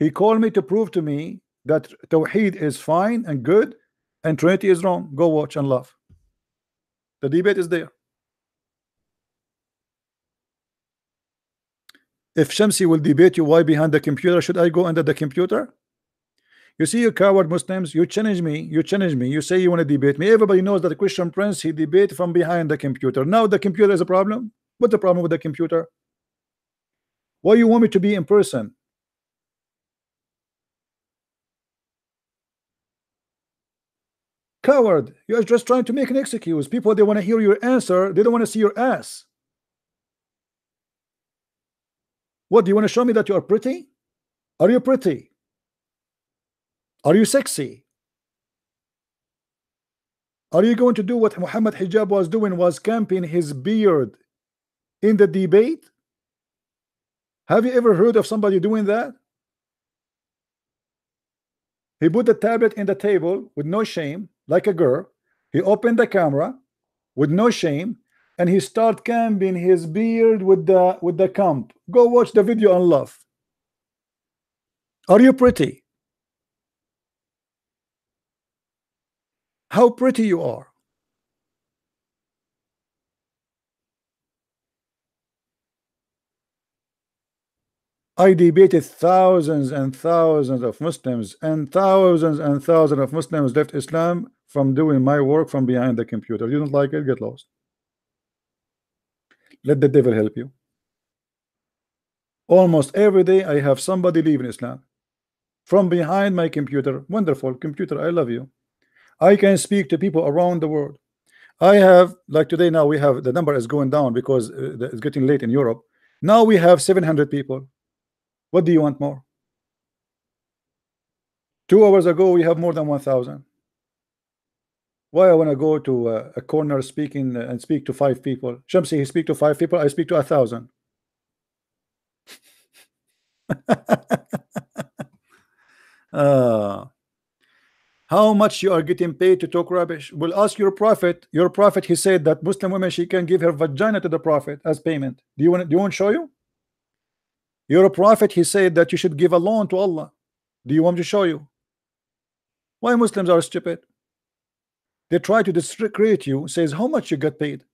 He called me to prove to me that Tawheed is fine and good and Trinity is wrong. Go watch and laugh. The debate is there. if Shamsi will debate you why behind the computer should I go under the computer? You see you coward Muslims you challenge me you challenge me. You say you want to debate me. Everybody knows that the Christian Prince he debate from behind the computer. Now the computer is a problem. What's the problem with the computer? Why you want me to be in person coward you are just trying to make an excuse. People they want to hear your answer. They don't want to see your ass. What do you want to show me that you are pretty? Are you pretty? Are you sexy? Are you going to do what Muhammad Hijab was doing was camping his beard in the debate? Have you ever heard of somebody doing that? He put the tablet in the table with no shame like a girl. He opened the camera with no shame and he start camping his beard with the with the camp. Go watch the video and love. are you pretty? How pretty you are I debated thousands and thousands of Muslims and thousands and thousands of Muslims left Islam from doing my work from behind the computer. You don't like it, get lost. Let the devil help you. Almost every day I have somebody leaving Islam from behind my computer. Wonderful computer, I love you. I can speak to people around the world. I have like today now we have the number is going down because uh, it's getting late in Europe. Now we have 700 people. What do you want more? Two hours ago, we have more than 1,000. Why I want to go to a, a corner speaking and speak to five people? Shamsi, he speak to five people. I speak to a thousand. uh, how much you are getting paid to talk rubbish? We'll ask your prophet. Your prophet, he said that Muslim women she can give her vagina to the prophet as payment. Do you want? Do you want to show you? You're a prophet. He said that you should give a loan to Allah. Do you want me to show you? Why Muslims are stupid? They try to discredit you. Says how much you got paid.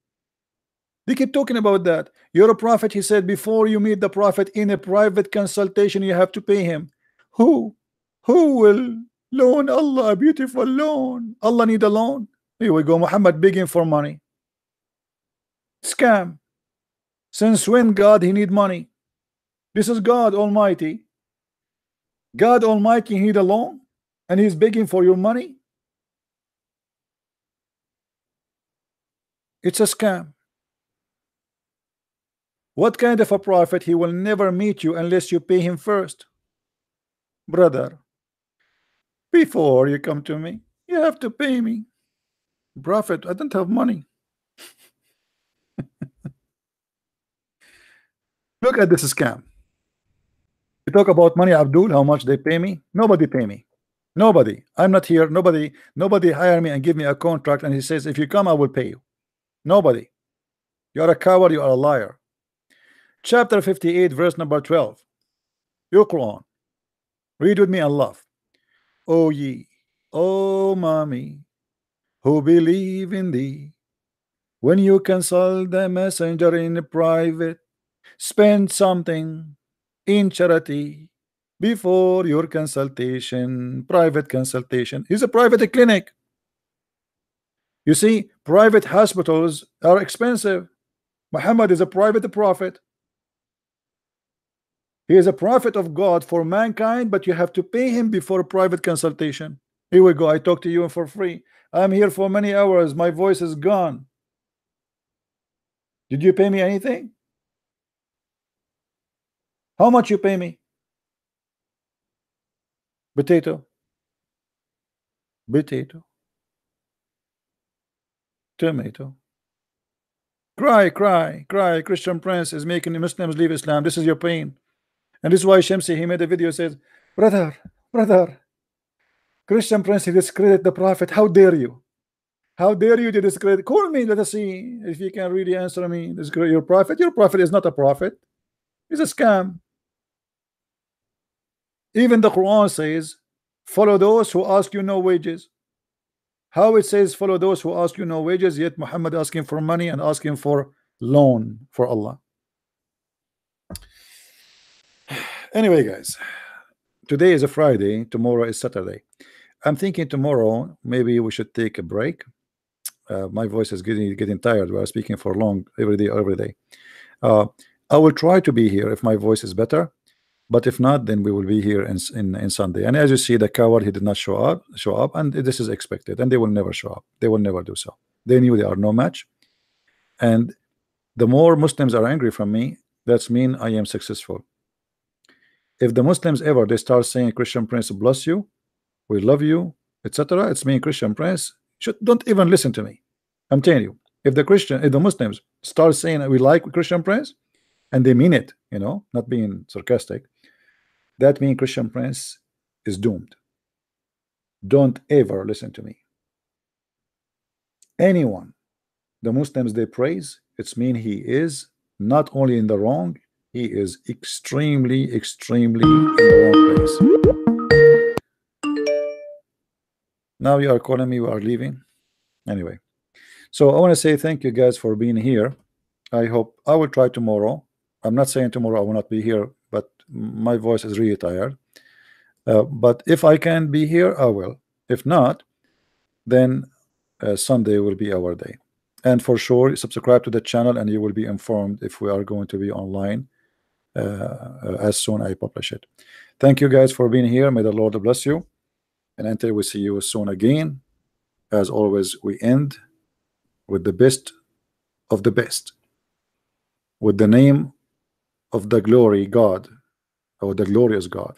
They keep talking about that. You're a prophet. He said before you meet the prophet in a private consultation, you have to pay him. Who? Who will loan Allah a beautiful loan? Allah need a loan. Here we go. Muhammad begging for money. Scam. Since when God he need money? This is God Almighty. God Almighty need a loan and he's begging for your money. It's a scam. What kind of a prophet? He will never meet you unless you pay him first. Brother, before you come to me, you have to pay me. Prophet, I don't have money. Look at this scam. You talk about money, Abdul, how much they pay me? Nobody pay me. Nobody. I'm not here. Nobody, nobody hire me and give me a contract and he says, if you come, I will pay you. Nobody. You are a coward, you are a liar. Chapter 58, verse number 12. Your Quran. Read with me and laugh. O ye, O mommy, who believe in thee, when you consult the messenger in private, spend something in charity before your consultation, private consultation. Is a private clinic. You see, private hospitals are expensive. Muhammad is a private prophet. He is a prophet of God for mankind, but you have to pay him before private consultation. Here we go. I talk to you for free. I'm here for many hours. My voice is gone. Did you pay me anything? How much you pay me? Potato. Potato. Tomato. Cry, cry, cry. Christian Prince is making the Muslims leave Islam. This is your pain. And this is why Shamsi, he made a video says, brother, brother, Christian Prince, he discredit the Prophet. How dare you? How dare you to discredit? Call me, let us see if you can really answer me. Discredit your Prophet. Your Prophet is not a prophet. He's a scam. Even the Quran says, follow those who ask you no wages. How it says, follow those who ask you no wages, yet Muhammad asking for money and asking for loan for Allah. anyway, guys, today is a Friday. Tomorrow is Saturday. I'm thinking tomorrow maybe we should take a break. Uh, my voice is getting getting tired. We are speaking for long every day, every day. Uh, I will try to be here if my voice is better, but if not, then we will be here in in, in Sunday. And as you see, the coward he did not show up, show up, and this is expected. And they will never show up. They will never do so. They knew they are no match. And the more Muslims are angry from me, that's mean I am successful. If the Muslims ever they start saying Christian Prince bless you, we love you, etc., it's me Christian Prince. Should don't even listen to me. I'm telling you, if the Christian, if the Muslims start saying we like Christian Prince, and they mean it, you know, not being sarcastic, that means Christian Prince is doomed. Don't ever listen to me. Anyone, the Muslims they praise, it's mean he is not only in the wrong, he is extremely, extremely in the wrong place. Now you are calling me, we are leaving. Anyway, so I want to say thank you guys for being here. I hope I will try tomorrow. I'm not saying tomorrow I will not be here, my voice is really tired. Uh, but if I can be here, I will. If not, then uh, Sunday will be our day. And for sure, subscribe to the channel and you will be informed if we are going to be online uh, uh as soon I publish it. Thank you guys for being here. May the Lord bless you. And until we see you soon again, as always, we end with the best of the best, with the name of the glory God or the glorious God.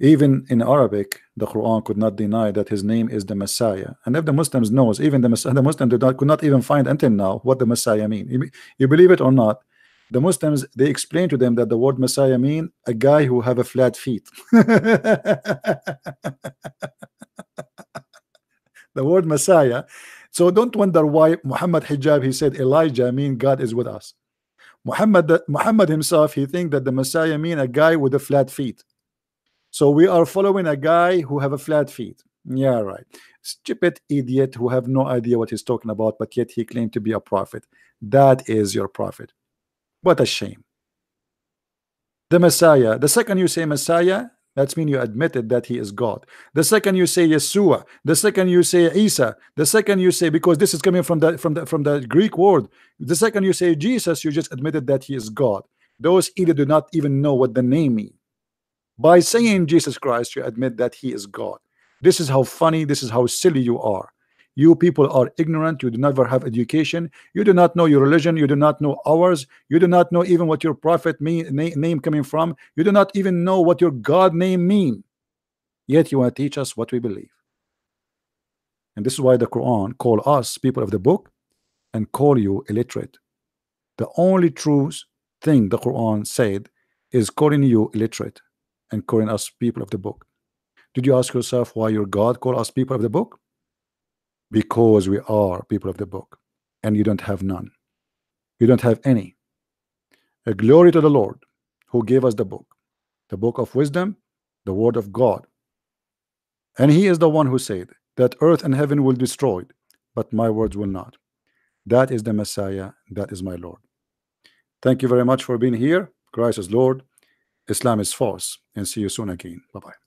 Even in Arabic, the Quran could not deny that his name is the Messiah. And if the Muslims knows, even the, the Muslims did not, could not even find until now what the Messiah mean. You, you believe it or not, the Muslims they explain to them that the word Messiah mean a guy who have a flat feet. the word Messiah. So don't wonder why Muhammad Hijab he said Elijah mean God is with us. Muhammad Muhammad himself he think that the Messiah mean a guy with a flat feet. So we are following a guy who have a flat feet. Yeah right. Stupid idiot who have no idea what he's talking about but yet he claimed to be a prophet. That is your prophet. What a shame. The Messiah the second you say Messiah that's mean you admitted that he is God. The second you say Yeshua, the second you say Isa, the second you say because this is coming from the from the from the Greek word. The second you say Jesus, you just admitted that he is God. Those either do not even know what the name means. By saying Jesus Christ, you admit that he is God. This is how funny, this is how silly you are. You people are ignorant. You do never have education. You do not know your religion. You do not know ours. You do not know even what your prophet name coming from. You do not even know what your God name mean. Yet you want to teach us what we believe. And this is why the Quran call us people of the book and call you illiterate. The only true thing the Quran said is calling you illiterate and calling us people of the book. Did you ask yourself why your God call us people of the book? Because we are people of the book and you don't have none. You don't have any. A glory to the Lord who gave us the book the book of wisdom the word of God. And he is the one who said that earth and heaven will be destroyed but my words will not. That is the Messiah that is my Lord. Thank you very much for being here. Christ is Lord. Islam is false and see you soon again. Bye bye